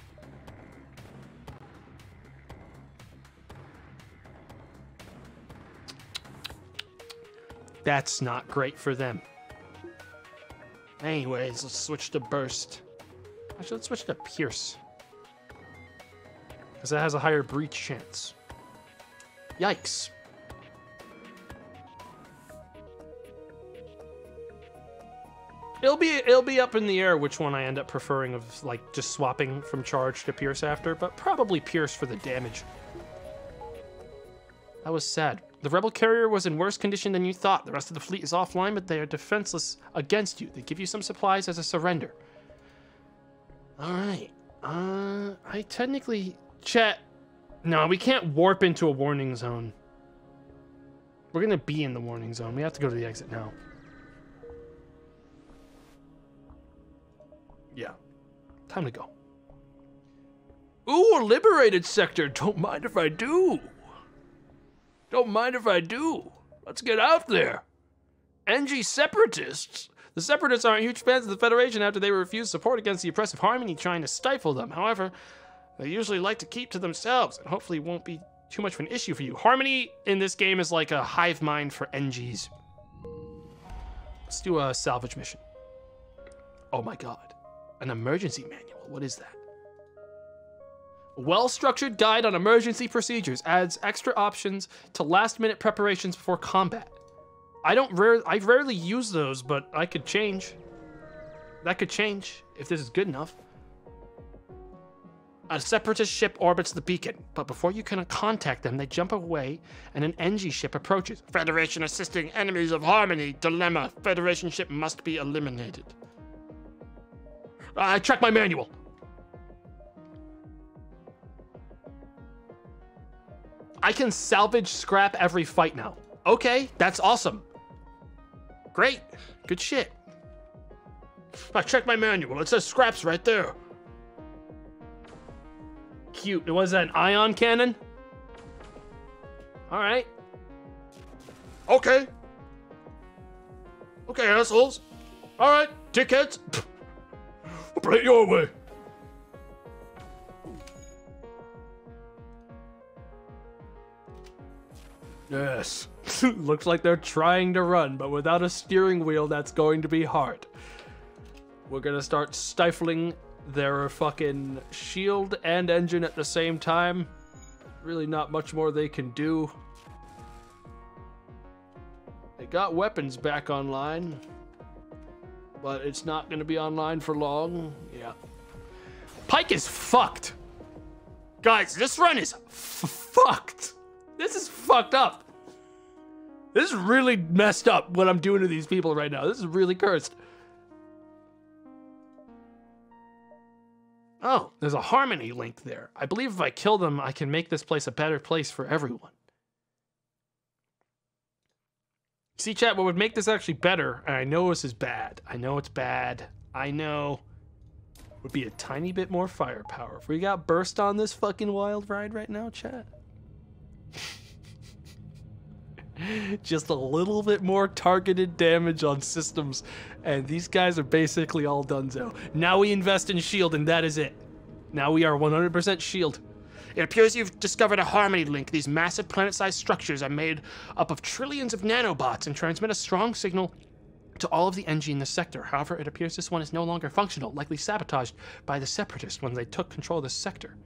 That's not great for them. Anyways, let's switch to Burst. Actually, let's switch to Pierce. Because that has a higher breach chance. Yikes. It'll be it'll be up in the air which one I end up preferring of like just swapping from charge to pierce after, but probably pierce for the damage. That was sad. The rebel carrier was in worse condition than you thought. The rest of the fleet is offline, but they are defenseless against you. They give you some supplies as a surrender. All right. Uh, I technically chat. No, we can't warp into a warning zone. We're gonna be in the warning zone. We have to go to the exit now. Yeah. Time to go. Ooh, a liberated sector. Don't mind if I do. Don't mind if I do. Let's get out there. Engi separatists. The Separatists aren't huge fans of the Federation after they refused support against the oppressive Harmony trying to stifle them. However, they usually like to keep to themselves and hopefully won't be too much of an issue for you. Harmony in this game is like a hive mind for Engis. Let's do a salvage mission. Oh my god. An emergency manual. What is that? Well-structured guide on emergency procedures adds extra options to last-minute preparations before combat. I don't rare I rarely use those, but I could change. That could change if this is good enough. A separatist ship orbits the beacon, but before you can contact them, they jump away and an Engi ship approaches. Federation assisting enemies of harmony. Dilemma. Federation ship must be eliminated. I check my manual. I can salvage scrap every fight now. Okay, that's awesome. Great. Good shit. I checked my manual. It says scraps right there. Cute. It was that an ion cannon? All right. Okay. Okay, assholes. All right, dickheads. It your way. Yes. Looks like they're trying to run, but without a steering wheel, that's going to be hard. We're gonna start stifling their fucking shield and engine at the same time. Really not much more they can do. They got weapons back online, but it's not gonna be online for long. Yeah. Pike is fucked. Guys, this run is fucked. This is fucked up. This is really messed up what I'm doing to these people right now. This is really cursed. Oh, there's a harmony link there. I believe if I kill them, I can make this place a better place for everyone. See, chat, what would make this actually better, and I know this is bad. I know it's bad. I know. Would be a tiny bit more firepower. If we got burst on this fucking wild ride right now, chat. Just a little bit more targeted damage on systems, and these guys are basically all donezo. Now we invest in shield, and that is it. Now we are 100% shield. It appears you've discovered a harmony link. These massive planet-sized structures are made up of trillions of nanobots and transmit a strong signal to all of the Engi in the sector. However, it appears this one is no longer functional, likely sabotaged by the Separatists when they took control of the sector.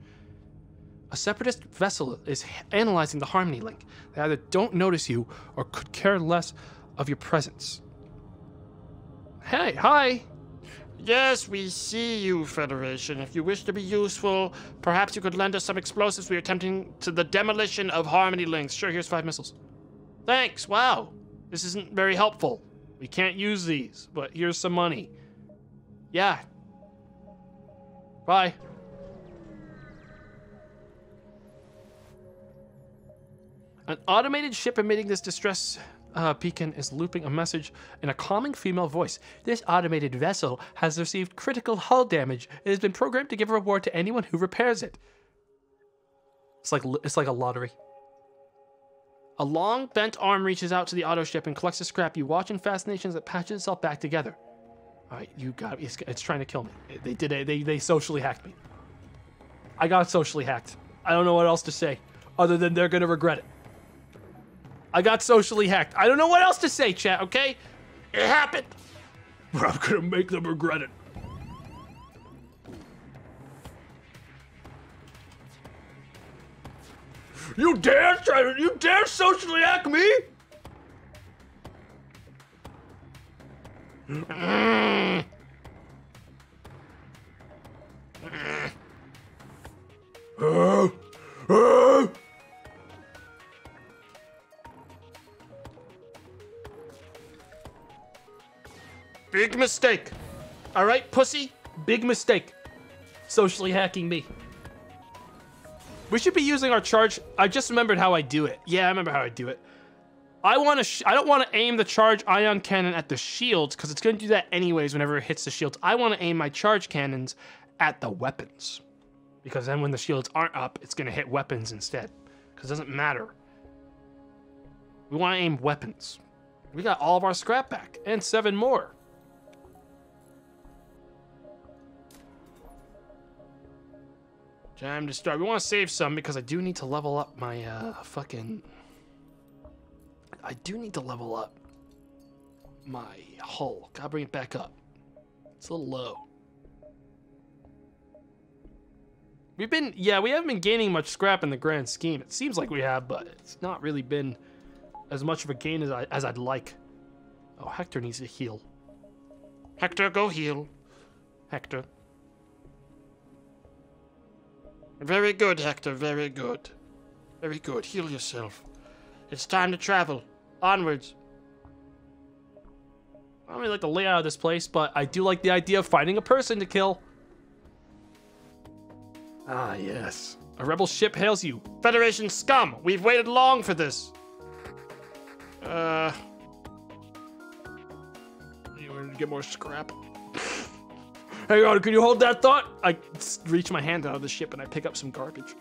A separatist vessel is analyzing the Harmony link. They either don't notice you or could care less of your presence. Hey, hi. Yes, we see you, Federation. If you wish to be useful, perhaps you could lend us some explosives. We are attempting to the demolition of Harmony links. Sure, here's five missiles. Thanks. Wow. This isn't very helpful. We can't use these, but here's some money. Yeah. Bye. An automated ship emitting this distress uh, beacon is looping a message in a calming female voice. This automated vessel has received critical hull damage. It has been programmed to give a reward to anyone who repairs it. It's like it's like a lottery. A long bent arm reaches out to the auto ship and collects the scrap. You watch in fascination as it patches itself back together. All right, you got it's, it's trying to kill me. They did it. They they socially hacked me. I got socially hacked. I don't know what else to say other than they're gonna regret it. I got socially hacked. I don't know what else to say, chat, okay? It happened. But I'm gonna make them regret it. You dare try to, you dare socially hack me? Mm. Mm. Mm. Big mistake. All right, pussy? Big mistake. Socially hacking me. We should be using our charge. I just remembered how I do it. Yeah, I remember how I do it. I want to. I don't want to aim the charge ion cannon at the shields because it's going to do that anyways whenever it hits the shields. I want to aim my charge cannons at the weapons because then when the shields aren't up, it's going to hit weapons instead because it doesn't matter. We want to aim weapons. We got all of our scrap back and seven more. Time to start. We want to save some because I do need to level up my uh, fucking. I do need to level up my hull. Gotta bring it back up. It's a little low. We've been, yeah, we haven't been gaining much scrap in the grand scheme. It seems like we have, but it's not really been as much of a gain as, I, as I'd like. Oh, Hector needs to heal. Hector, go heal. Hector. Very good, Hector, very good. Very good. Heal yourself. It's time to travel. Onwards. I don't really like the layout of this place, but I do like the idea of finding a person to kill. Ah, yes. A rebel ship hails you. Federation scum! We've waited long for this! Uh. You want to get more scrap? Hang on, can you hold that thought? I reach my hand out of the ship and I pick up some garbage.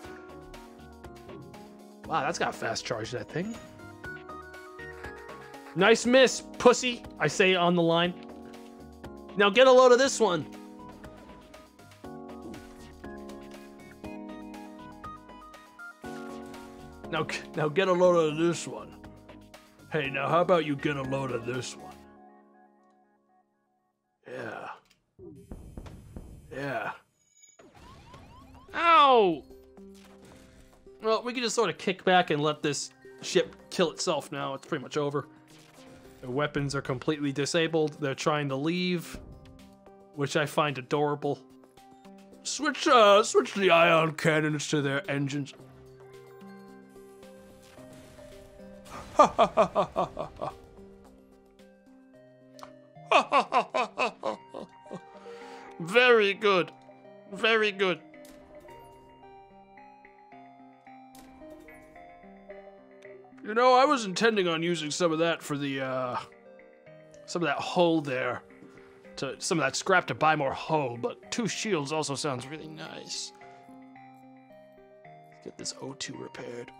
Wow, that's got fast charge, that thing. Nice miss, pussy, I say on the line. Now get a load of this one. Now, now get a load of this one. Hey, now how about you get a load of this one? Yeah. Yeah. Ow! Well, we can just sort of kick back and let this ship kill itself now. It's pretty much over. Their weapons are completely disabled. They're trying to leave, which I find adorable. Switch, uh, switch the ion cannons to their engines. Very good. Very good. You know, I was intending on using some of that for the, uh, some of that hull there. To, some of that scrap to buy more hull, but two shields also sounds really nice. Let's get this O2 repaired.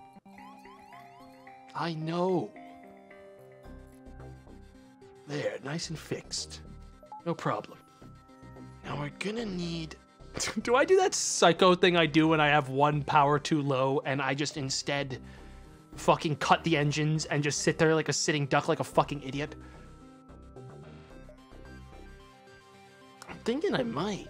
I know. There, nice and fixed. No problem. Now we're gonna need. do I do that psycho thing I do when I have one power too low and I just instead fucking cut the engines and just sit there like a sitting duck like a fucking idiot? I'm thinking I might.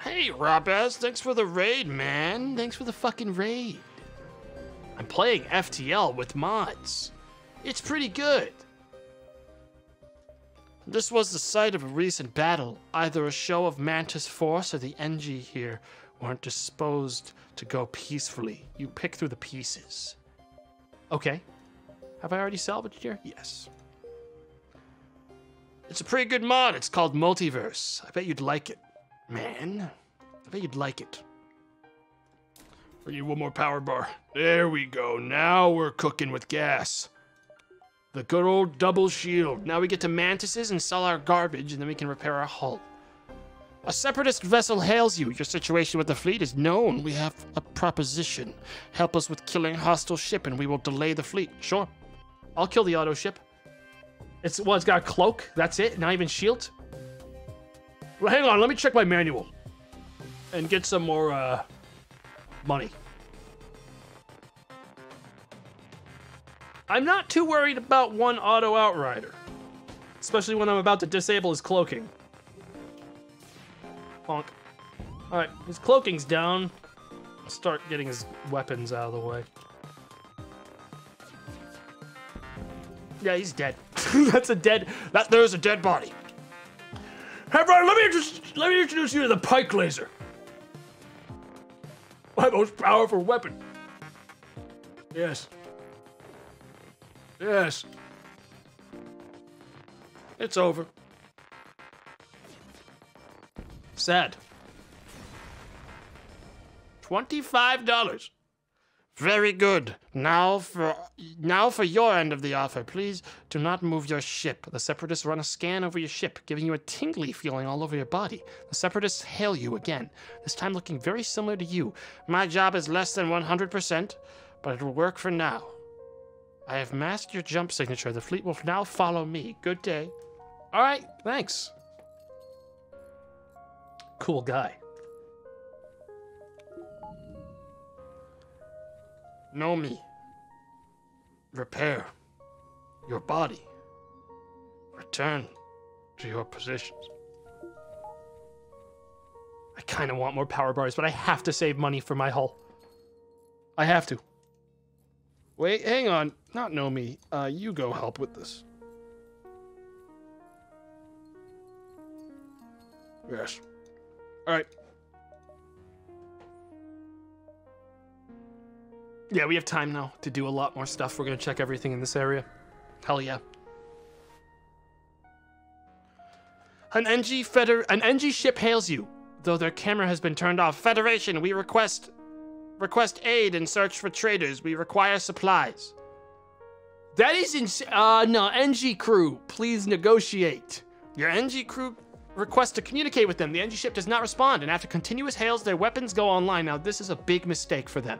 Hey, Robaz, thanks for the raid, man. Thanks for the fucking raid. I'm playing FTL with mods. It's pretty good. This was the site of a recent battle. Either a show of Mantis Force or the Engi here weren't disposed to go peacefully. You pick through the pieces. Okay. Have I already salvaged here? Yes. It's a pretty good mod. It's called Multiverse. I bet you'd like it. Man, I bet you'd like it. I need one more power bar. There we go. Now we're cooking with gas. The good old double shield. Now we get to mantises and sell our garbage, and then we can repair our hull. A separatist vessel hails you. Your situation with the fleet is known. We have a proposition. Help us with killing a hostile ship, and we will delay the fleet. Sure. I'll kill the auto ship. It's well, it's got a cloak. That's it. Not even shield. Well, hang on. Let me check my manual and get some more uh, money. I'm not too worried about one auto outrider, especially when I'm about to disable his cloaking. Honk. All right, his cloaking's down. I'll start getting his weapons out of the way. Yeah, he's dead. That's a dead. That there's a dead body. Hey, Brian, let me introduce, let me introduce you to the pike laser. My most powerful weapon. Yes. Yes. It's over. Sad. Twenty-five dollars. Very good. Now for now for your end of the offer, please do not move your ship. The separatists run a scan over your ship, giving you a tingly feeling all over your body. The separatists hail you again, this time looking very similar to you. My job is less than 100%, but it will work for now. I have masked your jump signature. The fleet will now follow me. Good day. All right, thanks. Cool guy. Know me. Repair your body. Return to your positions. I kind of want more power bars, but I have to save money for my hull. I have to. Wait, hang on. Not know me. Uh, you go help with this. Yes. All right. Yeah, we have time now to do a lot more stuff. We're gonna check everything in this area. Hell yeah. An Engi Feder an Engi ship hails you, though their camera has been turned off. Federation, we request request aid and search for traders. We require supplies. That is ins- uh no, Engi crew, please negotiate. Your Engi crew requests to communicate with them. The Engi ship does not respond, and after continuous hails, their weapons go online. Now, this is a big mistake for them.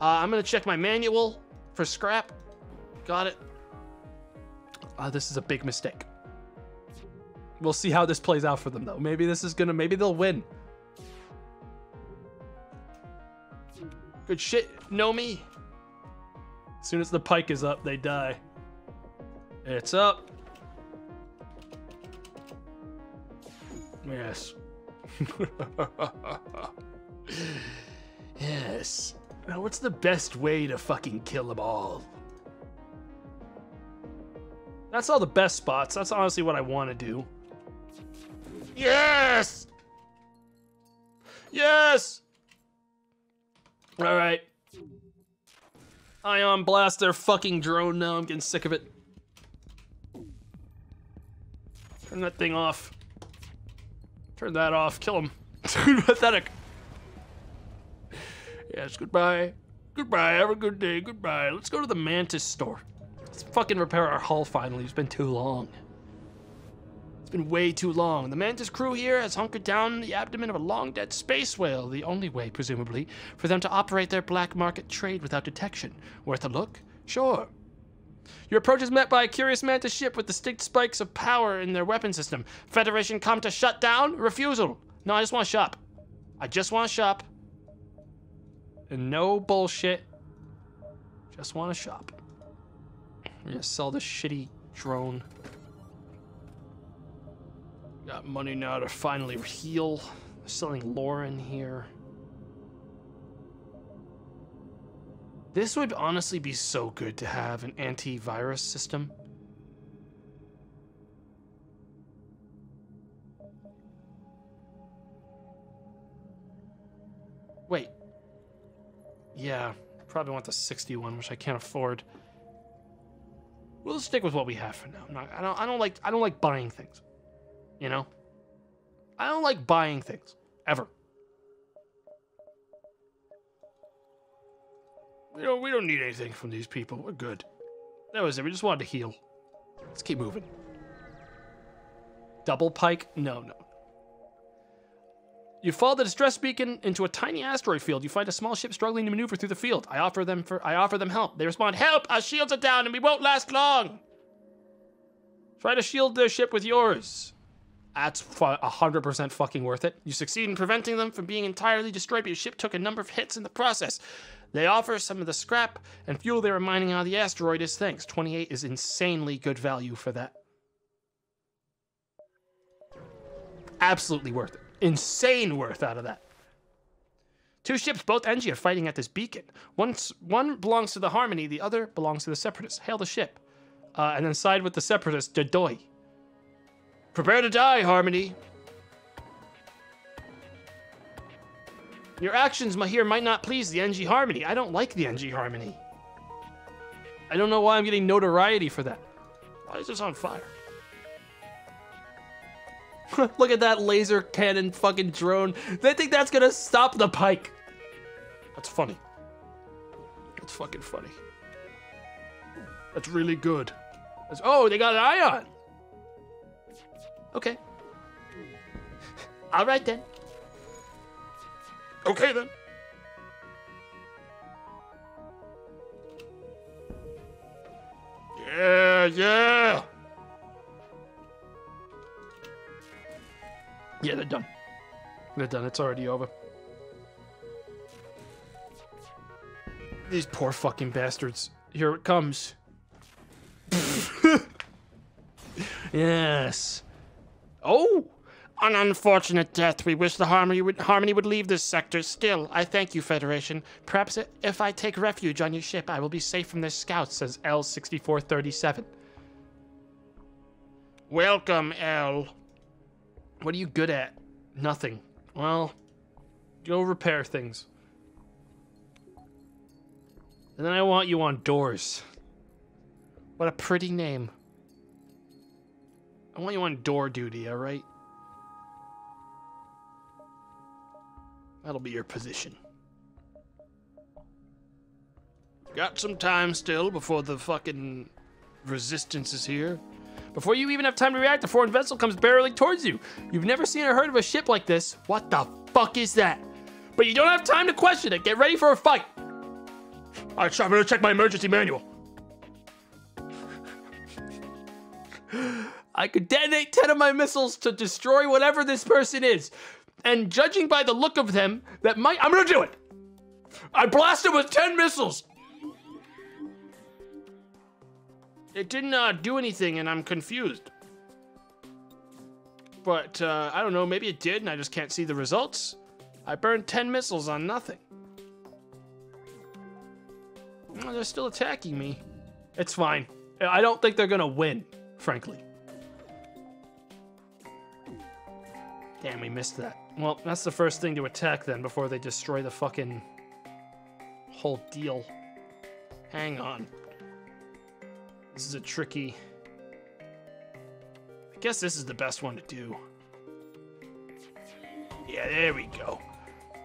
Uh, I'm gonna check my manual for scrap. Got it. Uh, this is a big mistake. We'll see how this plays out for them though. Maybe this is gonna maybe they'll win. Good shit. Know me. As soon as the pike is up, they die. It's up. Yes. yes. Now, what's the best way to fucking kill them all? That's all the best spots. That's honestly what I want to do. Yes. Yes. All right. Ion blast their fucking drone now. I'm getting sick of it. Turn that thing off. Turn that off. Kill him. Dude, Pathetic. Yes, goodbye. Goodbye. Have a good day. Goodbye. Let's go to the Mantis store. Let's fucking repair our hull finally. It's been too long. It's been way too long. The Mantis crew here has hunkered down in the abdomen of a long dead space whale, the only way, presumably, for them to operate their black market trade without detection. Worth a look? Sure. Your approach is met by a curious mantis ship with distinct spikes of power in their weapon system. Federation come to shut down? Refusal. No, I just want to shop. I just want to shop. And no bullshit. Just want to shop. I'm gonna sell this shitty drone. Got money now to finally heal. Selling Lauren here. This would honestly be so good to have an antivirus system. Wait. Yeah, probably want the 61, which I can't afford. We'll stick with what we have for now. I don't. I don't like. I don't like buying things. You know. I don't like buying things ever. We don't. We don't need anything from these people. We're good. That was it. We just wanted to heal. Let's keep moving. Double pike? No, no. You follow the distress beacon into a tiny asteroid field. You find a small ship struggling to maneuver through the field. I offer them for I offer them help. They respond, "Help! Our shields are down and we won't last long." Try to shield their ship with yours. That's fu- 100% fucking worth it. You succeed in preventing them from being entirely destroyed, but your ship took a number of hits in the process. They offer some of the scrap and fuel they were mining out of the asteroid as thanks. 28 is insanely good value for that. Absolutely worth it. Insane worth out of that. Two ships, both Engi, are fighting at this beacon. One's, one belongs to the Harmony, the other belongs to the Separatists. Hail the ship. Uh, and then side with the Separatists, Dodoy. Prepare to die, Harmony. Your actions here might not please the Engi Harmony. I don't like the Engi Harmony. I don't know why I'm getting notoriety for that. Why is this on fire? Look at that laser cannon fucking drone. They think that's gonna stop the pike. That's funny. That's fucking funny. That's really good. That's- oh, they got an ion. Okay. All right then. Okay then. Yeah, yeah. Yeah, they're done. They're done. It's already over. These poor fucking bastards. Here it comes. yes. Oh, An unfortunate death. We wish the Harmony would, Harmony would leave this sector. Still, I thank you, Federation. Perhaps if I take refuge on your ship, I will be safe from their scouts. says L6437. Welcome, L. What are you good at? Nothing. Well, go repair things. And then I want you on doors. What a pretty name. I want you on door duty, alright? That'll be your position. Got some time still before the fucking resistance is here. Before you even have time to react, a foreign vessel comes barreling towards you. You've never seen or heard of a ship like this. What the fuck is that? But you don't have time to question it. Get ready for a fight. All right, I'm gonna check my emergency manual. I could detonate 10 of my missiles to destroy whatever this person is. And judging by the look of them, that might. I'm gonna do it. I blast blasted with 10 missiles. It didn't uh, do anything, and I'm confused. But uh, I don't know, maybe it did, and I just can't see the results. I burned 10 missiles on nothing. They're still attacking me. It's fine. I don't think they're gonna win, frankly. Damn, we missed that. Well, that's the first thing to attack then before they destroy the fucking whole deal. Hang on. This is a tricky. I guess this is the best one to do. Yeah, there we go.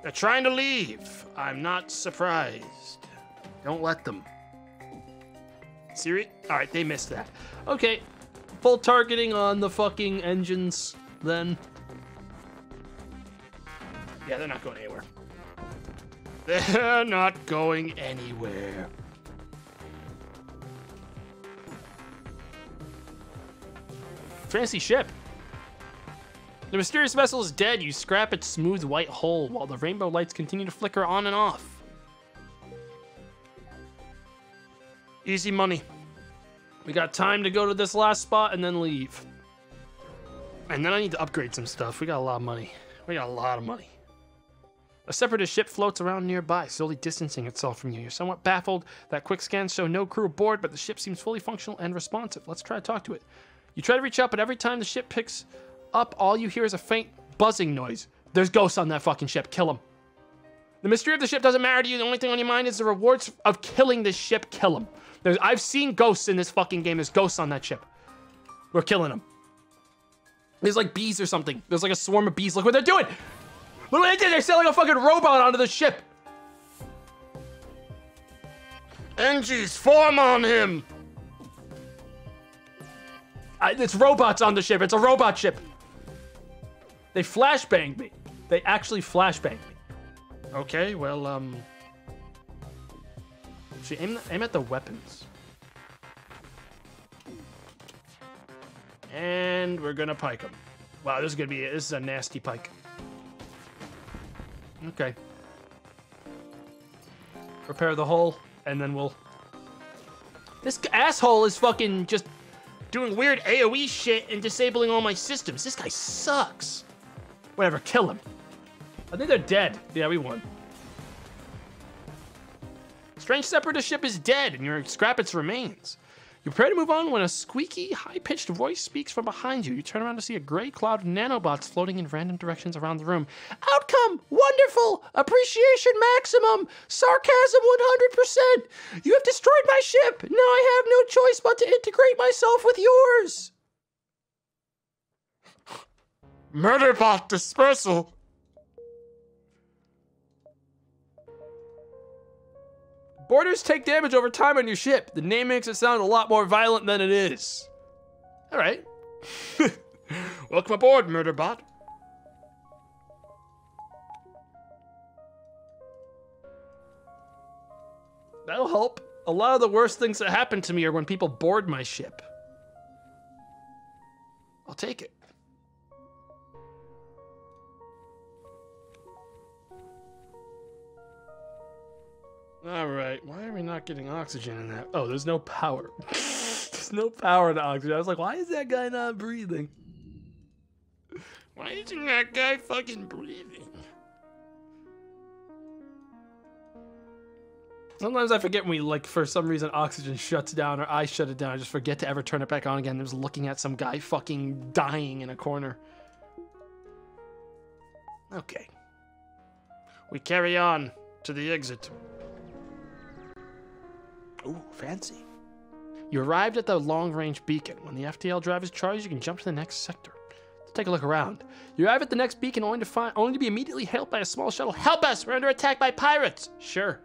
They're trying to leave. I'm not surprised. Don't let them. Siri? Alright, they missed that. Okay, full targeting on the fucking engines then. Yeah, they're not going anywhere. They're not going anywhere. Fancy ship. The mysterious vessel is dead. You scrap its smooth white hull while the rainbow lights continue to flicker on and off. Easy money. We got time to go to this last spot and then leave. And then I need to upgrade some stuff. We got a lot of money. We got a lot of money. A separatist ship floats around nearby, slowly distancing itself from you. You're somewhat baffled that quick scans show no crew aboard, but the ship seems fully functional and responsive. Let's try to talk to it. You try to reach out, but every time the ship picks up, all you hear is a faint buzzing noise. There's ghosts on that fucking ship. Kill them. The mystery of the ship doesn't matter to you. The only thing on your mind is the rewards of killing this ship. Kill them. There's, I've seen ghosts in this fucking game. There's ghosts on that ship. We're killing them. There's like bees or something. There's like a swarm of bees. Look what they're doing. Look what they did. They're selling a fucking robot onto the ship. Engis, form on him. I, it's robots on the ship. It's a robot ship. They flashbanged me. They actually flashbanged me. Okay, well, um. See, aim, aim at the weapons. And we're gonna pike them. Wow, this is gonna be this is a nasty pike. Okay. Prepare the hole, and then we'll... This asshole is fucking just doing weird AoE shit and disabling all my systems. This guy sucks. Whatever, kill him. I think they're dead. Yeah, we won. Strange Separatist ship is dead, and your scrap its remains. You prepare to move on when a squeaky, high pitched voice speaks from behind you. You turn around to see a gray cloud of nanobots floating in random directions around the room. Outcome wonderful! Appreciation maximum! Sarcasm 100%! You have destroyed my ship! Now I have no choice but to integrate myself with yours! Murderbot dispersal. Boarders take damage over time on your ship. The name makes it sound a lot more violent than it is. All right. Welcome aboard, Murderbot. That'll help. A lot of the worst things that happen to me are when people board my ship. I'll take it. All right, why are we not getting oxygen in that? Oh, there's no power. there's no power to oxygen. I was like, why is that guy not breathing? Why isn't that guy fucking breathing? Sometimes I forget when we, like, for some reason, oxygen shuts down or I shut it down. I just forget to ever turn it back on again. I'm just looking at some guy fucking dying in a corner. Okay. We carry on to the exit. Ooh, fancy. You arrived at the long range beacon. When the FTL drive is charged, you can jump to the next sector. Let's take a look around. You arrive at the next beacon only to find only to be immediately hailed by a small shuttle. Help us! We're under attack by pirates! Sure.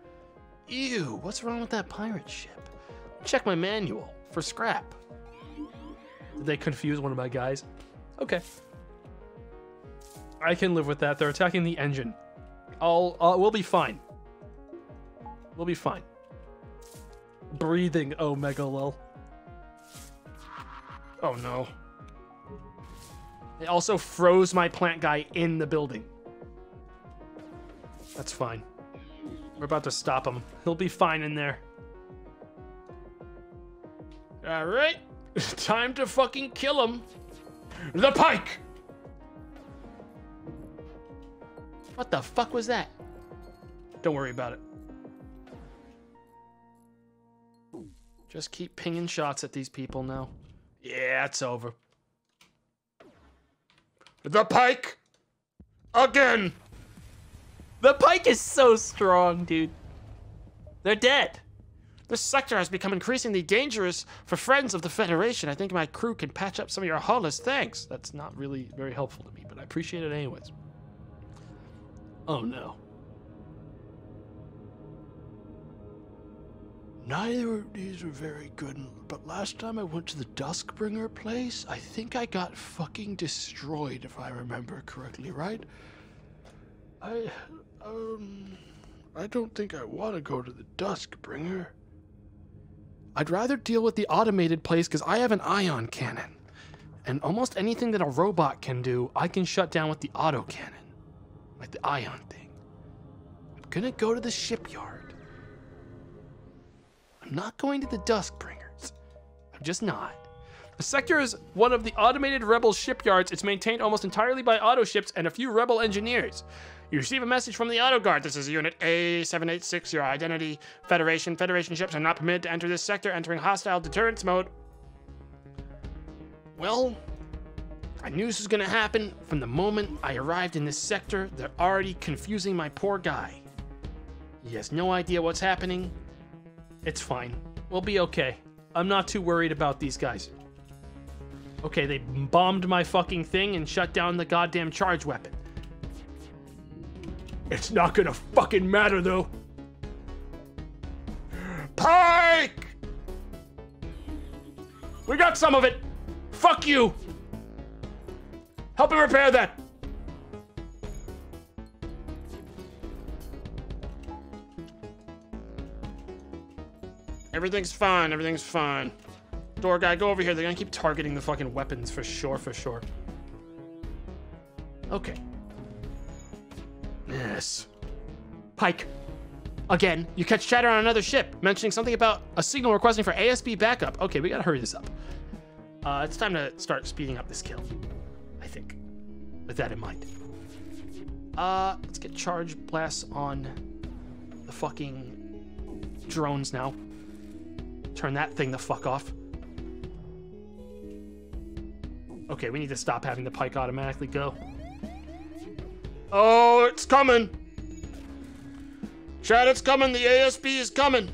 Ew, what's wrong with that pirate ship? Check my manual for scrap. Did they confuse one of my guys? Okay. I can live with that. They're attacking the engine. I'll, uh, we'll be fine. We'll be fine. Breathing OMEGALUL. Oh no. They also froze my plant guy in the building. That's fine. We're about to stop him. He'll be fine in there. All right, time to fucking kill him. The pike. What the fuck was that? Don't worry about it. Just keep pinging shots at these people now. Yeah, it's over. The pike. Again. The pike is so strong, dude. They're dead. This sector has become increasingly dangerous for friends of the Federation. I think my crew can patch up some of your hullers. Thanks. That's not really very helpful to me, but I appreciate it anyways. Oh no. Neither of these are very good, but last time I went to the Duskbringer place, I think I got fucking destroyed, if I remember correctly, right? I, um, I don't think I want to go to the Duskbringer. I'd rather deal with the automated place because I have an ion cannon. And almost anything that a robot can do, I can shut down with the auto cannon. Like the ion thing. I'm gonna go to the shipyard. I'm not going to the Duskbringers. I'm just not. The sector is one of the automated rebel shipyards. It's maintained almost entirely by auto ships and a few rebel engineers. You receive a message from the auto guard. This is Unit A786. Your identity, Federation. Federation ships are not permitted to enter this sector, entering hostile deterrence mode. Well, I knew this was gonna happen from the moment I arrived in this sector. They're already confusing my poor guy. He has no idea what's happening. It's fine. We'll be okay. I'm not too worried about these guys. Okay, they bombed my fucking thing and shut down the goddamn charge weapon. It's not gonna fucking matter though. Pike! We got some of it. Fuck you. Help me repair that. Everything's fine. Everything's fine. Door guy, go over here. They're gonna keep Targeting the fucking weapons for sure, for sure. Okay. Yes. Pike. Again, you catch chatter on another ship mentioning something about a signal requesting for ASB backup. Okay, we gotta hurry this up. Uh, it's time to start speeding up this kill. I think. With that in mind. Uh, let's get charge blasts on the fucking drones now. Turn that thing the fuck off. Okay, we need to stop having the pike automatically go. Oh, it's coming. Chad, it's coming. The ASB is coming.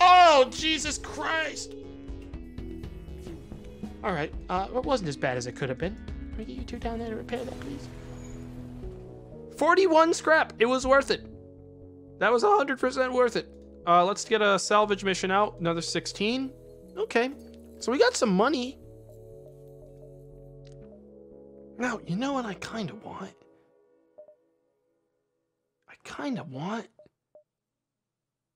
Oh, Jesus Christ. All right, uh, it wasn't as bad as it could have been. Can we get you two down there to repair that, please? 41 scrap. It was worth it. That was 100% worth it. Uh, let's get a salvage mission out. Another 16. Okay. So we got some money. Now, you know what I kind of want? I kind of want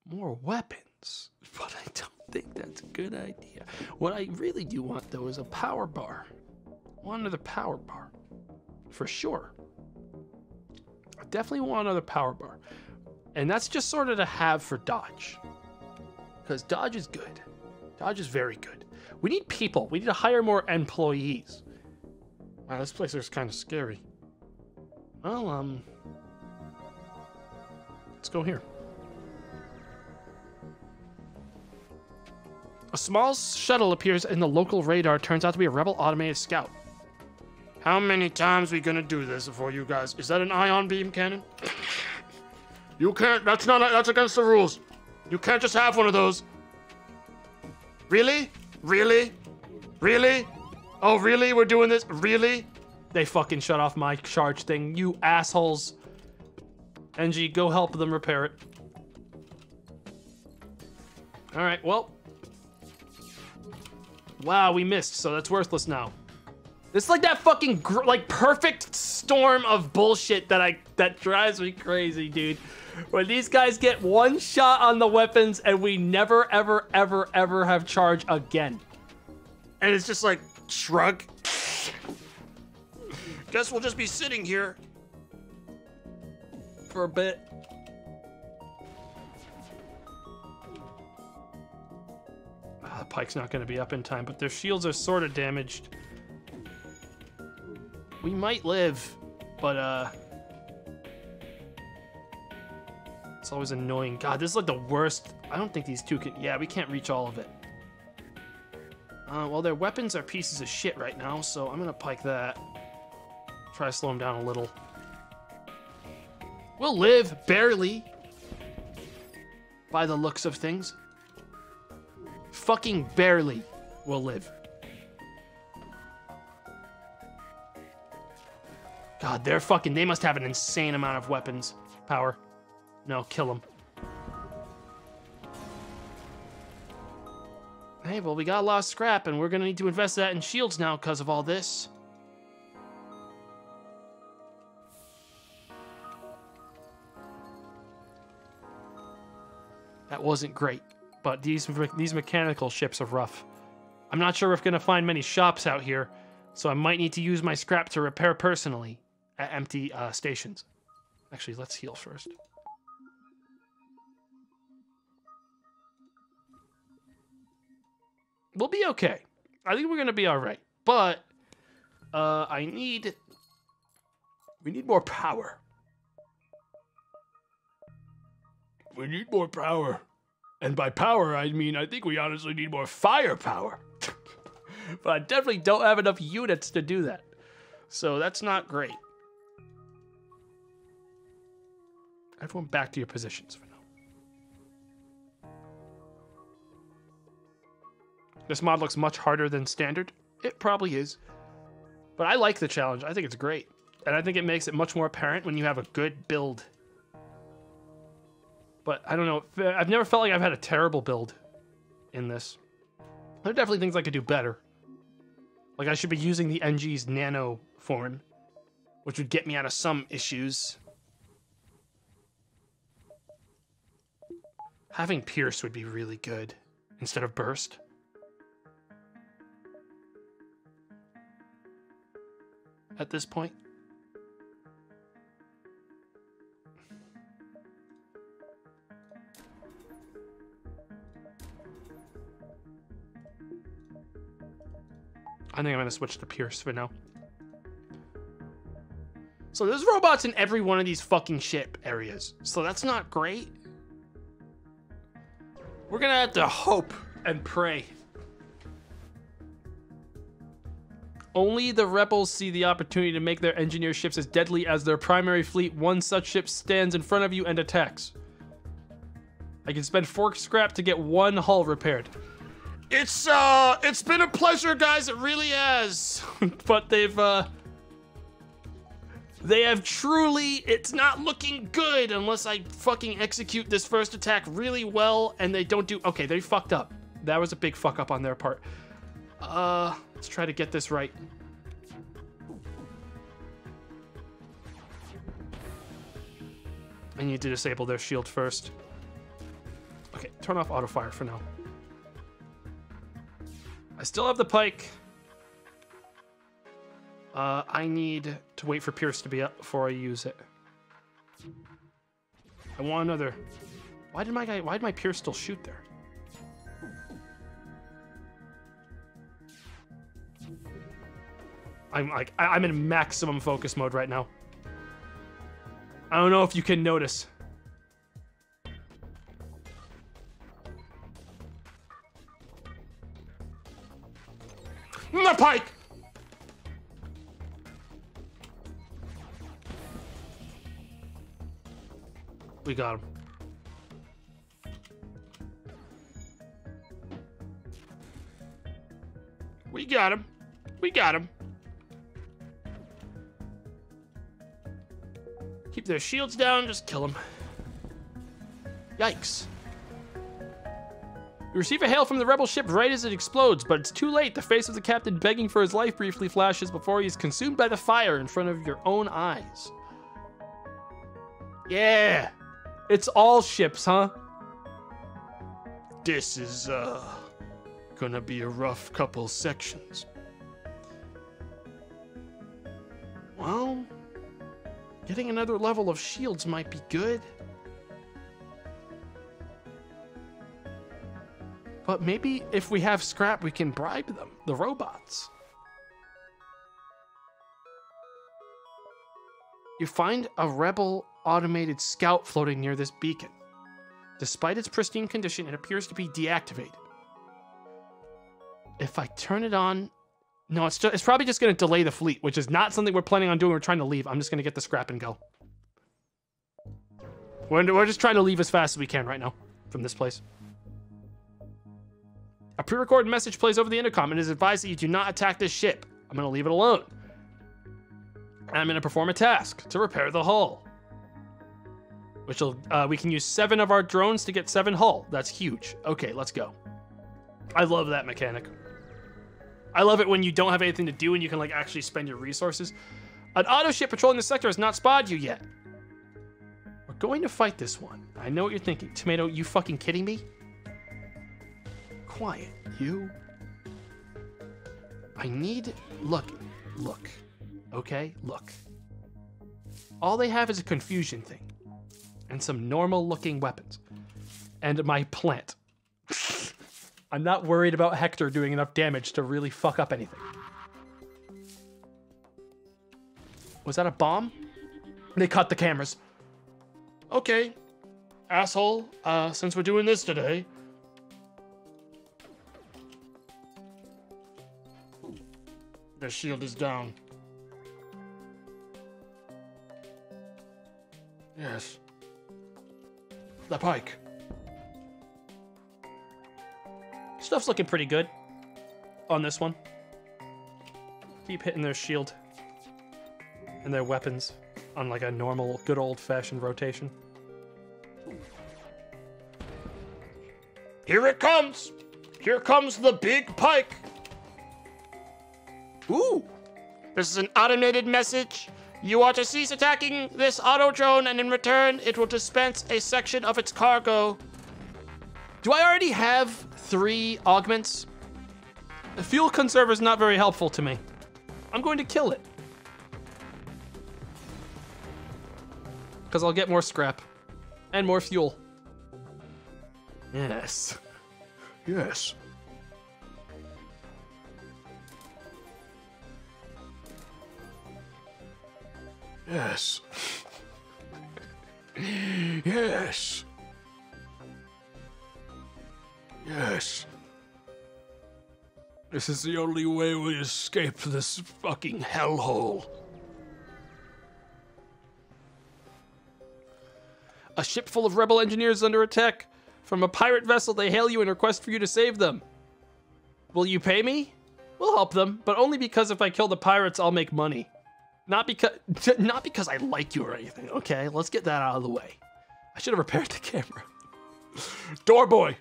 more weapons, but I don't think that's a good idea. What I really do want, though, is a power bar. I want another power bar. For sure. I definitely want another power bar. And that's just sort of to have for Dodge. Because Dodge is good. Dodge is very good. We need people. We need to hire more employees. Wow, this place is kind of scary. Well, um... Let's go here. A small shuttle appears in the local radar. Turns out to be a rebel automated scout. How many times we gonna do this before you guys? Is that an ion beam cannon? You can't. That's not. That's against the rules. You can't just have one of those. Really? Really? Really? Oh, really? We're doing this? Really? They fucking shut off my charge thing. You assholes. Engi, go help them repair it. All right, well. Wow, we missed, so that's worthless now. This is like that fucking like perfect storm of bullshit that I that drives me crazy, dude. When these guys get one shot on the weapons and we never ever ever ever have charge again. And it's just like shrug. Guess we'll just be sitting here. for a bit. Ah, the pike's not going to be up in time, but their shields are sort of damaged. We might live, but uh, it's always annoying. God, this is like the worst. I don't think these two can. Yeah, we can't reach all of it. Uh, well, their weapons are pieces of shit right now, so I'm gonna pike that. Try to slow them down a little. We'll live, barely. By the looks of things. Fucking barely will live. God, they're fucking. They must have an insane amount of weapons power. No, kill him. Hey, well, we got a lot of scrap, and we're gonna need to invest that in shields now because of all this. That wasn't great, but these these mechanical ships are rough. I'm not sure if gonna find many shops out here, so I might need to use my scrap to repair personally at empty uh, stations. Actually, let's heal first. We'll be okay. I think we're gonna be all right, but uh, I need we need more power. We need more power. And by power, I mean, I think we honestly need more firepower. but I definitely don't have enough units to do that. So that's not great. Everyone back to your positions This mod looks much harder than standard. It probably is. But I like the challenge. I think it's great. And I think it makes it much more apparent when you have a good build. But I don't know. I've never felt like I've had a terrible build in this. There are definitely things I could do better. Like I should be using the Engi's nano form, which would get me out of some issues. Having Pierce would be really good instead of Burst. At this point. I think I'm gonna switch to Pierce for now. So there's robots in every one of these fucking ship areas. So that's not great. We're gonna have to hope and pray. Only the rebels see the opportunity to make their engineer ships as deadly as their primary fleet. One such ship stands in front of you and attacks. I can spend fork scrap to get one hull repaired. It's uh, it's been a pleasure, guys. It really has. but they've uh they have truly it's not looking good unless I fucking execute this first attack really well and they don't do okay, they fucked up. That was a big fuck up on their part. Uh let's try to get this right. I need to disable their shield first. Okay, turn off auto fire for now. I still have the pike. Uh, I need to wait for Pierce to be up before I use it. I want another. Why did my guy? Why did my Pierce still shoot there? I'm like I, I'm in maximum focus mode right now. I don't know if you can notice. Mm, the pike. We got him. We got him. We got him. Keep their shields down, just kill them. Yikes. You receive a hail from the rebel ship right as it explodes, but it's too late. The face of the captain begging for his life briefly flashes before he is consumed by the fire in front of your own eyes. Yeah. It's all ships, huh? This is uh gonna be a rough couple sections. Well, getting another level of shields might be good. But maybe if we have scrap, we can bribe them, the robots. You find a rebel automated scout floating near this beacon. Despite its pristine condition, it appears to be deactivated. If I turn it on, no, it's just, it's probably just going to delay the fleet, which is not something we're planning on doing. We're trying to leave. I'm just going to get the scrap and go. We're, we're just trying to leave as fast as we can right now from this place. A pre-recorded message plays over the intercom and is advised that you do not attack this ship. I'm going to leave it alone. And I'm going to perform a task to repair the hull. Which will, uh, we can use seven of our drones to get seven hull. That's huge. Okay, let's go. I love that mechanic. I love it when you don't have anything to do and you can like actually spend your resources. An auto ship patrolling the sector has not spotted you yet. We're going to fight this one. I know what you're thinking. Tomato, you fucking kidding me? Quiet, you. I need. Look, look. Okay, look. All they have is a confusion thing and some normal looking weapons. And my plant. I'm not worried about Hector doing enough damage to really fuck up anything. Was that a bomb? They cut the cameras. Okay. Asshole, uh, since we're doing this today. Their shield is down. Yes. The pike. Stuff's looking pretty good on this one. Keep hitting their shield and their weapons on like a normal, good old fashioned rotation. Here it comes! Here comes the big pike! Ooh! This is an automated message. You are to cease attacking this auto drone, and in return, it will dispense a section of its cargo. Do I already have three augments? The fuel conserver is not very helpful to me. I'm going to kill it. Because I'll get more scrap and more fuel. Yes. Yes. Yes. yes. Yes. This is the only way we escape this fucking hellhole. A ship full of rebel engineers is under attack. From a pirate vessel, they hail you and request for you to save them. Will you pay me? We'll help them, but only because if I kill the pirates, I'll make money. Not because not because I like you or anything. Okay, let's get that out of the way. I should have repaired the camera. Door boy,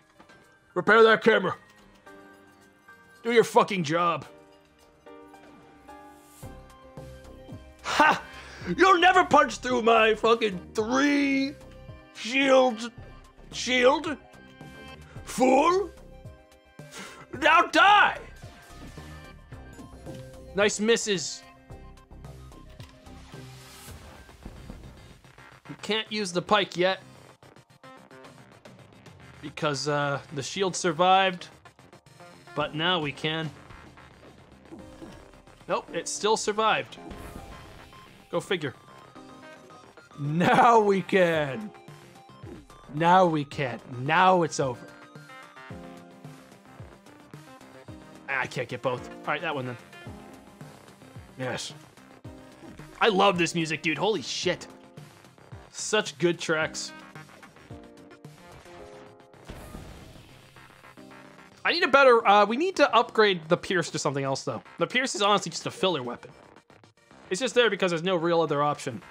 repair that camera. Do your fucking job. Ha! You'll never punch through my fucking three shield shield. Fool! Now die! Nice misses. We can't use the pike yet. Because uh, the shield survived. But now we can. Nope, it still survived. Go figure. Now we can. Now we can. Now it's over. Ah, I can't get both. All right, that one then. Yes. I love this music, dude. Holy shit. Such good tracks. I need a better, uh, we need to upgrade the Pierce to something else, though. The Pierce is honestly just a filler weapon. It's just there because there's no real other option.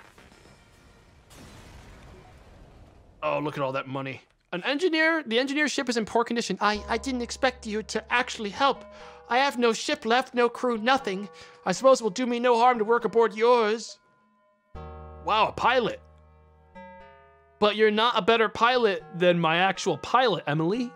Oh, look at all that money. An engineer, the engineer's ship is in poor condition. I, I didn't expect you to actually help. I have no ship left, no crew, nothing. I suppose it will do me no harm to work aboard yours. Wow, a pilot. But you're not a better pilot than my actual pilot, Emily.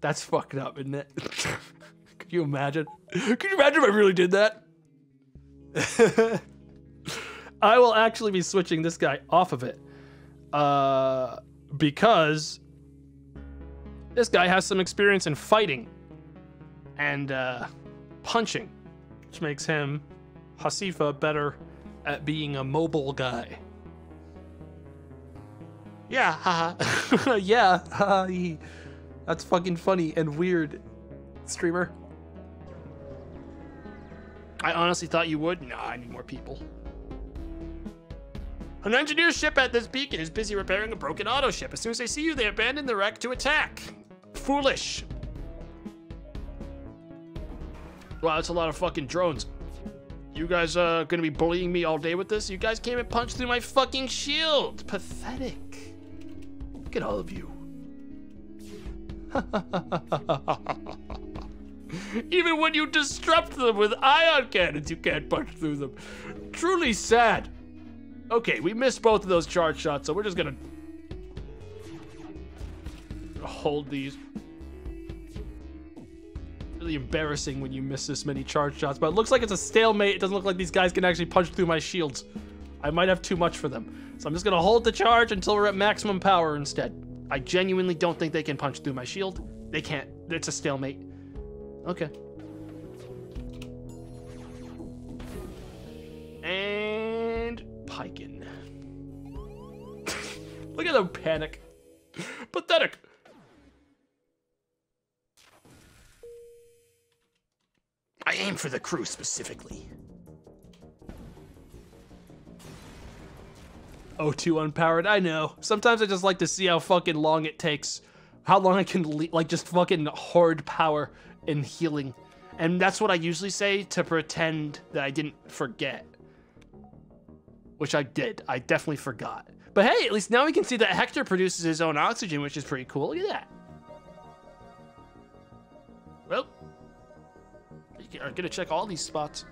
That's fucked up, isn't it? Could you imagine? Could you imagine if I really did that? I will actually be switching this guy off of it. Uh, because this guy has some experience in fighting and uh, punching, which makes him, Hasifa, better at being a mobile guy. Yeah, haha. yeah, haha, he- that's fucking funny and weird, streamer. I honestly thought you would. Nah, I need more people. An engineer ship at this beacon is busy repairing a broken auto ship. As soon as they see you, they abandon the wreck to attack. Foolish. Wow, that's a lot of fucking drones. You guys uh gonna be bullying me all day with this? You guys came and punched through my fucking shield. Pathetic. Look at all of you. Even when you disrupt them with ion cannons, you can't punch through them. Truly sad. Okay, we missed both of those charge shots, so we're just gonna hold these. Really embarrassing when you miss this many charge shots, but it looks like it's a stalemate. It doesn't look like these guys can actually punch through my shields. I might have too much for them. So I'm just gonna hold the charge until we're at maximum power instead. I genuinely don't think they can punch through my shield. They can't. It's a stalemate. Okay. And Pikin. Look at them panic. Pathetic. I aim for the crew specifically. O2 unpowered. I know. Sometimes I just like to see how fucking long it takes. How long I can, like, just fucking hoard power and healing. And that's what I usually say to pretend that I didn't forget. Which I did. I definitely forgot. But hey, at least now we can see that Hector produces his own oxygen, which is pretty cool. Look at that. Well, I'm gonna check all these spots.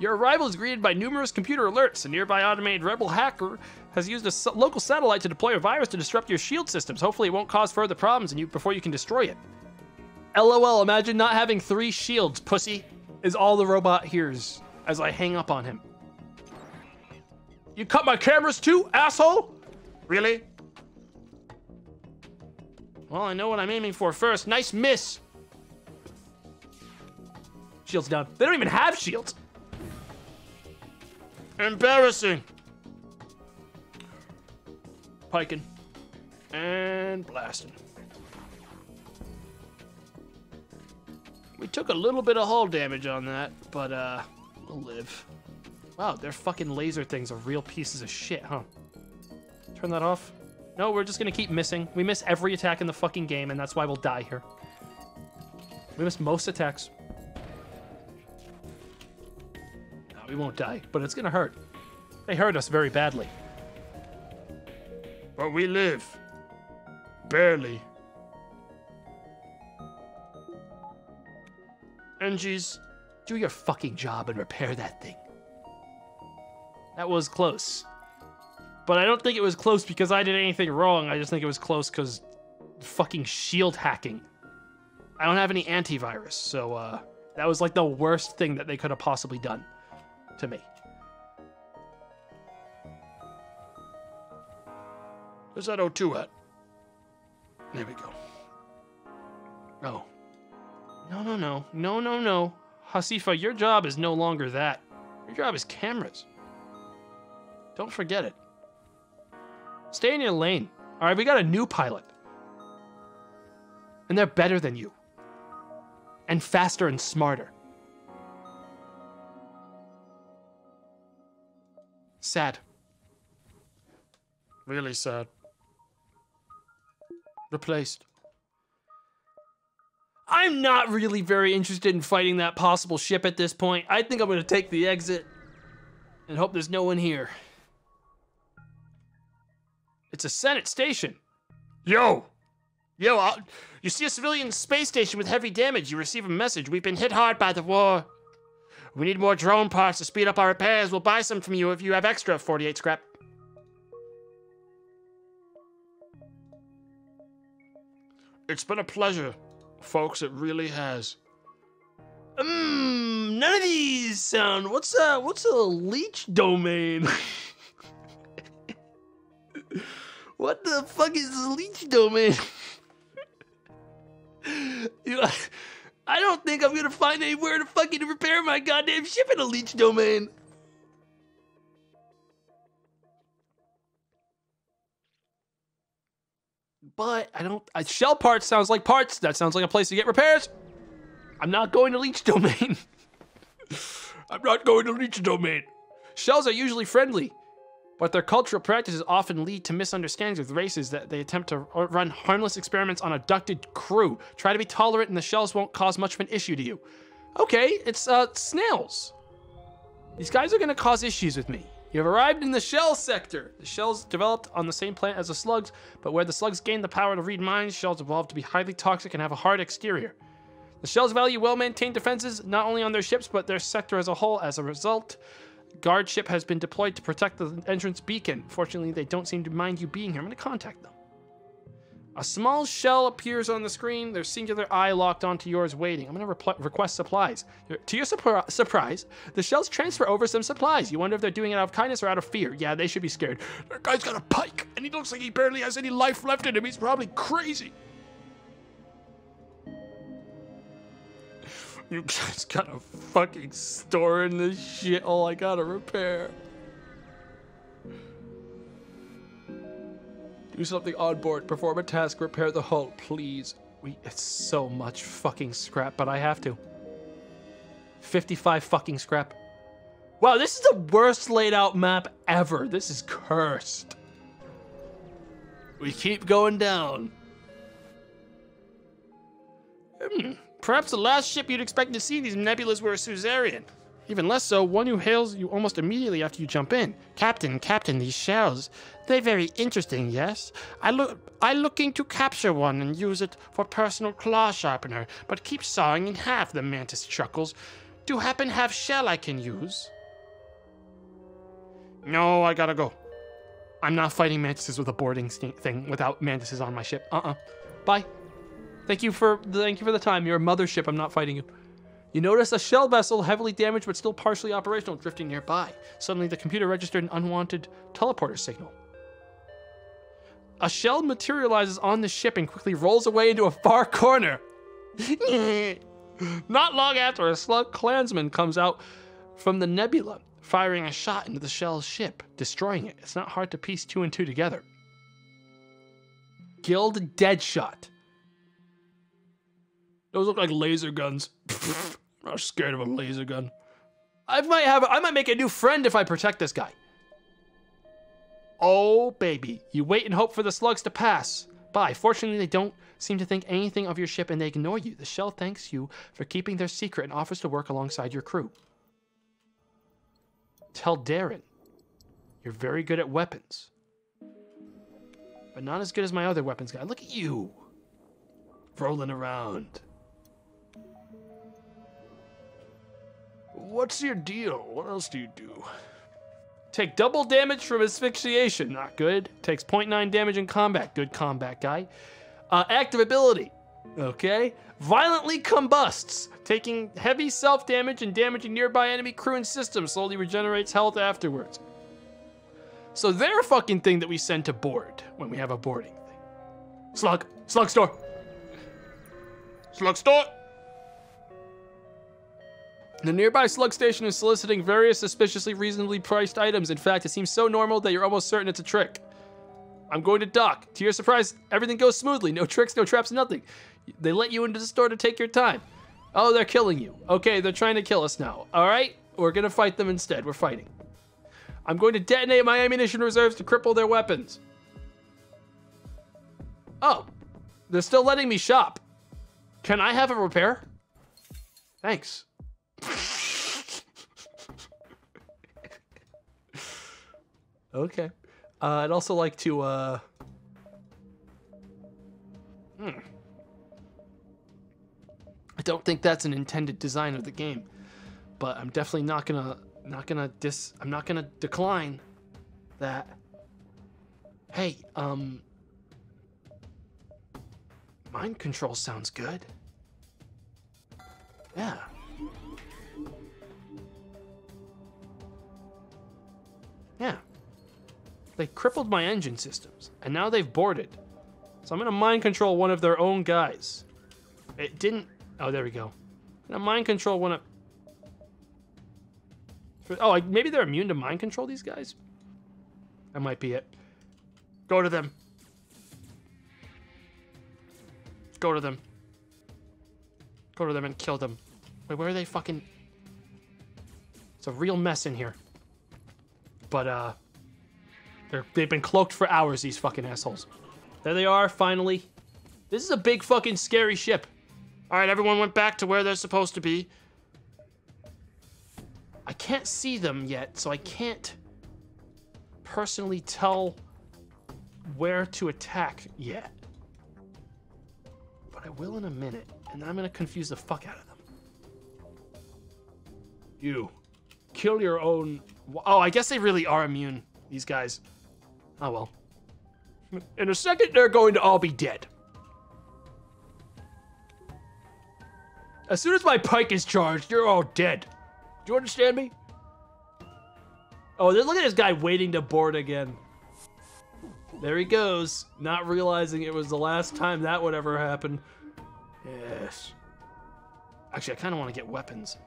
Your arrival is greeted by numerous computer alerts. A nearby automated rebel hacker has used a local satellite to deploy a virus to disrupt your shield systems. Hopefully, it won't cause further problems and you before you can destroy it. LOL, imagine not having three shields, pussy, is all the robot hears as I hang up on him. You cut my cameras too, asshole? Really? Well, I know what I'm aiming for first. Nice miss. Shields down. They don't even have shields. Embarrassing. Piking. And blasting. We took a little bit of hull damage on that, but uh, we'll live. Wow, their fucking laser things are real pieces of shit, huh? Turn that off. No, we're just gonna keep missing. We miss every attack in the fucking game, and that's why we'll die here. We miss most attacks. We won't die, but it's gonna hurt. They hurt us very badly. But we live. Barely. Engis, do your fucking job and repair that thing. That was close. But I don't think it was close because I did anything wrong. I just think it was close because fucking shield hacking. I don't have any antivirus, so uh, that was like the worst thing that they could have possibly done to me. Where's that O2 at? There we go. Oh. No, no, no. No, no, no. Hasifa, your job is no longer that. Your job is cameras. Don't forget it. Stay in your lane. All right, we got a new pilot. And they're better than you. And faster and smarter. Sad. Really sad. Replaced. I'm not really very interested in fighting that possible ship at this point. I think I'm going to take the exit and hope there's no one here. It's a Senate station. Yo! Yo, uh, you see a civilian space station with heavy damage. You receive a message. We've been hit hard by the war. We need more drone parts to speed up our repairs. We'll buy some from you if you have extra 48 scrap. It's been a pleasure, folks. It really has. Mmm, none of these sound. What's a what's a leech domain? what the fuck is a leech domain? you, I don't think I'm gonna find anywhere to fucking repair my goddamn ship in a leech domain. But I don't. I, shell parts sounds like parts. That sounds like a place to get repairs. I'm not going to leech domain. I'm not going to leech domain. Shells are usually friendly, but their cultural practices often lead to misunderstandings with races that they attempt to run harmless experiments on abducted crew. Try to be tolerant, and the shells won't cause much of an issue to you. Okay, it's uh snails. These guys are gonna cause issues with me. You have arrived in the shell sector. The shells developed on the same planet as the slugs, but where the slugs gained the power to read minds, shells evolved to be highly toxic and have a hard exterior. The shells value well-maintained defenses, not only on their ships, but their sector as a whole. As a result, guard ship has been deployed to protect the entrance beacon. Fortunately, they don't seem to mind you being here. I'm going to contact them. A small shell appears on the screen, their singular eye locked onto yours, waiting. I'm going to request supplies. To your surpri surprise, the shells transfer over some supplies. You wonder if they're doing it out of kindness or out of fear. Yeah, they should be scared. That guy's got a pike, and he looks like he barely has any life left in him. He's probably crazy. You guys got a fucking store in this shithole I gotta repair. Do something on board. Perform a task. Repair the hull, please. We, it's so much fucking scrap, but I have to. 55 fucking scrap. Wow, this is the worst laid out map ever. This is cursed. We keep going down. Hmm. Perhaps the last ship you'd expect to see these nebulas were a Suzerain. Even less so, one who hails you almost immediately after you jump in. Captain, Captain, these shells. They're very interesting, yes? I look I looking to capture one and use it for personal claw sharpener, but keep sawing in half, the mantis chuckles. Do happen have shell I can use? No, I gotta go. I'm not fighting mantises with a boarding thing without mantises on my ship. Uh-uh. Bye. Thank you for thank you for the time. You're a mothership. I'm not fighting you. You notice a shell vessel, heavily damaged but still partially operational, drifting nearby. Suddenly, the computer registered an unwanted teleporter signal. a shell materializes on the ship and quickly rolls away into a far corner. Not long after, a slug clansman comes out from the nebula, firing a shot into the shell's ship, destroying it. It's not hard to piece two and two together. Guild Deadshot. Those look like laser guns. I'm not scared of a laser gun. I might have. I might make a new friend if I protect this guy. Oh baby, you wait and hope for the slugs to pass by. Fortunately, they don't seem to think anything of your ship and they ignore you. The shell thanks you for keeping their secret and offers to work alongside your crew. Tell Darren, you're very good at weapons, but not as good as my other weapons guy. Look at you, rolling around. What's your deal? What else do you do? Take double damage from asphyxiation. Not good. Takes 0.9 damage in combat. Good combat guy. Uh, active ability. Okay. Violently combusts. Taking heavy self damage and damaging nearby enemy crew and systems. Slowly regenerates health afterwards. So they're a fucking thing that we send to board when we have a boarding thing. Slug. Slug store. Slug store. The nearby slug station is soliciting various suspiciously reasonably priced items. In fact, it seems so normal that you're almost certain it's a trick. I'm going to dock. To your surprise, everything goes smoothly. No tricks, no traps, nothing. They let you into the store to take your time. Oh, they're killing you. Okay, they're trying to kill us now. All right, we're gonna fight them instead. We're fighting. I'm going to detonate my ammunition reserves to cripple their weapons. Oh, they're still letting me shop. Can I have a repair? Thanks. okay. Uh, I'd also like to. Uh... Hmm. I don't think that's an intended design of the game, but I'm definitely not gonna not gonna dis. I'm not gonna decline that. Hey, um, mind control sounds good. Yeah. Yeah. They crippled my engine systems, and now they've boarded. So I'm gonna mind control one of their own guys. It didn't. Oh, there we go. Gonna mind control one of. Oh, like, maybe they're immune to mind control. These guys. That might be it. Go to them. Go to them. Go to them and kill them. Wait, where are they fucking... It's a real mess in here. But, uh... They're, they've been cloaked for hours, these fucking assholes. There they are, finally. This is a big fucking scary ship. All right, everyone went back to where they're supposed to be. I can't see them yet, so I can't personally tell where to attack yet. But I will in a minute, and I'm gonna confuse the fuck out of them. You. Kill your own. Oh, I guess they really are immune, these guys. Oh well. In a second, they're going to all be dead. As soon as my pike is charged, you're all dead. Do you understand me? Oh, look at this guy waiting to board again. There he goes, not realizing it was the last time that would ever happen. Yes. Actually, I kind of want to get weapons.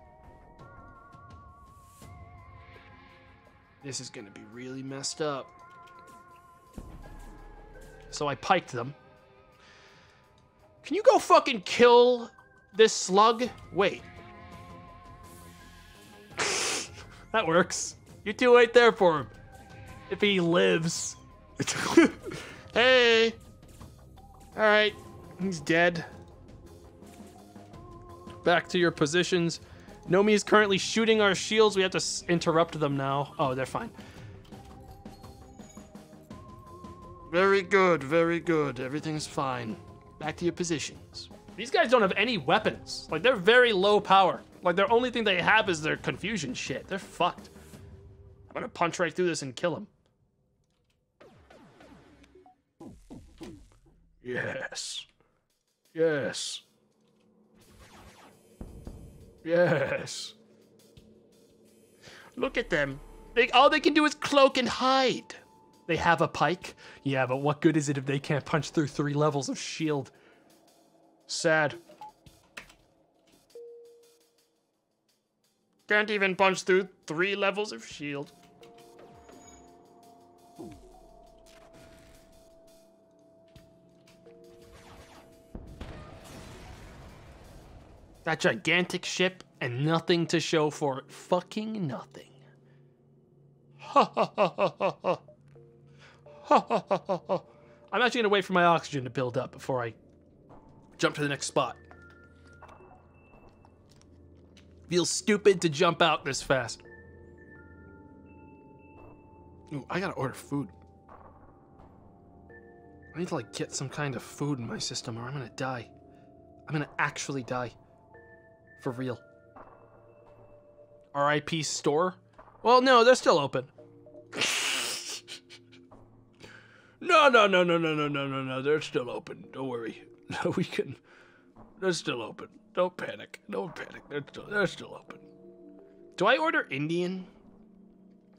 This is going to be really messed up. So I piked them. Can you go fucking kill this slug? Wait. that works. You two wait there for him. If he lives. Hey. All right, he's dead. Back to your positions. Nomi is currently shooting our shields. We have to s- interrupt them now. Oh, they're fine. Very good, very good. Everything's fine. Back to your positions. These guys don't have any weapons. Like, they're very low power. Like, their only thing they have is their confusion shit. They're fucked. I'm gonna punch right through this and kill them. Yes. Yes. Yes. Look at them. They, all they can do is cloak and hide. They have a pike? Yeah, but what good is it if they can't punch through three levels of shield? Sad. Can't even punch through three levels of shield. That gigantic ship and nothing to show for it. Fucking nothing. Ha ha ha ha ha ha. Ha ha ha. I'm actually gonna wait for my oxygen to build up before I jump to the next spot. Feels stupid to jump out this fast. Ooh, I gotta order food. I need to like get some kind of food in my system or I'm gonna die. I'm gonna actually die. For real. RIP store? Well, no, they're still open. no, no, no, no, no, no, no, no, no. They're still open. Don't worry. No, we can. They're still open. Don't panic. Don't panic. They're still, they're still open. Do I order Indian?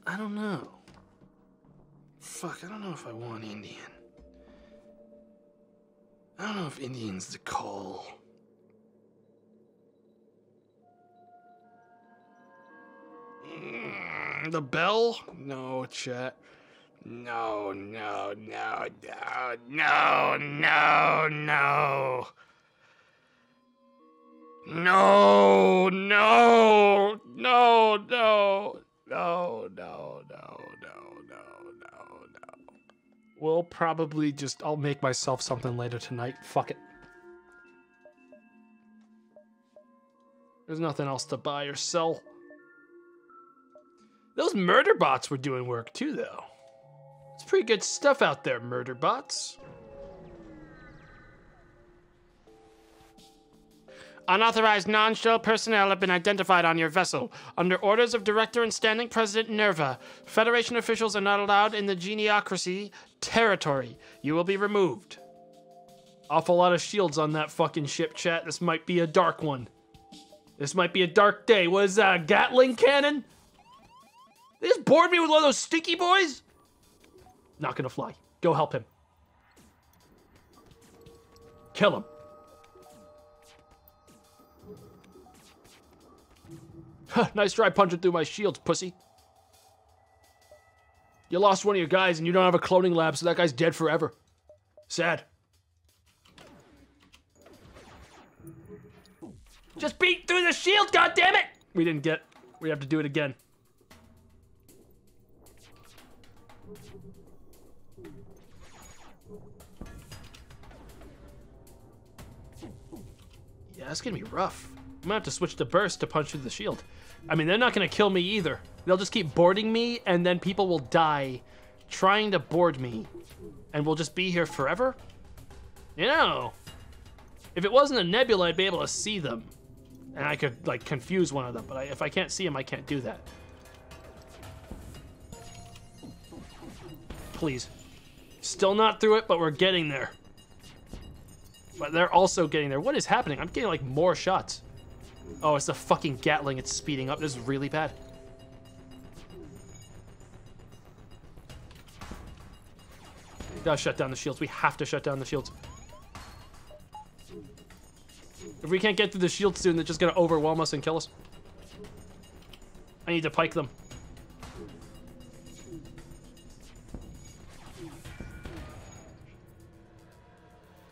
I don't know. Fuck, I don't know if I want Indian. I don't know if Indian's the call. The bell? No, chat. No, no, no, no, no, no, no. No, no, no, no, no, no, no, no, no, no, no. We'll probably just, I'll make myself something later tonight. Fuck it. There's nothing else to buy or sell. Those murder bots were doing work too, though. It's pretty good stuff out there, murder bots. Unauthorized non-shell personnel have been identified on your vessel. Under orders of Director and Standing President Nerva, Federation officials are not allowed in the Geniocracy territory. You will be removed. Awful lot of shields on that fucking ship, chat. This might be a dark one. This might be a dark day. What is that, a Gatling cannon? They just bored me with one of those stinky boys? Not gonna fly. Go help him. Kill him. nice try punching through my shields, pussy. You lost one of your guys and you don't have a cloning lab, so that guy's dead forever. Sad. Just beat through the shield, goddammit! We didn't get. We have to do it again. That's gonna be rough. I'm gonna have to switch to burst to punch through the shield. I mean, they're not gonna kill me either. They'll just keep boarding me, and then people will die trying to board me, and we'll just be here forever? You know, if it wasn't a nebula, I'd be able to see them, and I could, like, confuse one of them, but I, if I can't see them, I can't do that. Please. Still not through it, but we're getting there. But they're also getting there. What is happening? I'm getting, like, more shots. Oh, it's the fucking Gatling. It's speeding up. This is really bad. Gotta shut down the shields. We have to shut down the shields. If we can't get through the shields soon, they're just gonna overwhelm us and kill us. I need to pike them.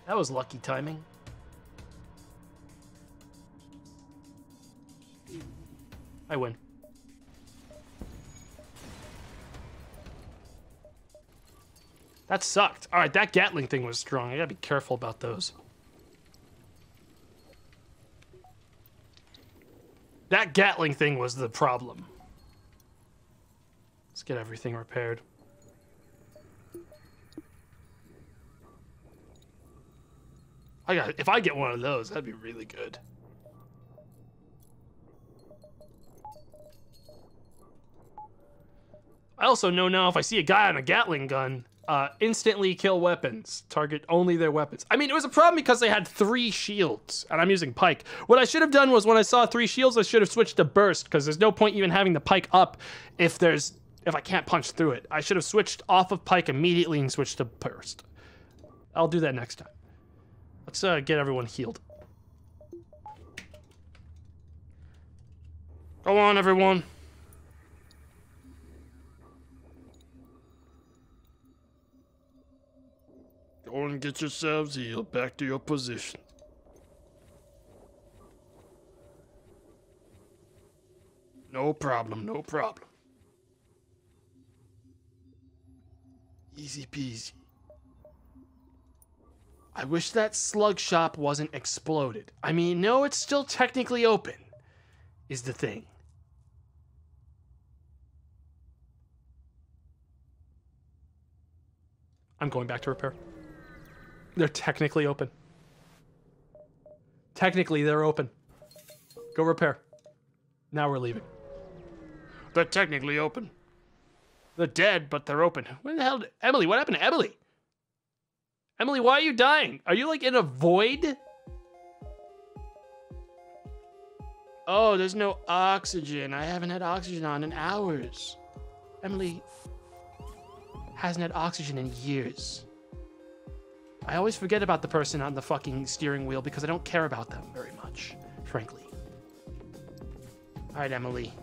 That was lucky timing. I win. That sucked. All right, that Gatling thing was strong. I gotta be careful about those. That Gatling thing was the problem. Let's get everything repaired. I got if I get one of those, that'd be really good. I also know now if I see a guy on a Gatling gun, uh, instantly kill weapons. Target only their weapons. I mean, it was a problem because they had three shields, and I'm using pike. What I should have done was when I saw three shields, I should have switched to burst because there's no point even having the pike up if there's if I can't punch through it. I should have switched off of Pike immediately and switched to Burst. I'll do that next time. Let's uh, get everyone healed. Go on, everyone. Go and get yourselves healed back to your position. No problem, no problem. Easy peasy. I wish that slug shop wasn't exploded. I mean, no, it's still technically open, is the thing. I'm going back to repair. They're technically open. Technically, they're open. Go repair. Now we're leaving. They're technically open. They're dead, but they're open. Where the hell? Emily, what happened to Emily? Emily, why are you dying? Are you like in a void? Oh, there's no oxygen. I haven't had oxygen on in hours. Emily hasn't had oxygen in years. I always forget about the person on the fucking steering wheel because I don't care about them very much, frankly. All right, Emily.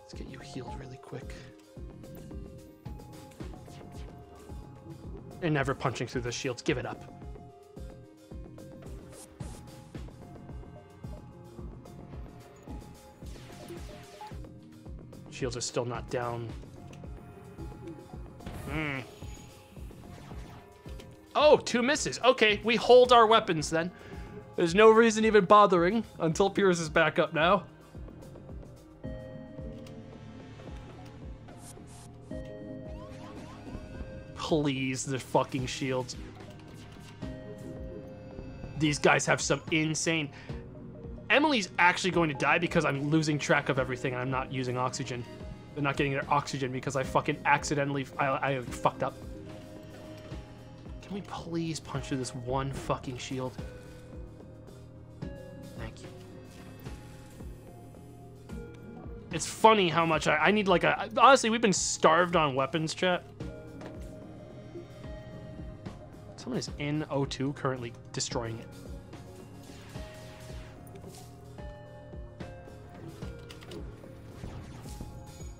Let's get you healed really quick. You're never punching through the shields. Give it up. Shields are still not down. Hmm. Oh, two misses. Okay, we hold our weapons then. There's no reason even bothering until Pierce is back up now. Please, the fucking shields. These guys have some insane. Emily's actually going to die because I'm losing track of everything and I'm not using oxygen. They're not getting their oxygen because I fucking accidentally I, I fucked up. Can we please punch through this one fucking shield? Thank you. It's funny how much I, I need like a honestly we've been starved on weapons chat. Someone is in O2 currently destroying it.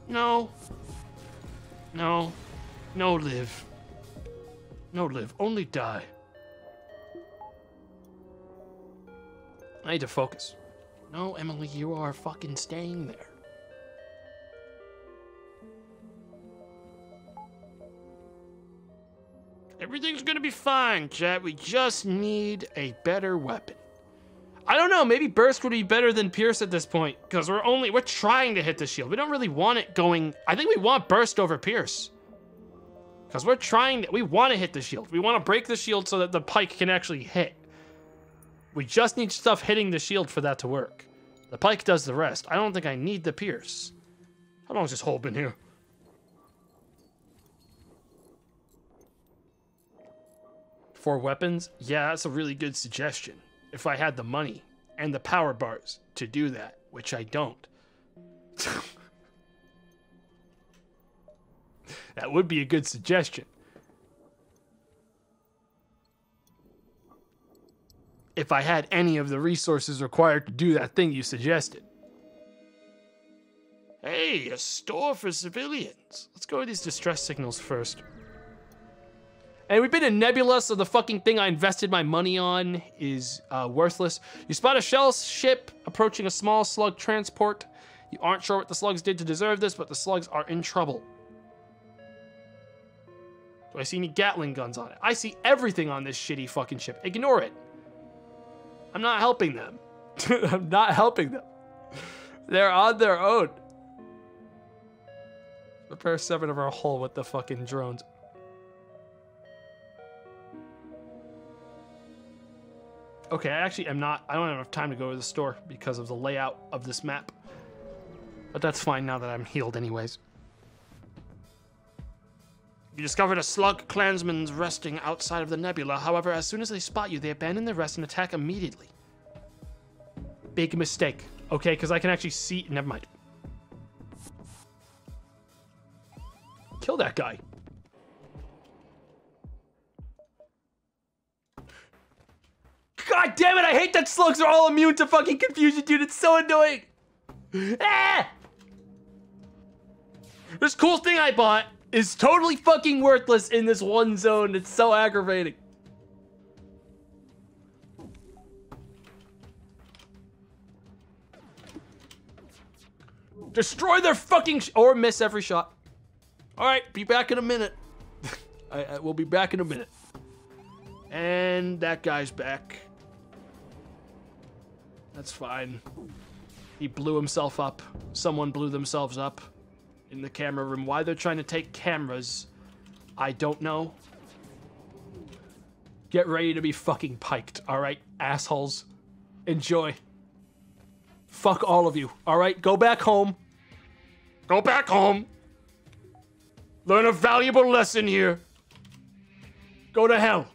No. No. No, live. No, live. Only die. I need to focus. No, Emily, you are fucking staying there. Everything's gonna be fine, chat. We just need a better weapon. I don't know. Maybe Burst would be better than Pierce at this point because we're only we're trying to hit the shield. We don't really want it going. I think we want Burst over Pierce because we're trying. To, we want to hit the shield. We want to break the shield so that the pike can actually hit. We just need stuff hitting the shield for that to work. The pike does the rest. I don't think I need the Pierce. How long has this hole been here? For weapons? Yeah, that's a really good suggestion if I had the money and the power bars to do that, which I don't. that would be a good suggestion. If I had any of the resources required to do that thing you suggested. Hey, a store for civilians. Let's go with these distress signals first. And we've been in Nebula, so the fucking thing I invested my money on is uh, worthless. You spot a shell ship approaching a small slug transport. You aren't sure what the slugs did to deserve this, but the slugs are in trouble. Do I see any Gatling guns on it? I see everything on this shitty fucking ship. Ignore it. I'm not helping them. I'm not helping them. They're on their own. Repair seven of our hull with the fucking drones. Okay, I actually am not, I don't have enough time to go to the store because of the layout of this map. But that's fine now that I'm healed anyways. You discovered a slug clansman's resting outside of the nebula. However, as soon as they spot you, they abandon their rest and attack immediately. Big mistake. Okay, because I can actually see... Never mind. Kill that guy. God damn it, I hate that slugs are all immune to fucking confusion, dude. It's so annoying. Ah! This cool thing I bought is totally fucking worthless in this one zone. It's so aggravating. Destroy their fucking or miss every shot. All right, be back in a minute. I, I will be back in a minute. And that guy's back. That's fine. He blew himself up. Someone blew themselves up in the camera room. Why they're trying to take cameras, I don't know. Get ready to be fucking piked, all right, assholes. Enjoy. Fuck all of you, all right? Go back home. Go back home. Learn a valuable lesson here. Go to hell.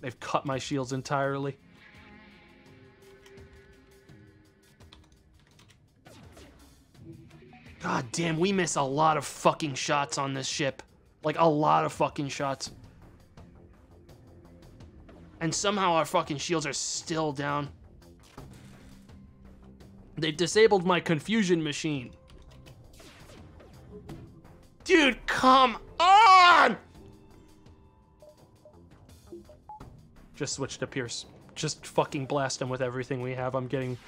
They've cut my shields entirely. God damn, we miss a lot of fucking shots on this ship. Like, a lot of fucking shots. And somehow our fucking shields are still down. They've disabled my confusion machine. Dude, come on! Just switch to Pierce. Just fucking blast him with everything we have. I'm getting.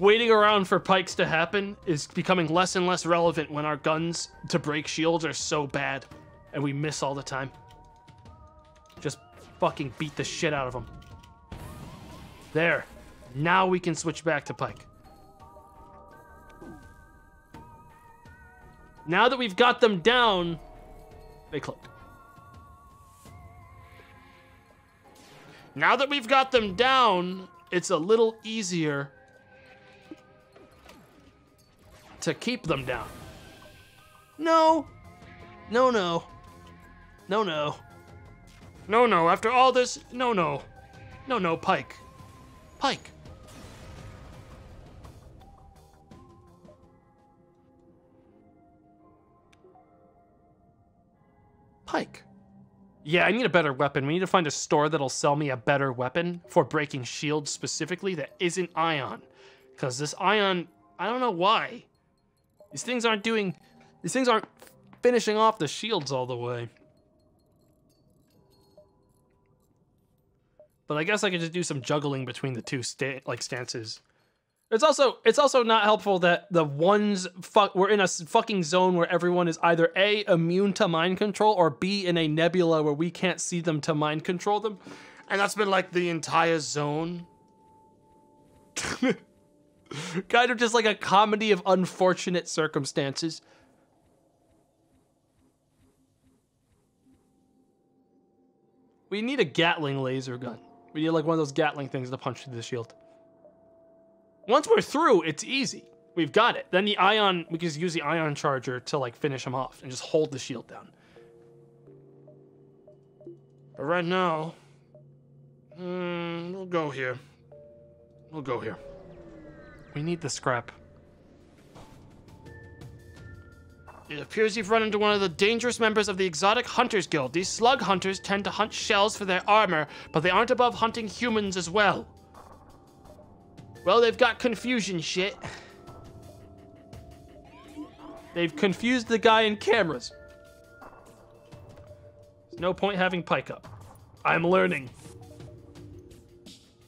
Waiting around for pikes to happen is becoming less and less relevant when our guns to break shields are so bad and we miss all the time. Just fucking beat the shit out of them. There. Now we can switch back to pike. Now that we've got them down, they click. Now that we've got them down, it's a little easier to keep them down. No. No, no. No, no. no, no, after all this, no, no. No, no, Pike. Pike. Pike. Yeah, I need a better weapon. We need to find a store that'll sell me a better weapon for breaking shields specifically that isn't ion. Because this ion, I don't know why. These things aren't doing, these things aren't finishing off the shields all the way. But I guess I could just do some juggling between the two sta- like stances. It's also it's also not helpful that the ones fuck we're in a fucking zone where everyone is either a immune to mind control or b in a nebula where we can't see them to mind control them. And that's been like the entire zone. kind of just like a comedy of unfortunate circumstances. We need a Gatling laser gun. We need like one of those Gatling things to punch through the shield. Once we're through, it's easy. We've got it. Then the ion, we can just use the ion charger to like finish him off and just hold the shield down. But right now, mm, we'll go here. We'll go here. We need the scrap. It appears you've run into one of the dangerous members of the Exotic Hunters Guild. These slug hunters tend to hunt shells for their armor, but they aren't above hunting humans as well. Well, they've got confusion shit. They've confused the guy in cameras. There's no point having Pike up. I'm learning.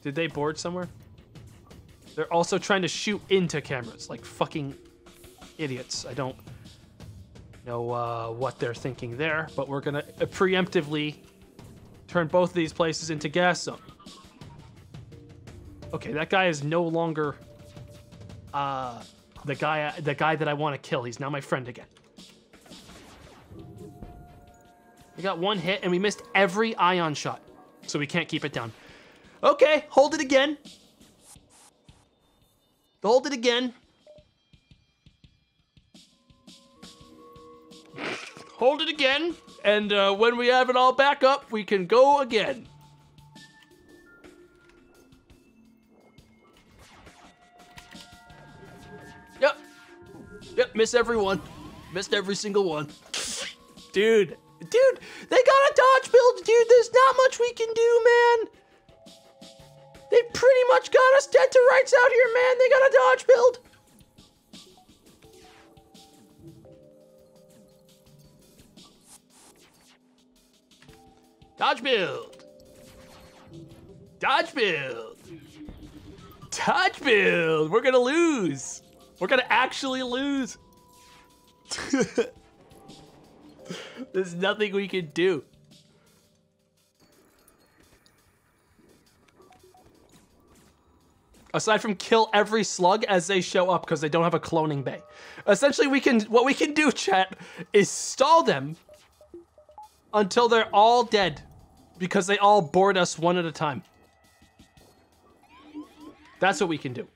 Did they board somewhere? They're also trying to shoot into cameras like fucking idiots. I don't know uh, what they're thinking there, but we're gonna preemptively turn both of these places into gas zone. Okay, that guy is no longer uh, the guy the guy that I want to kill. He's now my friend again. We got one hit and we missed every ion shot, so we can't keep it down. Okay, hold it again. Hold it again. Hold it again, and uh, when we have it all back up, we can go again. Yep. Yep, miss everyone. Missed every single one. Dude, dude, they got a dodge build, dude. There's not much we can do, man. They pretty much got us dead to rights out here, man. They got a dodge build. Dodge build. Dodge build. Dodge build. We're gonna lose. We're gonna actually lose. There's nothing we can do. Aside from kill every slug as they show up because they don't have a cloning bay. Essentially, we can what we can do, chat, is stall them until they're all dead because they all board us one at a time. That's what we can do.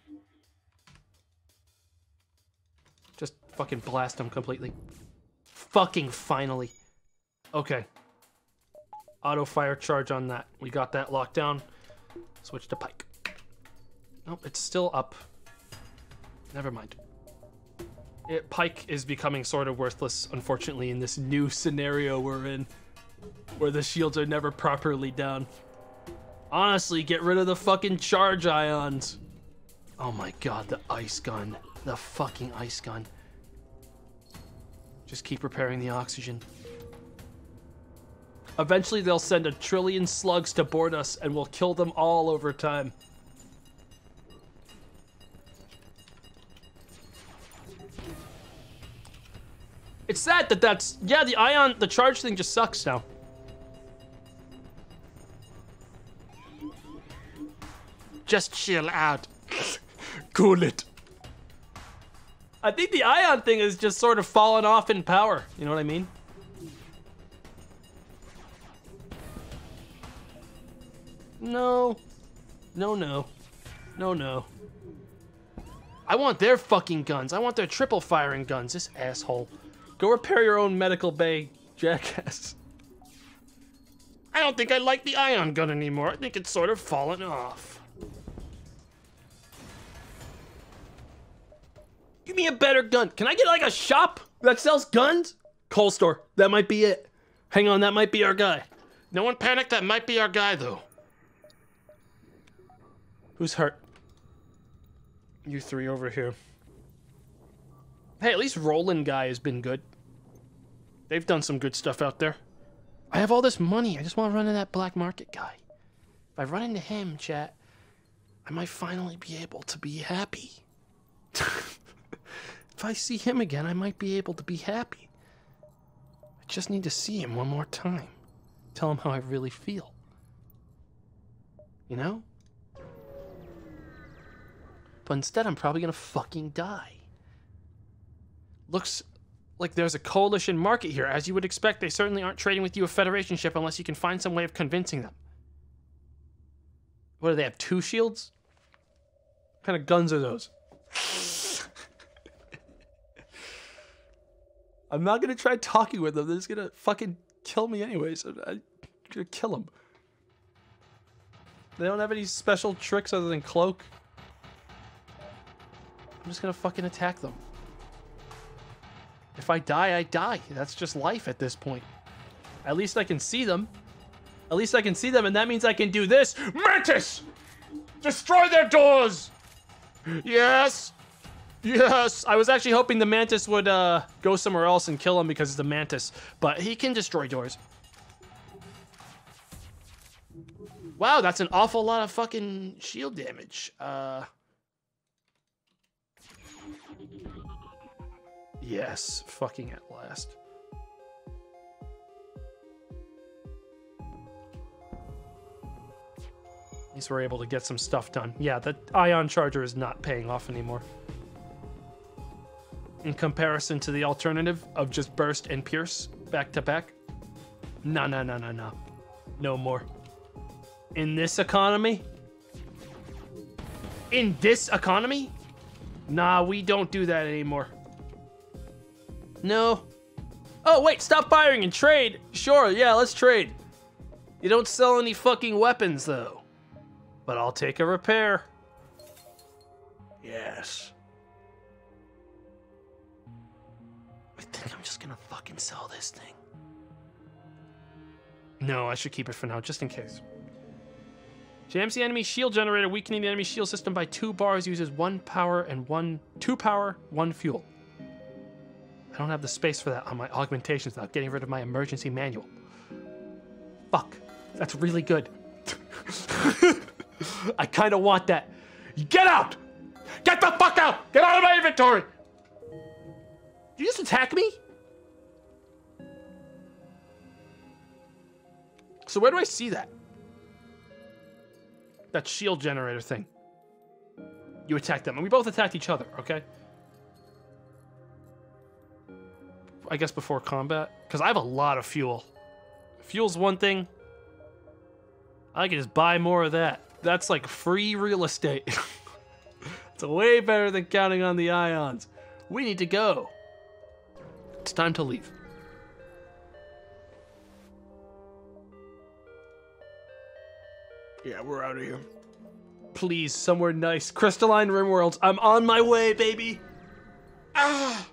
Just fucking blast them completely. Fucking finally. Okay. Auto fire charge on that. We got that locked down. Switch to pike. Nope, it's still up. Never mind. It, pike is becoming sort of worthless, unfortunately, in this new scenario we're in, where the shields are never properly down. Honestly, get rid of the fucking charge ions. Oh my god, the ice gun. The fucking ice gun. Just keep repairing the oxygen. Eventually, they'll send a trillion slugs to board us, and we'll kill them all over time. It's sad that that's yeah. The ion, the charge thing just sucks now. Just chill out. Cool it. I think the ion thing is just sort of fallen off in power. You know what I mean? No. No, no. No, no. I want their fucking guns. I want their triple firing guns. This asshole. Go repair your own medical bay, jackass. I don't think I like the ion gun anymore. I think it's sort of fallen off. Give me a better gun. Can I get like a shop that sells guns? Coal store. That might be it. Hang on, that might be our guy. No one panic. That might be our guy, though. Who's hurt? You three over here. Hey, at least Roland guy has been good. They've done some good stuff out there. I have all this money. I just want to run into that black market guy. If I run into him, chat, I might finally be able to be happy. if I see him again, I might be able to be happy. I just need to see him one more time. Tell him how I really feel. You know? But instead, I'm probably gonna fucking die. Looks like there's a coalition market here. As you would expect, they certainly aren't trading with you a Federation ship unless you can find some way of convincing them. What do they have? Two shields? What kind of guns are those? I'm not gonna try talking with them. They're just gonna fucking kill me anyways. I'm, I'm gonna kill them. They don't have any special tricks other than cloak. I'm just gonna fucking attack them. If I die, I die. That's just life at this point. At least I can see them. At least I can see them, and that means I can do this. Mantis! Destroy their doors! Yes! Yes! I was actually hoping the Mantis would uh, go somewhere else and kill him because it's a Mantis, but he can destroy doors. Wow, that's an awful lot of fucking shield damage. Uh... Yes, fucking at last. At least we're able to get some stuff done. Yeah, the ion charger is not paying off anymore. In comparison to the alternative of just burst and pierce back to back. No, no, no, no, no. No more. In this economy? In this economy? Nah, we don't do that anymore. No. Oh, wait, stop firing and trade. Sure, yeah, let's trade. You don't sell any fucking weapons, though. But I'll take a repair. Yes. I think I'm just gonna fucking sell this thing. No, I should keep it for now, just in case. Jams the enemy shield generator, weakening the enemy shield system by two bars, uses one power and one two power, one fuel. I don't have the space for that on my augmentations without getting rid of my emergency manual. Fuck. That's really good. I kind of want that. Get out! Get the fuck out! Get out of my inventory! Did you just attack me? So where do I see that? That shield generator thing. You attacked them, and we both attacked each other, okay? I guess before combat, because I have a lot of fuel. Fuel's one thing. I can just buy more of that. That's like free real estate. it's way better than counting on the ions. We need to go. It's time to leave. Yeah, we're out of here. Please, somewhere nice. Crystalline Rim Worlds. I'm on my way, baby. Ah!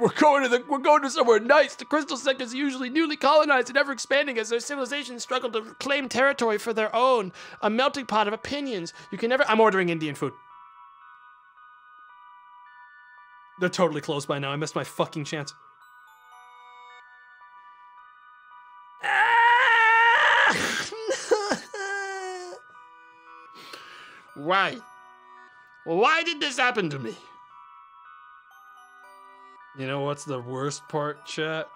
We're going to the we're going to somewhere nice. The crystal sector is usually newly colonized and ever expanding as their civilizations struggle to claim territory for their own. A melting pot of opinions. You can never I'm ordering Indian food. They're totally closed by now. I missed my fucking chance. Ah! Why? Why did this happen to me? You know what's the worst part, chat?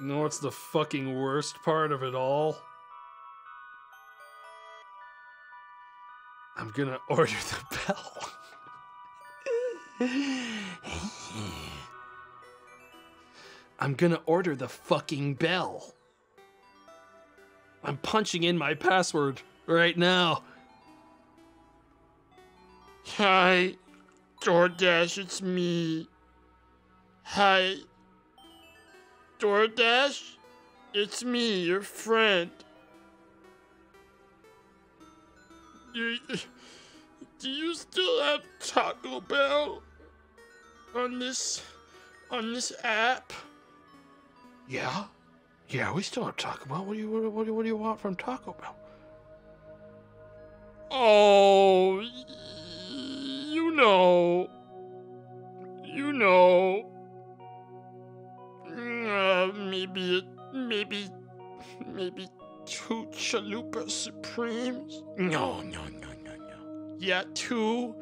You know what's the fucking worst part of it all? I'm gonna order the bell. I'm gonna order the fucking bell. I'm punching in my password right now. Hi, DoorDash, it's me. Hi, DoorDash, it's me, your friend. You, do you still have Taco Bell on this on this app? Yeah? Yeah, we still have Taco Bell. What do you what, do you- what do you want from Taco Bell? Oh, you know, you know. Uh, maybe, maybe, maybe two chalupa supremes. No, no, no, no, no. Yeah, two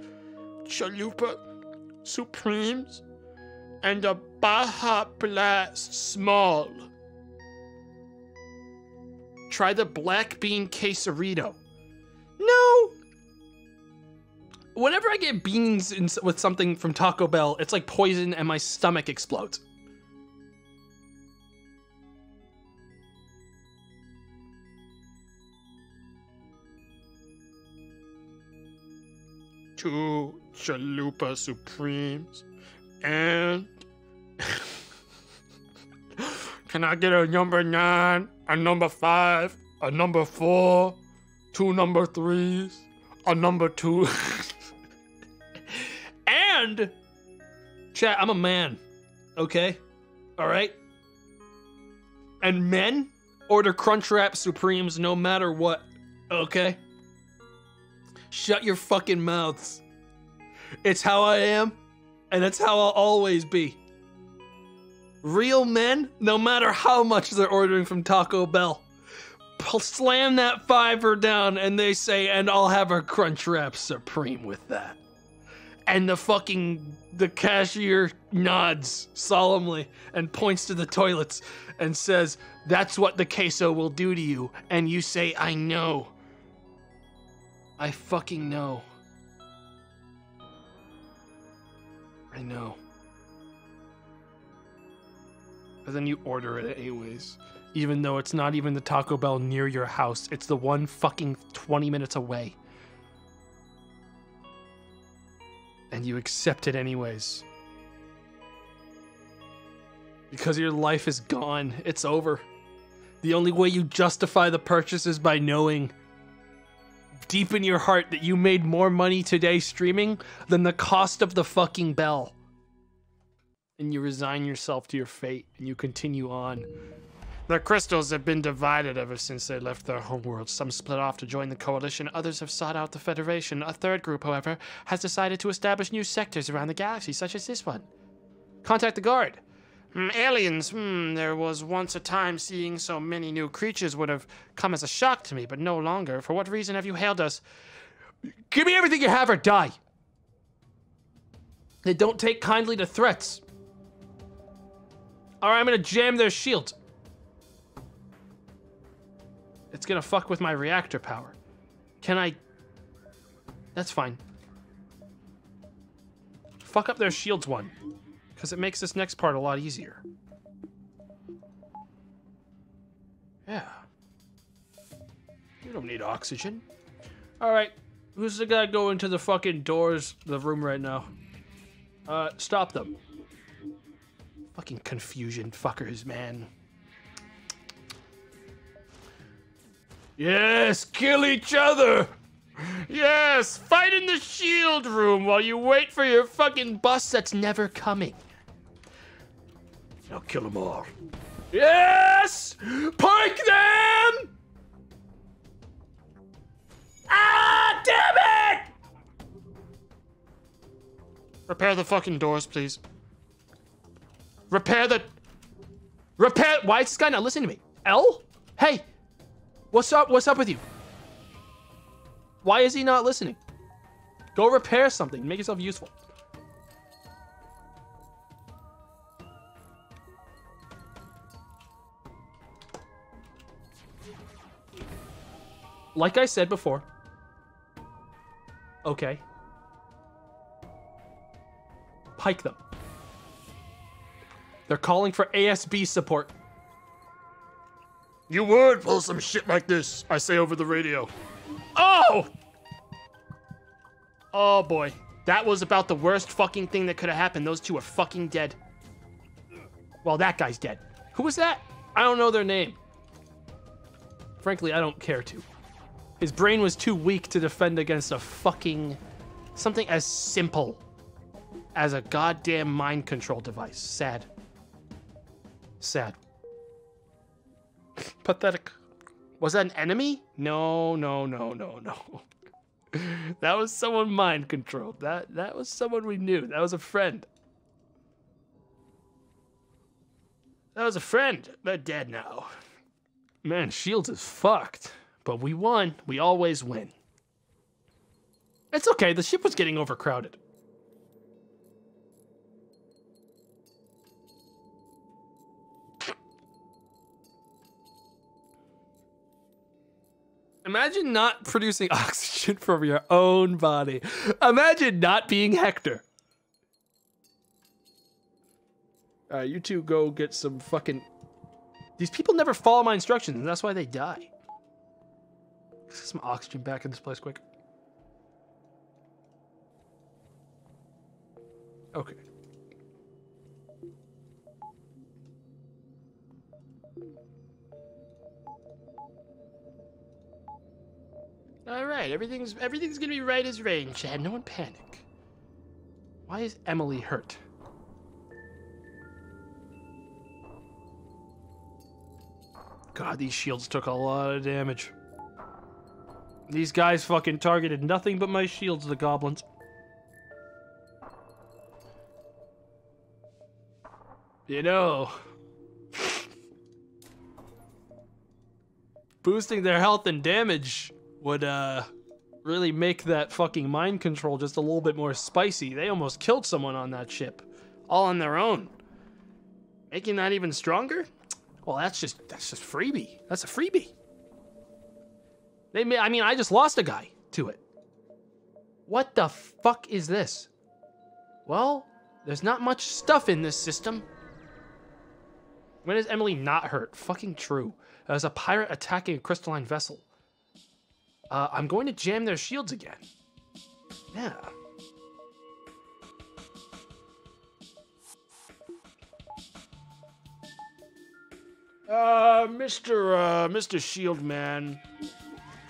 chalupa supremes and a Baja Blast small. Try the black bean quesarito. No. Whenever I get beans in, with something from Taco Bell, it's like poison and my stomach explodes. two chalupa supremes and can i get a number nine a number five a number four two number threes a number two Chat, I'm a man. Okay? Alright? And men order Crunchwrap Supremes no matter what. Okay? Shut your fucking mouths. It's how I am, and it's how I'll always be. Real men, no matter how much they're ordering from Taco Bell, slam that fiver down and they say, and I'll have a Crunchwrap Supreme with that and the fucking the cashier nods solemnly and points to the toilets and says that's what the queso will do to you. And you say i know. I fucking know. I know. But then you order it anyways. Even though it's not even the taco bell near your house it's the one fucking 20 minutes away and you accept it anyways. Because your life is gone. It's over. The only way you justify the purchase is by knowing deep in your heart that you made more money today streaming than the cost of the fucking bell. And you resign yourself to your fate and you continue on. The crystals have been divided ever since they left their homeworld. Some split off to join the coalition, others have sought out the Federation. A third group, however, has decided to establish new sectors around the galaxy, such as this one. Contact the guard. Hmm, aliens, hmm, there was once a time seeing so many new creatures would have come as a shock to me, but no longer. For what reason have you hailed us? Give me everything you have or die. They don't take kindly to threats. All right, I'm gonna jam their shield. It's gonna fuck with my reactor power. Can I? That's fine. Fuck up their shields one, because it makes this next part a lot easier. Yeah. You don't need oxygen. All right, who's the guy going to the fucking doors, the room right now? Uh, stop them. Fucking confusion fuckers, man. Yes, kill each other. Yes, fight in the shield room while you wait for your fucking bus that's never coming. Now kill them all. Yes! Pike them! Ah, damn it! Repair the fucking doors, please. Repair the. Repair. Why is this guy not listening to me? L? Hey, what's up? What's up with you? Why is he not listening? Go repair something. Make yourself useful. Like I said before. Okay. Pike them. They're calling for ASB support. You would pull some shit like this, I say over the radio. Oh! Oh boy. That was about the worst fucking thing that could have happened. Those two are fucking dead. Well, that guy's dead. Who was that? I don't know their name. Frankly, I don't care to. His brain was too weak to defend against a fucking. something as simple as a goddamn mind control device. Sad. Sad. Pathetic. Was that an enemy? No, no, no, no, no. that was someone mind controlled. That that was someone we knew. That was a friend. That was a friend. They're dead now. Man, Shields is fucked. But we won. We always win. It's okay. The ship was getting overcrowded. Imagine not producing oxygen from your own body. Imagine not being Hector. All right, you two go get some fucking. These people never follow my instructions, and that's why they die. Get some oxygen back in this place quick. Okay. All right, everything's everything's gonna be right as rain, Chad. No one panic. Why is Emily hurt? God, these shields took a lot of damage. These guys fucking targeted nothing but my shields, the goblins. You know, boosting their health and damage would uh really make that fucking mind control just a little bit more spicy. They almost killed someone on that ship, all on their own. Making that even stronger? Well, that's just that's just freebie. That's a freebie. They may, I mean, I just lost a guy to it. What the fuck is this? Well, there's not much stuff in this system. When is Emily not hurt? Fucking true. As a pirate attacking a crystalline vessel. Uh, I'm going to jam their shields again. Yeah. Uh, Mr. Uh, Mr. Shield Man,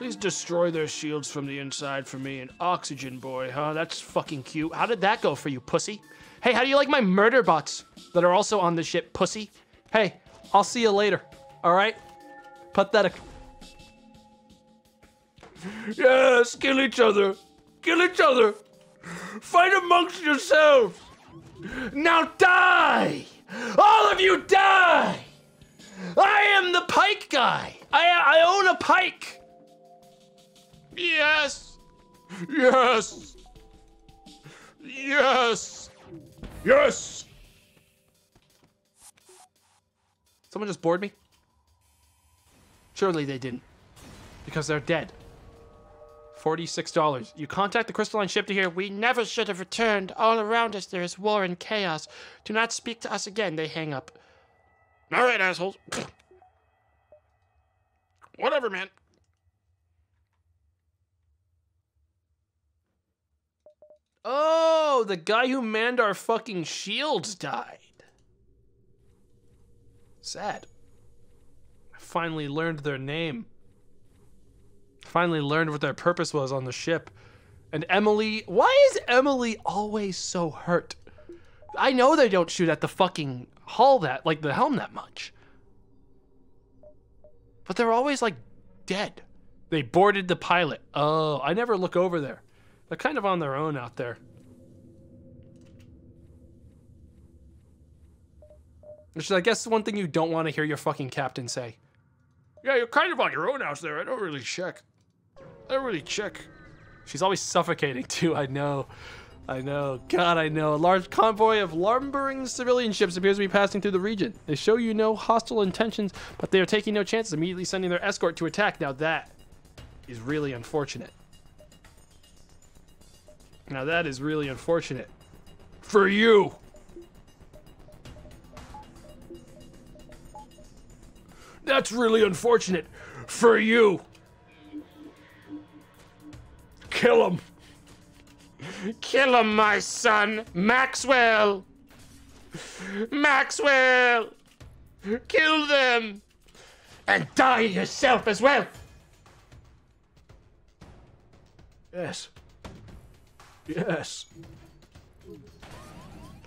Please destroy their shields from the inside for me. An oxygen boy, huh? That's fucking cute. How did that go for you, pussy? Hey, how do you like my murder bots that are also on the ship, pussy? Hey, I'll see you later. All right? Pathetic. Yes, kill each other. Kill each other. Fight amongst yourselves. Now die! All of you die! I am the pike guy. I, I own a pike. Yes. Yes. Yes. Yes. Someone just bored me? Surely they didn't. Because they're dead. $46. You contact the crystalline ship to hear We never should have returned. All around us there is war and chaos. Do not speak to us again. They hang up. All right, assholes. Whatever, man. Oh, the guy who manned our fucking shields died. Sad. I finally learned their name. Finally learned what their purpose was on the ship. And Emily, why is Emily always so hurt? I know they don't shoot at the fucking hull that, like the helm that much. But they're always like dead. They boarded the pilot. Oh, I never look over there. They're kind of on their own out there. Which is, I guess, one thing you don't want to hear your fucking captain say. Yeah, you're kind of on your own out there. I don't really check. Really check. She's always suffocating too. I know. I know. God, I know. A large convoy of lumbering civilian ships appears to be passing through the region. They show you no hostile intentions, but they are taking no chances, immediately sending their escort to attack. Now that is really unfortunate. Now that is really unfortunate. For you! That's really unfortunate. For you! Kill him! Kill him, my son, Maxwell. Maxwell. Kill them. And die yourself as well. Yes. Yes.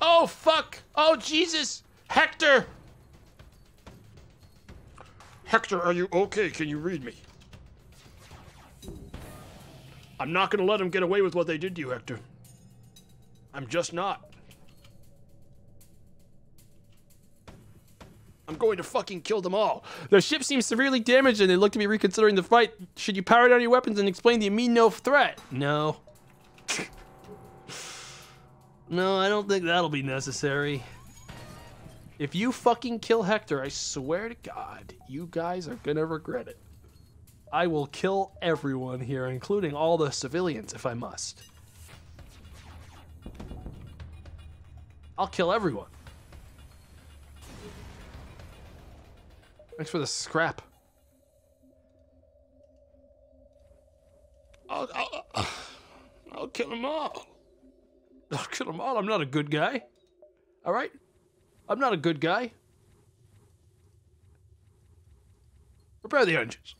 Oh, fuck. Oh, Jesus. Hector. Hector, are you okay? Can you read me? I'm not gonna let them get away with what they did to you, Hector. I'm just not. I'm going to fucking kill them all. The ship seems severely damaged and they look to be reconsidering the fight. Should you power down your weapons and explain the mean no threat? No. no, I don't think that'll be necessary. If you fucking kill Hector, I swear to God, you guys are gonna regret it. I will kill everyone here, including all the civilians if I must. I'll kill everyone. Thanks for the scrap. I'll, I'll, uh, I'll kill them all. I'll kill them all. I'm not a good guy. All right? I'm not a good guy. Repair the engines.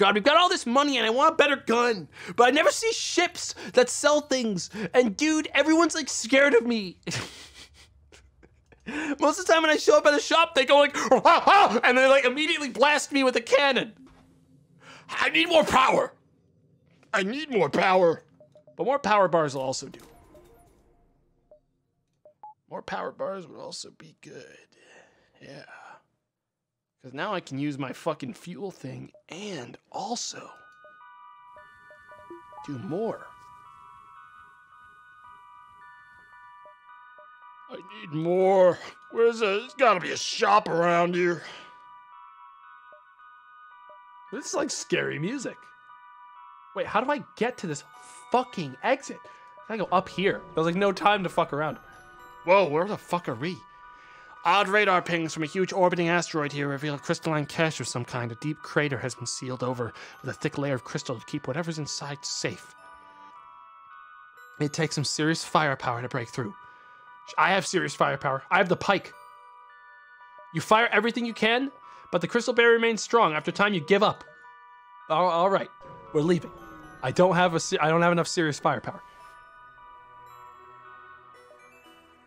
God, we've got all this money and I want a better gun, but I never see ships that sell things. And dude, everyone's like scared of me. Most of the time when I show up at a shop, they go like, "Ah, ah," and they like immediately blast me with a cannon. I need more power. I need more power. But more power bars will also do. More power bars would also be good. Yeah. Because now I can use my fucking fuel thing and also do more. I need more. Where's a? There's gotta be a shop around here. This is like scary music. Wait, how do I get to this fucking exit? I go up here. There's like no time to fuck around. Whoa, where the fuck are we? Odd radar pings from a huge orbiting asteroid here reveal a crystalline cache of some kind. A deep crater has been sealed over with a thick layer of crystal to keep whatever's inside safe. It takes some serious firepower to break through. I have serious firepower. I have the pike. You fire everything you can, but the crystal barrier remains strong. After time, you give up. All, all right, we're leaving. I don't have a. I don't have enough serious firepower.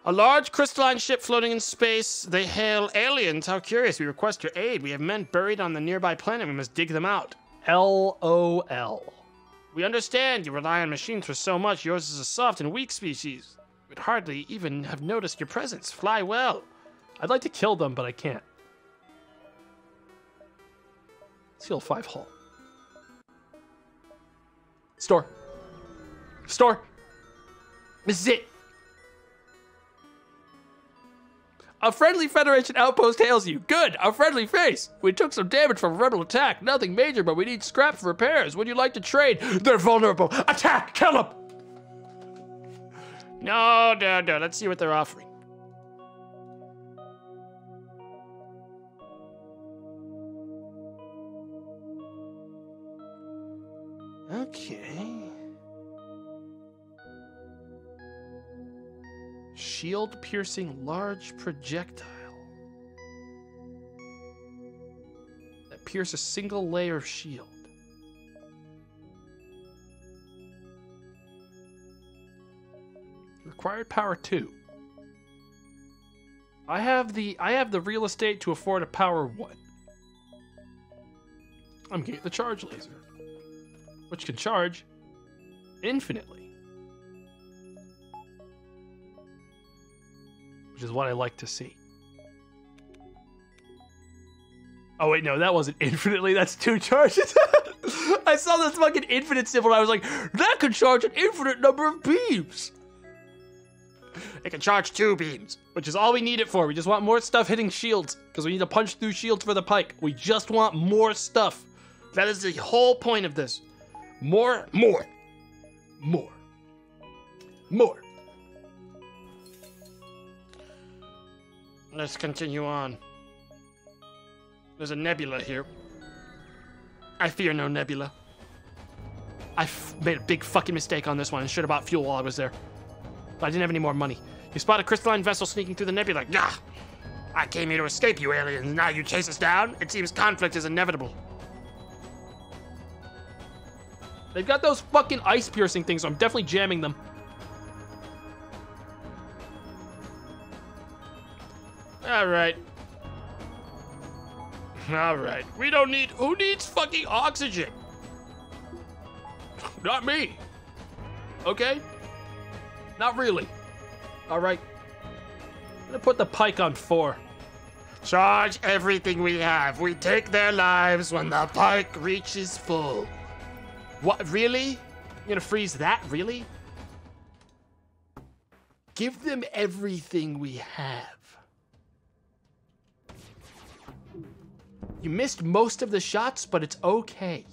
A large crystalline ship floating in space. They hail aliens. How curious. We request your aid. We have men buried on the nearby planet. We must dig them out. L O L. We understand you rely on machines for so much. Yours is a soft and weak species. We'd hardly even have noticed your presence. Fly well. I'd like to kill them, but I can't. Seal five hull. Store. Store. This is it. A friendly Federation outpost hails you. Good, a friendly face. We took some damage from a rebel attack. Nothing major, but we need scrap for repairs. Would you like to trade? They're vulnerable. Attack! Kill them! No, no, no. Let's see what they're offering. Okay. Shield piercing large projectile. That pierce a single layer of shield. Required power two. I have the I have the real estate to afford a power one. I'm getting the charge laser, which can charge infinitely, which is what I like to see. Oh wait, no, that wasn't infinitely. That's two charges. I saw this fucking infinite symbol. And I was like, that could charge an infinite number of beams. It can charge two beams. which is all we need it for. We just want more stuff hitting shields because we need to punch through shields for the pike. We just want more stuff. That is the whole point of this. More, more, more, more. Let's continue on. There's a nebula here. I fear no nebula. I made a big fucking mistake on this one and should have bought fuel while I was there. But I didn't have any more money. You spot a crystalline vessel sneaking through the nebula. Gah! I came here to escape you aliens. Now you chase us down? It seems conflict is inevitable. They've got those fucking ice piercing things, so I'm definitely jamming them. All right. All right. We don't need. Who needs fucking oxygen? Not me. Okay? Not really. All right. I'm gonna put the pike on four. Charge everything we have. We take their lives when the pike reaches full. What? Really? You're gonna freeze that? Really? Give them everything we have. You missed most of the shots, but it's okay.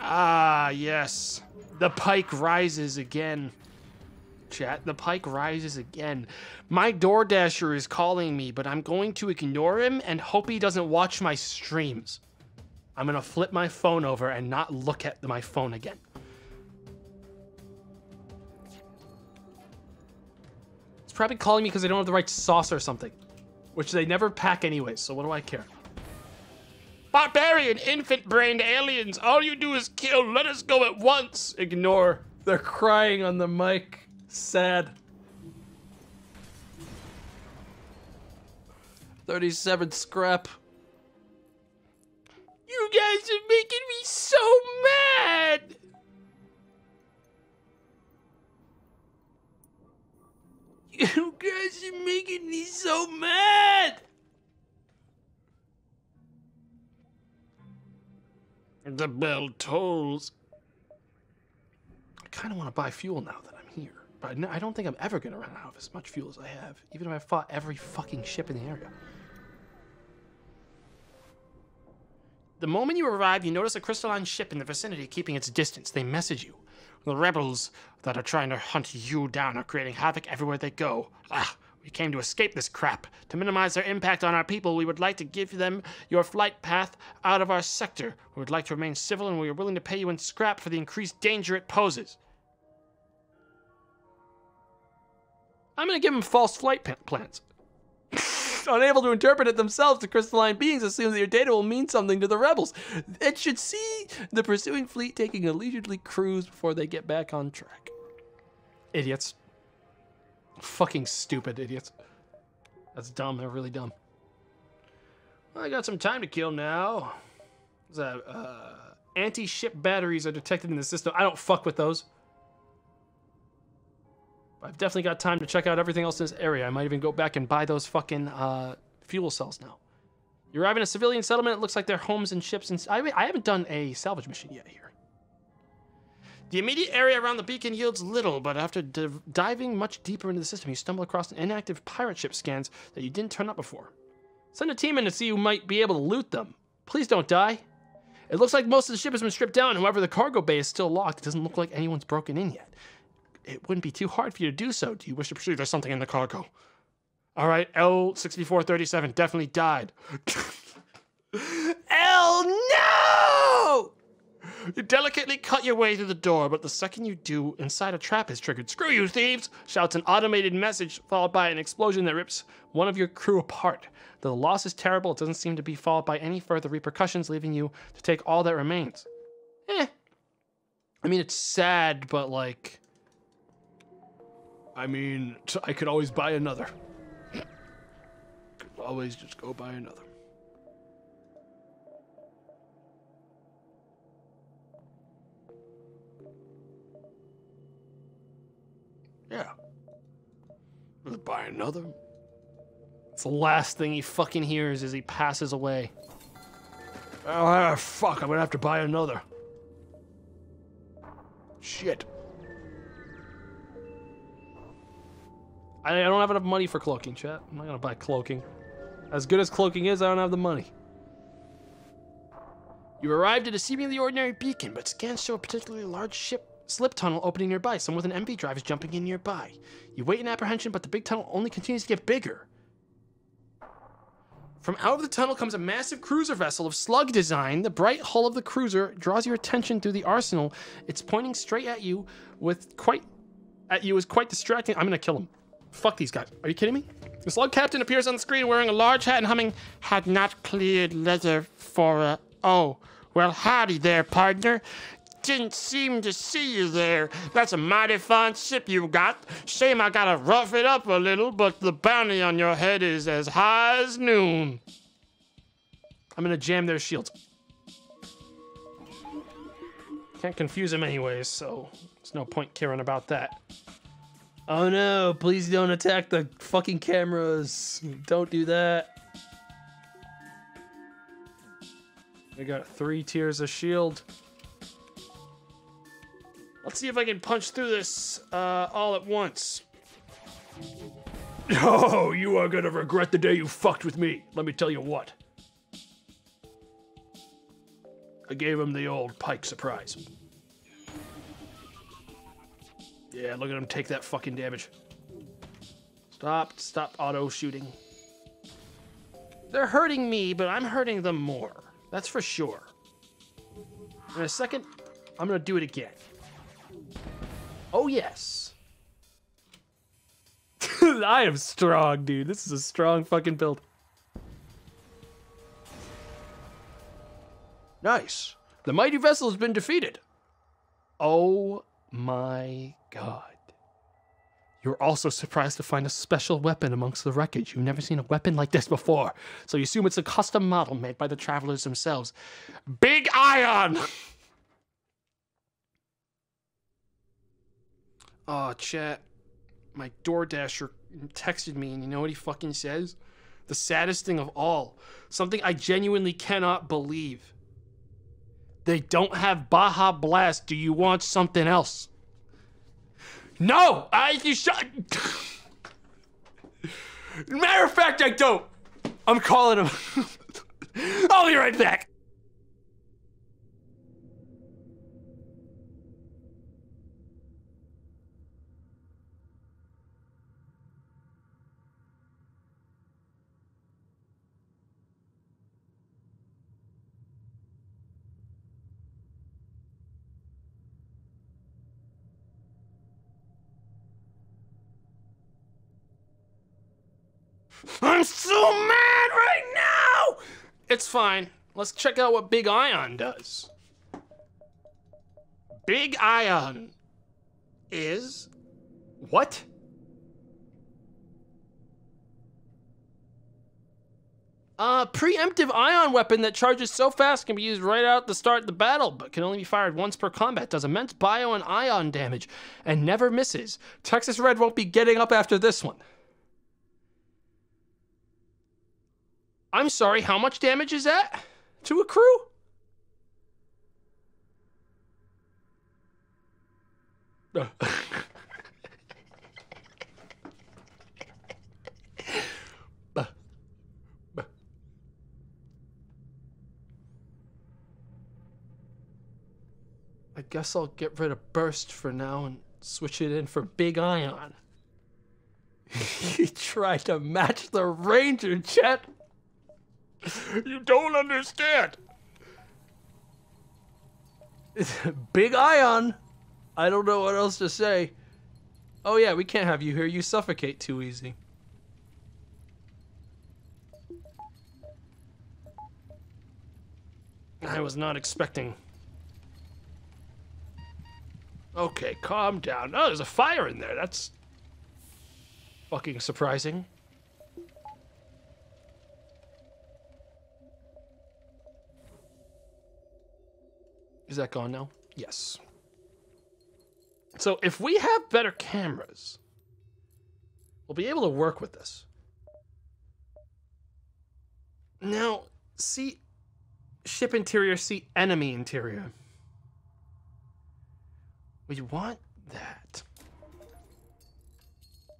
Ah, yes. The pike rises again. Chat, the pike rises again. My DoorDasher is calling me, but I'm going to ignore him and hope he doesn't watch my streams. I'm gonna flip my phone over and not look at my phone again. It's probably calling me because I don't have the right sauce or something, which they never pack anyway, so what do I care? Barbarian, infant brained aliens. All you do is kill. Let us go at once. Ignore. They're crying on the mic. Sad. 37 scrap. You guys are making me so mad. You guys are making me so mad. The bell tolls. I kind of want to buy fuel now that I'm here, but I don't think I'm ever going to run out of as much fuel as I have, even if I fought every fucking ship in the area. The moment you arrive, you notice a crystalline ship in the vicinity keeping its distance. They message you. The rebels that are trying to hunt you down are creating havoc everywhere they go. Ah, we came to escape this crap. To minimize their impact on our people, we would like to give them your flight path out of our sector. We would like to remain civil and we are willing to pay you in scrap for the increased danger it poses. I'm going to give him false flight plans. Unable to interpret it themselves, the crystalline beings assume that your data will mean something to the rebels. It should see the pursuing fleet taking a leisurely cruise before they get back on track. Idiots. Fucking stupid idiots. That's dumb. They're really dumb. Well, I got some time to kill now. That? Uh, anti-ship batteries are detected in the system. I don't fuck with those. I've definitely got time to check out everything else in this area. I might even go back and buy those fucking uh, fuel cells now. You arrive in a civilian settlement. It looks like their homes and ships. And I, I haven't done a salvage mission yet here. The immediate area around the beacon yields little, but after div- diving much deeper into the system, you stumble across an inactive pirate ship scans that you didn't turn up before. Send a team in to see who might be able to loot them. Please don't die. It looks like most of the ship has been stripped down. However, the cargo bay is still locked. It doesn't look like anyone's broken in yet. It wouldn't be too hard for you to do so. Do you wish to pursue? There's something in the cargo. All right, L6437 definitely died. L no! You delicately cut your way through the door, but the second you do, inside a trap is triggered. Screw you, thieves! shouts an automated message, followed by an explosion that rips one of your crew apart. The loss is terrible, it doesn't seem to be followed by any further repercussions, leaving you to take all that remains. Eh. I mean, it's sad, but like. I mean, t- I could always buy another. could always just go buy another. Yeah. Just buy another. It's the last thing he fucking hears as he passes away. Oh, fuck, I'm gonna have to buy another. Shit. I don't have enough money for cloaking, chat. I'm not gonna buy cloaking. As good as cloaking is, I don't have the money. You arrived at a seemingly ordinary beacon, but scans show a particularly large ship slip tunnel opening nearby. Someone with an MV drive is jumping in nearby. You wait in apprehension, but the big tunnel only continues to get bigger. From out of the tunnel comes a massive cruiser vessel of slug design. The bright hull of the cruiser draws your attention through the arsenal. It's pointing straight at you with quite at you is quite distracting. I'm gonna kill him. Fuck these guys. Are you kidding me? The slug captain appears on the screen wearing a large hat and humming, Had not cleared leather for a. Oh, well, howdy there, partner. Didn't seem to see you there. That's a mighty fine ship you got. Shame I gotta rough it up a little, but the bounty on your head is as high as noon. I'm gonna jam their shields. Can't confuse them anyways, so there's no point caring about that. Oh no, please don't attack the fucking cameras. Don't do that. I got three tiers of shield. Let's see if I can punch through this uh, all at once. Oh, you are gonna regret the day you fucked with me. Let me tell you what. I gave him the old pike surprise. Yeah, look at him take that fucking damage. Stop, stop auto shooting. They're hurting me, but I'm hurting them more. That's for sure. In a second, I'm gonna do it again. Oh, yes. I am strong, dude. This is a strong fucking build. Nice. The mighty vessel has been defeated. Oh my god. You're also surprised to find a special weapon amongst the wreckage. You've never seen a weapon like this before, so you assume it's a custom model made by the travelers themselves. Big Ion! Oh, ah, chat. My DoorDasher texted me, and you know what he fucking says? The saddest thing of all. Something I genuinely cannot believe. They don't have Baja Blast. Do you want something else? No! I you shut. Matter of fact, I don't. I'm calling him. I'll be right back. I'm so mad right now! It's fine. Let's check out what Big Ion does. Big Ion is. What? A preemptive ion weapon that charges so fast can be used right out the start of the battle, but can only be fired once per combat. Does immense bio and ion damage and never misses. Texas Red won't be getting up after this one. I'm sorry, how much damage is that to a crew? I guess I'll get rid of Burst for now and switch it in for Big Ion. he tried to match the Ranger, Chet. You don't understand. Big Ion. I don't know what else to say. Oh yeah, we can't have you here. You suffocate too easy. I was not expecting. Okay, calm down. Oh, there's a fire in there. That's fucking surprising. Is that gone now? Yes. So if we have better cameras, we'll be able to work with this. Now, see ship interior, see enemy interior. We want that.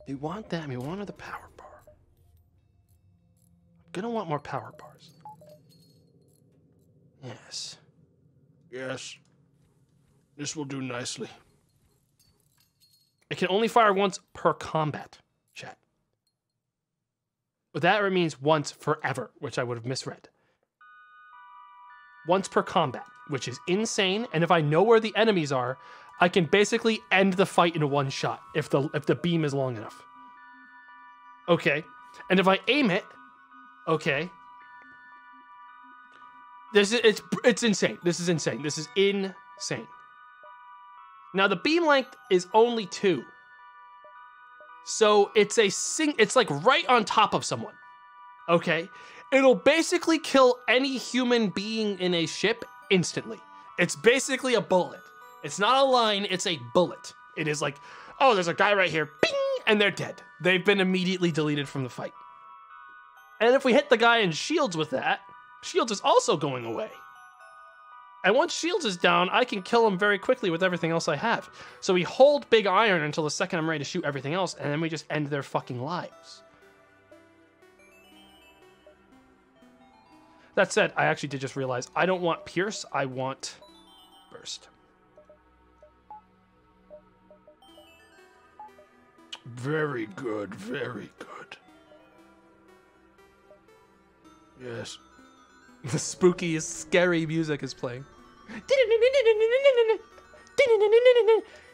We want that, we want the power bar. I'm gonna want more power bars. Yes. Yes. This will do nicely. It can only fire once per combat, chat. But that means once forever, which I would have misread. Once per combat, which is insane. And if I know where the enemies are, I can basically end the fight in one shot if the if the beam is long enough. Okay. And if I aim it, okay. This is it's it's insane. This is insane. This is insane. Now the beam length is only two. So it's a sing it's like right on top of someone. Okay? It'll basically kill any human being in a ship instantly. It's basically a bullet. It's not a line, it's a bullet. It is like, oh, there's a guy right here, bing, and they're dead. They've been immediately deleted from the fight. And if we hit the guy in shields with that, shields is also going away. And once shields is down, I can kill him very quickly with everything else I have. So we hold big iron until the second I'm ready to shoot everything else, and then we just end their fucking lives. That said, I actually did just realize I don't want Pierce, I want Burst. Very good, very good. Yes. The spooky, scary music is playing.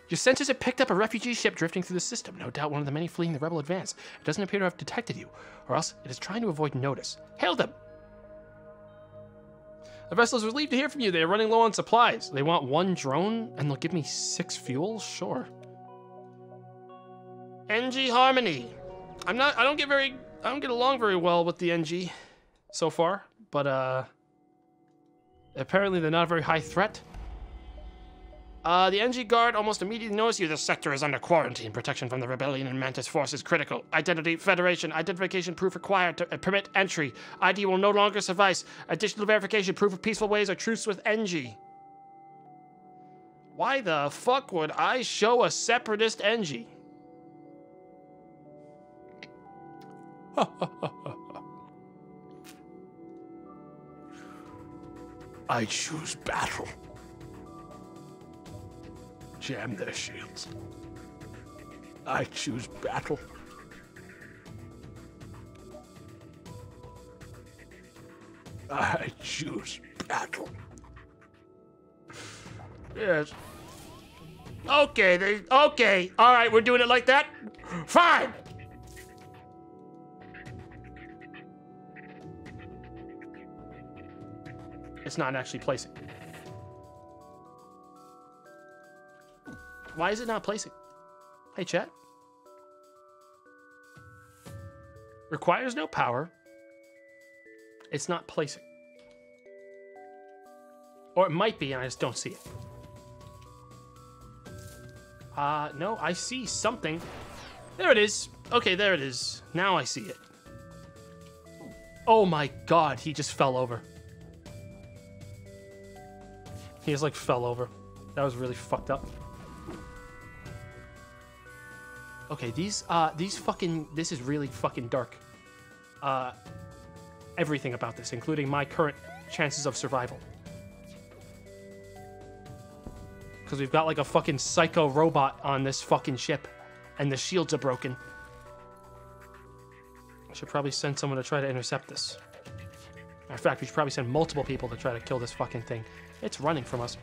Your sensors have picked up a refugee ship drifting through the system. No doubt one of the many fleeing the rebel advance. It doesn't appear to have detected you, or else it is trying to avoid notice. Hail them! The vessel is relieved to hear from you. They are running low on supplies. They want one drone, and they'll give me six fuel? Sure. Engi Harmony. I'm not. I don't get very. I don't get along very well with the Engi so far, but uh, apparently they're not a very high threat. Uh, the Engi guard almost immediately knows you. The sector is under quarantine. Protection from the rebellion and Mantis force is critical. Identity Federation. Identification proof required to uh, permit entry. ID will no longer suffice. Additional verification proof of peaceful ways or truce with Engi. Why the fuck would I show a separatist Engi? I choose battle. Jam their shields. I choose battle. I choose battle. Yes. Okay, they. Okay, all right, we're doing it like that. Fine. It's not actually placing. Why is it not placing? Hey, chat. Requires no power. It's not placing. Or it might be, and I just don't see it. Uh, no, I see something. There it is. Okay, there it is. Now I see it. Oh my god, he just fell over. He just like fell over. That was really fucked up. Okay, these uh these fucking this is really fucking dark. Uh everything about this, including my current chances of survival. Because we've got like a fucking psycho robot on this fucking ship, and the shields are broken. I should probably send someone to try to intercept this. Of fact, we should probably send multiple people to try to kill this fucking thing. It's running from us.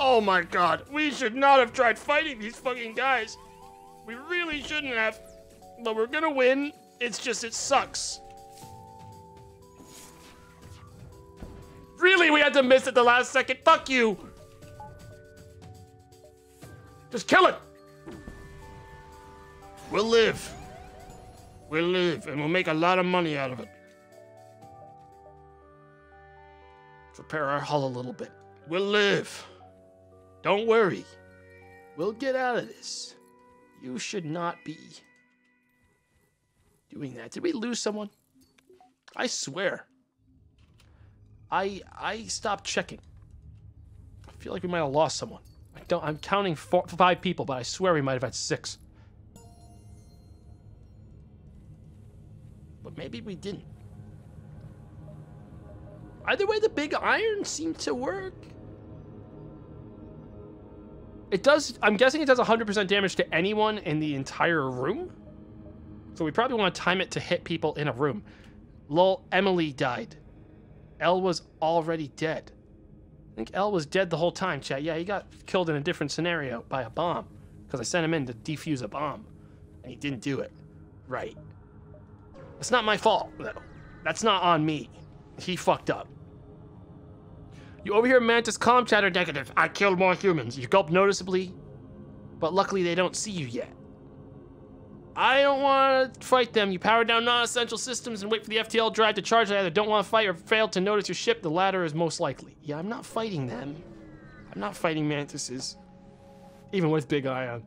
Oh my god, we should not have tried fighting these fucking guys. We really shouldn't have. But we're gonna win. It's just, it sucks. Really, we had to miss it the last second. Fuck you. Just kill it. We'll live. We'll live, and we'll make a lot of money out of it. Prepare our hull a little bit. We'll live. Don't worry. We'll get out of this. You should not be doing that. Did we lose someone? I swear. I I stopped checking. I feel like we might have lost someone. I don't. I'm counting four, five people, but I swear we might have had six. But maybe we didn't. Either way, the big iron seemed to work. It does. I'm guessing it does 100% damage to anyone in the entire room. So we probably want to time it to hit people in a room. Lol, Emily died. L was already dead. I think L was dead the whole time, chat. Yeah, he got killed in a different scenario by a bomb. Because I sent him in to defuse a bomb. And he didn't do it. Right. It's not my fault, though. That's not on me. He fucked up. You overhear Mantis comm chatter negative. I killed more humans. You gulp noticeably, but luckily they don't see you yet. I don't want to fight them. You power down non-essential systems and wait for the FTL drive to charge. I either don't want to fight or fail to notice your ship. The latter is most likely. Yeah, I'm not fighting them. I'm not fighting mantises. Even with Big Ion.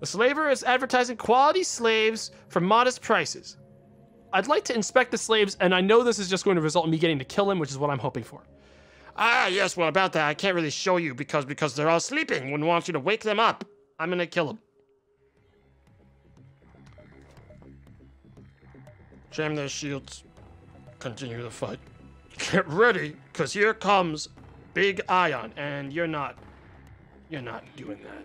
The slaver is advertising quality slaves for modest prices. I'd like to inspect the slaves, and I know this is just going to result in me getting to kill him, which is what I'm hoping for. Ah, yes, well, about that, I can't really show you because because they're all sleeping. Wouldn't want you to wake them up. I'm gonna kill them. Jam their shields. Continue the fight. Get ready, because here comes Big Ion, and you're not. You're not doing that.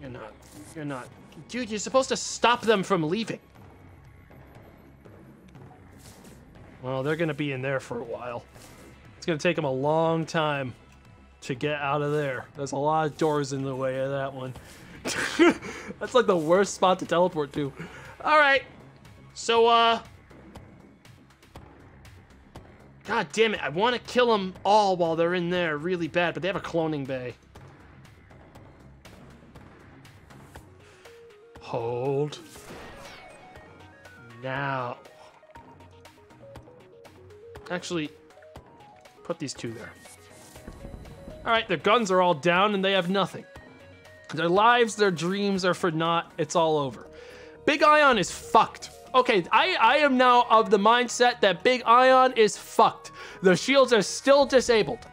You're not. You're not. Dude, you're supposed to stop them from leaving. Well, they're gonna be in there for a while. It's gonna take them a long time to get out of there. There's a lot of doors in the way of that one. That's like the worst spot to teleport to. All right. So, uh, God damn it, I want to kill them all while they're in there really bad, but they have a cloning bay. Hold. Now. Actually, put these two there. Alright, their guns are all down and they have nothing. Their lives, their dreams are for naught. It's all over. Big Ion is fucked. Okay, I, I am now of the mindset that Big Ion is fucked. The shields are still disabled.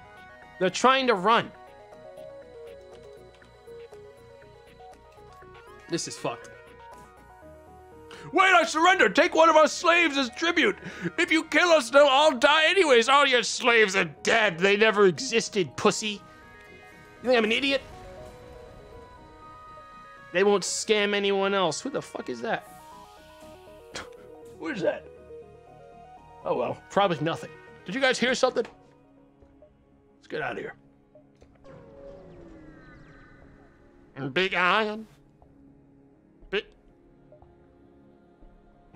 They're trying to run. This is fucked. Wait, I surrender. Take one of our slaves as tribute. If you kill us, they'll all die anyways. All your slaves are dead. They never existed, pussy. You think I'm an idiot? They won't scam anyone else. Who the fuck is that? What is that? Oh well, probably nothing. Did you guys hear something? Let's get out of here. And Big Iron.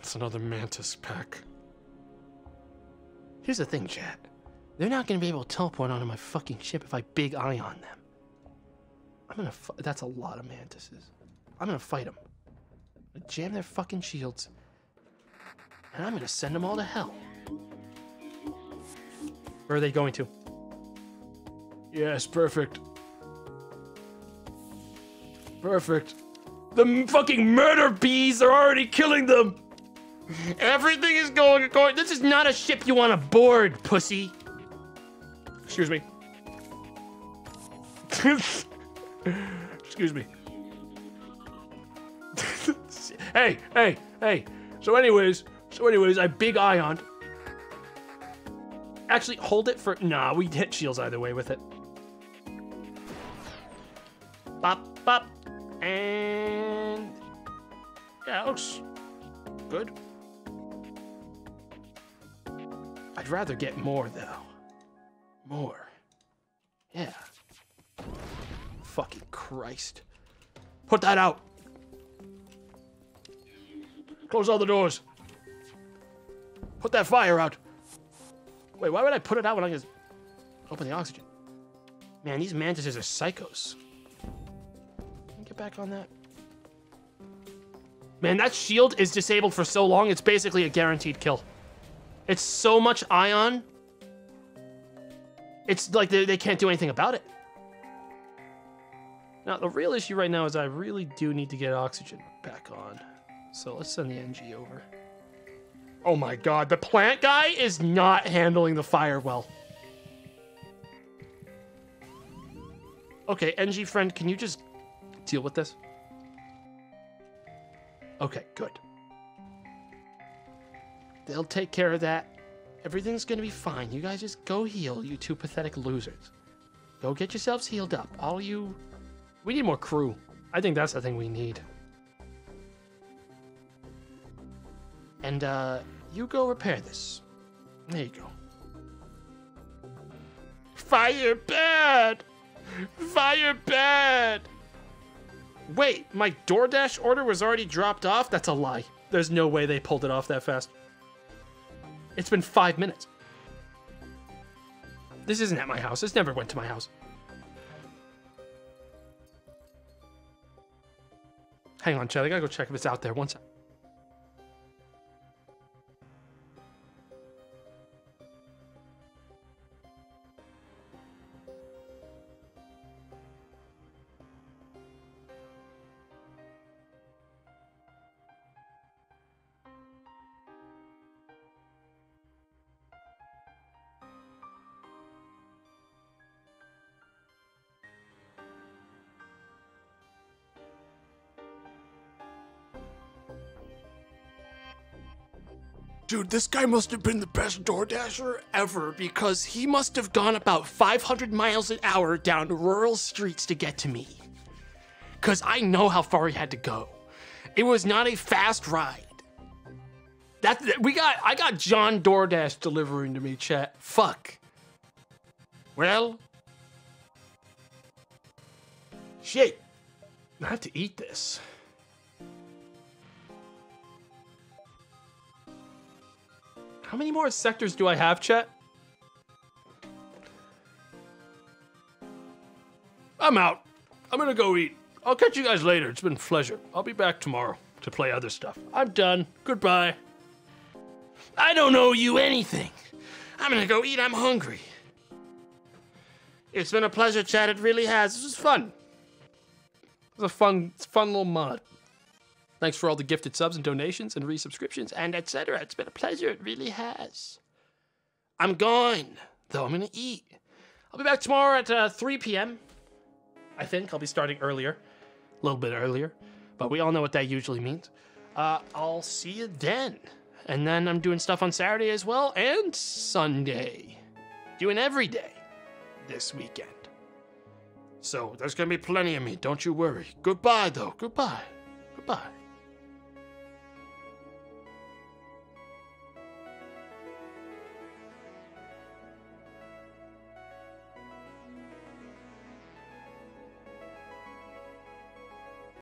It's another mantis pack. Here's the thing, chat. They're not gonna be able to teleport onto my fucking ship if I big eye on them. I'm gonna. Fu- that's a lot of mantises. I'm gonna fight them. Jam their fucking shields, and I'm gonna send them all to hell. Where are they going to? Yes, perfect. Perfect. The fucking murder bees are already killing them. Everything is going according. This is not a ship you want to board, pussy. Excuse me. Excuse me. hey, hey, hey. So, anyways, so anyways, I big eye on. Actually, hold it for. Nah, we hit shields either way with it. Bop, bop. And. Yeah, it looks good. I'd rather get more, though. More. Yeah. Fucking Christ. Put that out. Close all the doors. Put that fire out. Wait, why would I put it out when I just open the oxygen? Man, these mantises are psychos. Get back on that. Man, that shield is disabled for so long, it's basically a guaranteed kill. It's so much ion. It's like they, they can't do anything about it. Now, the real issue right now is I really do need to get oxygen back on. So let's send the Engi over. Oh my god, the plant guy is not handling the fire well. Okay, Engi friend, can you just deal with this? Okay, good. They'll take care of that. Everything's gonna be fine. You guys just go heal, you two pathetic losers. Go get yourselves healed up. All you. We need more crew. I think that's the thing we need. And, uh, you go repair this. There you go. Fire bad! Fire bad! Wait, my DoorDash order was already dropped off? That's a lie. There's no way they pulled it off that fast. It's been five minutes. This isn't at my house. This never went to my house. Hang on, Chad. I gotta go check if it's out there. One sec. Dude, this guy must have been the best DoorDasher ever because he must have gone about 500 miles an hour down rural streets to get to me. Because I know how far he had to go. It was not a fast ride. That we got. I got John DoorDash delivering to me. Chat. Fuck. Well, shit. I have to eat this. How many more sectors do I have, Chet? I'm out. I'm gonna go eat. I'll catch you guys later. It's been a pleasure. I'll be back tomorrow to play other stuff. I'm done. Goodbye. I don't owe you anything. I'm gonna go eat. I'm hungry. It's been a pleasure, Chad. It really has. This was fun. It was a fun, fun little mod. Thanks for all the gifted subs and donations and resubscriptions and etc. It's been a pleasure. It really has. I'm gone, though. I'm gonna eat. I'll be back tomorrow at uh, 3 p.m. I think I'll be starting earlier, a little bit earlier, but we all know what that usually means. Uh, I'll see you then. And then I'm doing stuff on Saturday as well and Sunday. Doing every day this weekend. So there's gonna be plenty of me, don't you worry. Goodbye, though. Goodbye. Goodbye.